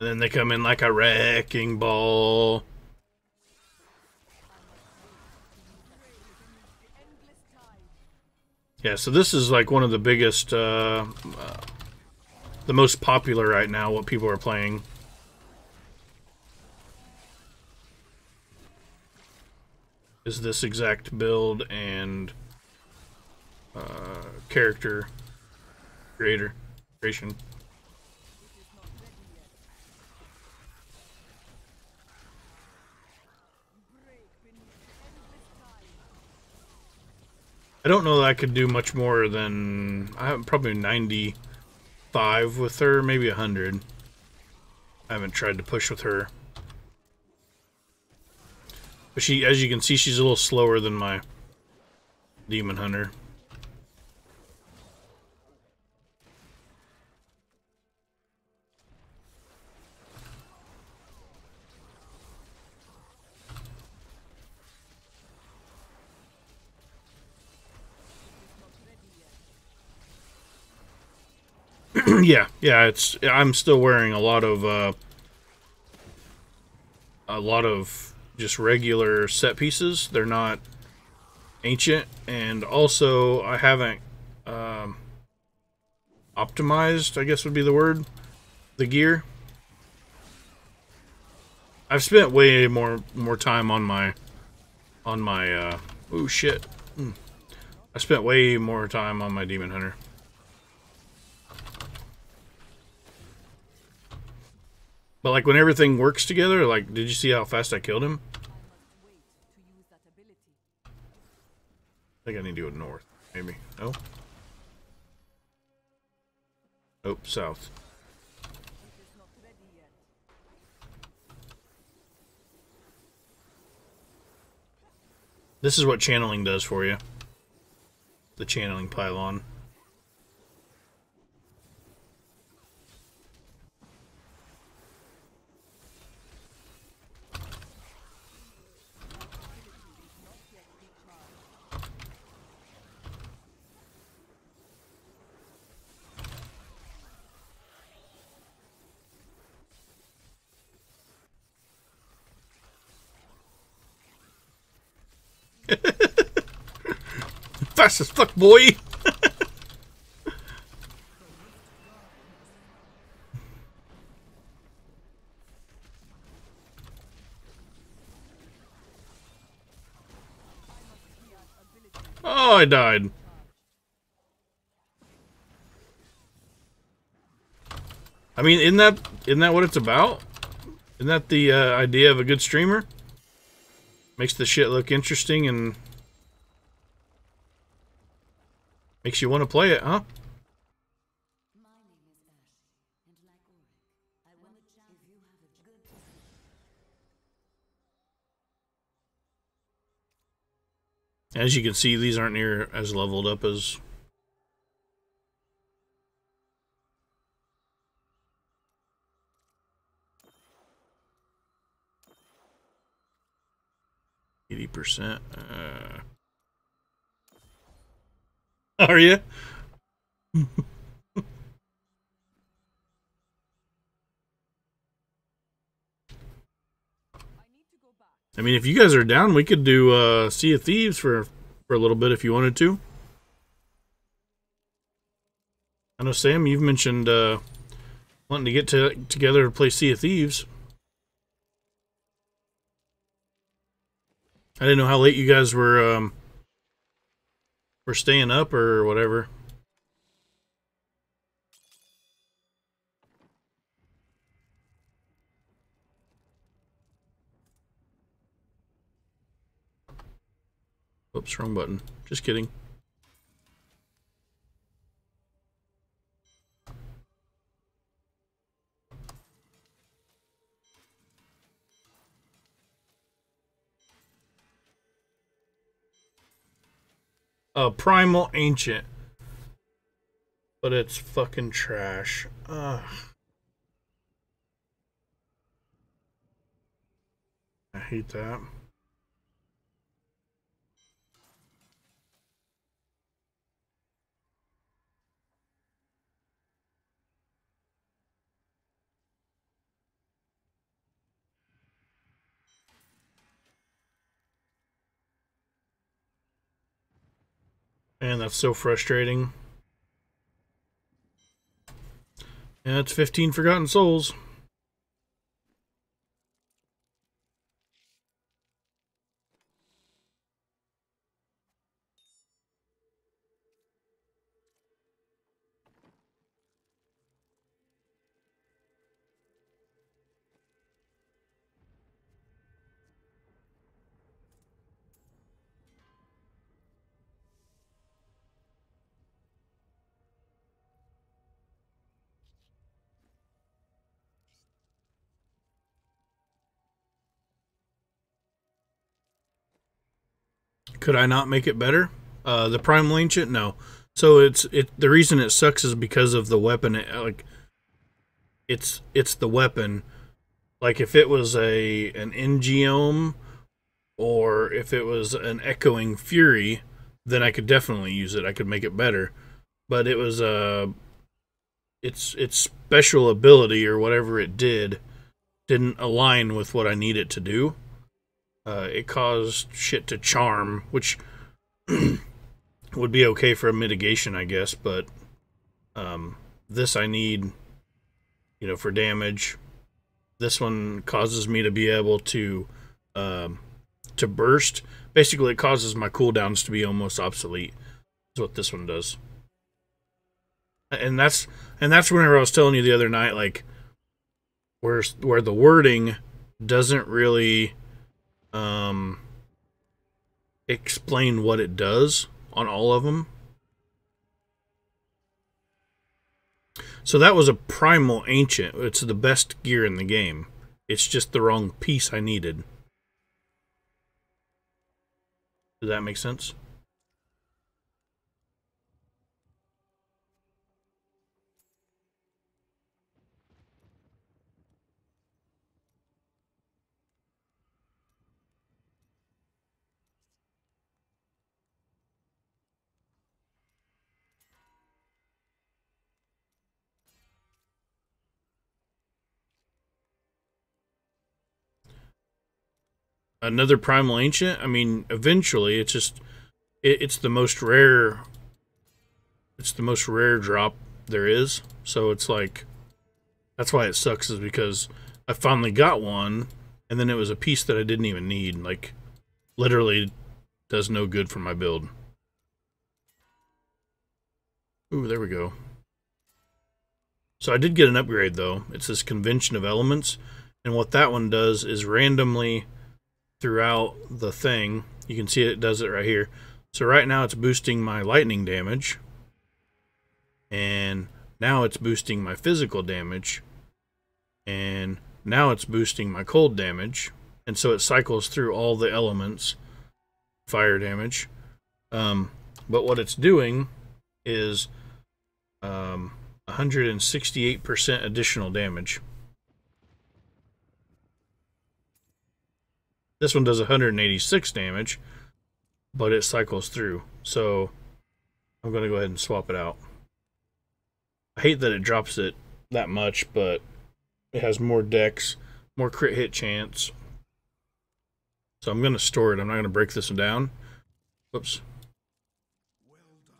And then they come in like a wrecking ball. Yeah, so this is like one of the biggest, uh, uh, the most popular right now, what people are playing. Is this exact build and uh, character creator creation. I don't know that I could do much more than I'm probably 95 with her, maybe a 100. I haven't tried to push with her. But she, as you can see, she's a little slower than my Demon Hunter. yeah, yeah, it's I'm still wearing a lot of uh a lot of just regular set pieces. They're not ancient and also I haven't um optimized, I guess would be the word, the gear. I've spent way more more time on my on my uh oh shit. Hmm. I spent way more time on my demon hunter. But like when everything works together, like did you see how fast I killed him? I think I need to go north, maybe. No? Oh, south. This is what channeling does for you. The channeling pylon. Fast as fuck, boy! Oh, I died. I mean, isn't that isn't that what it's about? Isn't that the uh, idea of a good streamer? Makes the shit look interesting and makes you want to play it, huh? As you can see, these aren't near as leveled up as eighty percent. Uh, are you? I mean, if you guys are down, we could do uh, Sea of Thieves for for a little bit if you wanted to. I know Sam, you've mentioned uh, wanting to get to together to play Sea of Thieves. I didn't know how late you guys were um, were staying up or whatever. Oops, wrong button. Just kidding. Uh, Primal Ancient. But it's fucking trash. Ugh. I hate that. Man, that's so frustrating. Yeah, it's 15 Forgotten Souls. Could I not make it better? Uh, the Primal Ancient, no. So it's it. The reason it sucks is because of the weapon. It, like, it's it's the weapon. Like if it was a an In-geom, or if it was an Echoing Fury, then I could definitely use it. I could make it better. But it was a. Uh, its its special ability or whatever it did didn't align with what I need it to do uh, it caused shit to charm, which would be okay for a mitigation, I guess. But um, this I need, you know, for damage. This one causes me to be able to um, to burst. Basically, it causes my cooldowns to be almost obsolete. Is what this one does. And that's and that's whenever I was telling you the other night, like where where the wording doesn't really um, explain what it does on all of them. So that was a primal ancient. It's the best gear in the game. It's just the wrong piece I needed. Does that make sense? Another primal ancient. I mean, eventually, it's just it, it's the most rare. It's the most rare drop there is. So it's like that's why it sucks is because I finally got one, and then it was a piece that I didn't even need. Like literally, does no good for my build. Ooh, there we go. So I did get an upgrade though. It's this convention of elements, and what that one does is randomly throughout the thing, you can see it does it right here. So right now it's boosting my lightning damage, and now it's boosting my physical damage, and now it's boosting my cold damage, and so it cycles through all the elements, fire damage. Um, but what it's doing is um, 168% additional damage. This one does 186 damage, but it cycles through. So I'm going to go ahead and swap it out. I hate that it drops it that much, but it has more dex, more crit hit chance. So I'm going to store it. I'm not going to break this one down. Whoops.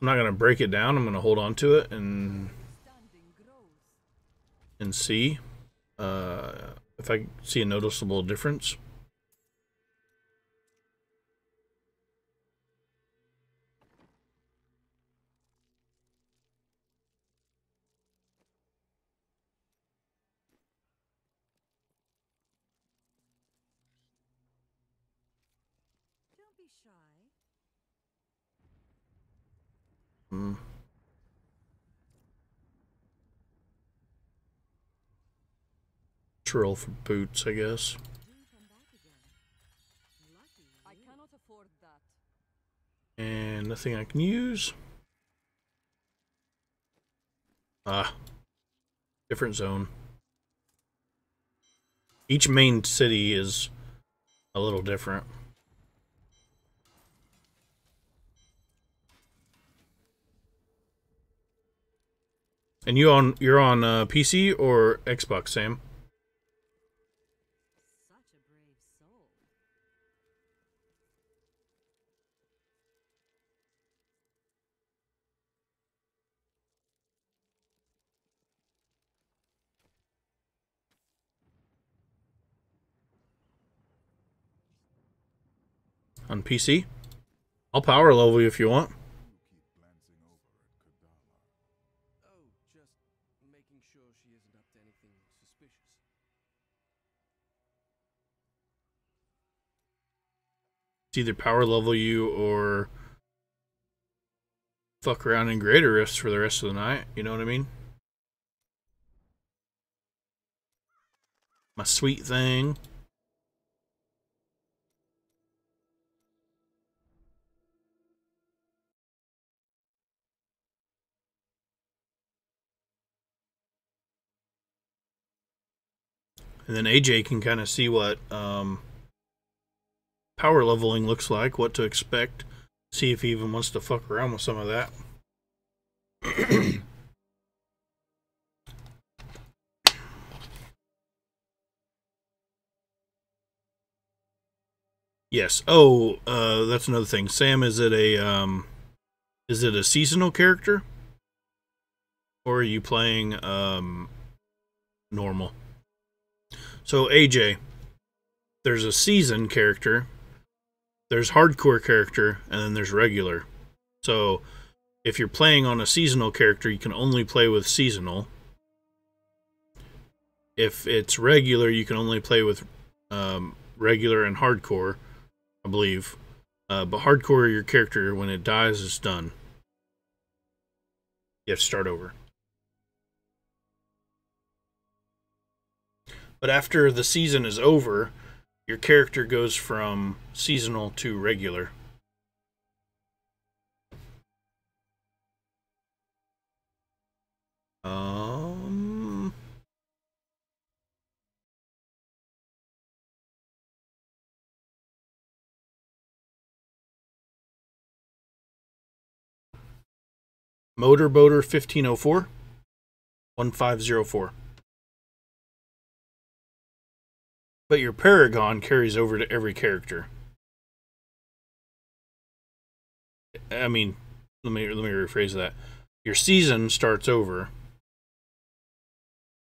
I'm not going to break it down. I'm going to hold on to it and and see uh, if I see a noticeable difference. Don't be shy. Hmm. For boots, I guess. And nothing I can use. Ah. Different zone. Each main city is a little different. And you on you're on uh, PC or Xbox, Sam? Such a brave soul. On PC? I'll power level you if you want. Either power level you or fuck around in greater rifts for the rest of the night. You know what I mean? My sweet thing. And then AJ can kind of see what um, power leveling looks like, what to expect, see if he even wants to fuck around with some of that. yes. Oh, uh, that's another thing. Sam, is it a um, is it a seasonal character, or are you playing um, normal? So AJ, there's a season character, there's hardcore character, and then there's regular. So if you're playing on a seasonal character, you can only play with seasonal. If it's regular, you can only play with um, regular and hardcore, I believe. Uh, but hardcore, your character, when it dies, is done. You have to start over. But after the season is over, your character goes from seasonal to regular. Um MoaterBoater 1504 1504 But your Paragon carries over to every character. I mean, let me let me rephrase that. Your season starts over.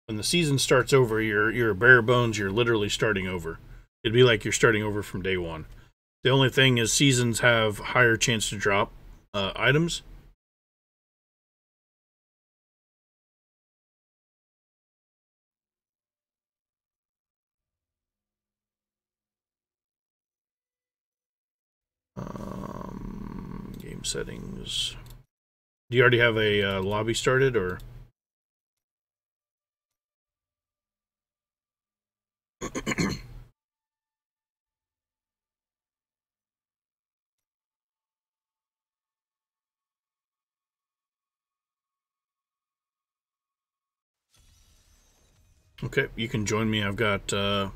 When the season starts over, you're you're bare bones. You're literally starting over. It'd be like you're starting over from day one. The only thing is seasons have higher chance to drop uh, items. Game settings. Do you already have a uh, lobby started or? Okay, you can join me. I've got uh,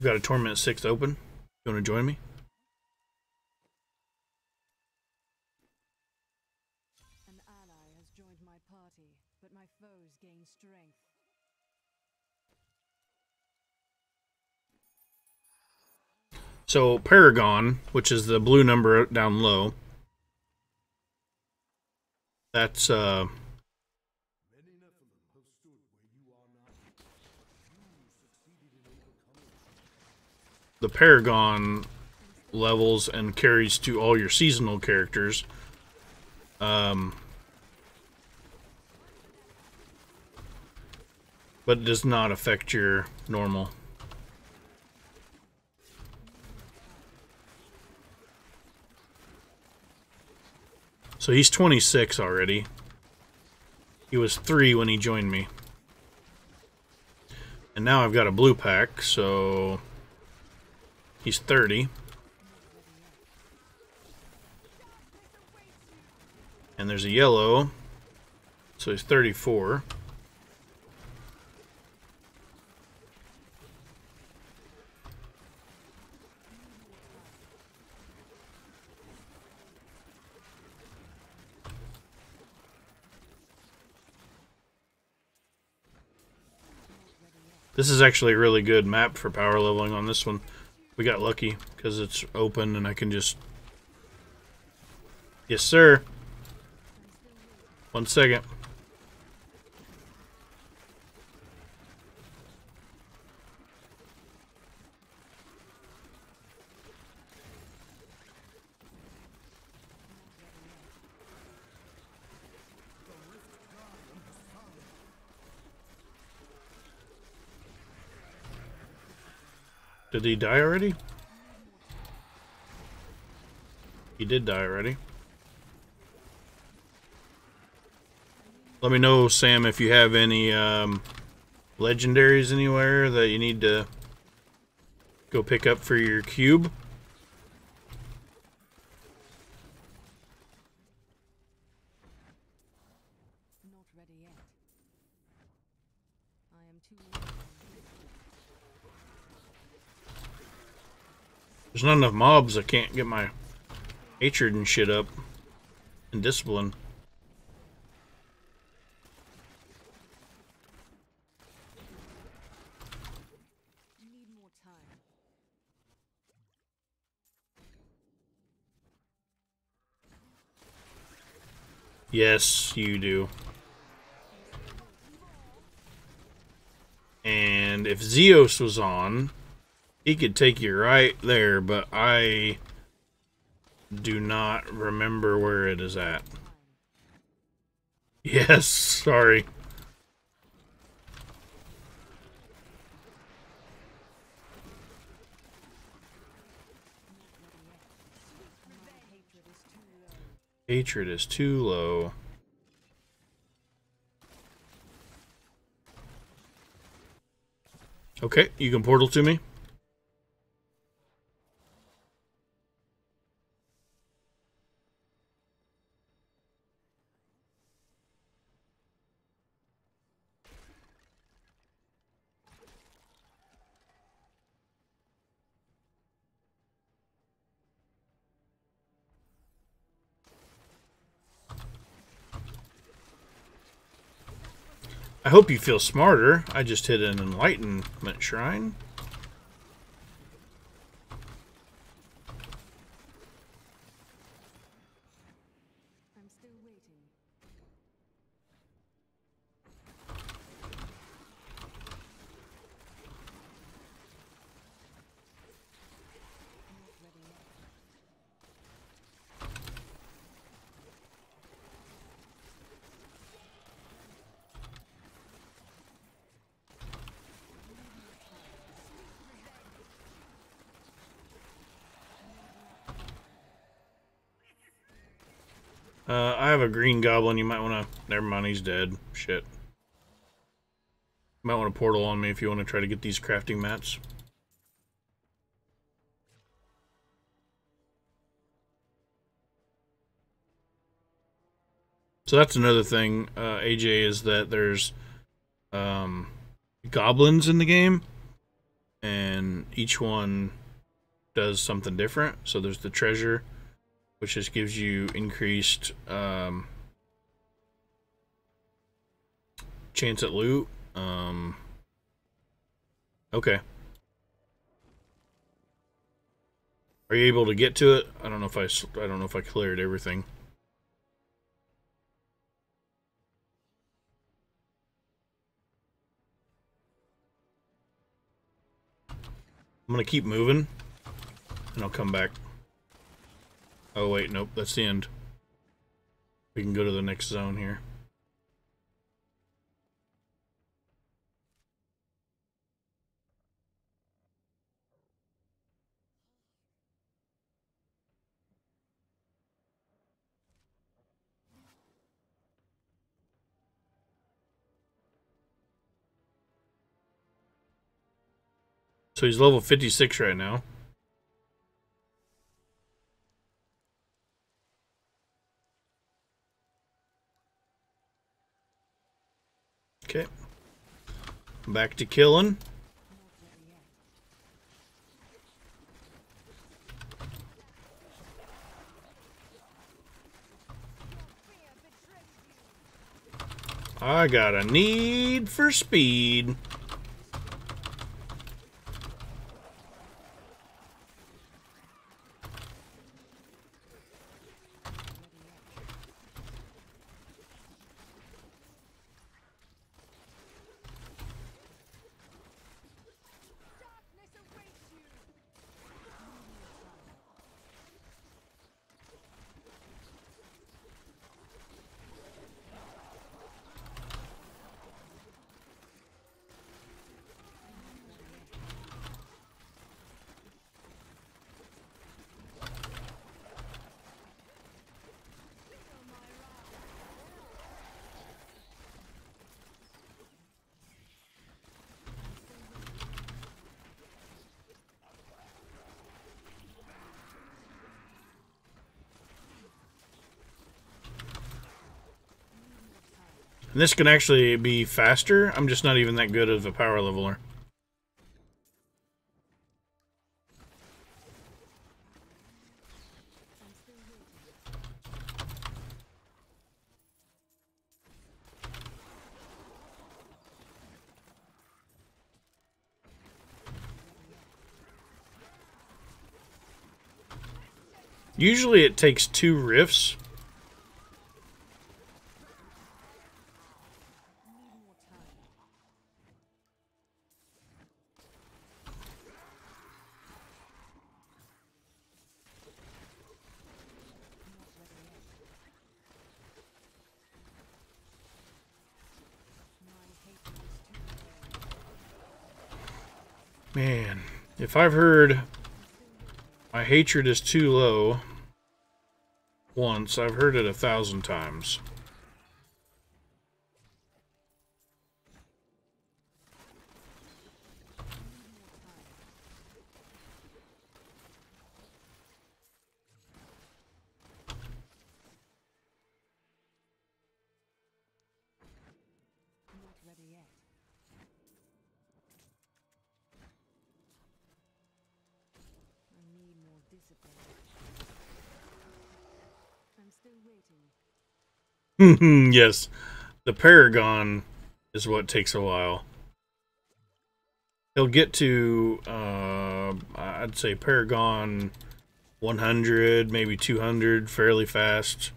I've got a torment six open. You want to join me? So Paragon, which is the blue number down low, that's uh the Paragon levels and carries to all your seasonal characters. Um but it does not affect your normal. So he's 26 already. He was 3 when he joined me. And now I've got a blue pack, so he's 30. And there's a yellow, so he's 34. This is actually a really good map for power leveling on this one. We got lucky because it's open and I can just... Yes, sir. One second. Did he die already? He did die already. Let me know, Sam, if you have any um, legendaries anywhere that you need to go pick up for your cube. Not ready yet. I am too late. There's not enough mobs. I can't get my hatred and shit up. And discipline. Yes, you do. And if Zeos was on, he could take you right there, but I do not remember where it is at. Yes, sorry. Hatred is too low. Okay, you can portal to me. I hope you feel smarter. I just hit an enlightenment shrine. I'm still waiting. Not ready yet. Uh, I have a green goblin. You might want to. Never mind, he's dead. Shit. Might want to portal on me if you want to try to get these crafting mats. So that's another thing, uh, AJ, is that there's um, goblins in the game, and each one does something different. So there's the treasure, which just gives you increased um, chance at loot. Um, okay. Are you able to get to it? I don't know if I, I don't know if I cleared everything. I'm gonna keep moving, and I'll come back. Oh wait, nope, that's the end. We can go to the next zone here. So he's level 56 right now. Okay. Back to killing. I got a need for speed. And this can actually be faster. I'm just not even that good of a power leveler. Usually it takes two rifts I've heard my hatred is too low once, I've heard it a thousand times. yes, the Paragon is what takes a while. He'll get to, uh, I'd say Paragon 100, maybe 200 fairly fast.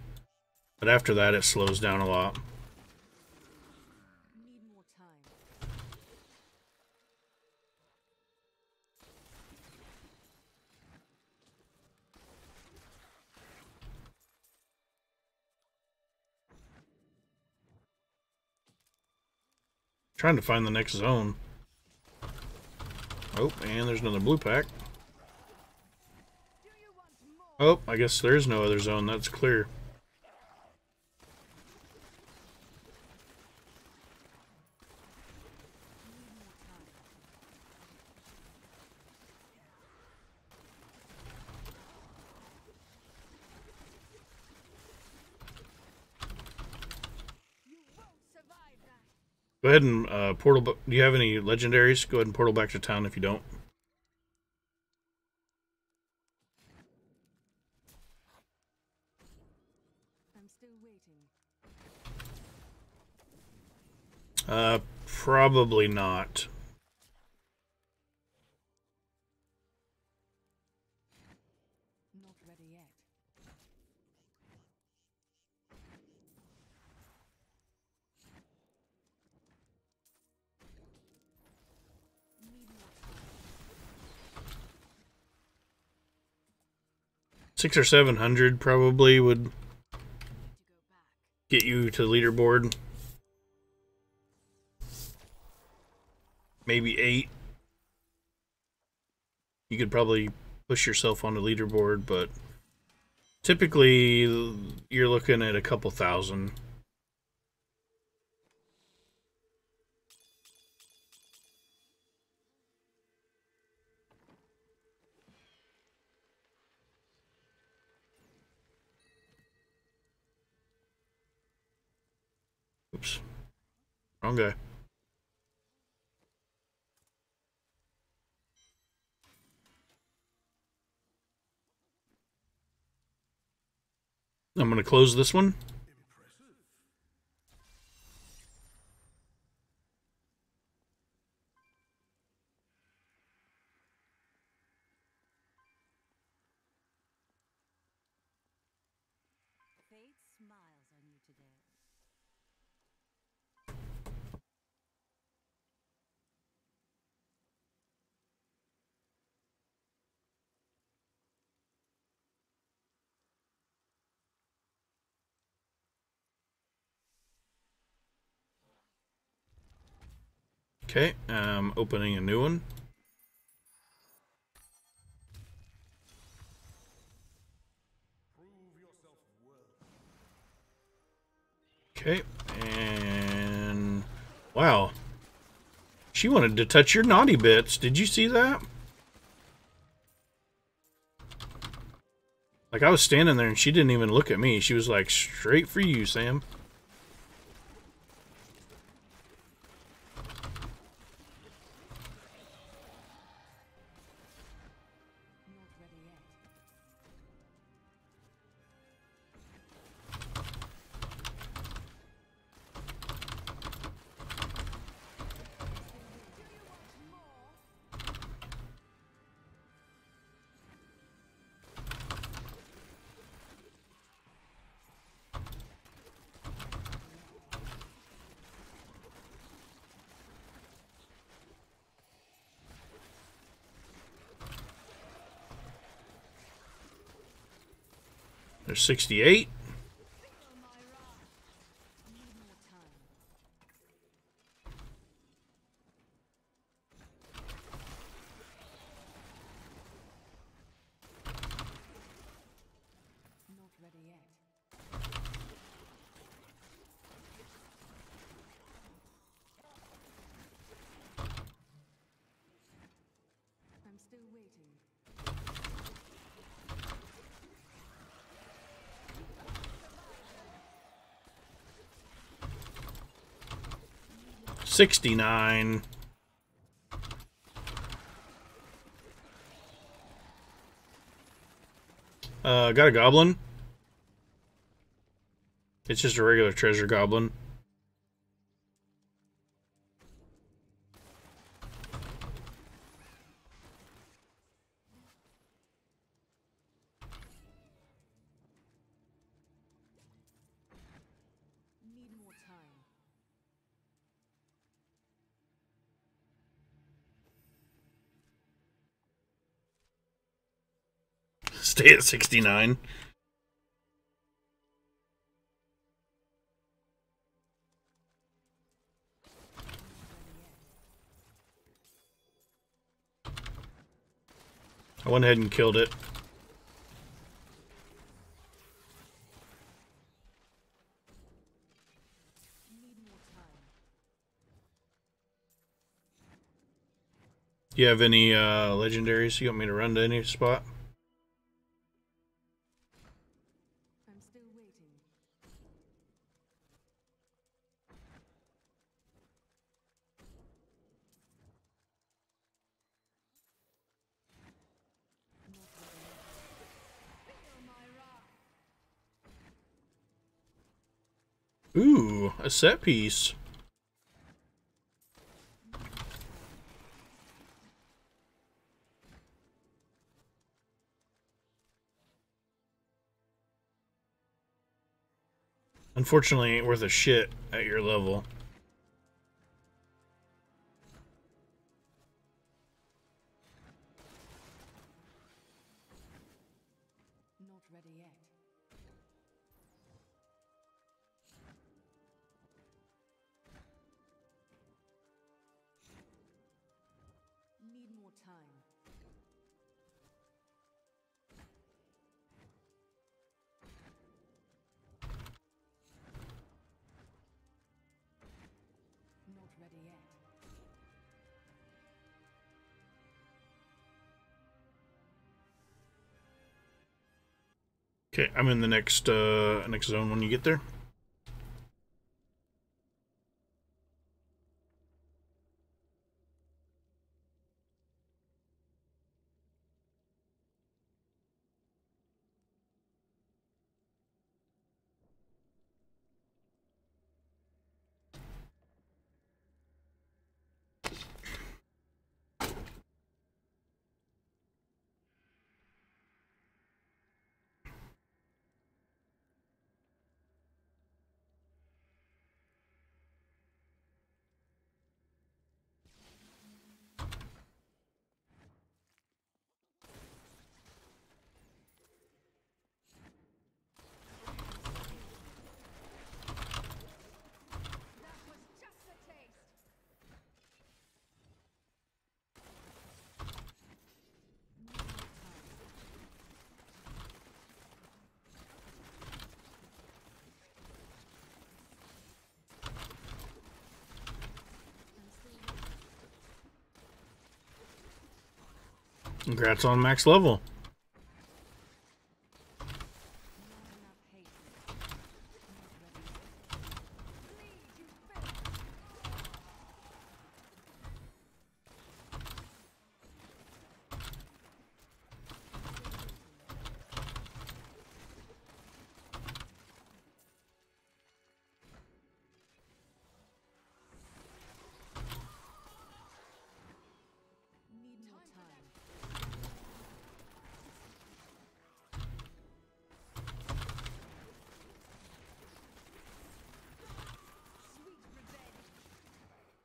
But after that, it slows down a lot. Trying to find the next zone. Oh, and there's another blue pack. Oh, I guess there is no other zone. That's clear. Go ahead and uh, portal. Do you have any legendaries? Go ahead and portal back to town if you don't. I'm still waiting. Uh, probably not. Not Six or seven hundred probably would get you to leaderboard. Maybe eight. You could probably push yourself on the leaderboard, but typically you're looking at a couple thousand. Wrong guy. I'm going to close this one. Okay, I'm opening a new one. Okay, and wow. She wanted to touch your naughty bits. Did you see that? Like I was standing there and she didn't even look at me. She was like, straight for you, Sam. 68. 69. Uh, got a goblin. It's just a regular treasure goblin. Stay at sixty-nine. I went ahead and killed it. Do you have any uh, legendaries you want me to run to any spot? I'm still waiting. Ooh, a set piece. Unfortunately, ain't worth a shit at your level. Okay, I'm in the next uh next zone when you get there. Congrats on max level.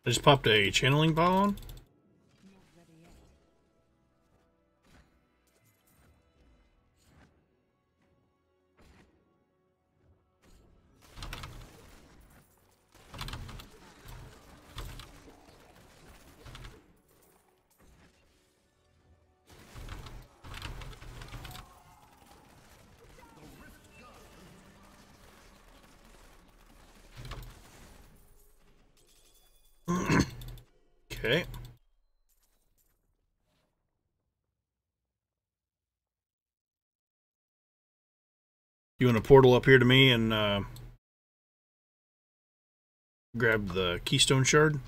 I just popped a channeling ball on. You want portal up here to me and uh, grab the keystone shard?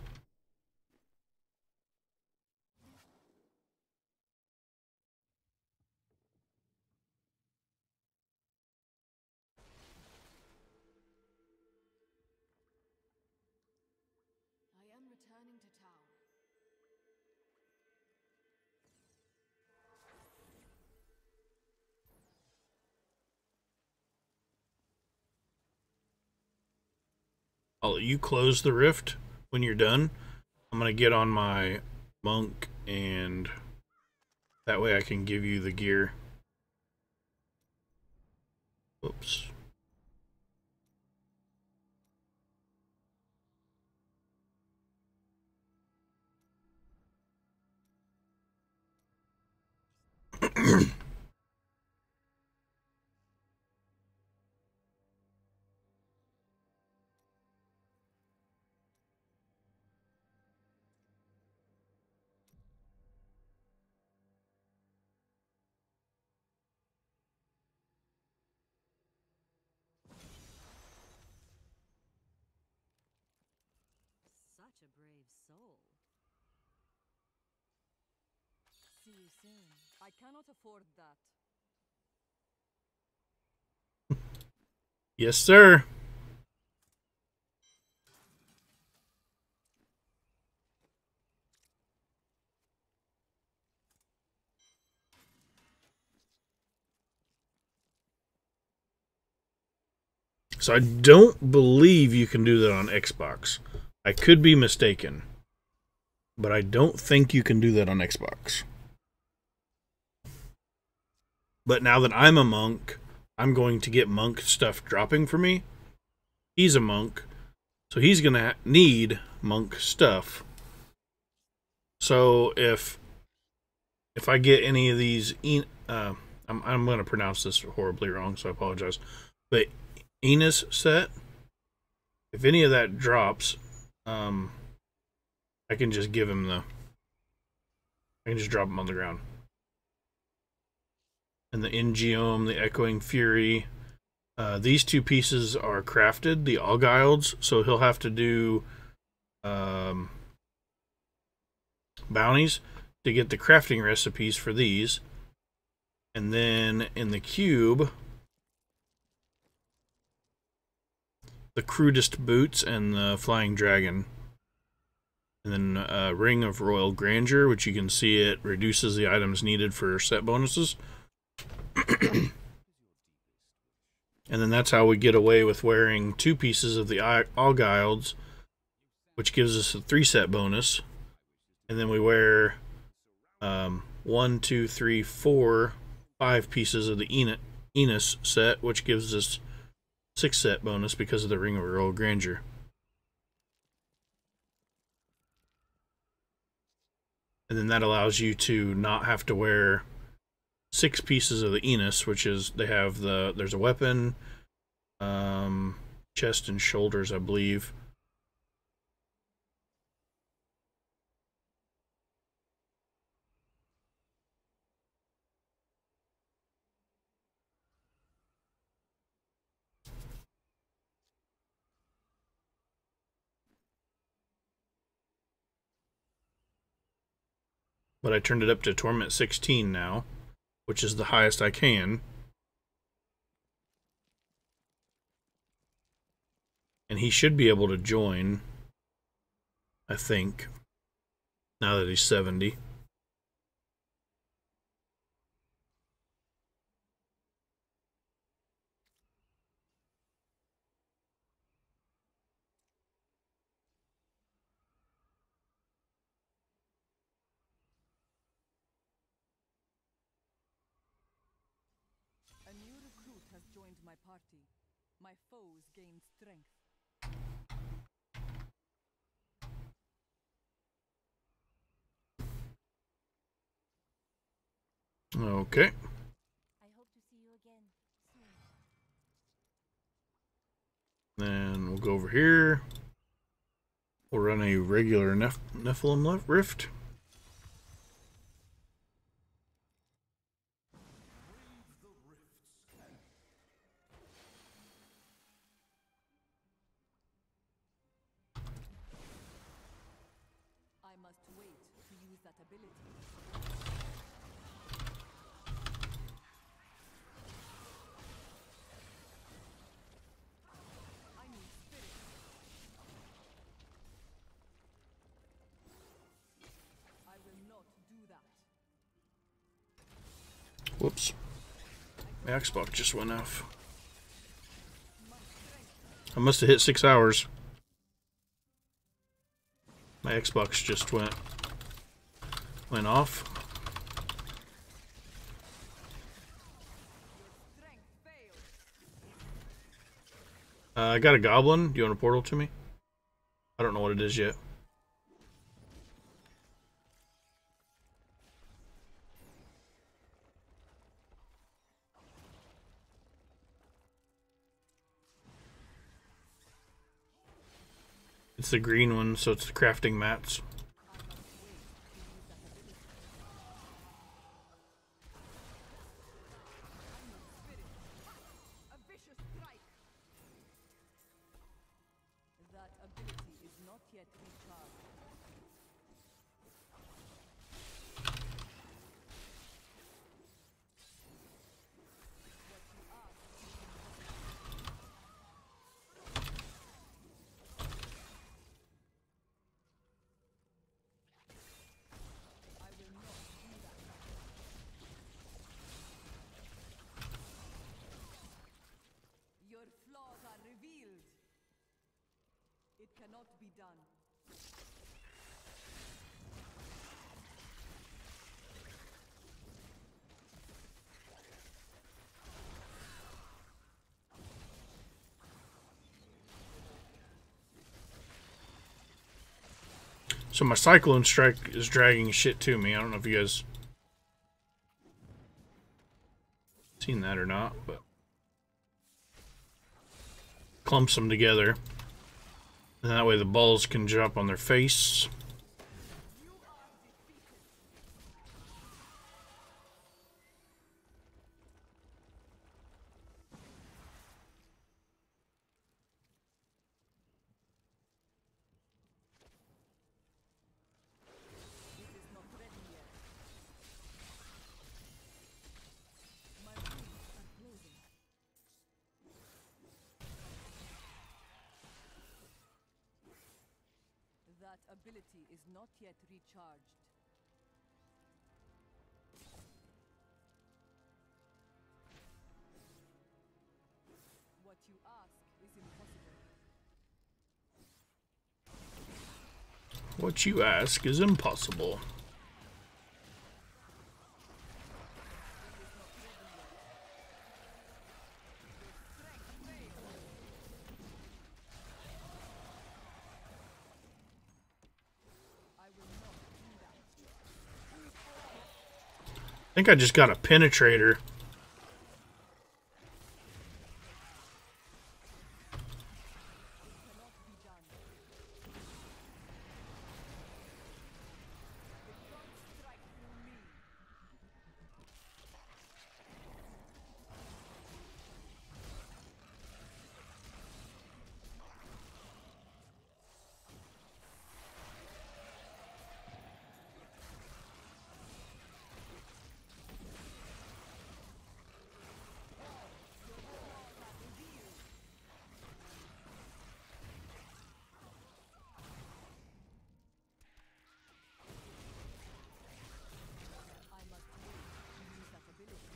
You close the rift when you're done. I'm gonna get on my monk and that way I can give you the gear. Oops. soul. See you soon. I cannot afford that. yes, sir. So I don't believe you can do that on Xbox. I could be mistaken. But I don't think you can do that on Xbox. But now that I'm a monk, I'm going to get monk stuff dropping for me. He's a monk, so he's going to need monk stuff. So if if I get any of these, uh, I'm I'm going to pronounce this horribly wrong, so I apologize. But Enos set, if any of that drops, um, I can just give him the. I can just drop him on the ground. And the In-geom, the Echoing Fury, uh, these two pieces are crafted, the Algilds, so he'll have to do um, bounties to get the crafting recipes for these. And then in the cube, the crudest boots and the flying dragon. And then uh, Ring of Royal Grandeur, which you can see it reduces the items needed for set bonuses. and then that's how we get away with wearing two pieces of the Algilds, which gives us a three set bonus. And then we wear um, one, two, three, four, five pieces of the Enos set, which gives us six set bonus because of the Ring of Royal Grandeur. And then that allows you to not have to wear six pieces of the Enos, which is they have the there's a weapon, um, chest and shoulders, I believe. But I turned it up to Torment 16 now which is the highest I can. And he should be able to join, I think, now that he's 70. party. My foes gain strength. Okay. Then we'll go over here. We'll run a regular Neph Nephalem Rift. My Xbox just went off. I must have hit six hours. My Xbox just went went off. Uh, I got a goblin. Do you want a portal to me? I don't know what it is yet. It's the green one, so it's the crafting mats. So my cyclone strike is dragging shit to me. I don't know if you guys seen that or not, but clumps them together. And that way the balls can drop on their face. You ask is impossible. I think I just got a penetrator. cannot be done. The gods strike through me. I must wait to use that ability.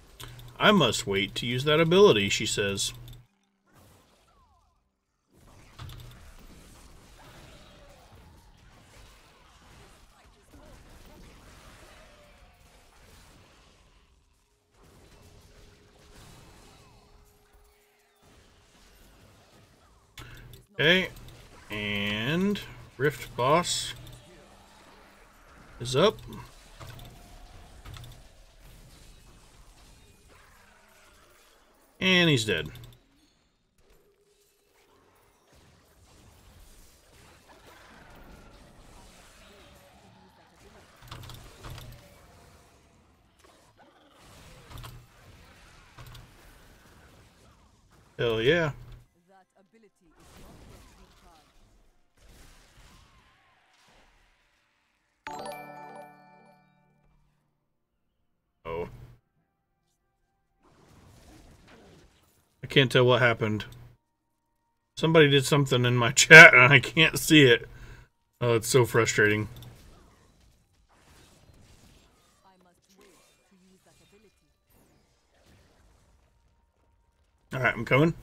I must wait to use that ability, she says. Okay, and Rift Boss is up. He's can't tell what happened. Somebody did something in my chat and I can't see it. Oh, it's so frustrating. Alright, I'm coming.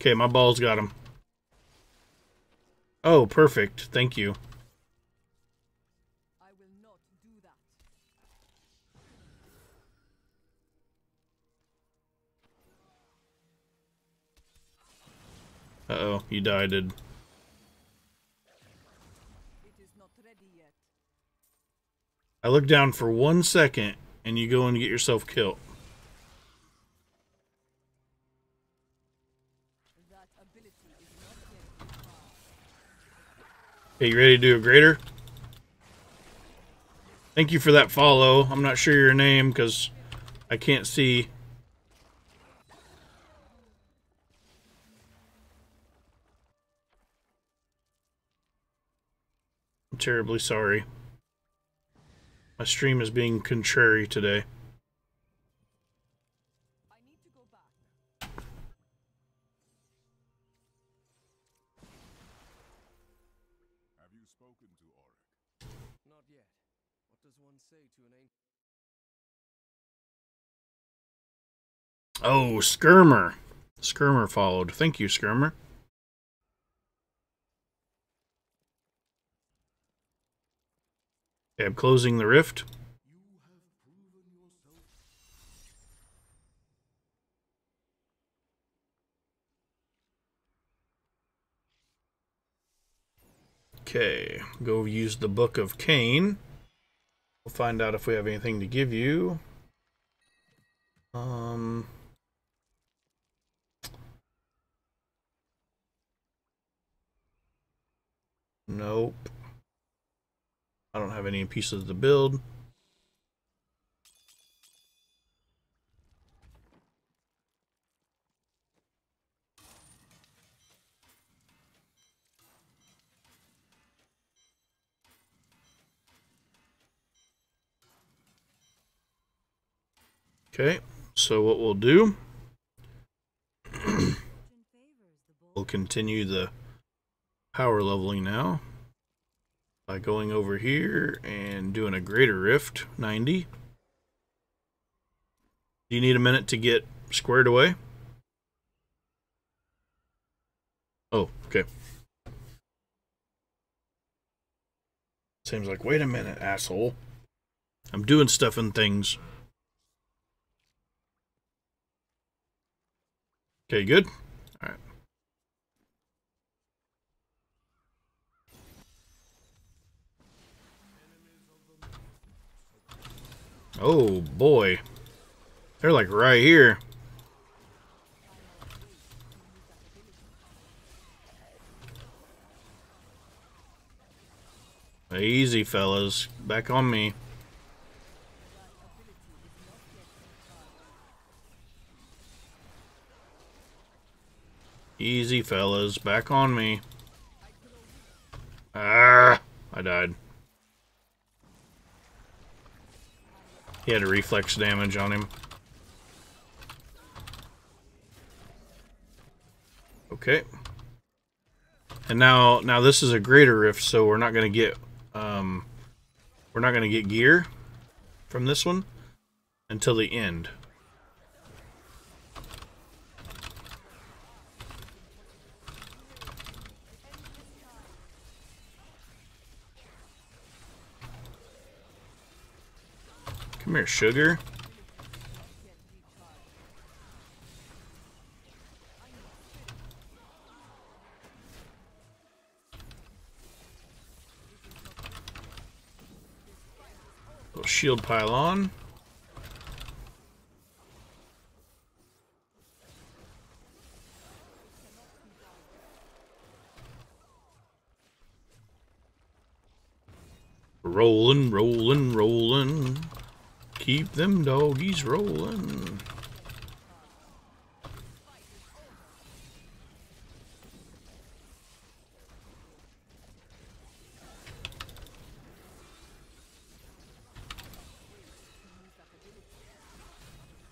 Okay, my balls got him. Oh, perfect. Thank you. Uh oh, you died. Yet. I look down for one second and you go and get yourself killed. Okay, you ready to do a greater? Thank you for that follow. I'm not sure your name because I can't see. I'm terribly sorry. My stream is being contrary today. I need to go back. Have you spoken to Auric? Not yet. What does one say to an ancient? Oh, Skirmer. Skirmer followed. Thank you, Skirmer. Okay, I'm closing the rift. Okay, go use the Book of Cain. We'll find out if we have anything to give you. Um. Nope. I don't have any pieces to build. Okay, so what we'll do, we'll continue the power leveling now by going over here and doing a greater rift 90. Do you need a minute to get squared away? Oh, okay. Seems like, wait a minute, asshole. I'm doing stuff and things. Okay, good. Oh boy. They're like right here. Easy, fellas. Back on me. Easy, fellas. Back on me. Ah! I died. He had a reflex damage on him. Okay. And now, now this is a greater rift, so we're not going to get, um, we're not going to get gear from this one until the end. Come here, sugar. Little shield pile on. Rolling, rolling, rolling. Keep them doggies rolling.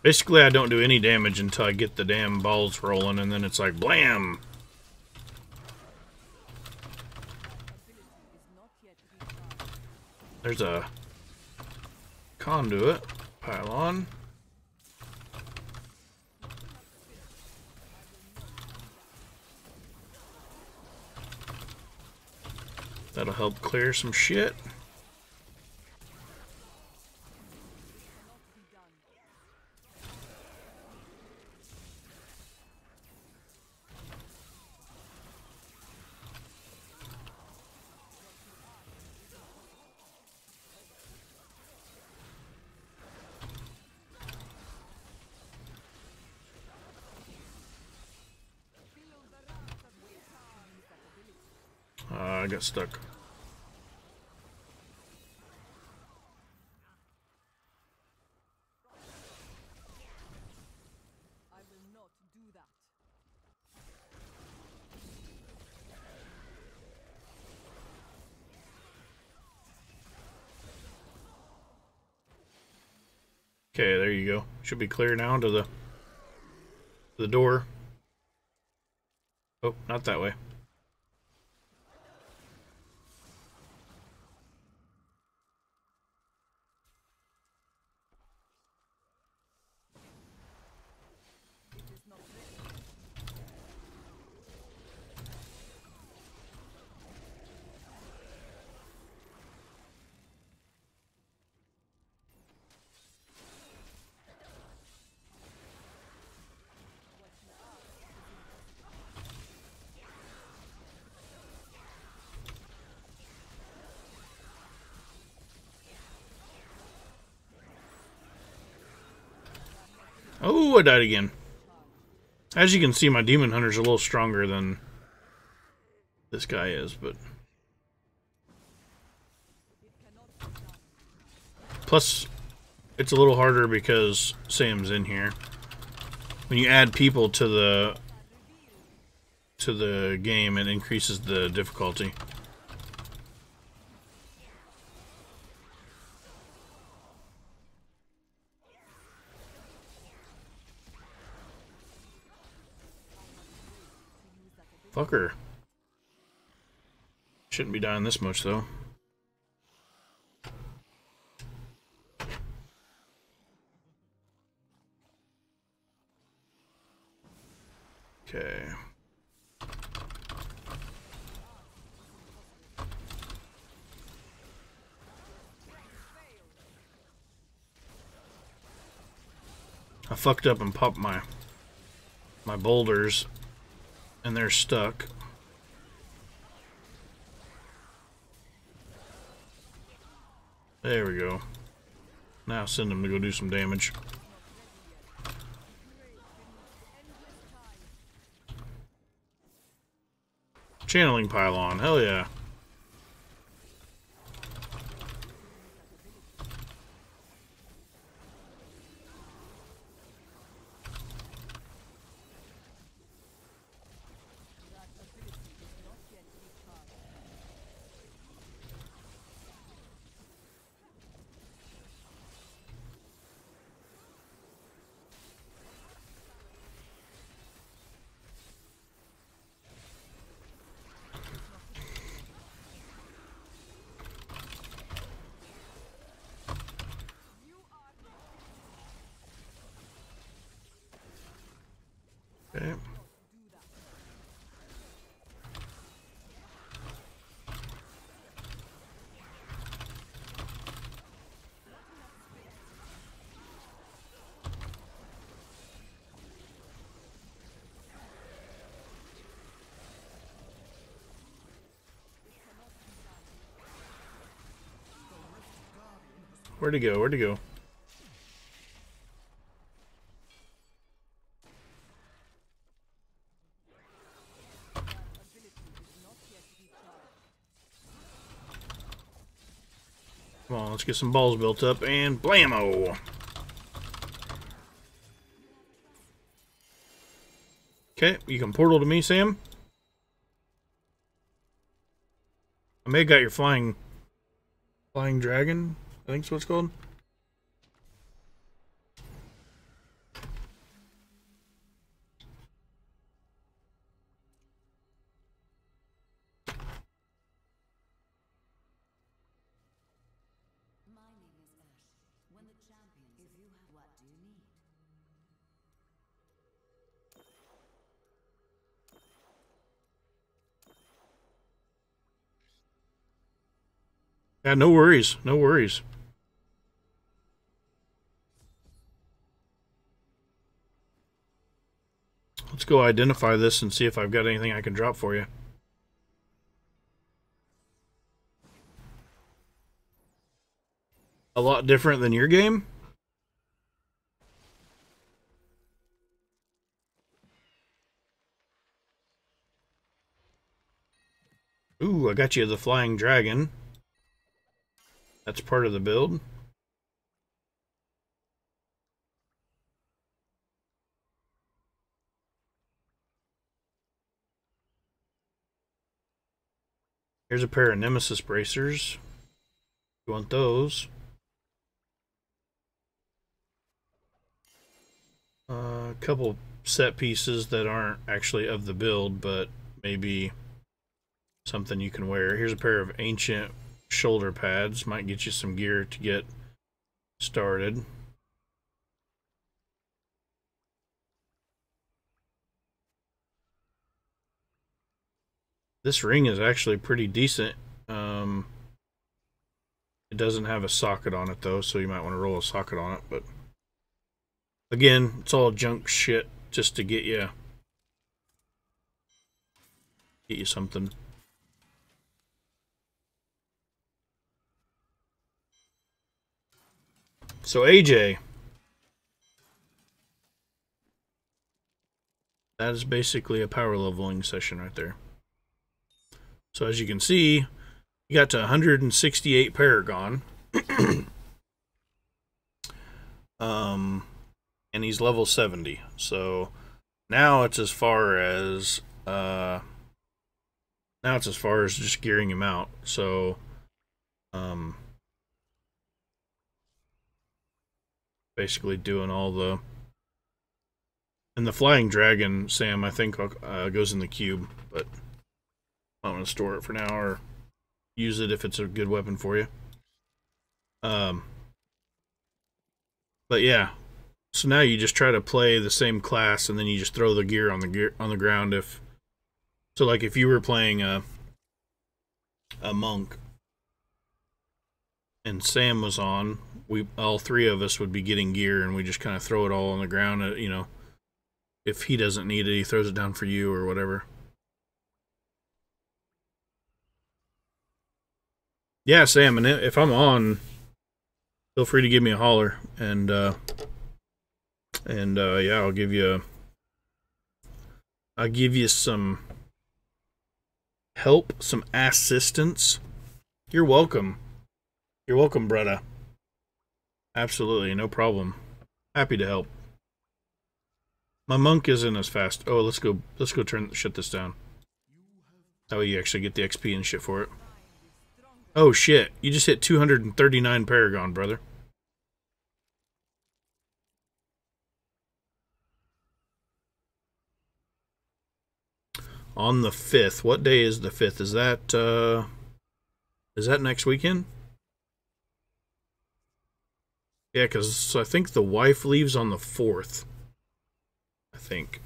Basically, I don't do any damage until I get the damn balls rolling, and then it's like, blam! There's a conduit. Pylon. That'll help clear some shit. Got stuck. I will not do that. Okay, there you go. Should be clear now to the the door. Oh, not that way. Oh, I died again. As you can see, my demon hunter's a little stronger than this guy is, but plus it's a little harder because Sam's in here. When you add people to the to the game, it increases the difficulty. Shouldn't be dying this much, though. Okay. I fucked up and popped my my boulders and they're stuck. There we go. Now send them to go do some damage. Channeling pylon, hell yeah. Where'd he go? Where'd he go? Get some balls built up and blammo! Okay, you can portal to me, Sam. I may have got your flying flying dragon, I think's what it's called. Yeah, no worries, no worries. Let's go identify this and see if I've got anything I can drop for you. A lot different than your game? Ooh, I got you the flying dragon. That's part of the build. Here's a pair of Nemesis bracers. You want those? Uh, a couple set pieces that aren't actually of the build, but maybe something you can wear. Here's a pair of ancient shoulder pads. Might get you some gear to get started. This ring is actually pretty decent. Um, it doesn't have a socket on it though, so you might want to roll a socket on it. But again, it's all junk shit just to get you get you something. So AJ, that is basically a power leveling session right there. So as you can see, you got to 168 Paragon. um, and he's level 70. So now it's as far as uh, now it's as far as just gearing him out. So um, basically doing all the and the flying dragon, Sam, I think uh, goes in the cube, but I'm gonna store it for now or use it if it's a good weapon for you. Um, but yeah, so now you just try to play the same class, and then you just throw the gear on the gear on the ground. If so, like if you were playing a a monk, and Sam was on, we all three of us would be getting gear, and we just kind of throw it all on the ground. Uh, you know, if he doesn't need it, he throws it down for you or whatever. Yeah, Sam, and if I'm on, feel free to give me a holler, and uh, and uh, yeah, I'll give you, I'll give you some help, some assistance. You're welcome. You're welcome, brother. Absolutely, no problem. Happy to help. My monk isn't as fast. Oh, let's go. Let's go turn shut this down. That way you actually get the XP and shit for it. Oh shit! You just hit 239 Paragon, brother. On the fifth. What day is the fifth? Is that uh, is that next weekend? Yeah, because I think the wife leaves on the fourth. I think.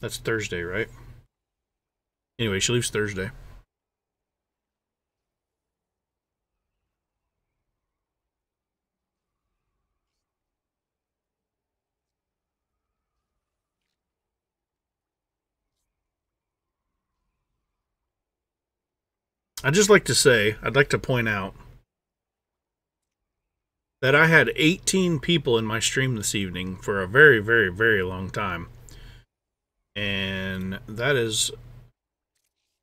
That's Thursday, right? Anyway, she leaves Thursday. I'd just like to say, I'd like to point out that I had 18 people in my stream this evening for a very, very, very long time. And that is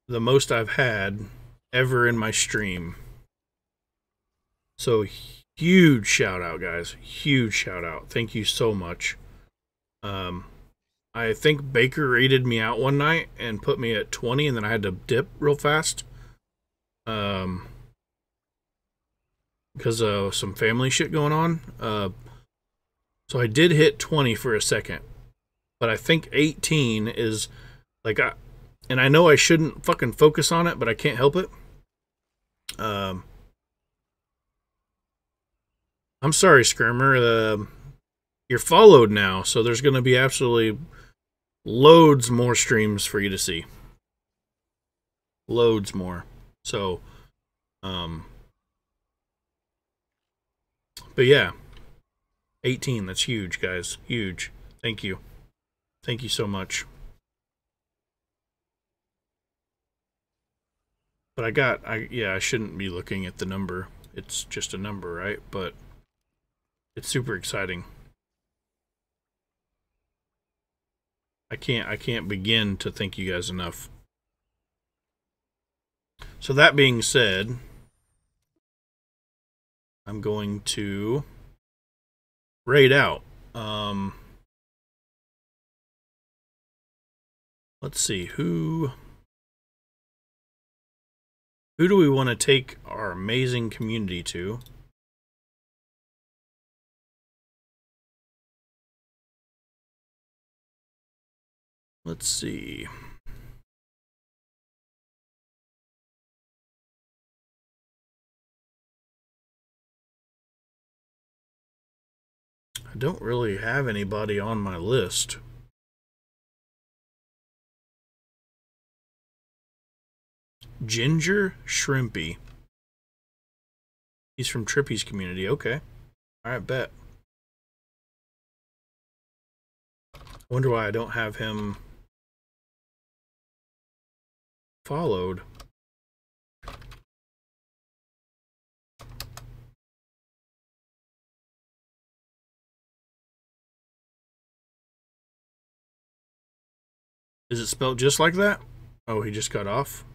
the most I've had ever in my stream. So huge shout out, guys. Huge shout out. Thank you so much. Um, I think Baker rated me out one night and put me at 20, and then I had to dip real fast. Um, because of some family shit going on. Uh, so I did hit 20 for a second, but I think 18 is like I, and I know I shouldn't fucking focus on it, but I can't help it. Um, I'm sorry, Skirmer. Uh, you're followed now, so there's going to be absolutely loads more streams for you to see. Loads more. So, um, but yeah, 18. That's huge, guys. Huge. Thank you. Thank you so much. But I got, I yeah, I shouldn't be looking at the number. It's just a number, right? But it's super exciting. I can't, I can't begin to thank you guys enough. So that being said, I'm going to raid out. Um, let's see who who do we want to take our amazing community to? Let's see. I don't really have anybody on my list. Ginger Shrimpy. He's from Trippy's community. Okay. Alright, bet. Wonder why I don't have him followed. Is it spelled just like that? Oh, he just got off.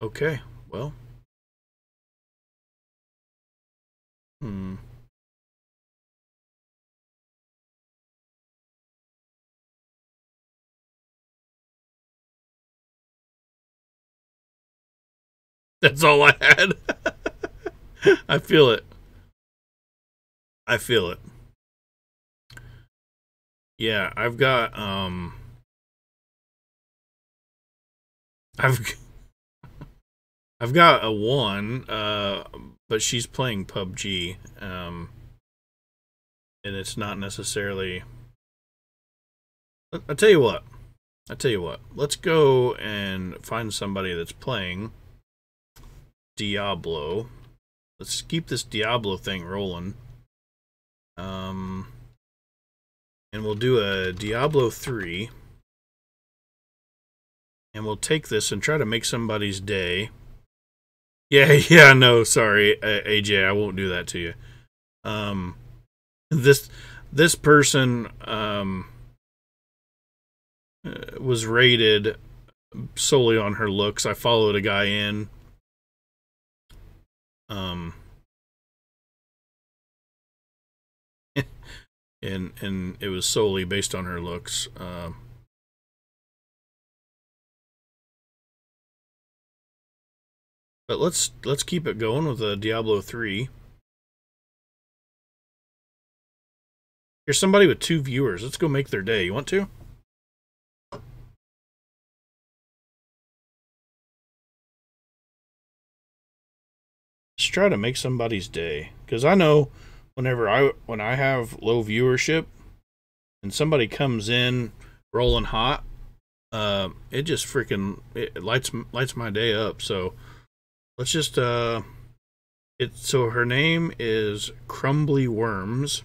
Okay, well. Hmm. That's all I had. I feel it. I feel it. Yeah, I've got um I've I've got a one, uh but she's playing PUBG. Um and it's not necessarily I- I'll tell you what. I'll tell you what. Let's go and find somebody that's playing Diablo. Let's keep this Diablo thing rolling. Um, and we'll do a Diablo 3. And we'll take this and try to make somebody's day. Yeah, yeah, no, sorry, AJ, I won't do that to you. Um, this this person um uh, was rated solely on her looks. I followed a guy in um and and it was solely based on her looks um but let's let's keep it going with a Diablo 3 here's somebody with two viewers. Let's go make their day. You want to? Let's try to make somebody's day because I know whenever I when I have low viewership and somebody comes in rolling hot, uh, it just freaking it lights lights my day up. So let's just uh, it. So her name is Crumbly Worms.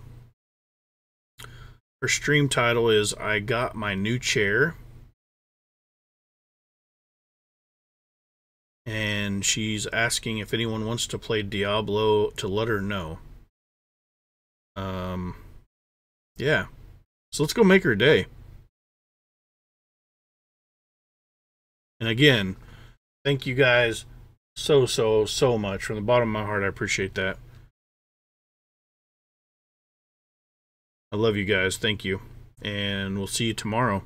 Her stream title is "I Got My New Chair." and she's asking if anyone wants to play Diablo to let her know. Um, yeah. So let's go make her a day. And again, thank you guys so, so, so much. From the bottom of my heart, I appreciate that. I love you guys. Thank you. And we'll see you tomorrow.